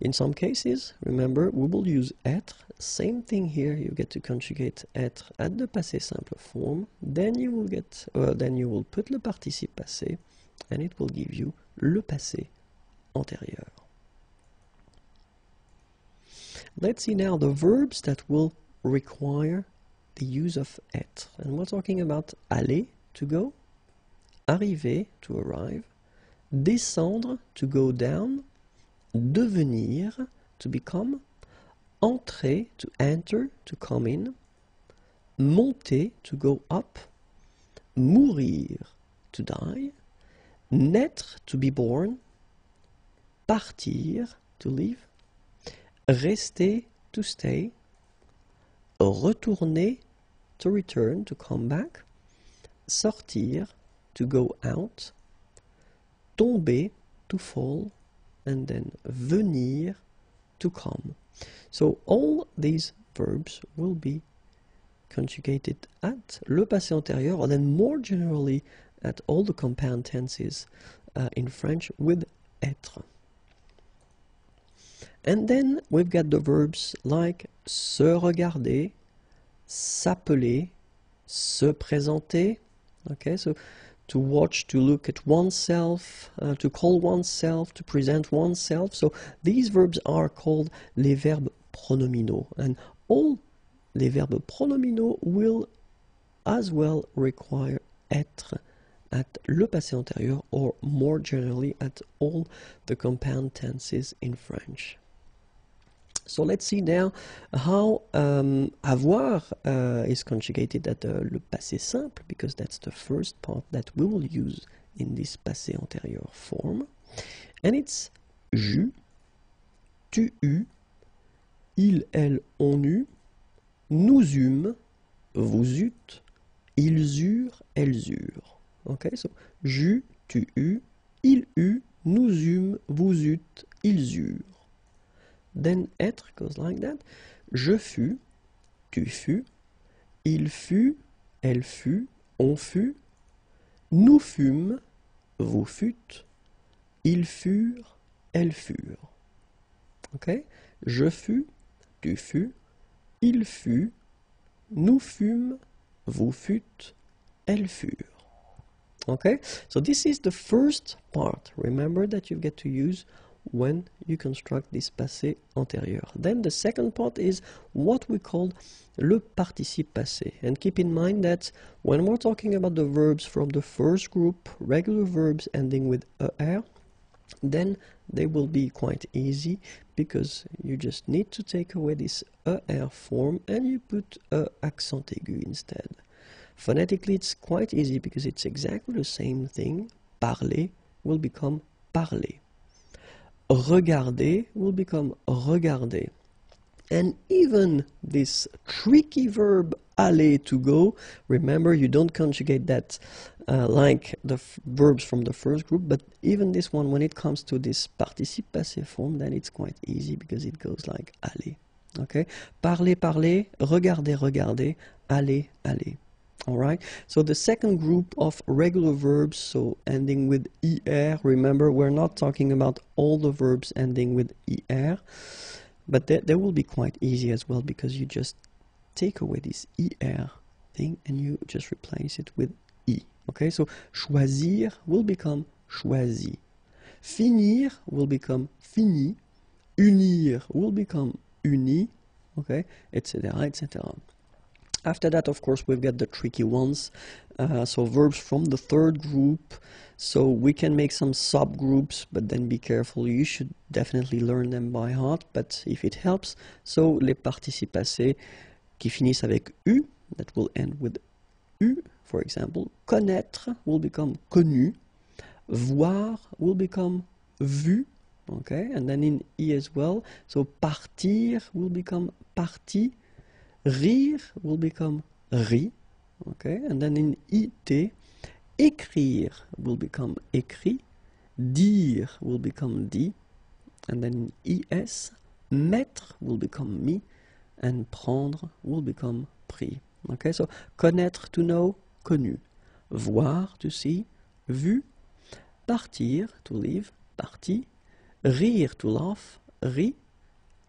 In some cases, remember, we will use être. Same thing here. You get to conjugate être at the passé simple form. Then you will get, uh, then you will put le participe passé, and it will give you le passé antérieur. Let's see now the verbs that will require the use of être. And we're talking about aller, to go, arriver, to arrive, descendre, to go down, devenir, to become, entrer, to enter, to come in, monter, to go up, mourir, to die, naître, to be born, partir, to leave, rester, to stay, retourner, to return, to come back, sortir, to go out, tomber, to fall, and then venir to come. So all these verbs will be conjugated at le passé antérieur, or then more generally at all the compound tenses uh, in French with être. And then we've got the verbs like se regarder, s'appeler, se présenter. Okay, so to watch, to look at oneself, uh, to call oneself, to present oneself. So these verbs are called les verbes pronominaux. And all les verbes pronominaux will as well require être at le passé antérieur or more generally at all the compound tenses in French. So let's see now how um, avoir uh, is conjugated at uh, le passé simple because that's the first part that we will use in this passé antérieur form. And it's j'eus, tu eus, il, elle, on eut, nous eûmes, vous eûtes, ils eurent, elles eurent. Okay, so j'eus, tu eus, il eut, nous eûmes, vous eûtes, ils eurent. Then être goes like that. Je fus, tu fus, il fut, elle fut, on fut, nous fûmes, vous fûtes, ils furent, elles furent. Okay? Je fus, tu fus, il fut, nous fûmes, vous fûtes, elles furent. Okay? So this is the first part. Remember that you get to use when you construct this passé antérieur. Then the second part is what we call le participe passé. And keep in mind that when we're talking about the verbs from the first group, regular verbs ending with er, then they will be quite easy because you just need to take away this er form and you put a accent aigu instead. Phonetically it's quite easy because it's exactly the same thing. Parler will become parlé regarder will become regardé. And even this tricky verb aller to go, remember you don't conjugate that uh, like the verbs from the first group, but even this one, when it comes to this participe passé form, then it's quite easy because it goes like allé. Okay? Parler, parlé, regarder, regardé, aller, allé. All right. So the second group of regular verbs, so ending with er. Remember, we're not talking about all the verbs ending with er, but that, they will be quite easy as well because you just take away this er thing and you just replace it with i. Okay. So choisir will become choisi. Finir will become fini. Unir will become uni. Okay, etc. etc. After that, of course, we've got the tricky ones. Uh, so verbs from the third group. So we can make some subgroups, but then be careful. You should definitely learn them by heart, but if it helps. So les participes passés qui finissent avec U, that will end with U, for example. Connaître will become connu. Voir will become vu. Okay, and then in E as well. So partir will become parti. Rire will become ri, okay, and then in it, écrire will become écrit, dire will become dit, and then in es, mettre will become mis, and prendre will become pris. Okay, so connaître to know, connu, voir to see, vu, partir to leave, parti, rire to laugh, ri,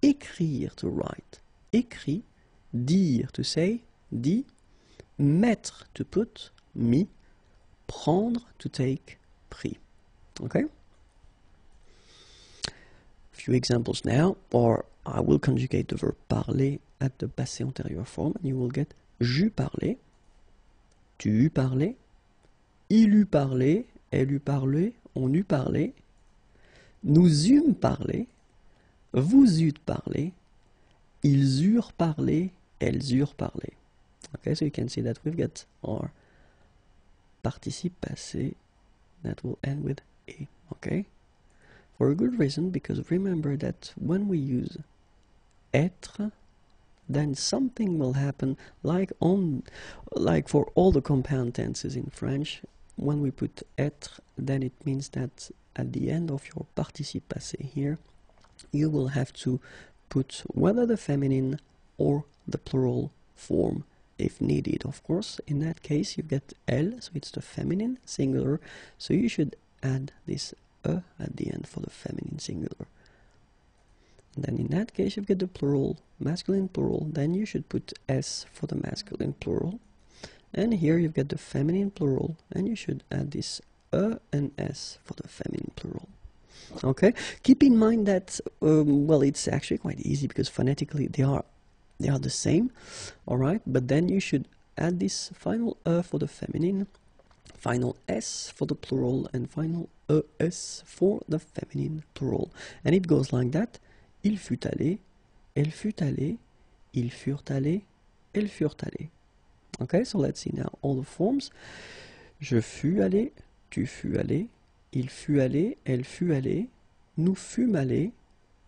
écrire to write, écrit, dire to say, dit, mettre to put, mis, prendre to take, pris. Okay? A few examples now, or I will conjugate the verb parler at the passé antérieur form, and you will get j'eus parlé, tu eus parlé, il eut parlé, elle eut parlé, on eut parlé, nous eûmes parlé, vous eûtes parlé, ils eurent parlé, elles eurent parlé. Okay, so you can see that we've got our participe passé that will end with a. Okay, for a good reason because remember that when we use être, then something will happen like on like for all the compound tenses in French. When we put être, then it means that at the end of your participe passé here, you will have to put whether the feminine or the plural form if needed. Of course, in that case, you get elle, so it's the feminine singular, so you should add this e at the end for the feminine singular. And then in that case, you get the plural, masculine plural, then you should put s for the masculine plural. And here you get the feminine plural, and you should add this e and s for the feminine plural. Okay, keep in mind that um, well, it's actually quite easy because phonetically they are they are the same. All right, but then you should add this final e for the feminine, final s for the plural, and final es for the feminine plural, and it goes like that. Il fut allé, elle fut allée, ils furent allés, elles furent allées. Okay, so let's see now all the forms. Je fus allé, tu fus allé, il fut allé, elle fut allée, nous fûmes allés,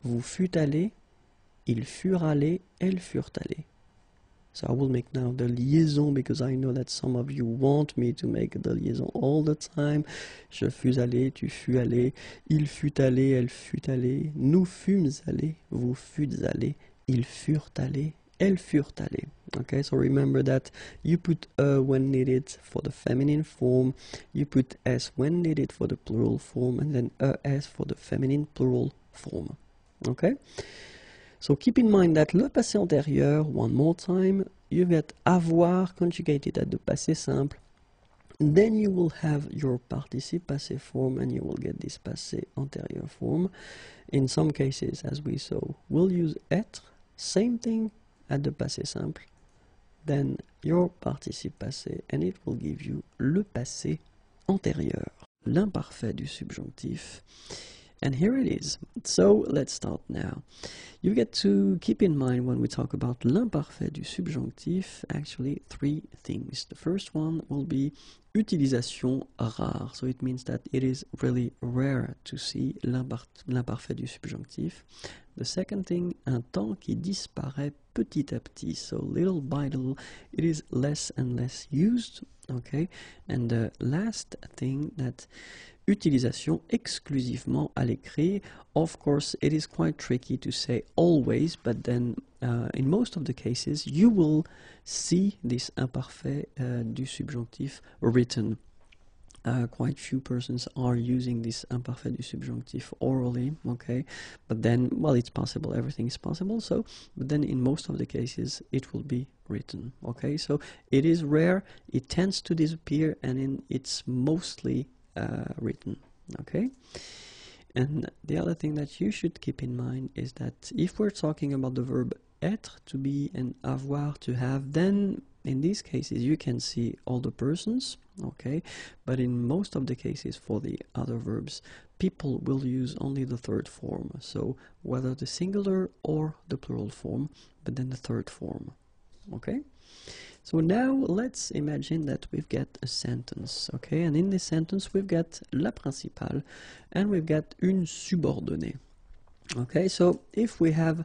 vous fûtes allés, ils furent allés, elles furent allées. So I will make now the liaison because I know that some of you want me to make the liaison all the time. Je fus allé, tu fus allé, il fut allé, elle fut allée, nous fûmes allés, vous fûtes allés, ils furent allés, elles furent allées. Okay, so remember that you put uh when needed for the feminine form, you put s when needed for the plural form, and then es for the feminine plural form. Okay? So keep in mind that le passé antérieur, one more time, you get avoir conjugated at the passé simple. Then you will have your participe passé form and you will get this passé antérieur form. In some cases, as we saw, we'll use être, same thing at the passé simple then your participe passé and it will give you le passé antérieur, l'imparfait du subjonctif. And here it is. So let's start now. You get to keep in mind when we talk about l'imparfait du subjonctif, actually three things. The first one will be utilisation rare. So it means that it is really rare to see l'imparfait du subjonctif. The second thing, un temps qui disparaît petit à petit. So little by little, it is less and less used. Okay. And the last thing that utilisation exclusivement à l'écrit. Of course, it is quite tricky to say always, but then uh, in most of the cases, you will see this imparfait uh, du subjonctif written. Uh, quite few persons are using this imparfait du subjonctif orally, okay? But then, well, it's possible, everything is possible, so, but then in most of the cases, it will be written, okay? So it is rare, it tends to disappear, and in, it's mostly uh, written. Okay. And the other thing that you should keep in mind is that if we're talking about the verb être, to be, and avoir, to have, then in these cases you can see all the persons, okay? But in most of the cases for the other verbs, people will use only the third form. So whether the singular or the plural form, but then the third form, okay? So now let's imagine that we've got a sentence, okay? And in this sentence we've got la principale and we've got une subordonnée. Okay, so if we have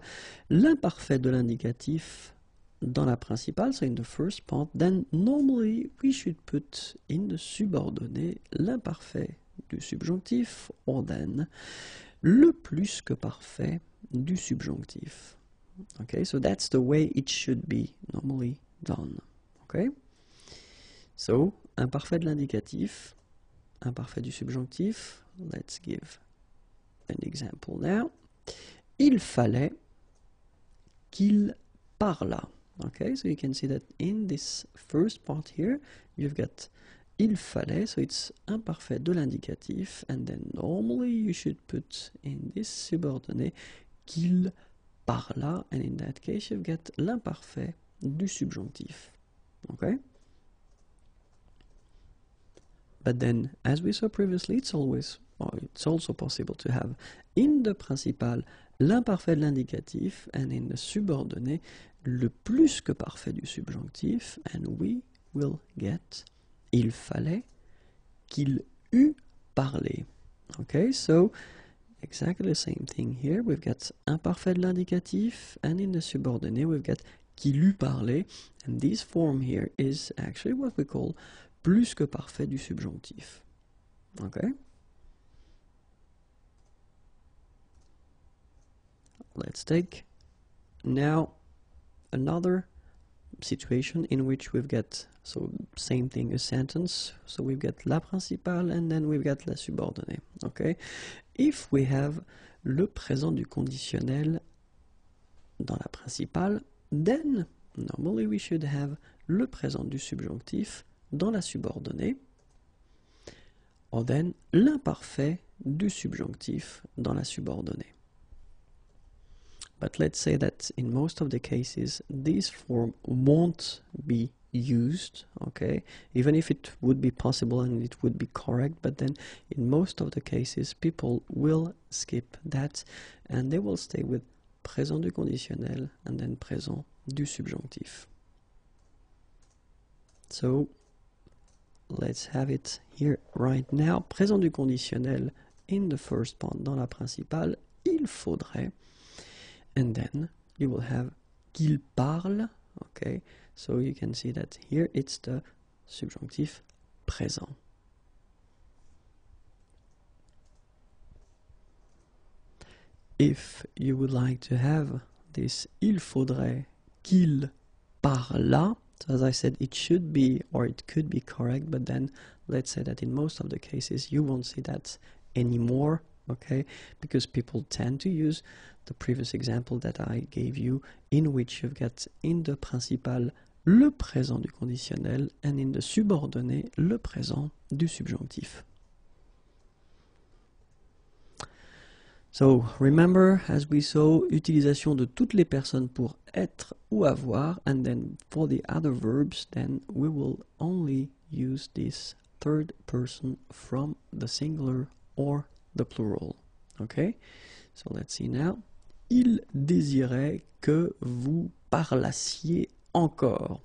l'imparfait de l'indicatif dans la principale, so in the first part, then normally we should put in the subordonnée l'imparfait du subjonctif or then le plus que parfait du subjonctif. Okay, so that's the way it should be normally done. Okay? So, imparfait de l'indicatif, imparfait du subjonctif. Let's give an example now. Il fallait qu'il parlât. Okay, so you can see that in this first part here, you've got il fallait, so it's imparfait de l'indicatif, and then normally you should put in this subordonnée qu'il parla, and in that case you've got l'imparfait du subjonctif. Okay? But then, as we saw previously, it's always, it's also possible to have in the principal l'imparfait de l'indicatif and in the subordonnée le plus que parfait du subjonctif and we will get il fallait qu'il eût parlé. Okay, so exactly the same thing here. We've got imparfait de l'indicatif and in the subordonnée we've got qui lui parlait. And this form here is actually what we call plus que parfait du subjonctif. Okay? Let's take now another situation in which we've got so same thing a sentence so we've got la principale and then we've got la subordonnée okay if we have le présent du conditionnel dans la principale then normally we should have le présent du subjonctif dans la subordonnée or then l'imparfait du subjonctif dans la subordonnée but let's say that in most of the cases, this form won't be used, okay? Even if it would be possible and it would be correct, but then in most of the cases, people will skip that and they will stay with présent du conditionnel and then présent du subjonctif. So let's have it here right now. Présent du conditionnel in the first part dans la principale, il faudrait and then you will have qu'il parle okay? So you can see that here it's the subjunctif présent if you would like to have this il faudrait qu'il parle so as I said it should be or it could be correct but then let's say that in most of the cases you won't see that anymore okay because people tend to use the previous example that I gave you in which you've got in the principal le présent du conditionnel and in the subordonné le présent du subjonctif. So remember, as we saw, utilisation de toutes les personnes pour être ou avoir, and then for the other verbs, then we will only use this third person from the singular or the plural. Okay, so let's see now. Il désirait que vous parlassiez encore.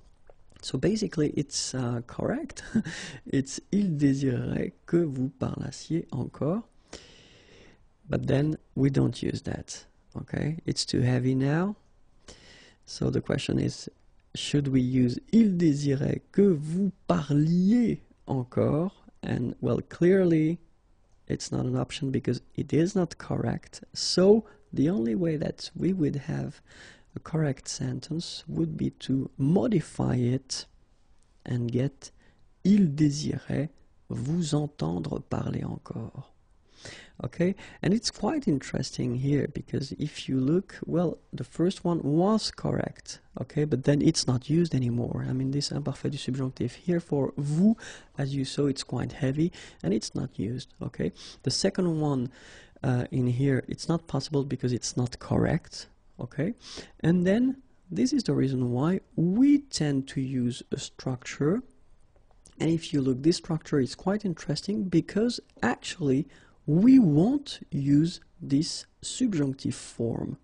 So basically, it's uh, correct. *laughs* it's il désirait que vous parlassiez encore. But then we don't use that. Okay, it's too heavy now. So the question is, should we use il désirait que vous parliez encore? And well, clearly it's not an option because it is not correct. So the only way that we would have a correct sentence would be to modify it and get il désirait vous entendre parler encore okay? And it's quite interesting here because if you look well the first one was correct okay? But then it's not used anymore. I mean this imparfait du subjonctif here for vous as you saw it's quite heavy and it's not used okay? The second one uh, in here it's not possible because it's not correct okay? And then this is the reason why we tend to use a structure. And if you look this structure is quite interesting because actually we won't use this subjunctive form.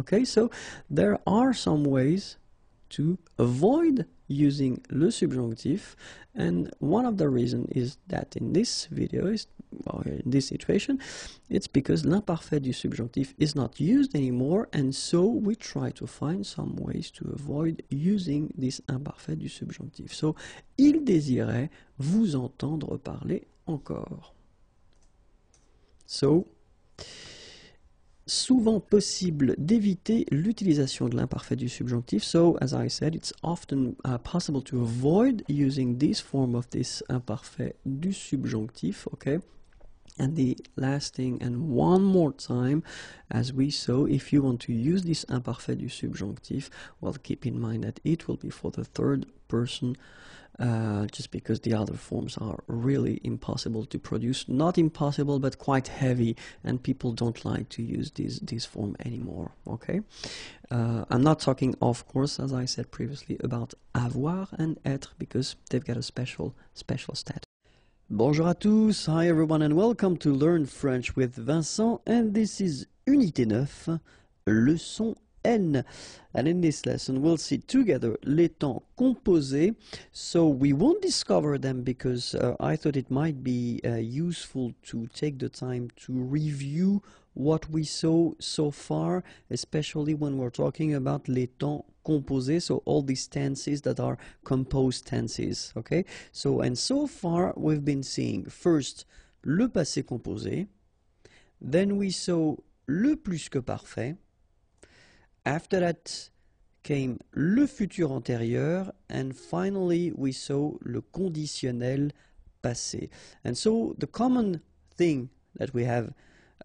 Okay, so there are some ways to avoid using le subjonctif and one of the reasons is that in this video is well, in this situation it's because l'imparfait du subjonctif is not used anymore and so we try to find some ways to avoid using this imparfait du subjonctif so il désirait vous entendre parler encore So, souvent possible d'éviter l'utilisation de l'imparfait du subjonctif. So, as I said, it's often uh, possible to avoid using this form of this imparfait du subjonctif, okay? And the last thing, and one more time, as we saw, if you want to use this imparfait du subjonctif, well, keep in mind that it will be for the third person uh, just because the other forms are really impossible to produce. Not impossible, but quite heavy, and people don't like to use this, this form anymore. Okay? Uh, I'm not talking, of course, as I said previously, about avoir and être because they've got a special, special status. Bonjour à tous, hi everyone, and welcome to Learn French with Vincent, and this is Unité 9, leçon N. And in this lesson, we'll see together les temps composés. So we won't discover them because uh, I thought it might be uh, useful to take the time to review what we saw so far, especially when we're talking about les temps composés, so all these tenses that are composed tenses. Okay, so and so far we've been seeing first le passé composé, then we saw le plus que parfait, After that came le futur antérieur, and finally we saw le conditionnel passé. And so the common thing that we have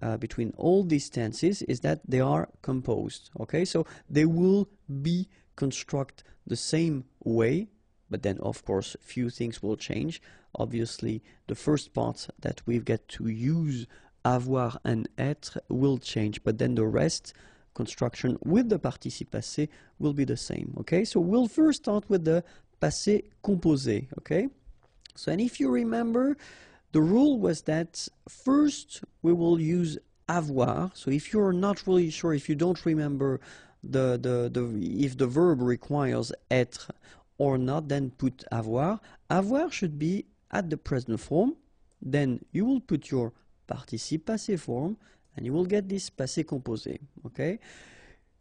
uh, between all these tenses is that they are composed. Okay, so they will be construct the same way, but then of course few things will change. Obviously, the first part that we've got to use avoir and être will change, but then the rest construction with the participe passé will be the same. Okay, so we'll first start with the passé composé. Okay, so and if you remember, the rule was that first we will use avoir. So if you're not really sure, if you don't remember the, the, the if the verb requires être or not, then put avoir. Avoir should be at the present form. Then you will put your participe passé form and you will get this passé composé. Okay?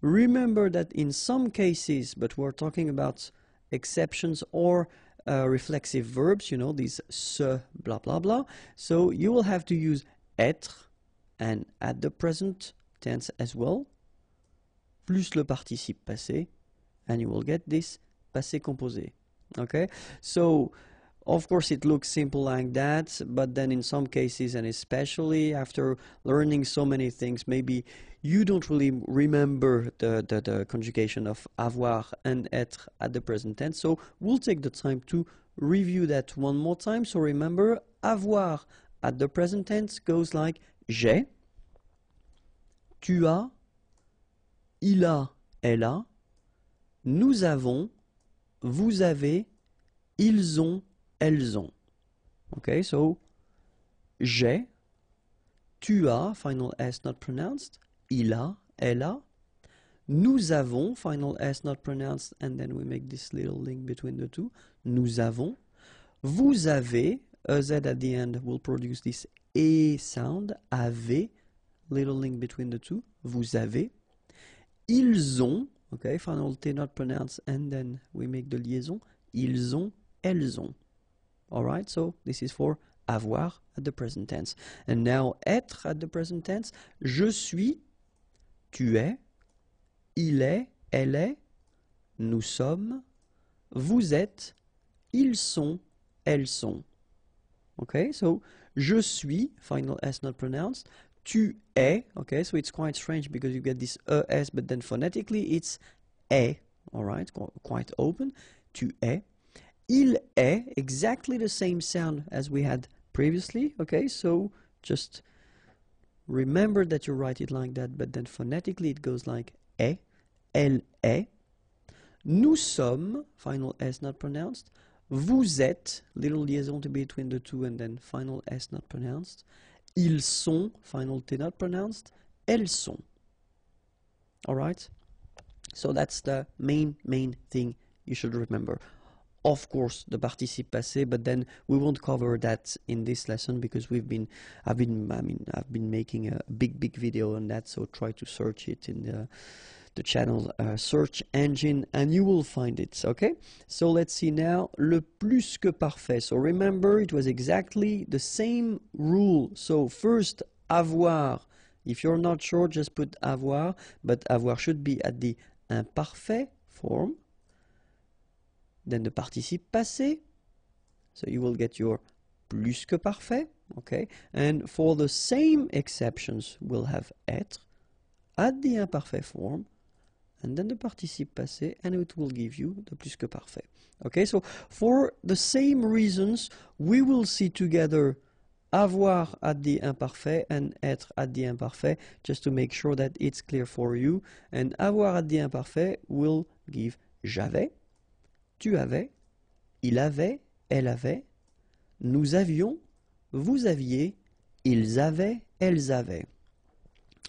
Remember that in some cases, but we're talking about exceptions or uh, reflexive verbs, you know, these se, blah, blah, blah. So you will have to use être and at the present tense as well, plus le participe passé, and you will get this passé composé. Okay? So, of course, it looks simple like that, but then in some cases, and especially after learning so many things, maybe you don't really remember the, the, the, conjugation of avoir and être at the present tense. So we'll take the time to review that one more time. So remember, avoir at the present tense goes like j'ai, tu as, il a, elle a, nous avons, vous avez, ils ont, elles ont. Okay, so j'ai, tu as, final S not pronounced, il a, elle a, nous avons, final S not pronounced, and then we make this little link between the two, nous avons, vous avez, a Z at the end will produce this E sound, avez, little link between the two, vous avez, ils ont, okay, final T not pronounced, and then we make the liaison, ils ont, elles ont. Alright, so this is for avoir at the present tense. And now être at the present tense, je suis, tu es, il est, elle est, nous sommes, vous êtes, ils sont, elles sont. Okay, so je suis, final S not pronounced, tu es, okay, so it's quite strange because you get this ES, but then phonetically it's est, alright, quite open, tu es. Il est, exactly the same sound as we had previously, okay, so just remember that you write it like that, but then phonetically it goes like est, elle est. Nous sommes, final S not pronounced. Vous êtes, little liaison to between the two and then final S not pronounced. Ils sont, final T not pronounced. Elles sont. Alright? So that's the main, main thing you should remember. Of course, the participe passé, but then we won't cover that in this lesson because we've been, I've been, I mean, I've been making a big, big video on that. So try to search it in the the channel uh, search engine and you will find it okay? So let's see now le plus que parfait. So remember it was exactly the same rule. So first avoir. If you're not sure just put avoir but avoir should be at the imparfait form then the participe passé so you will get your plus que parfait okay and for the same exceptions we'll have être at the imparfait form and then the participe passé and it will give you the plus que parfait. Okay, so for the same reasons, we will see together avoir at the imparfait and être at the imparfait just to make sure that it's clear for you. And avoir at the imparfait will give j'avais, tu avais, il avait, elle avait, nous avions, vous aviez, ils avaient, elles avaient.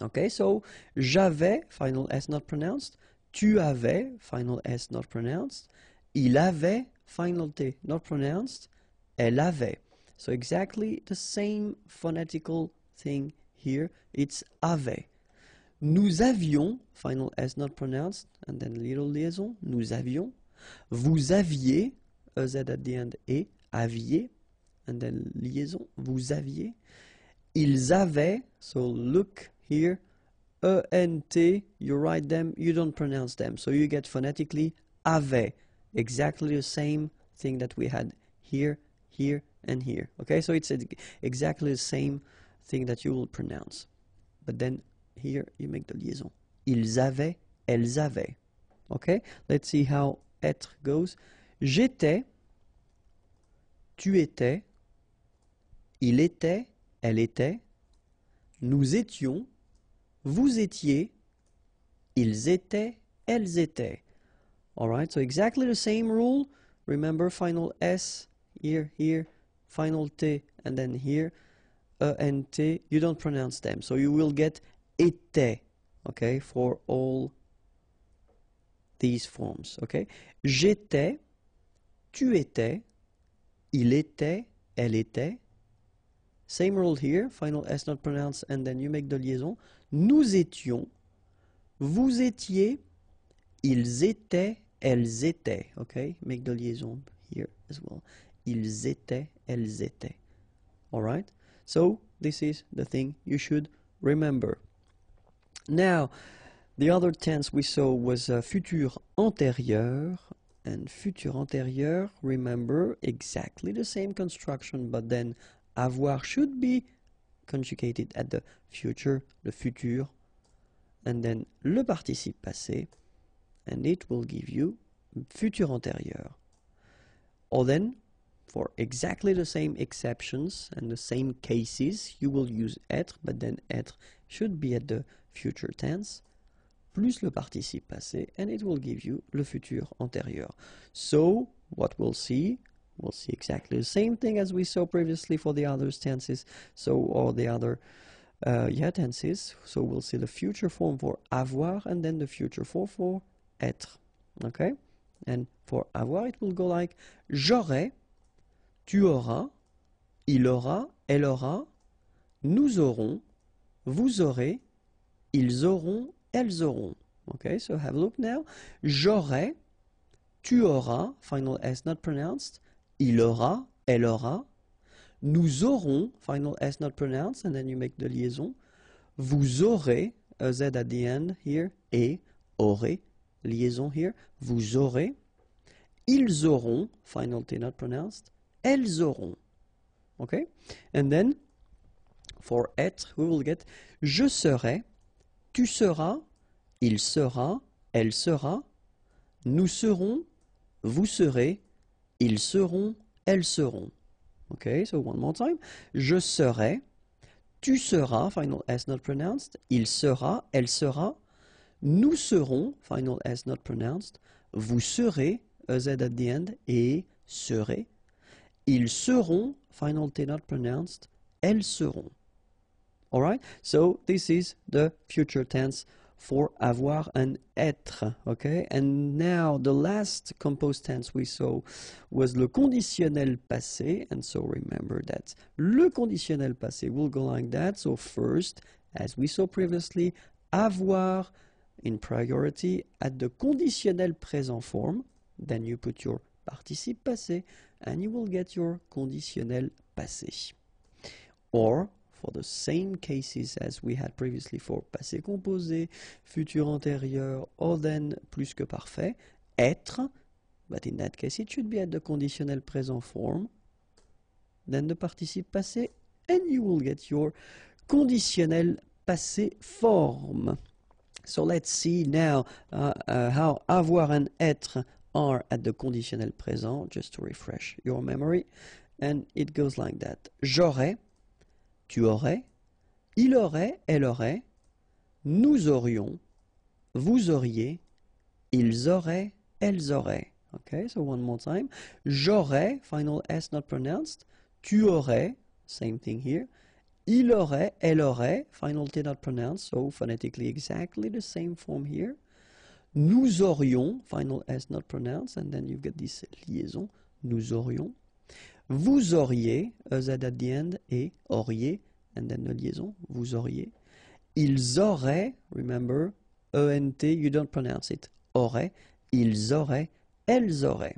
Okay, so j'avais, final S not pronounced. Tu avais, final S not pronounced. Il avait, final T not pronounced. Elle avait. So exactly the same phonetical thing here. It's avait. Nous avions, final S not pronounced, and then little liaison. Nous avions. Vous aviez, EZ at the end, et aviez, and then liaison. Vous aviez. Ils avaient, so look here, E-N-T, you write them, you don't pronounce them. So you get phonetically avait. Exactly the same thing that we had here, here, and here. Okay, so it's exactly the same thing that you will pronounce. But then here you make the liaison. Ils avaient, elles avaient. Okay, let's see how être goes. J'étais, tu étais, il était, elle était, nous étions, vous étiez, ils étaient, elles étaient. Alright, so exactly the same rule. Remember final S here, here, final T, and then here, E and T. You don't pronounce them. So you will get était, okay, for all these forms, okay? J'étais, tu étais, il était, elle était, same rule here, final S not pronounced, and then you make the liaison. Nous étions, vous étiez, ils étaient, elles étaient. Okay, make the liaison here as well. Ils étaient, elles étaient. Alright? So, this is the thing you should remember. Now, the other tense we saw was uh, futur antérieur. And futur antérieur, remember, exactly the same construction, but then avoir should be conjugated at the future, the futur, and then le participe passé, and it will give you futur antérieur. Or then, for exactly the same exceptions and the same cases, you will use être, but then être should be at the future tense, plus le participe passé, and it will give you le futur antérieur. So, what we'll see we'll see exactly the same thing as we saw previously for the other tenses so or the other uh, tenses so we'll see the future form for avoir and then the future form for être okay? And for avoir it will go like j'aurai tu auras il aura elle aura nous aurons vous aurez ils auront elles auront. Okay so have a look now. J'aurai tu auras final s not pronounced il aura, elle aura, nous aurons, final S not pronounced, and then you make the liaison, vous aurez, Z at the end here, et, aurez, liaison here, vous aurez, ils auront, final T not pronounced, elles auront. Okay? And then, for être, we will get, je serai, tu seras, il sera, elle sera, nous serons, vous serez, ils seront, elles seront. Okay, so one more time. Je serai, tu seras, final S not pronounced, il sera, elle sera, nous serons, final S not pronounced, vous serez, Z at the end, et serez, ils seront, final T not pronounced, elles seront. Alright, so this is the future tense for avoir and être. Okay, and now the last composed tense we saw was le conditionnel passé, and so remember that le conditionnel passé will go like that. So first, as we saw previously, avoir in priority at the conditionnel présent form, then you put your participe passé, and you will get your conditionnel passé. Or for the same cases as we had previously for passé composé, futur antérieur, or then plus que parfait, être, but in that case it should be at the conditionnel présent form, then the participe passé, and you will get your conditionnel passé form. So let's see now uh, uh, how avoir and être are at the conditionnel présent, just to refresh your memory. And it goes like that. J'aurais, tu aurais, il aurait, elle aurait, nous aurions, vous auriez, ils auraient, elles auraient. Okay, so one more time. J'aurais, final S not pronounced. Tu aurais, same thing here. Il aurait, elle aurait, final T not pronounced, so phonetically exactly the same form here. Nous aurions, final S not pronounced, and then you get this liaison. Nous aurions. Vous auriez, EZ at the end, et auriez, and then the liaison, vous auriez. Ils auraient, remember, ENT, you don't pronounce it, auraient, ils auraient, elles auraient.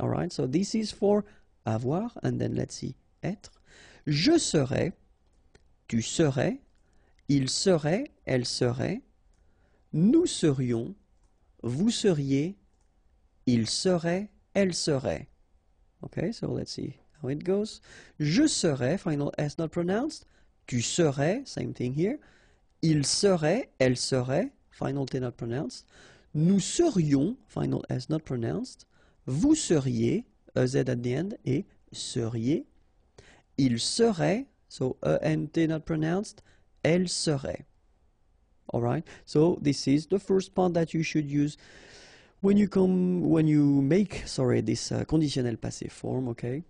Alright, so this is for avoir, and then let's see, être. Je serais, tu serais, il serait, elle serait, nous serions, vous seriez, il serait, elle serait. Okay, so let's see it goes. Je serais, final S not pronounced. Tu serais, same thing here. Il serait, elle serait, final T not pronounced. Nous serions, final S not pronounced. Vous seriez, EZ at the end, et seriez. Il serait, so ENT not pronounced. Elle serait. Alright, so this is the first part that you should use when you come when you make sorry this uh, conditionnel passé form okay?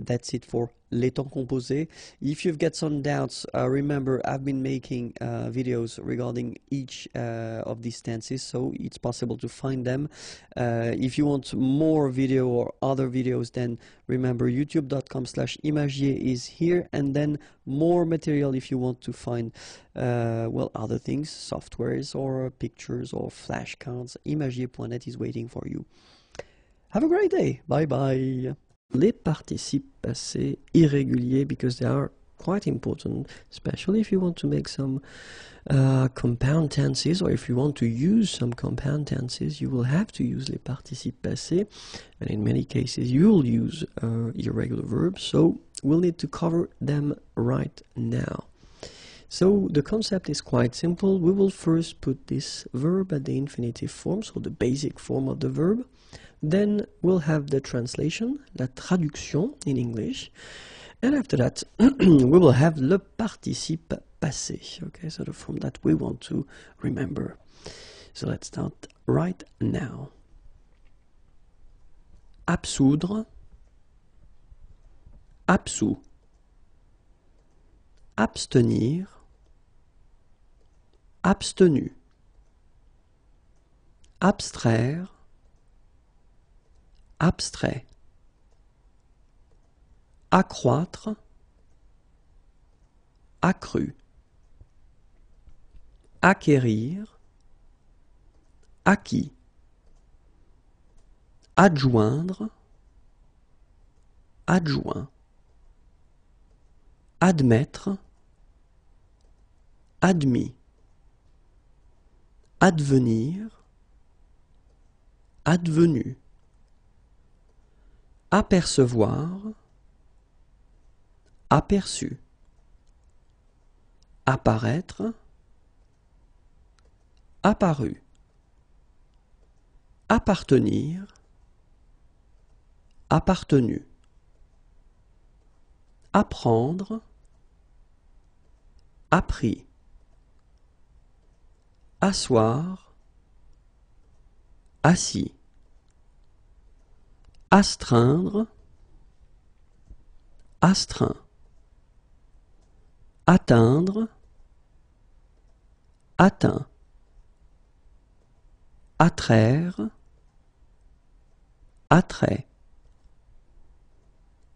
That's it for les temps composés. If you've got some doubts, uh, remember I've been making uh, videos regarding each uh, of these tenses, so it's possible to find them. Uh, if you want more video or other videos, then remember youtube.com slash imagier is here, and then more material if you want to find, uh, well, other things, softwares or pictures or flashcards. Imagier.net is waiting for you. Have a great day. Bye bye. Les participes passés irréguliers because they are quite important, especially if you want to make some uh, compound tenses or if you want to use some compound tenses, you will have to use les participes passés, and in many cases you will use uh, irregular verbs, so we'll need to cover them right now. So the concept is quite simple. We will first put this verb at the infinitive form, so the basic form of the verb. Then we'll have the translation, la traduction in English. And after that, *clears throat* we will have le participe passé, okay, so the form that we want to remember. So let's start right now. Absoudre, absous. Abstenir, abstenu. Abstraire, abstrait. Accroître, accru. Acquérir, acquis. Adjoindre, adjoint. Admettre, admis. Advenir, advenu apercevoir, aperçu, apparaître, apparu, appartenir, appartenu, apprendre, appris, asseoir, assis astreindre, astreint, atteindre, atteint, attraire, attrait,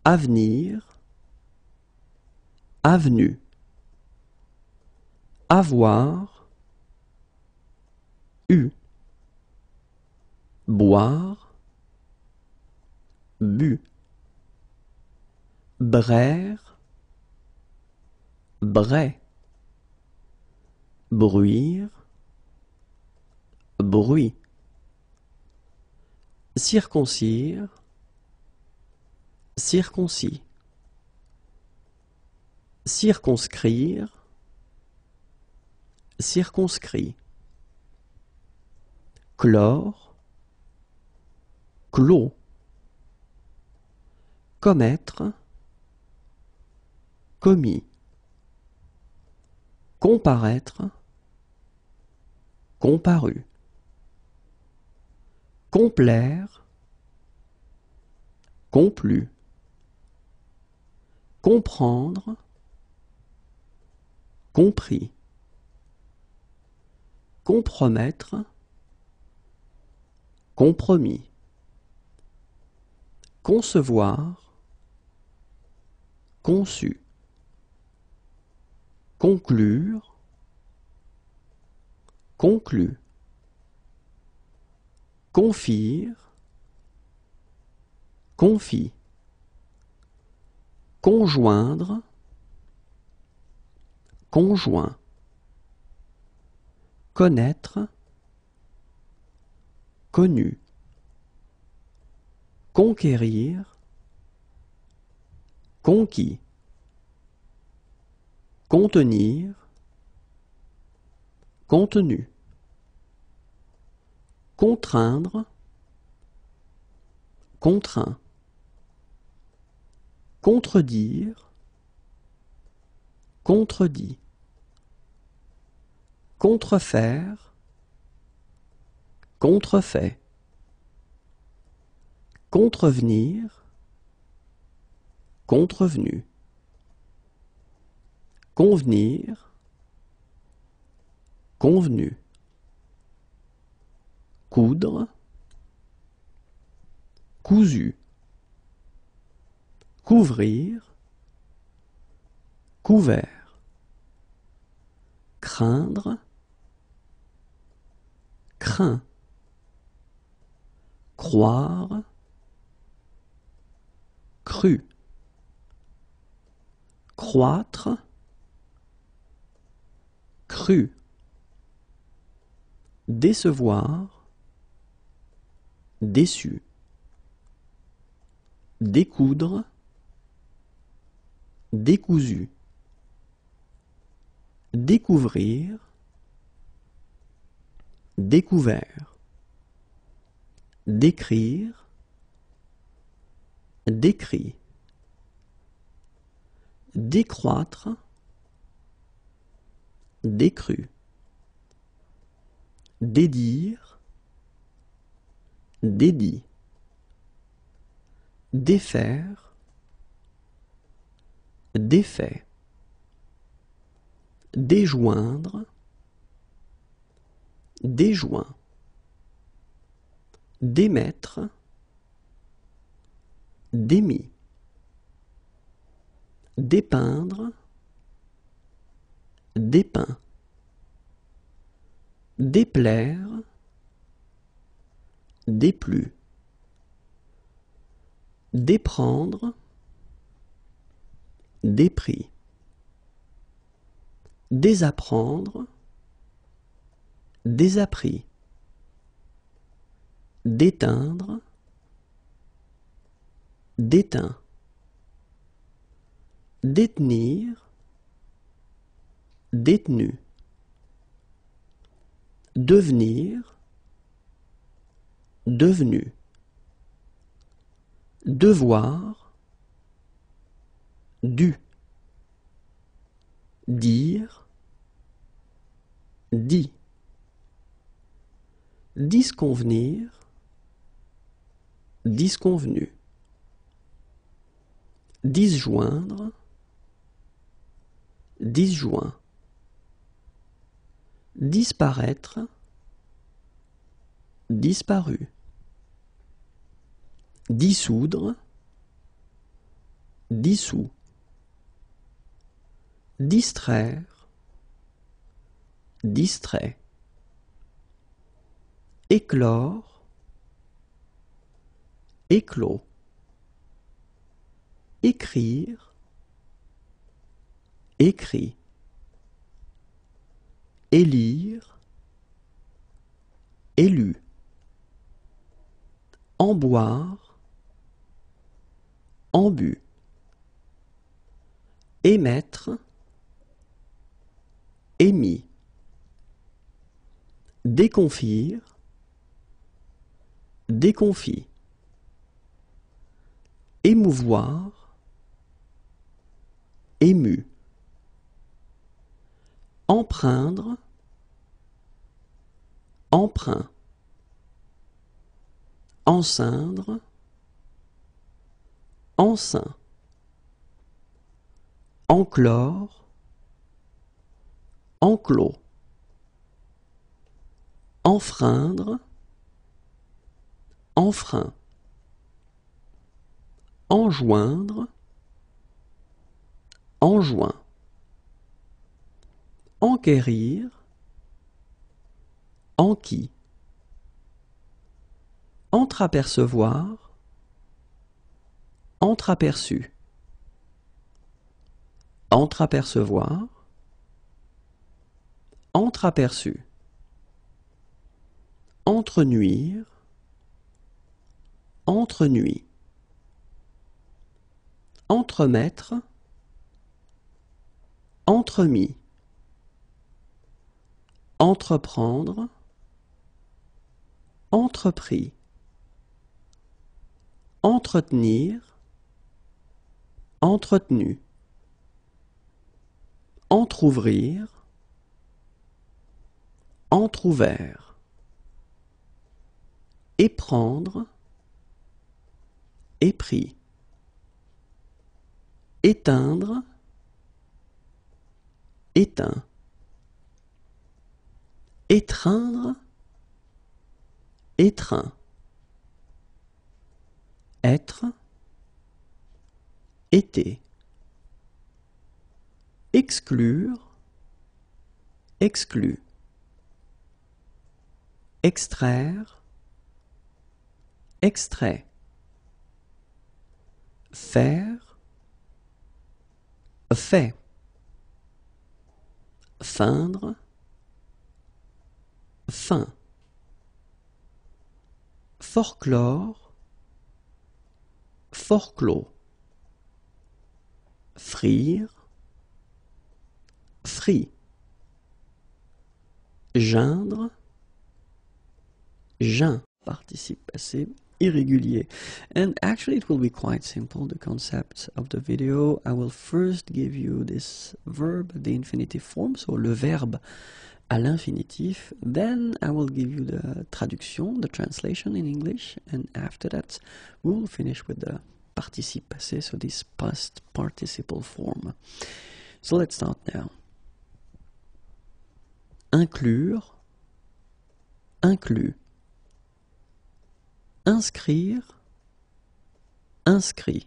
avenir, avenue, avoir, eu, boire, bu, braire, bray, bruire, bruit, circoncire, circoncis, circonscrire, circonscrit, chlore, clos, commettre, commis, comparaître, comparu, complaire, complu, comprendre, compris, compromettre, compromis, concevoir, conçu, conclure, conclu, confire, confie, conjoindre, conjoint, connaître, connu, conquérir, conquis, contenir, contenu, contraindre, contraint, contredire, contredit, contrefaire, contrefait, contrevenir, contrevenu, convenir, convenu, coudre, cousu, couvrir, couvert, craindre, craint, croire, cru, croître, cru, décevoir, déçu, découdre, décousu, découvrir, découvert, décrire, décrit, décroître, décru, dédire, dédit, défaire, défait, déjoindre, déjoint, démettre, démis, dépeindre, dépeint, déplaire, déplu, déprendre, dépris, désapprendre, désappris, déteindre, déteint, détenir, détenu, devenir, devenu, devoir, dû, dire, dit, disconvenir, disconvenu, disjoindre, disjoint, disparaître, disparu, dissoudre, dissous, distraire, distrait, éclore, éclos, écrire, écrit, élire, élu, emboire, embu, émettre, émis, déconfire, déconfit, émouvoir, ému, empreindre, emprunt, enceindre, enceint, enclore, enclos, enfreindre, enfreint, enjoindre, enjoint, enquérir, enquis, entreapercevoir, entreaperçu, entreapercevoir, Entreaperçu. Entrenuire. Entrenuit. Entremettre. Entremis. Entreprendre. Entrepris. Entretenir. Entretenu. Entr'ouvrir. Entr'ouvert. Éprendre. Épris. Éteindre. Éteint. Étreindre. Étreint. Être. Été. Exclure. Exclu. Extraire. Extrait. Faire. Fait. Feindre. Fin. Forclore. Forclos. Frire. Frit. Geindre. Jeun. Participe passé irrégulier. And actually it will be quite simple, the concept of the video. I will first give you this verb, the infinitive form, so le verbe à l'infinitif. Then I will give you the traduction, the translation in English. And after that, we will finish with the participe passé, so this past participle form. So let's start now. Inclure, inclus. Inscrire, inscrit.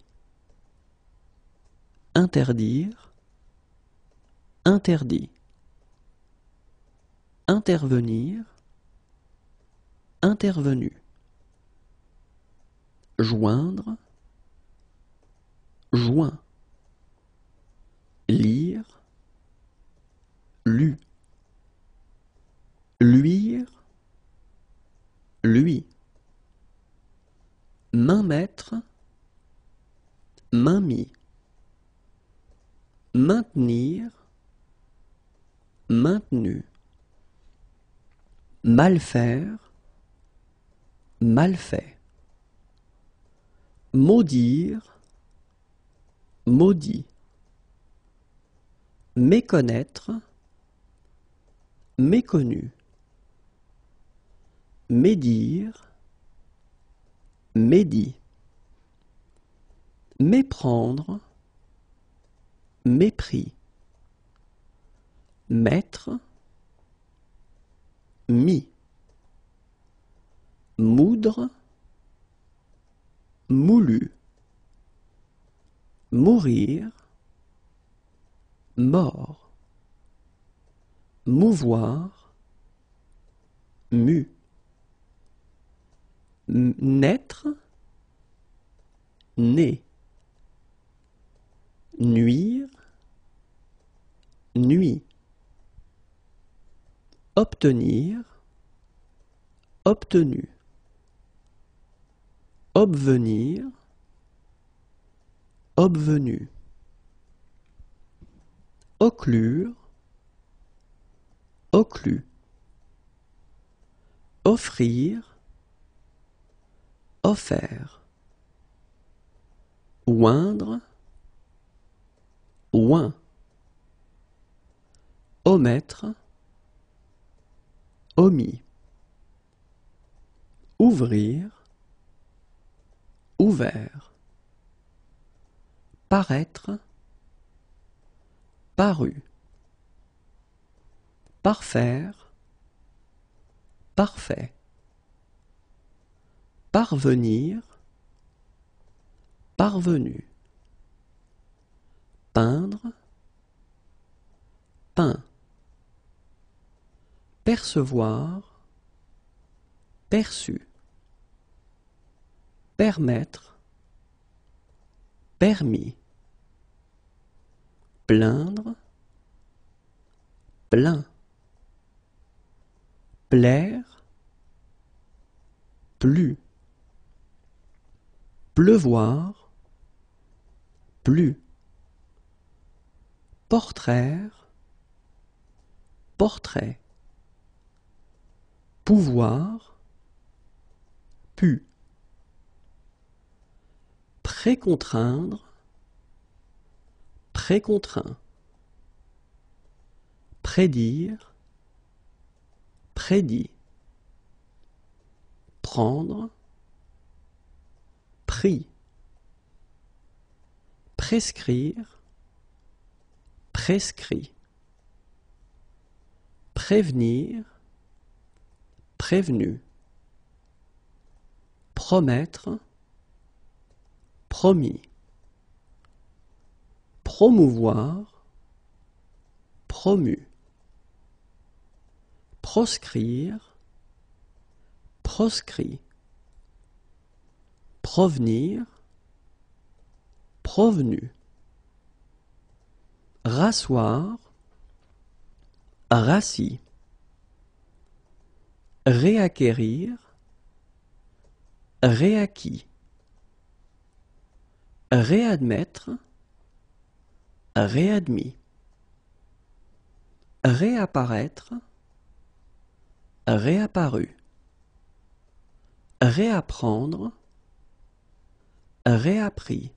Interdire, interdit. Intervenir, intervenu. Joindre, joint. Lire, lu. Luire, lui. Main mettre, main mis. Maintenir, maintenu. Mal faire, mal fait. Maudire, maudit. Méconnaître, méconnu. Médire, médit. Méprendre, mépris. Mettre, mis. Moudre, moulu. Mourir, mort. Mouvoir, mu. Naître, né. Nuire, nuit. Obtenir, obtenu. Obvenir, obvenu. Occlure, occlu. Offrir, offert. Oindre, oint. Omettre, Ouvrir, ouvert. Paraître, paru. Parfaire, parfait. Parvenir, parvenu. Peindre, peint. Percevoir, perçu. Permettre, permis. Plaindre, plaint. plaire, plus, pleuvoir, plus, portraire, portrait, pouvoir, pu, précontraindre, précontraint, prédire, prédit, prendre, pris, prescrire, prescrit, prévenir, prévenu, promettre, promis, promouvoir, promu, proscrire, proscrit, provenir, provenu, rasseoir, rassis, réacquérir, réacquis, réadmettre, réadmis, réapparaître, réapparu, réapprendre, réappris,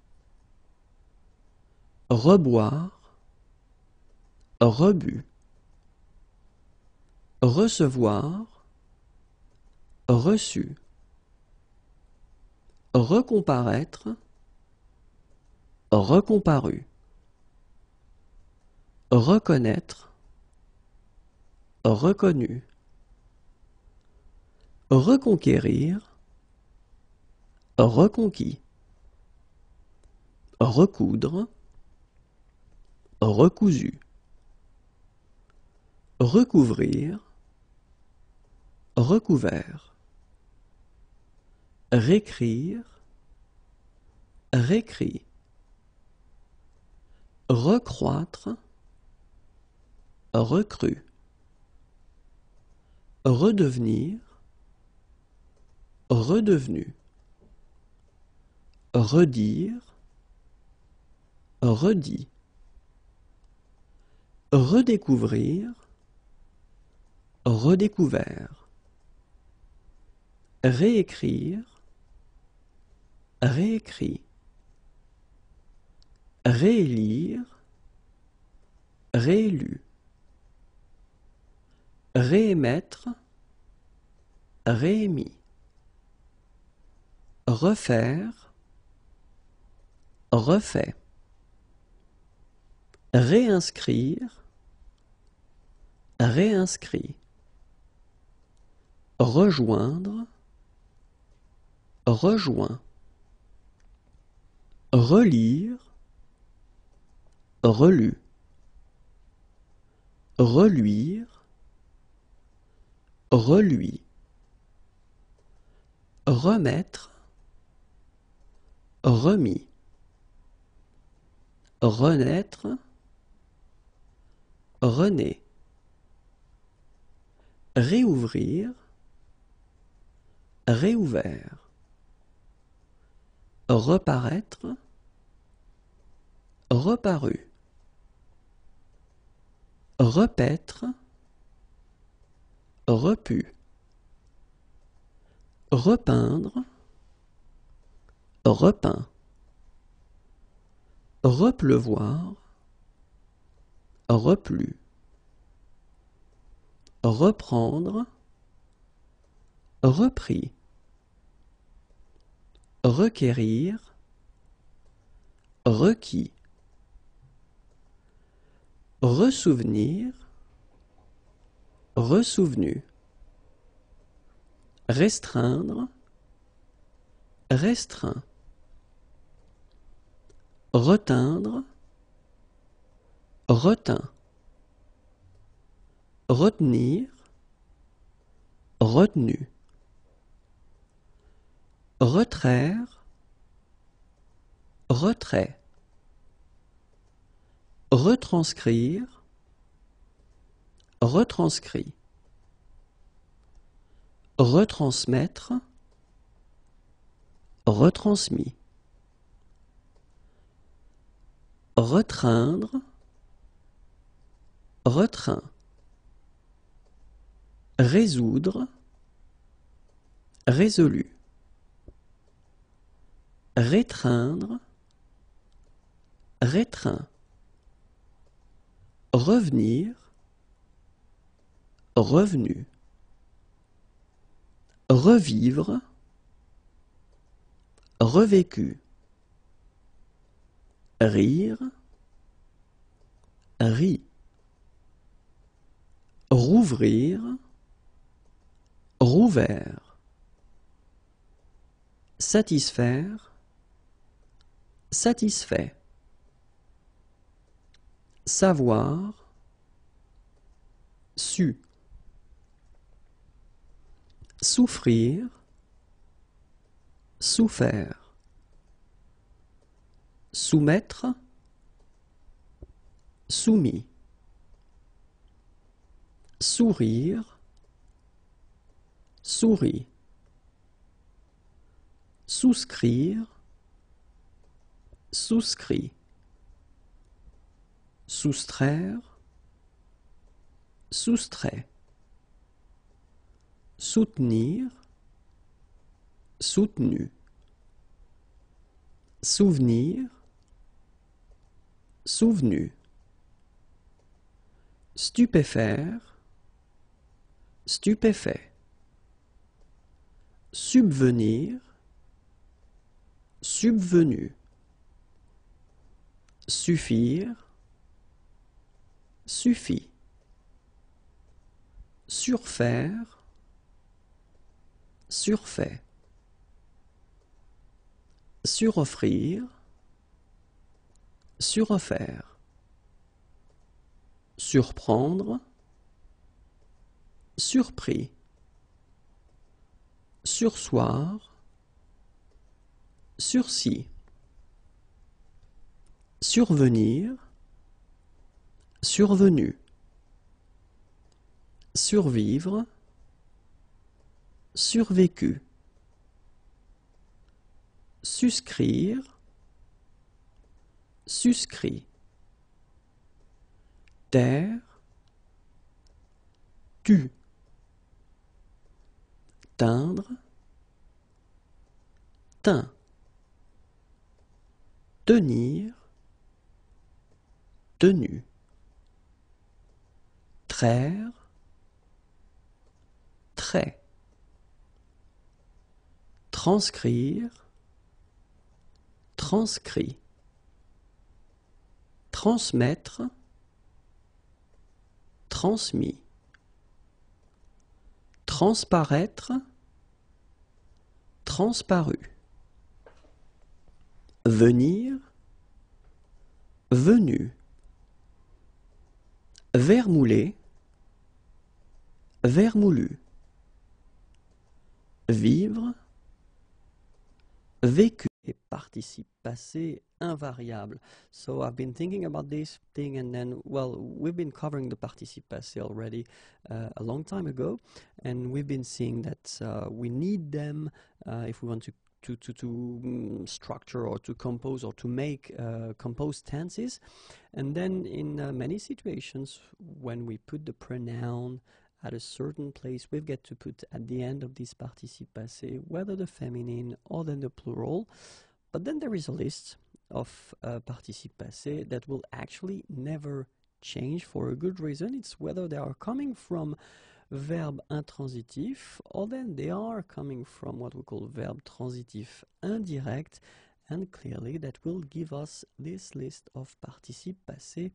reboire, rebu, recevoir, reçu, recomparaître, recomparu, reconnaître, reconnu, reconquérir, reconquis, recoudre, recousu, recouvrir, recouvert, réécrire, réécrit, recroître, recru, redevenir, redevenu, redire, redit, redécouvrir, redécouvert, réécrire, réécrit, réélire, réélu, réémettre, réémis, refaire, refait, réinscrire, réinscrit, rejoindre, rejoint, relire, relu, reluire, reluit, remettre, remis, renaître, rené, réouvrir, réouvert, reparaître, reparu, repaître, repu, repeindre, repeint, repleuvoir, replu, reprendre, repris, requérir, requis, ressouvenir, ressouvenu, restreindre, restreint, reteindre, retint, retenir, retenu, retraire, retrait, retranscrire, retranscrit, retransmettre, retransmis, retraindre, retrait, résoudre, résolu, rétreindre, rétreint, revenir, revenu, revivre, revécu, rire, rit, rouvrir, rouvert, satisfaire, satisfait, savoir, su, souffrir, souffert, soumettre, soumis, sourire, souris, souscrire, souscrit, soustraire, soustrait, soutenir, soutenu, souvenir, souvenu, stupéfaire, stupéfait, subvenir, subvenu, suffire, suffit, surfaire, surfait, suroffrir, suroffert, surprendre, surpris, sursoir, sursis, survenir, survenu, survivre, survécu, suscrire, suscrit, taire, tu, teindre, teint, tenir, traire, trait, transcrire, transcrit, transmettre, transmis, transparaître, transparu, venir, venu, vermoulé, vermoulu, vivre, vécu. Et participe passé invariable. So I've been thinking about this thing and then, well, we've been covering the participe passé already uh, a long time ago and we've been seeing that uh, we need them uh, if we want to to, to, to mm, structure or to compose or to make uh, composed tenses. And then in uh, many situations, when we put the pronoun at a certain place, we get to put at the end of this participe passé whether the feminine or then the plural. But then there is a list of uh, participe passé that will actually never change for a good reason. It's whether they are coming from verb intransitif or then they are coming from what we call verb transitif indirect and clearly that will give us this list of participe passé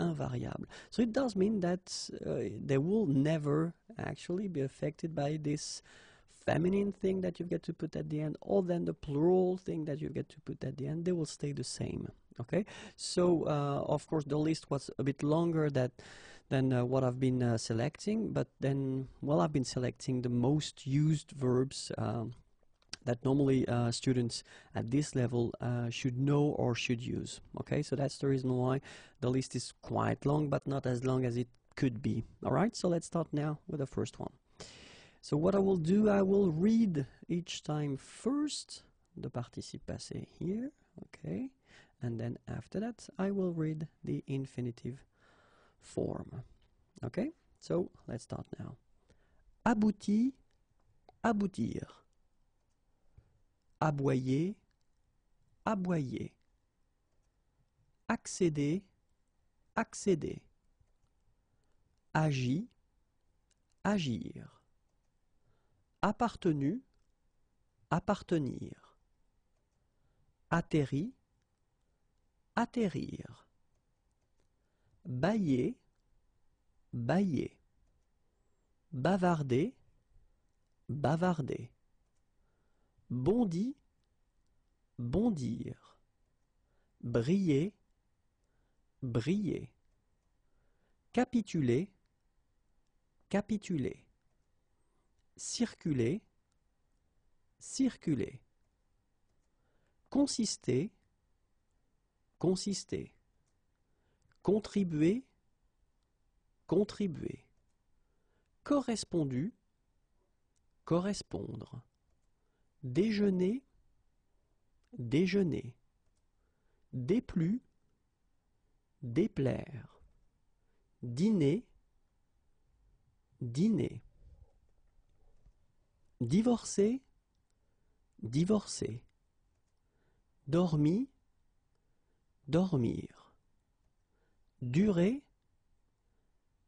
invariable. So it does mean that uh, they will never actually be affected by this feminine thing that you get to put at the end or then the plural thing that you get to put at the end they will stay the same okay so uh, of course the list was a bit longer that than uh, what I've been uh, selecting but then well I've been selecting the most used verbs um, that normally uh, students at this level uh, should know or should use. Okay, so that's the reason why the list is quite long, but not as long as it could be. All right, so let's start now with the first one. So what I will do, I will read each time first the participe passé here, okay? And then after that, I will read the infinitive form. Okay? So let's start now. Abouti, aboutir. Aboyer, aboyer. Accéder, accéder. Agi, agir appartenu, appartenir. Atterri, atterrir. Bailler, bailler. Bavarder, bavarder. Bondi, bondir. Briller, briller. Capituler, capituler circuler, circuler. Consister, consister. Contribuer, contribuer. Correspondu, correspondre. Déjeuner, déjeuner. Déplu, déplaire. Dîner, dîner. Divorcer, divorcer. Dormi, dormir. Durer,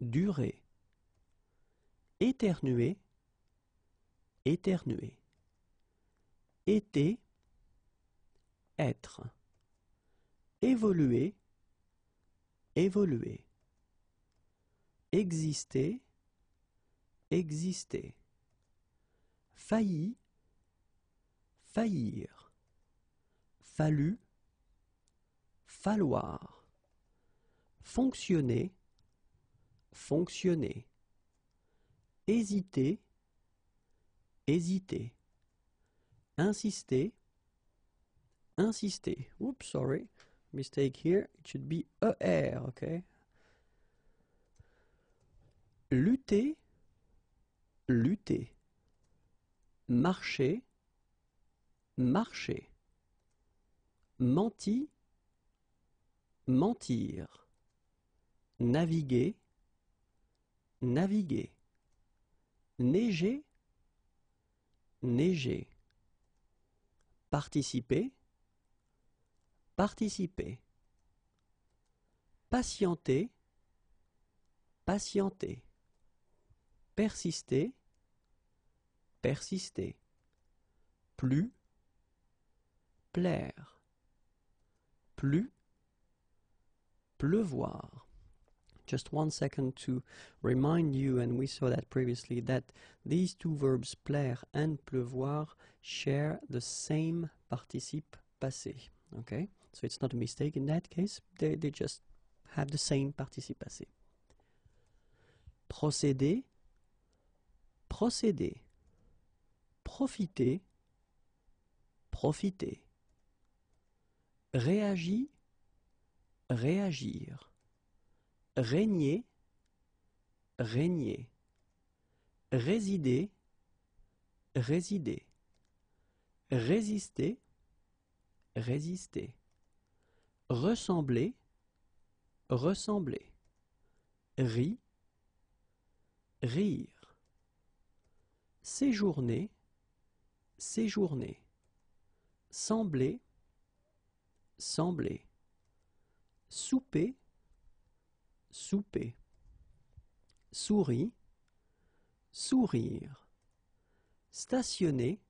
durer. Éternuer, éternuer. Été, être. Évoluer, évoluer. Exister, exister failli, faillir, fallu, falloir, fonctionner, fonctionner, hésiter, hésiter, insister, insister. Oops, sorry, mistake here. It should be ER, okay? Lutter, lutter marcher, marcher. Menti, mentir. Naviguer, naviguer. Neiger, neiger. Participer, participer. Patienter, patienter. Persister, persister. Plus, plaire. Plus, pleuvoir. Just one second to remind you, and we saw that previously, that these two verbs plaire and pleuvoir share the same participe passé. Okay? So it's not a mistake in that case, they, they just have the same participe passé. Procédé, procéder profité, profiter. Réagir, réagir. Régner, régner. Résider, résider. Résister, résister. Ressembler, ressembler. Ri, rire. Séjourner, séjourner, sembler, sembler, souper, souper, souris, sourire, stationner,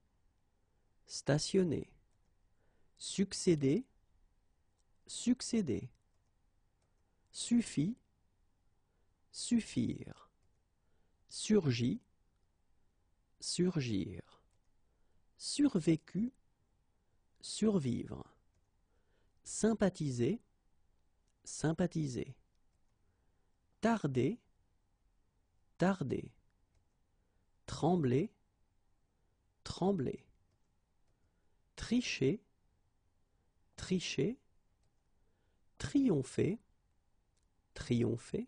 stationner, succéder, succéder, suffit, suffire, surgit, surgir. Survécu, survivre, sympathiser, sympathiser, tarder, tarder, trembler, trembler, tricher, tricher, triompher, triompher,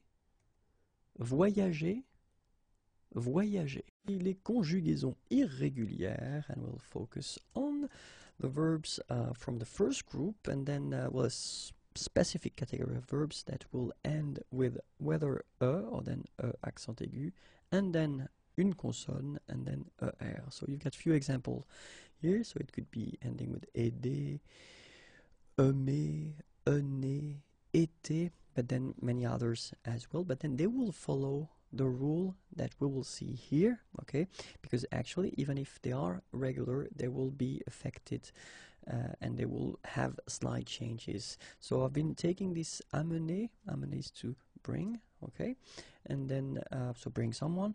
voyager, voyager. Les conjugaisons irrégulières, and we'll focus on the verbs uh, from the first group, and then uh, well, specific category of verbs that will end with whether e or then e accent aigu, and then une consonne, and then er. So you've got a few examples here. So it could be ending with ed, aimer, ene, été, but then many others as well. But then they will follow the rule that we will see here, okay? Because actually, even if they are regular, they will be affected uh, and they will have slight changes. So I've been taking this amener, amener is to bring, okay? And then, uh, so bring someone.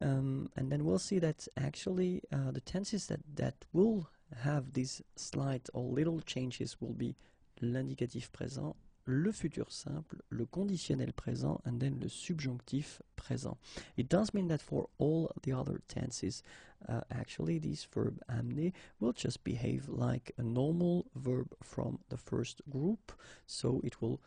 Um, and then we'll see that actually uh, the tenses that, that will have these slight or little changes will be l'indicatif présent le futur simple, le conditionnel présent, and then le subjonctif présent. It does mean that for all the other tenses, uh, actually this verb amener will just behave like a normal verb from the first group, so it will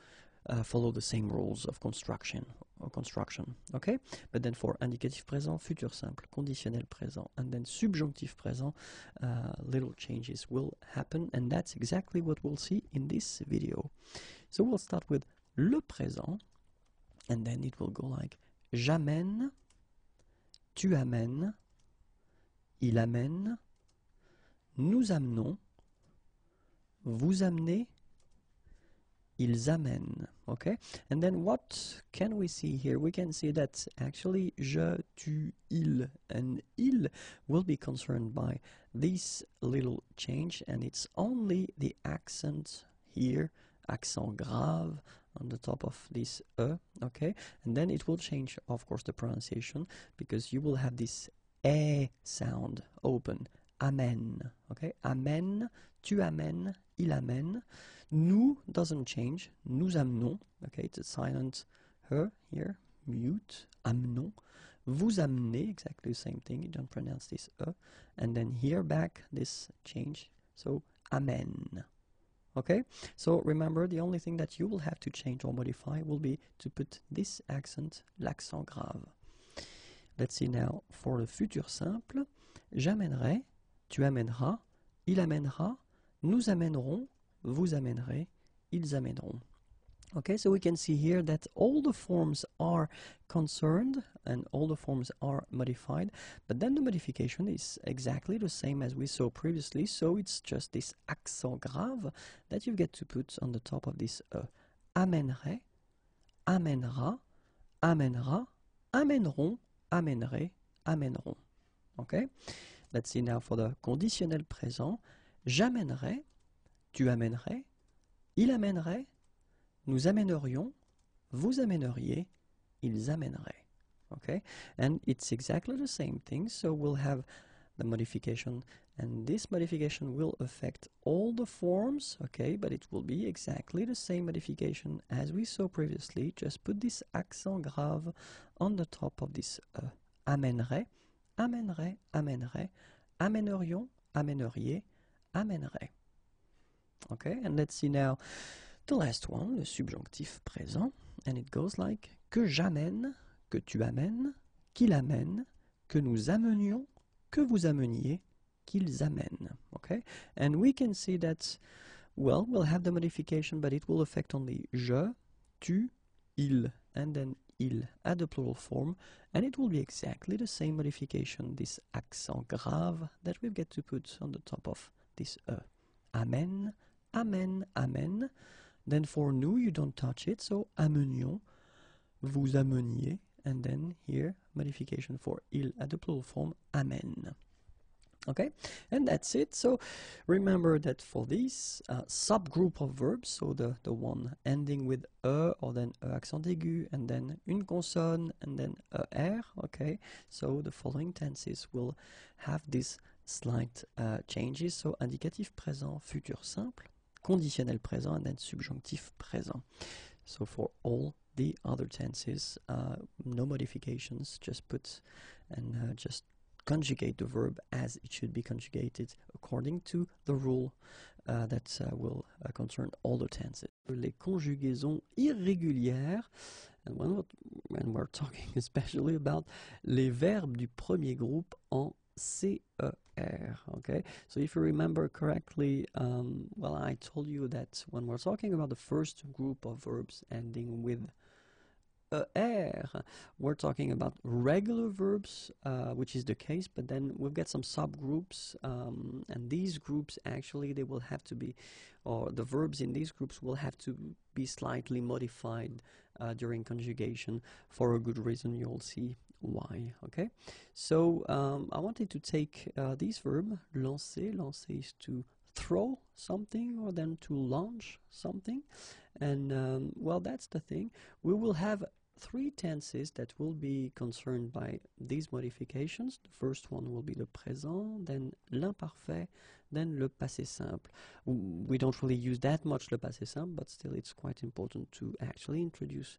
uh, follow the same rules of construction or construction. Okay, but then for indicatif présent, futur simple, conditionnel présent, and then subjonctif présent, uh, little changes will happen, and that's exactly what we'll see in this video. So we'll start with le présent, and then it will go like j'amène, tu amènes, il amène, nous amenons, vous amenez, ils amènent. Okay, and then what can we see here? We can see that actually je, tu, il, and il will be concerned by this little change, and it's only the accent here, accent grave on the top of this e. Okay, and then it will change, of course, the pronunciation because you will have this e sound open. Amène. Okay, amène, tu amènes, il amène. Nous doesn't change. Nous amenons. Okay, it's a silent her here. Mute. Amenons. Vous amenez. Exactly the same thing. You don't pronounce this e. And then here back this change. So amène. Okay, so remember the only thing that you will have to change or modify will be to put this accent, l'accent grave. Let's see now for the futur simple. J'amènerai, tu amèneras, il amènera, nous amènerons, vous amènerez, ils amèneront. Okay, so we can see here that all the forms are concerned and all the forms are modified, but then the modification is exactly the same as we saw previously, so it's just this accent grave that you get to put on the top of this e. Amènera, amènera, amèneront, amènerait, amèneront. Okay, let's see now for the conditionnel présent. J'amènerai, tu amènerais, il amènerait, nous amènerions, vous amèneriez, ils amèneraient. Okay, and it's exactly the same thing. So we'll have the modification, and this modification will affect all the forms. Okay, but it will be exactly the same modification as we saw previously. Just put this accent grave on the top of this e. Amènerait, amènerait, amènerait, amènerions, amèneriez, amènerait. Okay, and let's see now the last one, le subjonctif présent, and it goes like que j'amène, que tu amènes, qu'il amène, que nous amenions, que vous ameniez, qu'ils amènent. Okay, and we can see that, well, we'll have the modification, but it will affect only je, tu, il, and then il at the plural form, and it will be exactly the same modification, this accent grave that we get to put on the top of this e. Amen, amen, amen. Then for nous, you don't touch it, so amenions, vous ameniez, and then here, modification for il at the plural form, amen. Okay, and that's it. So remember that for this uh, subgroup of verbs, so the, the one ending with e or then e accent aigu, and then une consonne, and then er, okay, so the following tenses will have these slight uh, changes. So indicatif présent, futur simple, conditionnel présent, and then subjonctif présent. So for all the other tenses, uh, no modifications, just put and uh, just conjugate the verb as it should be conjugated according to the rule uh, that uh, will uh, concern all the tenses. Les conjugaisons irrégulières, and when we're, when we're talking *laughs* especially about les verbes du premier groupe en CER. Okay, so if you remember correctly, um, well, I told you that when we're talking about the first group of verbs ending with er, we're talking about regular verbs, uh, which is the case, but then we've got some subgroups, um, and these groups actually they will have to be, or the verbs in these groups will have to be slightly modified uh, during conjugation for a good reason. You'll see why. Okay, so um, I wanted to take uh, this verb lancer. Lancer is to throw something or then to launch something and um, well that's the thing we will have three tenses that will be concerned by these modifications. The first one will be the présent, then l'imparfait, then le passé simple. We don't really use that much le passé simple, but still it's quite important to actually introduce,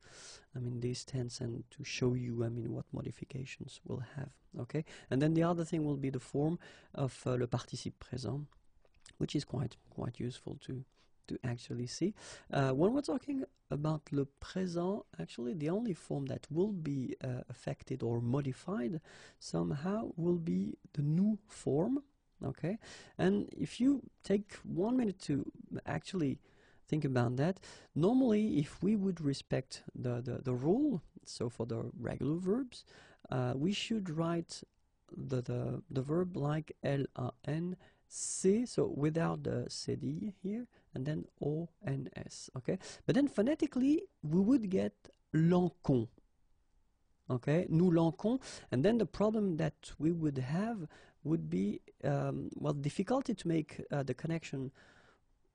I mean, this tense and to show you, I mean, what modifications we'll have. Okay, and then the other thing will be the form of uh, le participe présent, which is quite quite useful to to actually see. Uh, when we're talking about le présent, actually the only form that will be uh, affected or modified somehow will be the new form. Okay, and if you take one minute to actually think about that, normally if we would respect the, the, the rule, so for the regular verbs, uh, we should write the, the, the verb like L-A-N C, so without the CD here, and then O N S, okay? But then phonetically, we would get l'encon, okay? Nous l'encon, and then the problem that we would have would be, um, well, difficulty to make uh, the connection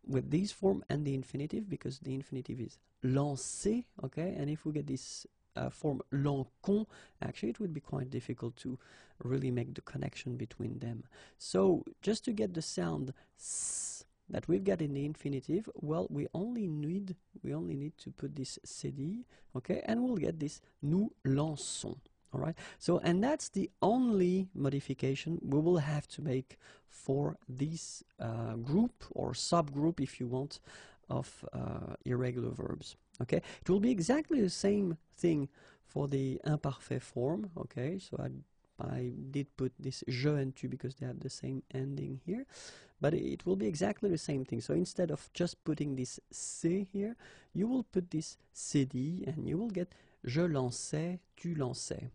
with this form and the infinitive, because the infinitive is lancer, okay? And if we get this uh, form l'encon, actually it would be quite difficult to really make the connection between them. So just to get the sound s that we've got in the infinitive, well, we only need we only need to put this cédille, okay, and we'll get this nous lançons. All right. So, and that's the only modification we will have to make for this uh, group or subgroup, if you want, of uh, irregular verbs. Okay, it will be exactly the same thing for the imparfait form. Okay, so I I did put this je and tu because they have the same ending here, but it will be exactly the same thing. So instead of just putting this c here, you will put this cédille and you will get je lançais, tu lançais.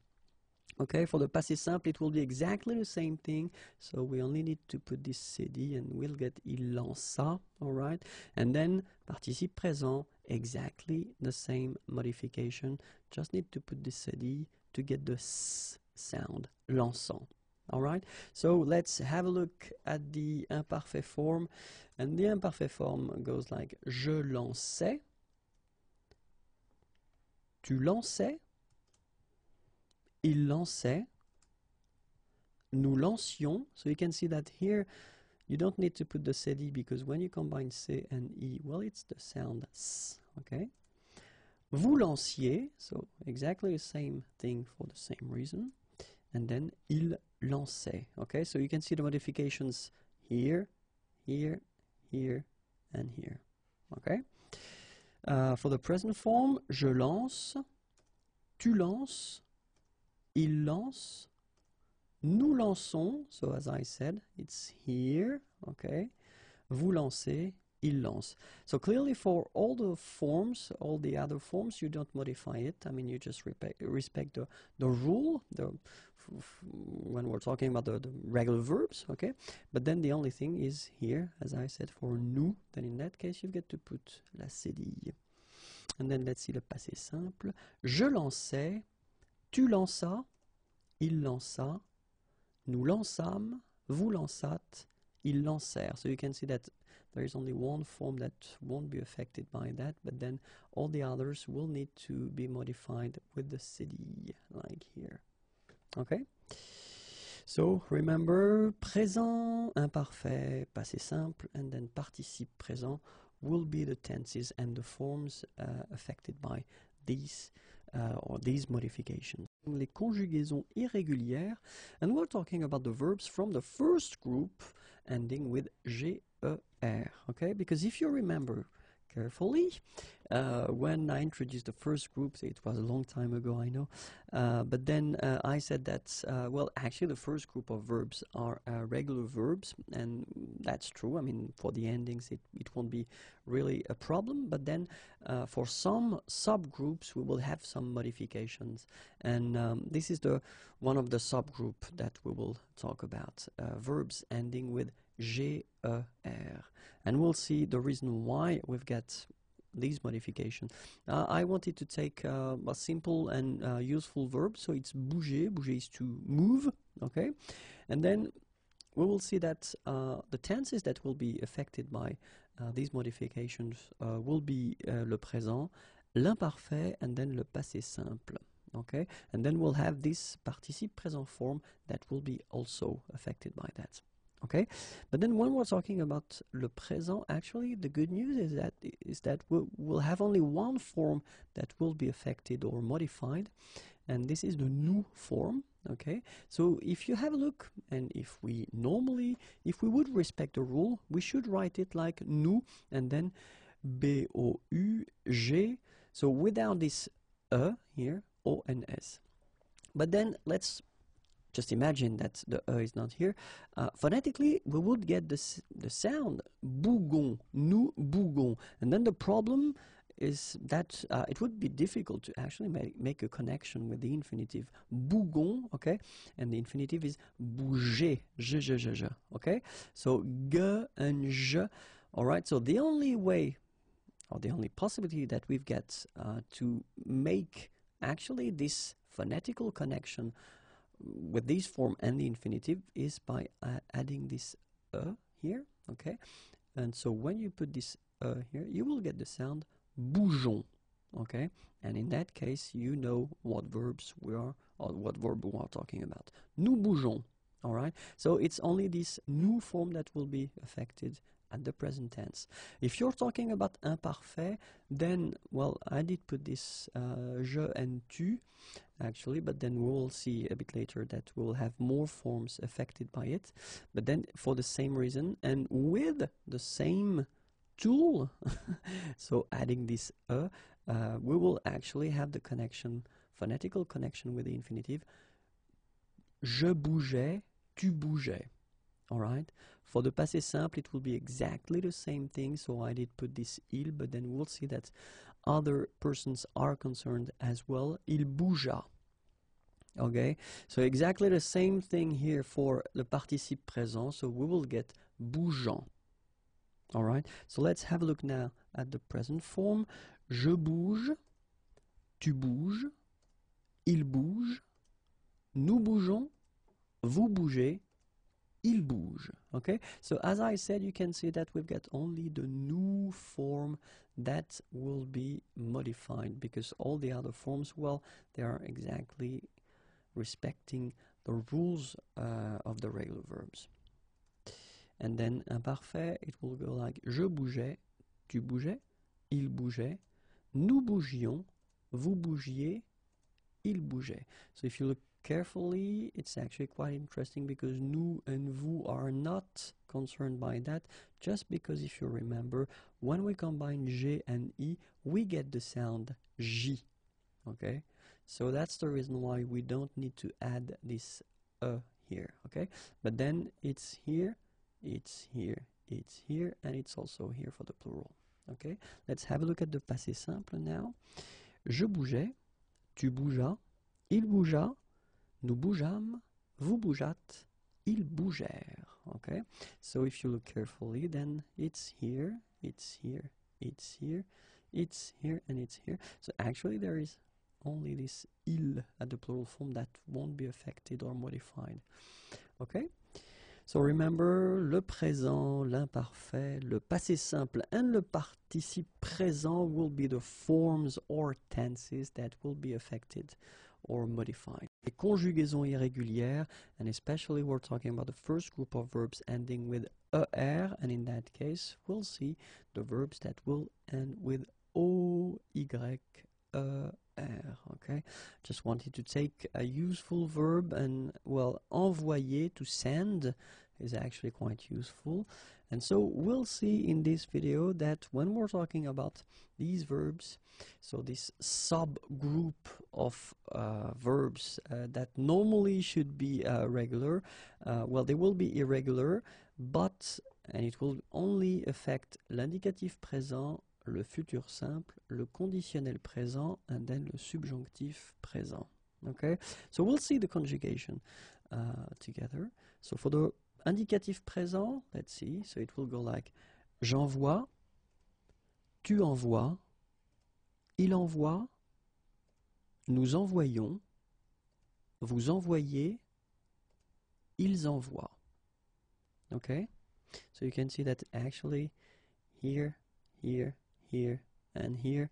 Okay, for the passé simple, it will be exactly the same thing. So we only need to put this cédille and we'll get il lança, alright? And then participe présent, exactly the same modification. Just need to put this cédille to get the s sound, lançant. Alright, so let's have a look at the imparfait form. And the imparfait form goes like Je lançais, tu lançais, il lançait, nous lancions. So you can see that here you don't need to put the cédille because when you combine c and e, well, it's the sound s, okay? Vous lanciez, so exactly the same thing for the same reason. And then il lançait, okay? So you can see the modifications here, here, here, and here, okay? Uh, for the present form, je lance, tu lances, il lance, nous lançons, so as I said, it's here, okay. Vous lancez, lance. So clearly for all the forms, all the other forms, you don't modify it. I mean, you just respect, the, the rule, the, when we're talking about the, the regular verbs, okay. But then the only thing is here, as I said, for nous, then in that case you get to put la cédille. And then let's see le passé simple. Je lançai, tu lanças, il lança, nous lançâmes, vous lançâtes, ils lancèrent. So you can see that there is only one form that won't be affected by that, but then all the others will need to be modified with the cédille, like here. Okay? So remember, présent, imparfait, passé simple, and then participe présent will be the tenses and the forms uh, affected by these uh, or these modifications. Les conjugaisons irrégulières, and we're talking about the verbs from the first group ending with GER, okay? Because if you remember carefully. Uh, when I introduced the first group, it was a long time ago, I know, uh, but then uh, I said that, uh, well, actually, the first group of verbs are uh, regular verbs, and that's true. I mean, for the endings, it, it won't be really a problem, but then uh, for some subgroups, we will have some modifications, and um, this is the one of the subgroup that we will talk about verbs ending with G-E-R. And we'll see the reason why we've got these modifications. Uh, I wanted to take uh, a simple and uh, useful verb, so it's bouger. Bouger is to move, okay? And then we will see that uh, the tenses that will be affected by uh, these modifications uh, will be le présent, l'imparfait, and then le passé simple. Okay, and then we'll have this participe present form that will be also affected by that. Okay, but then when we're talking about le présent, actually the good news is that is that we'll, we'll have only one form that will be affected or modified, and this is the nous form. Okay, so if you have a look, and if we normally, if we would respect the rule, we should write it like nous, and then b o u g. So without this e here, o and s. But then let's just imagine that the E is not here. Uh, phonetically, we would get this, the sound bougon, nous bougon. And then the problem is that uh, it would be difficult to actually make, make a connection with the infinitive bougon, okay? And the infinitive is bouger, je, je, je, je, okay? So g and je, all right? So the only way, or the only possibility that we've got uh, to make actually this phonetical connection with this form and the infinitive is by uh, adding this e here, okay? And so when you put this e here, you will get the sound bougeons, okay? And in that case, you know what verbs we are, or what verb we are talking about. Nous bougeons, all right? So it's only this nous form that will be affected at the present tense. If you're talking about imparfait, then, well, I did put this uh, je and tu, actually, but then we'll see a bit later that we'll have more forms affected by it. But then for the same reason and with the same tool, *laughs* so adding this e, uh, we will actually have the connection, phonetical connection with the infinitive. Je bougeais, tu bougeais. All right. For the passé simple, it will be exactly the same thing. So I did put this il, but then we'll see that other persons are concerned as well. Il bougea. Okay. So exactly the same thing here for the participe présent. So we will get bougeant. All right. So let's have a look now at the present form. Je bouge. Tu bouges. Il bouge. Nous bougeons. Vous bougez il bouge. Okay, so as I said, you can see that we've got only the nous form that will be modified because all the other forms, well, they are exactly respecting the rules uh, of the regular verbs. And then imparfait, it will go like je bougeais, tu bougeais, il bougeait, nous bougions, vous bougiez, il bougeait. So if you look carefully, it's actually quite interesting because nous and vous are not concerned by that, just because if you remember, when we combine G and E, we get the sound J. Okay? So that's the reason why we don't need to add this E here. Okay? But then it's here, it's here, it's here, and it's also here for the plural. Okay? Let's have a look at the passé simple now. Je bougeai, tu bougeas, il bougea, nous bougeâmes, vous bougeâtes, ils bougèrent. Okay? So if you look carefully, then it's here, it's here, it's here, it's here, and it's here. So actually there is only this il at the plural form that won't be affected or modified. Okay? So remember, le présent, l'imparfait, le passé simple, and le participe présent will be the forms or tenses that will be affected or modified. Les conjugaisons irrégulières, and especially we're talking about the first group of verbs ending with er, and in that case, we'll see the verbs that will end with o, y, ER. Okay, just wanted to take a useful verb and well, envoyer to send is actually quite useful. And so we'll see in this video that when we're talking about these verbs, so this subgroup of uh, verbs uh, that normally should be uh, regular, uh, well, they will be irregular, but and it will only affect l'indicatif présent le futur simple, le conditionnel présent, and then le subjonctif présent. Okay, so we'll see the conjugation uh, together. So for the indicatif présent, let's see, so it will go like j'envoie, tu envoies, il envoie, nous envoyons, vous envoyez, ils envoient. Okay, so you can see that actually here, here, here and here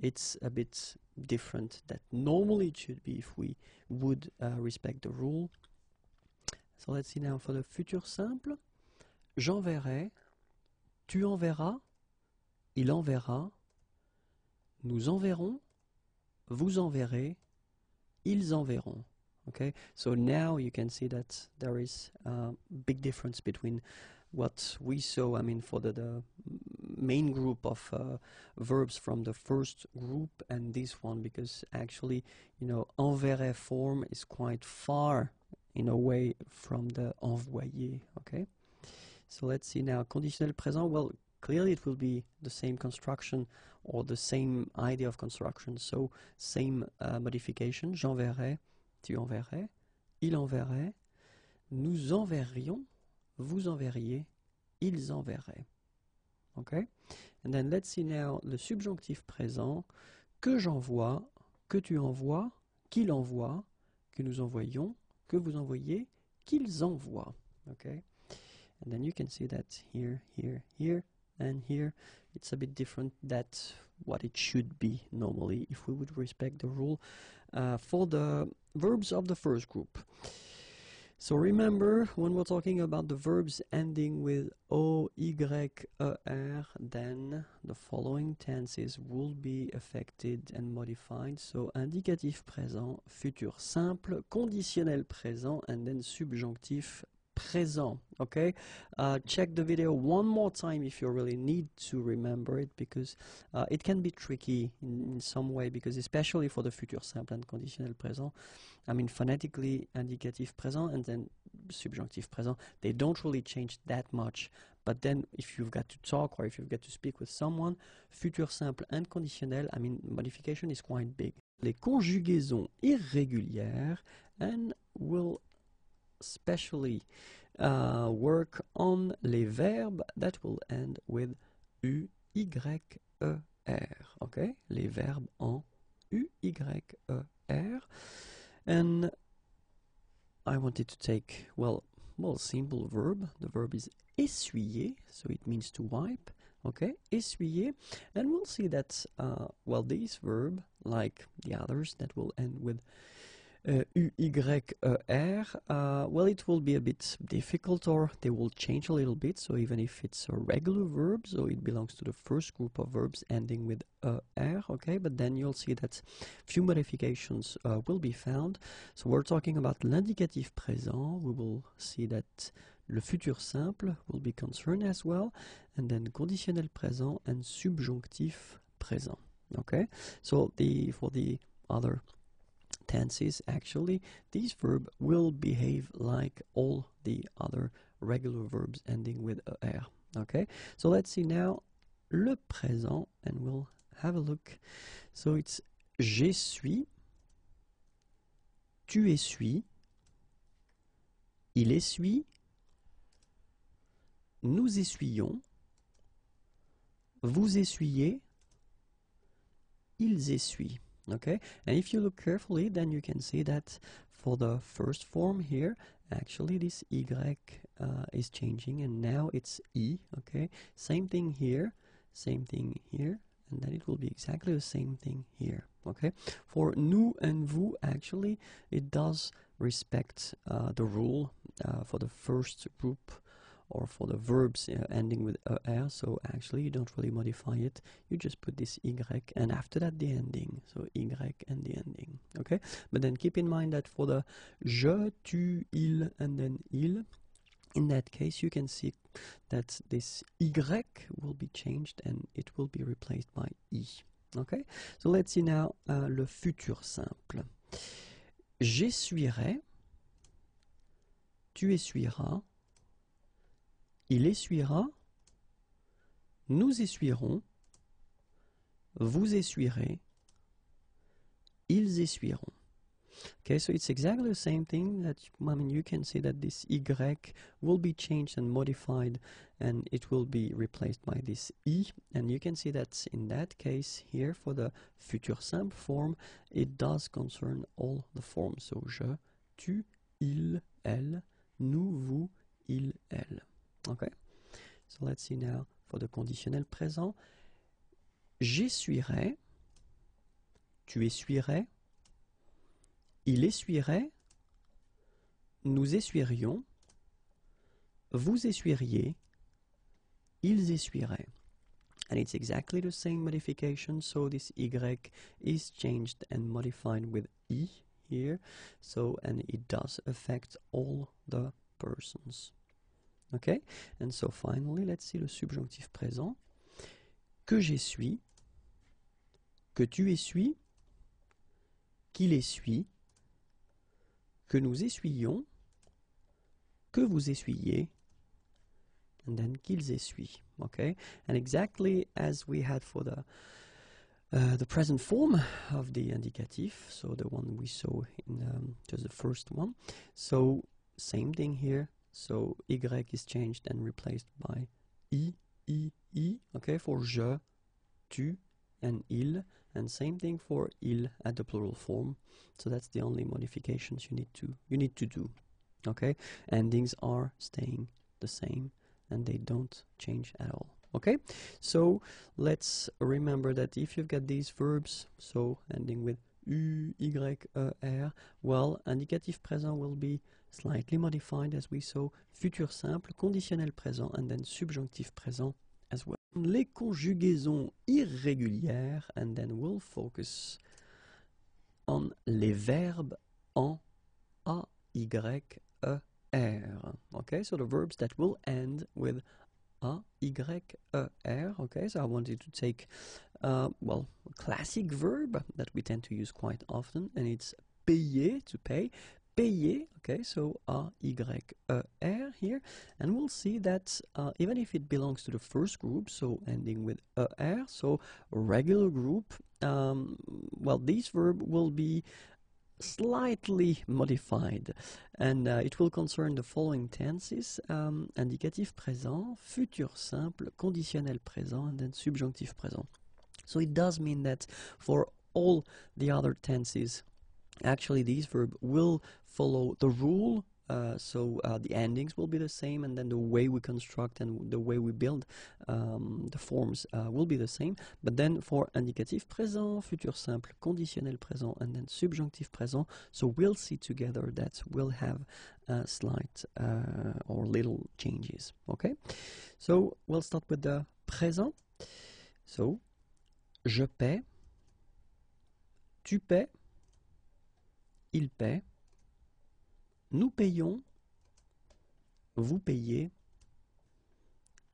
it's a bit different that normally it should be if we would uh, respect the rule so let's see now for the future simple j'enverrai tu enverras il enverra nous enverrons vous enverrez ils enverront okay so now you can see that there is a big difference between what we saw i mean for the, the main group of uh, verbs from the first group and this one because actually you know enverrait form is quite far in a way from the envoyer okay so let's see now conditionnel présent well clearly it will be the same construction or the same idea of construction so same uh, modification j'enverrai tu enverrais, il enverrait, nous enverrions, vous enverriez, ils enverraient. Okay? And then let's see now le subjonctif présent, que j'envoie, que tu envoies, qu'il envoie, que nous envoyons, que vous envoyez, qu'ils envoient. Okay? And then you can see that here, here, here, and here it's a bit different that's what it should be normally if we would respect the rule uh, for the verbs of the first group so remember when we're talking about the verbs ending with o y er then the following tenses will be affected and modified. So indicatif présent futur simple conditionnel présent and then subjonctif présent. Okay, uh, check the video one more time if you really need to remember it because uh, it can be tricky in, in, some way because especially for the future simple and conditional présent, I mean phonetically indicative présent and then subjunctive présent, they don't really change that much. But then if you've got to talk or if you've got to speak with someone, future simple and conditional, I mean modification is quite big. Les conjugaisons irrégulières and will especially uh, work on les verbes that will end with U, Y, E, R. Okay? Les verbes en U, Y, E, R. And I wanted to take, well, well, simple verb. The verb is essuyer, so it means to wipe. Okay, essuyer. And we'll see that, uh, well, this verb, like the others that will end with UYER, uh, well, it will be a bit difficult or they will change a little bit. So even if it's a regular verb, so it belongs to the first group of verbs ending with ER, okay, but then you'll see that few modifications uh, will be found. So we're talking about l'indicatif présent. We will see that le futur simple will be concerned as well, and then conditionnel présent and subjonctif présent. Okay, so the for the other tenses actually this verb will behave like all the other regular verbs ending with er okay? So let's see now le présent and we'll have a look. So it's j'essuie tu essuies il essuie nous essuyons vous essuyez ils essuient okay? And if you look carefully then you can see that for the first form here actually this y uh, is changing and now it's e okay? Same thing here same thing here and then it will be exactly the same thing here okay? For nous and vous actually it does respect uh, the rule uh, for the first group or for the verbs uh, ending with er. So actually, you don't really modify it. You just put this y, and after that the ending. So y and the ending. Okay. But then keep in mind that for the je, tu, il, and then il, in that case, you can see that this y will be changed and it will be replaced by i. Okay, so let's see now uh, le futur simple. J'essuierai, tu essuieras, il essuiera, nous essuierons, vous essuierez, ils essuieront. Okay, so it's exactly the same thing that, I mean, you can see that this Y will be changed and modified and it will be replaced by this I. And you can see that in that case here for the future simple form, it does concern all the forms. So je, tu, il, elle, nous, vous, il, elle. Okay, so let's see now for the conditionnel présent. J'essuierai, tu essuierais, il essuierait, nous essuierions, vous essuieriez, ils essuieraient. And it's exactly the same modification, so this Y is changed and modified with E here, so and it does affect all the persons. Okay? And so finally, let's see le subjonctif présent. Que j'essuie, que tu essuies, qu'il essuie, que nous essuyions, que vous essuyez, and then qu'ils essuient. Okay, and exactly as we had for the uh, the present form of the indicative, so the one we saw in um, just the first one. So same thing here. So y is changed and replaced by i, i, i. Okay, for je, tu, and il. And same thing for il at the plural form. So that's the only modifications you need to you need to do okay? Endings are staying the same and they don't change at all okay? So let's remember that if you've got these verbs so ending with U, Y, E, R. Well, indicatif présent will be slightly modified as we saw. Futur simple, conditionnel présent, and then subjonctif présent as well. Les conjugaisons irrégulières, and then we'll focus on les verbes en A, Y, E, R. Okay, so the verbs that will end with A, Y, E, R. Okay, so I wanted to take, uh, well, classic verb that we tend to use quite often, and it's payer, to pay, payer, okay, so A-Y-E-R here, and we'll see that uh, even if it belongs to the first group, so ending with ER, so regular group, um, well, this verb will be slightly modified. And uh, it will concern the following tenses um, indicatif présent, futur simple, conditionnel présent and then subjonctif présent. So it does mean that for all the other tenses actually this verb will follow the rule uh, so uh, the endings will be the same and then the way we construct and the way we build um, the forms uh, will be the same. But then for indicative présent futur simple conditionnel présent and then subjunctive présent so we'll see together that we'll have slight uh, or little changes okay? So we'll start with the présent. So je paie tu paies il paie, nous payons, vous payez,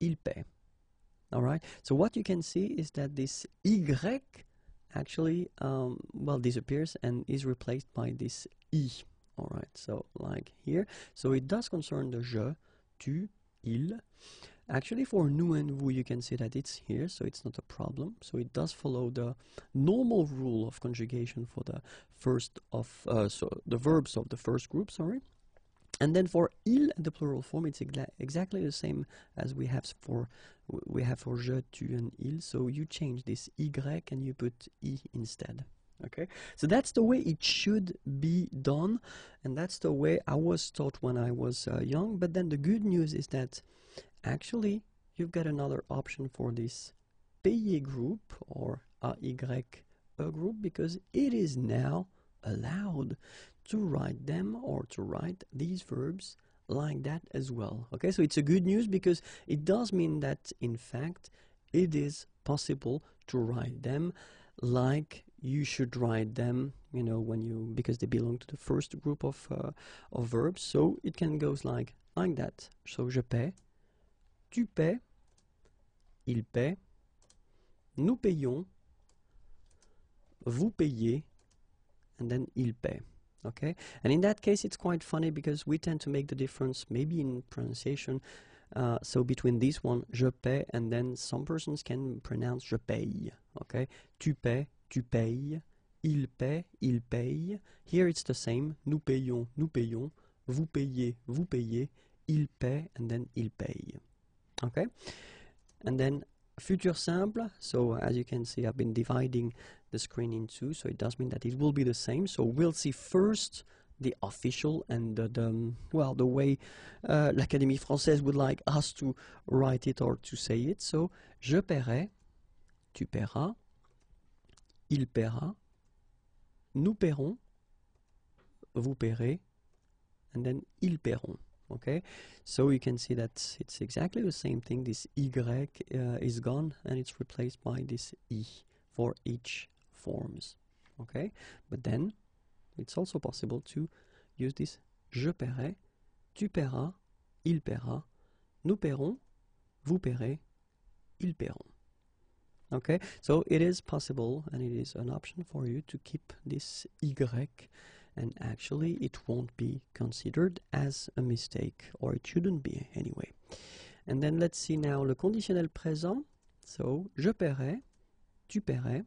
il paie. All right? So what you can see is that this y actually um, well disappears and is replaced by this i. All right? So like here. So it does concern the je, tu, il. Actually, for nous and vous, you can see that it's here, so it's not a problem. So it does follow the normal rule of conjugation for the first of, uh, so the verbs of the first group, sorry. And then for il, the plural form, it's exactly the same as we have for we have for je, tu, and il. So you change this y and you put i instead. Okay, so that's the way it should be done, and that's the way I was taught when I was uh, young. But then the good news is that actually you've got another option for this payer group or AY group because it is now allowed to write them or to write these verbs like that as well. Okay, so it's a good news because it does mean that in fact it is possible to write them like you should write them you know when you because they belong to the first group of uh, of verbs. So it can go like like that. So je paie tu paies il paie. Nous payons vous payez and then il paie. Okay and in that case it's quite funny because we tend to make the difference maybe in pronunciation uh, so between this one je paie and then some persons can pronounce je paye. Okay tu paies tu payes. Il paie il paye. Here it's the same. Nous payons nous payons. Vous payez vous payez. Il paie and then il paye okay? And then future sample so as you can see I've been dividing the screen in two so it does mean that it will be the same. So we'll see first the official and the, the well the way uh, l'Académie française would like us to write it or to say it. So je paierai tu paieras il paiera nous paierons vous paierez and then ils paieront okay? So you can see that it's exactly the same thing. This y uh, is gone and it's replaced by this e for each forms okay? But then it's also possible to use this je payerai tu payeras il payera nous payerons vous payerez ils payeront okay? So it is possible and it is an option for you to keep this y and actually it won't be considered as a mistake or it shouldn't be anyway. And then let's see now le conditionnel présent. So je paierai tu paierais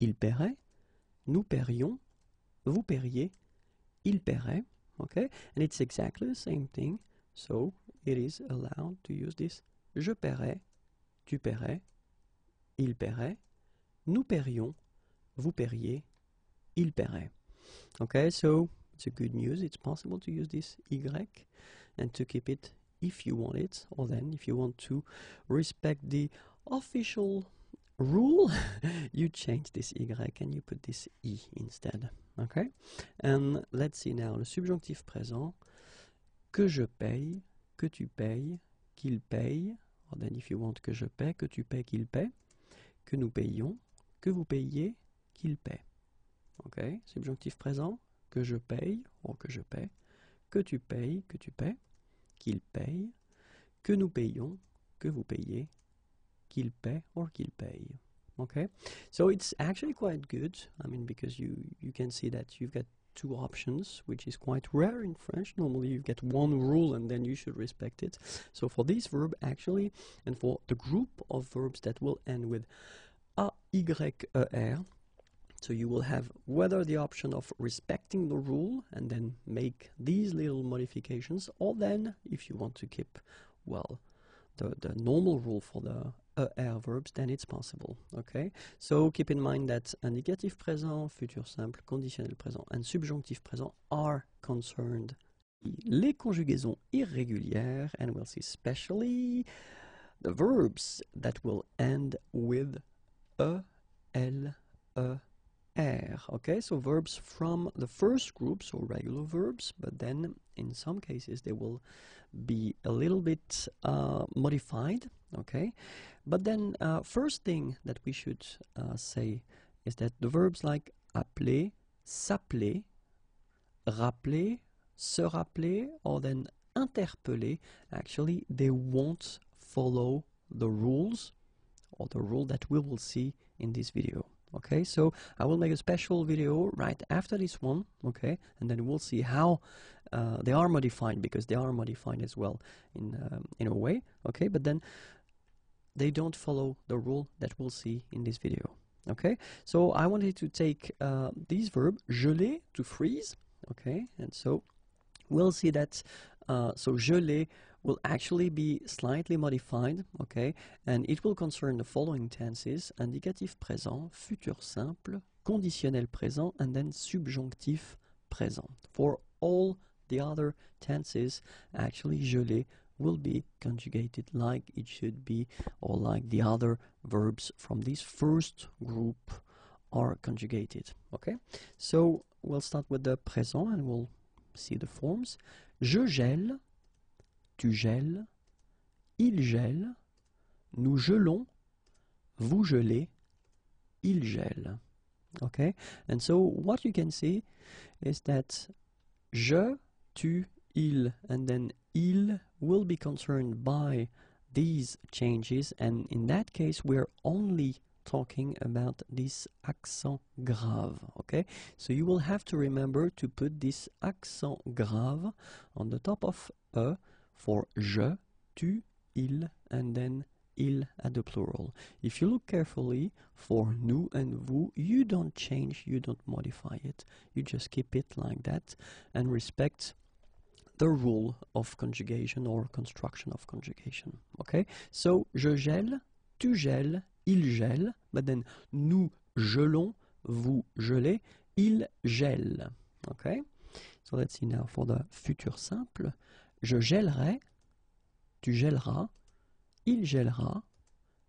il paierait nous paierions vous paieriez il paierait okay and it's exactly the same thing. So it is allowed to use this. Je paierai tu paierais il paierait, nous paierions, vous paieriez, il paierait. Okay, so it's a good news. It's possible to use this y and to keep it if you want it, or then if you want to respect the official rule, *laughs* you change this y and you put this i instead. Okay, and let's see now le subjonctif présent. Que je paye, que tu payes, qu'il paye, or then if you want que je paie, que tu paies, qu'il paie que nous payons, que vous payez, qu'il paie. Ok, subjonctif présent, que je paye, ou que je paie, que tu payes, que tu paies, qu'il paye, que nous payons, que vous payez, qu'il paie or qu'il paye. Okay, so it's actually quite good. I mean, because you you can see that you've got two options, which is quite rare in French. Normally you get one rule and then you should respect it. So for this verb actually, and for the group of verbs that will end with a, y, er, so you will have whether the option of respecting the rule and then make these little modifications, or then if you want to keep, well, the, the normal rule for the er verbs, then it's possible. Okay? So keep in mind that indicatif présent, futur simple, conditionnel présent, and subjonctif présent are concerned. Les conjugaisons irrégulières, and we'll see especially the verbs that will end with e, l, e, R. Okay, so verbs from the first group, so regular verbs, but then in some cases they will be a little bit uh, modified. Okay, but then uh, first thing that we should uh, say is that the verbs like appeler, s'appeler, rappeler, se rappeler, or then interpeller, actually they won't follow the rules or the rule that we will see in this video okay so I will make a special video right after this one okay? And then we'll see how uh, they are modified because they are modified as well in um, in a way okay? But then they don't follow the rule that we'll see in this video okay? So I wanted to take uh, this verb geler to freeze okay? And so we'll see that uh, so geler will actually be slightly modified, okay, and it will concern the following tenses, indicatif présent, futur simple, conditionnel présent, and then subjonctif présent. For all the other tenses, actually geler will be conjugated like it should be, or like the other verbs from this first group are conjugated, okay? So we'll start with the présent and we'll see the forms. Je gèle, tu gèles, il gèle, nous gelons, vous gelez, il gèle. Okay? And so what you can see is that je, tu, il, and then il will be concerned by these changes, and in that case, we're only talking about this accent grave. Okay, so you will have to remember to put this accent grave on the top of e for je, tu, il, and then il at the plural. If you look carefully for nous and vous, you don't change, you don't modify it. You just keep it like that and respect the rule of conjugation or construction of conjugation. Okay? So, je gèle, tu gèles, il gèle, but then nous gelons, vous gelez, il gèle. Okay? So let's see now for the future simple. Je gèlerai, tu gèleras, il gèlera,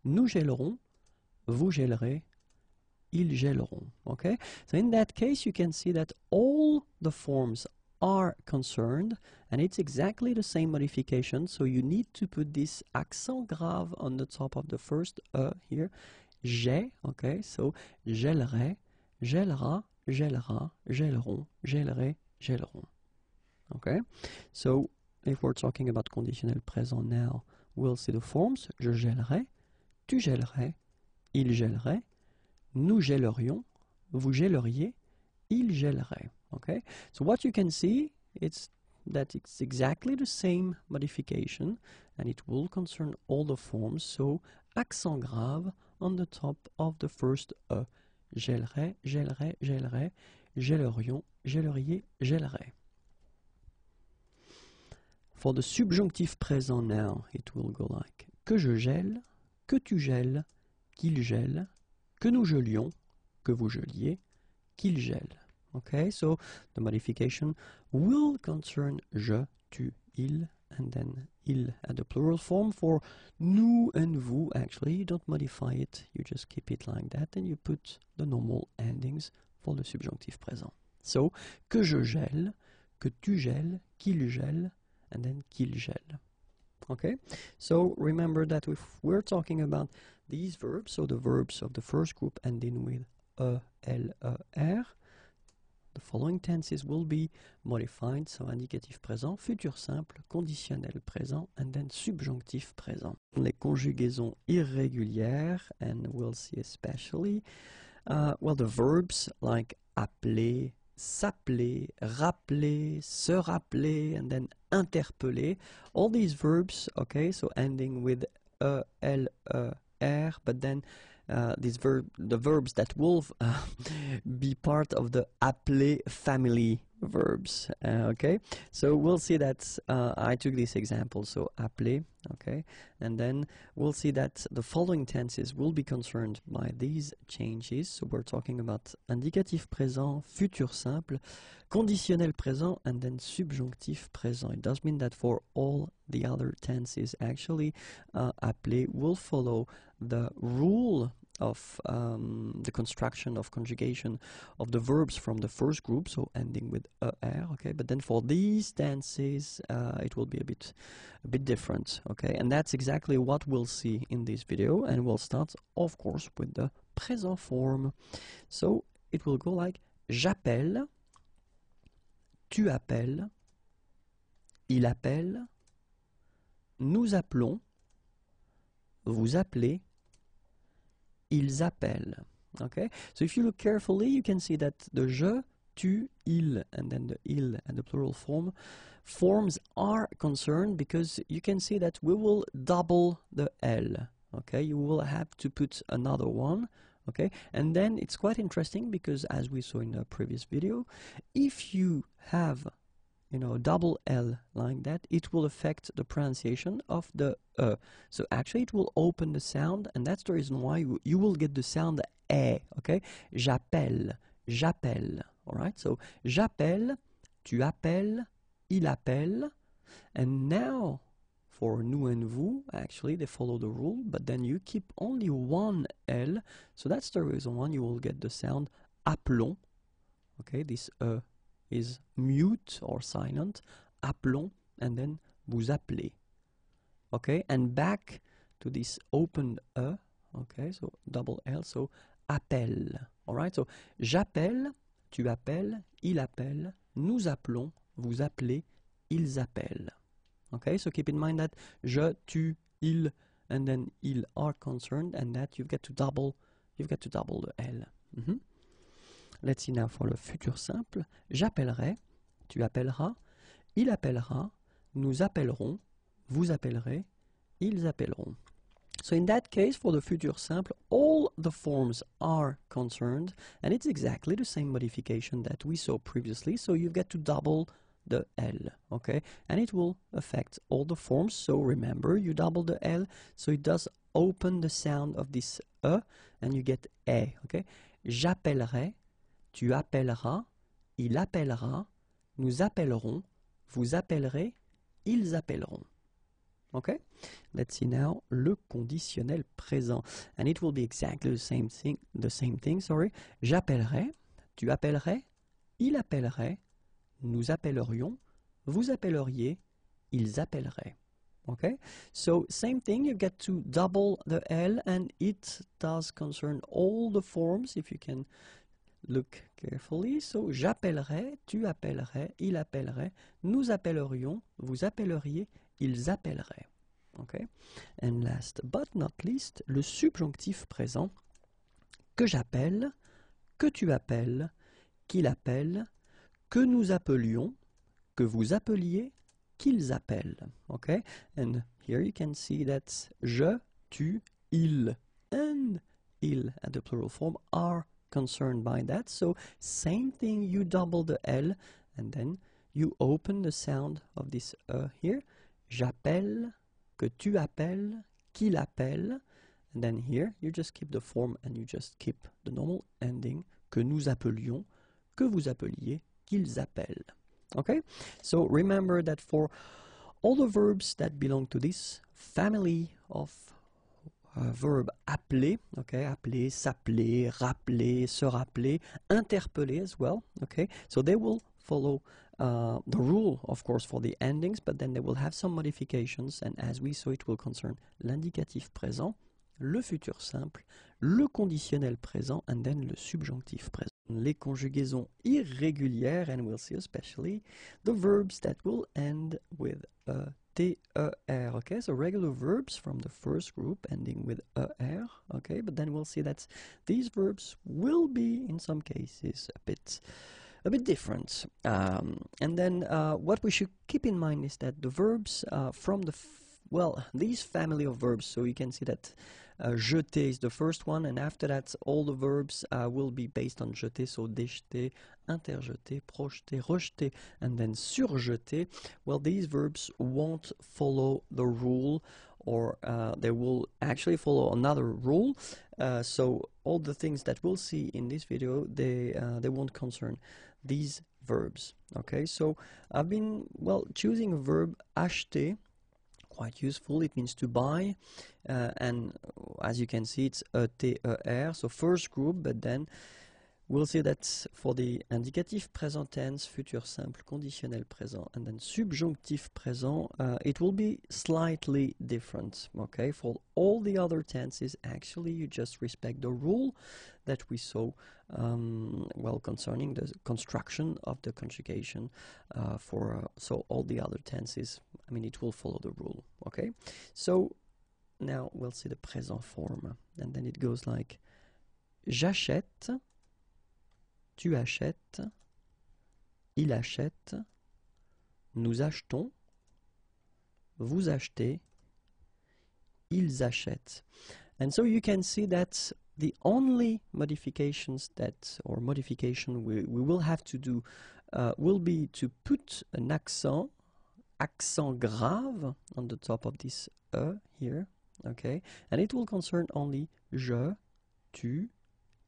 nous gèlerons, vous gèlerez, ils gèleront. Okay? So in that case, you can see that all the forms are concerned and it's exactly the same modification so you need to put this accent grave on the top of the first e here j'ai okay so gèlerai gèlera gèlera gèleront gèlerai gèleront okay so if we're talking about conditional présent now we'll see the forms je gèlerai tu gèlerais il gèlerait nous gèlerions vous gèleriez il gèlerait Okay, so what you can see it's that it's exactly the same modification and it will concern all the forms. So accent grave on the top of the first E. Gèlerait, gèlerait, gèlerait, gèlerions, gèleriez, gèlerait. For the subjunctive present now, it will go like que je gèle, que tu gèles, qu'il gèle, que nous gelions, que vous geliez, qu'il gèle. Okay, so the modification will concern je, tu, il, and then il at the plural form. For nous and vous, actually, you don't modify it, you just keep it like that, and you put the normal endings for the subjunctive present. So, que je gèle, que tu gèles, qu'il gèle, and then qu'il gèle. Okay, so remember that if we're talking about these verbs, so the verbs of the first group ending with e, l, e, r, the following tenses will be modified, so indicatif présent, futur simple, conditionnel présent, and then subjonctif présent. Les conjugaisons irrégulières, and we'll see especially, uh, well, the verbs like appeler, s'appeler, rappeler, se rappeler, and then interpeller. All these verbs, okay, so ending with e, l, e, r, but then uh, these verb, the verbs that will uh, *laughs* be part of the appeler family verbs. Uh, okay, so we'll see that uh, I took this example, so appeler. Okay, and then we'll see that the following tenses will be concerned by these changes. So we're talking about indicatif présent, futur simple, conditionnel présent, and then subjonctif présent. It does mean that for all the other tenses, actually, uh, appeler will follow the rule of um, the construction of conjugation of the verbs from the first group, so ending with er, okay. But then for these tenses, uh, it will be a bit, a bit different, okay. And that's exactly what we'll see in this video, and we'll start, of course, with the present form. So it will go like j'appelle, tu appelles, il appelle, nous appelons, vous appelez, ils appellent. Okay? So if you look carefully, you can see that the je, tu, il, and then the il and the plural form forms are concerned because you can see that we will double the L. Okay, you will have to put another one. Okay, and then it's quite interesting because as we saw in the previous video, if you have you know, double L like that, it will affect the pronunciation of the E. So actually it will open the sound and that's the reason why you, you will get the sound E, okay? J'appelle, j'appelle, alright? So j'appelle, tu appelles, il appelle, and now for nous and vous, actually they follow the rule, but then you keep only one L, so that's the reason why you will get the sound appelons, okay, this E is mute or silent, appelons, and then vous appelez. okay, and back to this open E, okay, so double L, so appelle, alright, so j'appelle, tu appelles, il appelle, nous appelons, vous appelez, ils appellent. Okay, so keep in mind that je, tu, il, and then ils are concerned, and that you've got to double, you've got to double the L. Mhm. Let's now for le futur simple. J'appellerai, tu appelleras, il appellera, nous appellerons, vous appellerez, ils appelleront. So in that case, for the future simple, all the forms are concerned, and it's exactly the same modification that we saw previously, so you've got to double the L, okay? And it will affect all the forms, so remember, you double the L, so it does open the sound of this E, and you get E, okay? J'appellerai, tu appelleras, il appellera, nous appellerons, vous appellerez, ils appelleront. Okay? Let's see now le conditionnel présent. And it will be exactly the same thing, the same thing, sorry. J'appellerai, tu appellerais, il appellerait, nous appellerions, vous appelleriez, ils appelleraient. Okay? So same thing, you get to double the L and it does concern all the forms if you can look carefully. So j'appellerai, tu appellerais, il appellerait, nous appellerions, vous appelleriez, ils appelleraient. Okay? And last but not least, le subjonctif présent que j'appelle, que tu appelles, qu'il appelle, que nous appelions, que vous appeliez, qu'ils appellent. Okay? And here you can see that je, tu, il, and il at the plural form are concerned by that. So same thing, you double the L and then you open the sound of this E here. J'appelle, que tu appelles, qu'il appelle. And then here you just keep the form and you just keep the normal ending. Que nous appelions, que vous appeliez, qu'ils appellent. Okay? So remember that for all the verbs that belong to this family of uh, verb appeler, okay, appeler, s'appeler, rappeler, se rappeler, interpeller as well, okay, so they will follow uh, the rule, of course, for the endings, but then they will have some modifications, and as we saw, it will concern l'indicatif présent, le futur simple, le conditionnel présent, and then le subjonctif présent. Les conjugaisons irrégulières, and we'll see especially the verbs that will end with a TER. Okay, so regular verbs from the first group ending with ER. Okay, but then we'll see that these verbs will be, in some cases, a bit a bit different. Um, and then uh, what we should keep in mind is that the verbs uh, from the well, these family of verbs, so you can see that uh, jeter is the first one, and after that, all the verbs uh, will be based on jeter, so déjeter, interjeter, projeter, rejeter, and then surjeter. Well, these verbs won't follow the rule, or uh, they will actually follow another rule. Uh, so all the things that we'll see in this video, they uh, they won't concern these verbs. Okay, so I've been well choosing a verb acheter quite useful. It means to buy, uh, and as you can see, it's a TER, so first group, but then we'll see that for the indicative present tense, future simple, conditional présent, and then subjunctive présent, uh, it will be slightly different. Okay, for all the other tenses, actually, you just respect the rule that we saw, um, well, concerning the construction of the conjugation. Uh, for uh, so all the other tenses, I mean, it will follow the rule. Okay, so now we'll see the present form, and then it goes like j'achète tu achètes, il achète, nous achetons, vous achetez, ils achètent. And so you can see that the only modifications that, or modification we, we will have to do, uh, will be to put an accent, accent grave, on the top of this E here, okay? And it will concern only je, tu,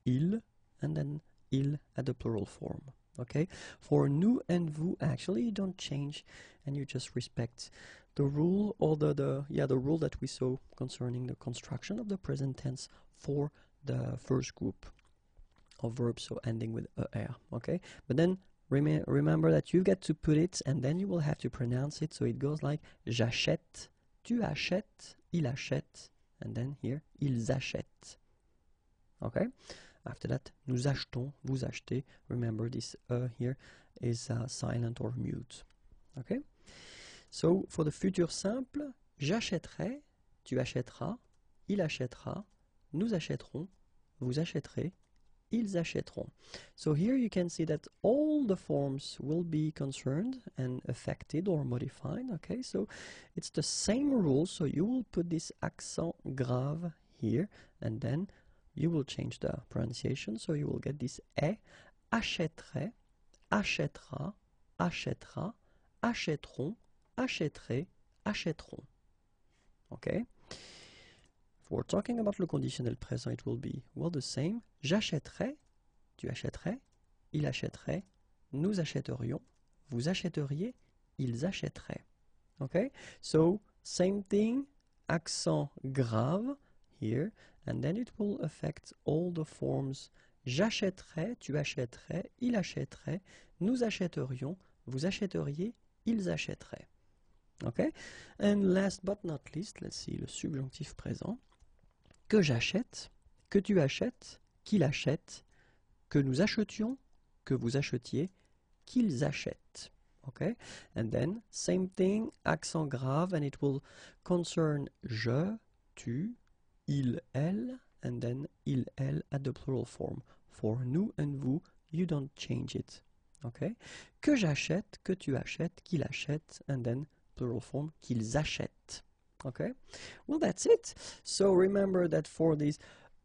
il, and then il at the plural form. Okay, for nous and vous, actually, you don't change, and you just respect the rule or the, the yeah the rule that we saw concerning the construction of the present tense for the first group of verbs, so ending with er. Okay, but then remember that you get to put it, and then you will have to pronounce it. So it goes like j'achète, tu achètes, il achète, and then here, ils achètent. Okay? After that, nous achetons, vous achetez. Remember this uh here is uh, silent or mute. Okay? So, for the future simple, j'achèterai, tu achèteras, il achètera, nous achèterons, vous achèterez, ils achèteront. So here you can see that all the forms will be concerned and affected or modified. Okay, so it's the same rule. So you will put this accent grave here and then you will change the pronunciation. So you will get this e, achèterait, achètera, achètera, achèteront, achèterait, achèteront. Okay? If we're talking about le conditionnel présent, it will be, well, the same. J'achèterais, tu achèterais, il achèterait, nous achèterions, vous achèteriez, ils achèteraient. Okay? So, same thing, accent grave here, and then it will affect all the forms. J'achèterais, tu achèterais, il achèterait, nous achèterions, vous achèteriez, ils achèteraient. Okay? And last but not least, let's see le subjonctif présent. Que j'achète, que tu achètes, qu'il achète, que nous achetions, que vous achetiez, qu'ils achètent. Okay? And then, same thing, accent grave, and it will concern je, tu, il, elle, and then il, elle at the plural form. For nous and vous, you don't change it. Okay? Que j'achète, que tu achètes, qu'il achète, and then plural form, qu'ils achètent. Okay? Well, that's it. So remember that for these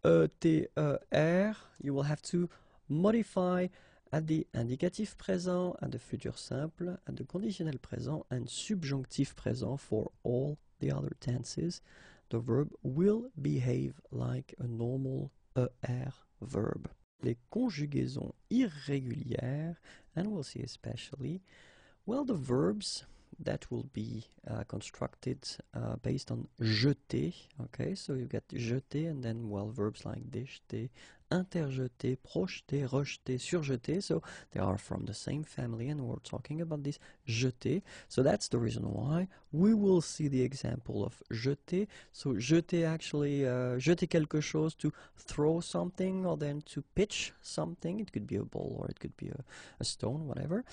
E, T, E, R, you will have to modify at the indicatif présent, at the future simple, at the conditionnel présent, and subjonctif présent for all the other tenses. The verb will behave like a normal ER verb. Les conjugaisons irrégulières, and we'll see especially, well, the verbs that will be uh, constructed uh, based on jeter. Okay, so you get jeter and then well verbs like déjeter, interjeter, projeter, rejeter, surjeter. So they are from the same family, and we're talking about this jeter. So that's the reason why we will see the example of jeter. So jeter actually uh, jeter quelque chose to throw something or then to pitch something. It could be a ball or it could be a, a stone, whatever.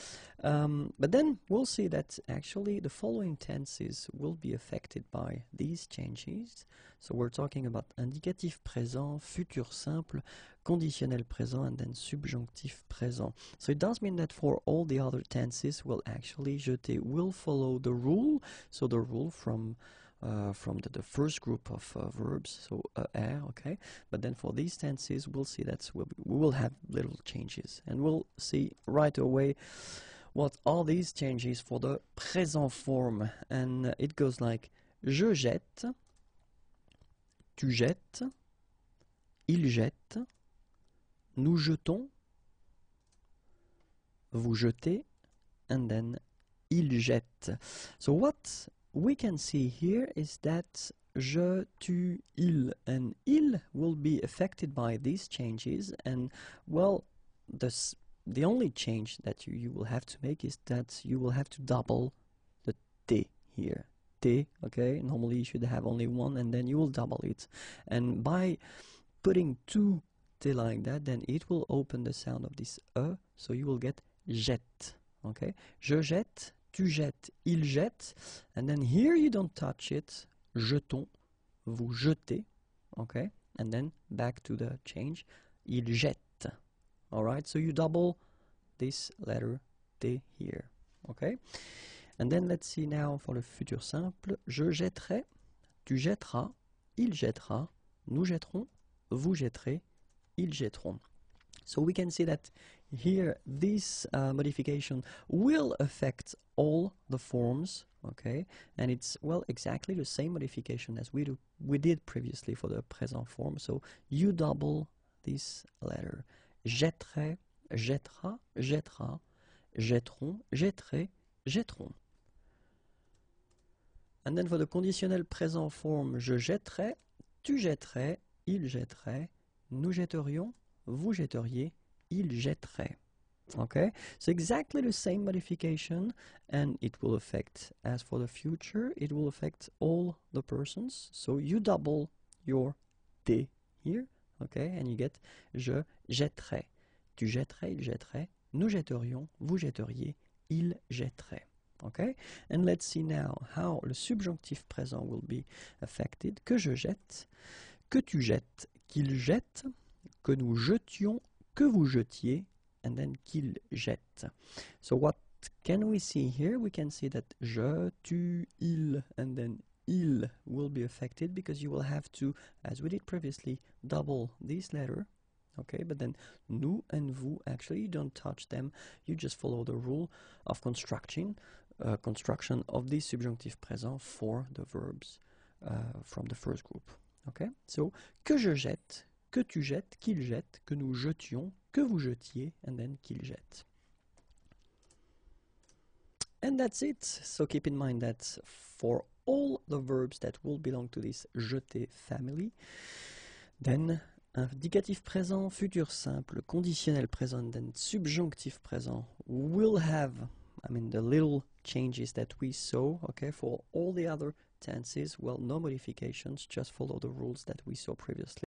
Um, but then we'll see that actually the following tenses will be affected by these changes. So we're talking about indicatif présent, futur simple, conditionnel présent, and then subjonctif présent. So it does mean that for all the other tenses, will actually jeter will follow the rule. So the rule from uh, from the, the first group of uh, verbs, so uh, er, okay. But then for these tenses, we'll see that we'll, we will have little changes, and we'll see right away what are these changes for the présent form, and uh, it goes like je jette, tu jettes, il jette, nous jetons, vous jetez, and then il jette. So what we can see here is that je, tu, il, and il will be affected by these changes, and well, the the only change that you, you will have to make is that you will have to double the t here. T, okay? Normally you should have only one, and then you will double it, and by putting two t like that, then it will open the sound of this e, so you will get jette. Okay, je jette, tu jettes, il jette, and then here you don't touch it. Jetons, vous jetez. Okay, and then back to the change. Il jette. All right, so you double this letter t here. Okay, and then let's see now for the futur simple. Je jetterai, tu jetteras, il jettera, nous jetterons, vous jetterez, ils jetteront. So we can see that here this uh, modification will affect all the forms, okay? And it's well exactly the same modification as we do we did previously for the present form. So you double this letter. Jetterai, jettera, jettera, jetteront, jetterai, jetteront. And then for conditionnel présent form, je jetterai, tu jetterais, il jetterait, nous jetterions, vous jetteriez, il jetterait. Okay, so exactly the same modification, and it will affect, as for the future, it will affect all the persons. So you double your T here, okay, and you get je jetterai. Tu jetterais, il jetterait, nous jetterions, vous jetteriez, il jetterait. Okay? And let's see now how le subjonctif présent will be affected. Que je jette, que tu jettes, qu'il jette, que nous jetions, que vous jetiez, and then qu'il jette. So what can we see here? We can see that je, tu, il, and then il will be affected because you will have to, as we did previously, double this letter. Okay, but then nous and vous actually you don't touch them. You just follow the rule of construction, uh, construction of the subjunctive présent for the verbs uh, from the first group. Okay, so que je jette, que tu jettes, qu'il jette, que nous jetions, que vous jetiez, and then qu'il jette. And that's it. So keep in mind that for all the verbs that will belong to this jeter family, then indicatif présent, futur simple, conditionnel présent, then subjonctif présent will have, I mean, the little changes that we saw, okay, for all the other tenses, well, no modifications, just follow the rules that we saw previously.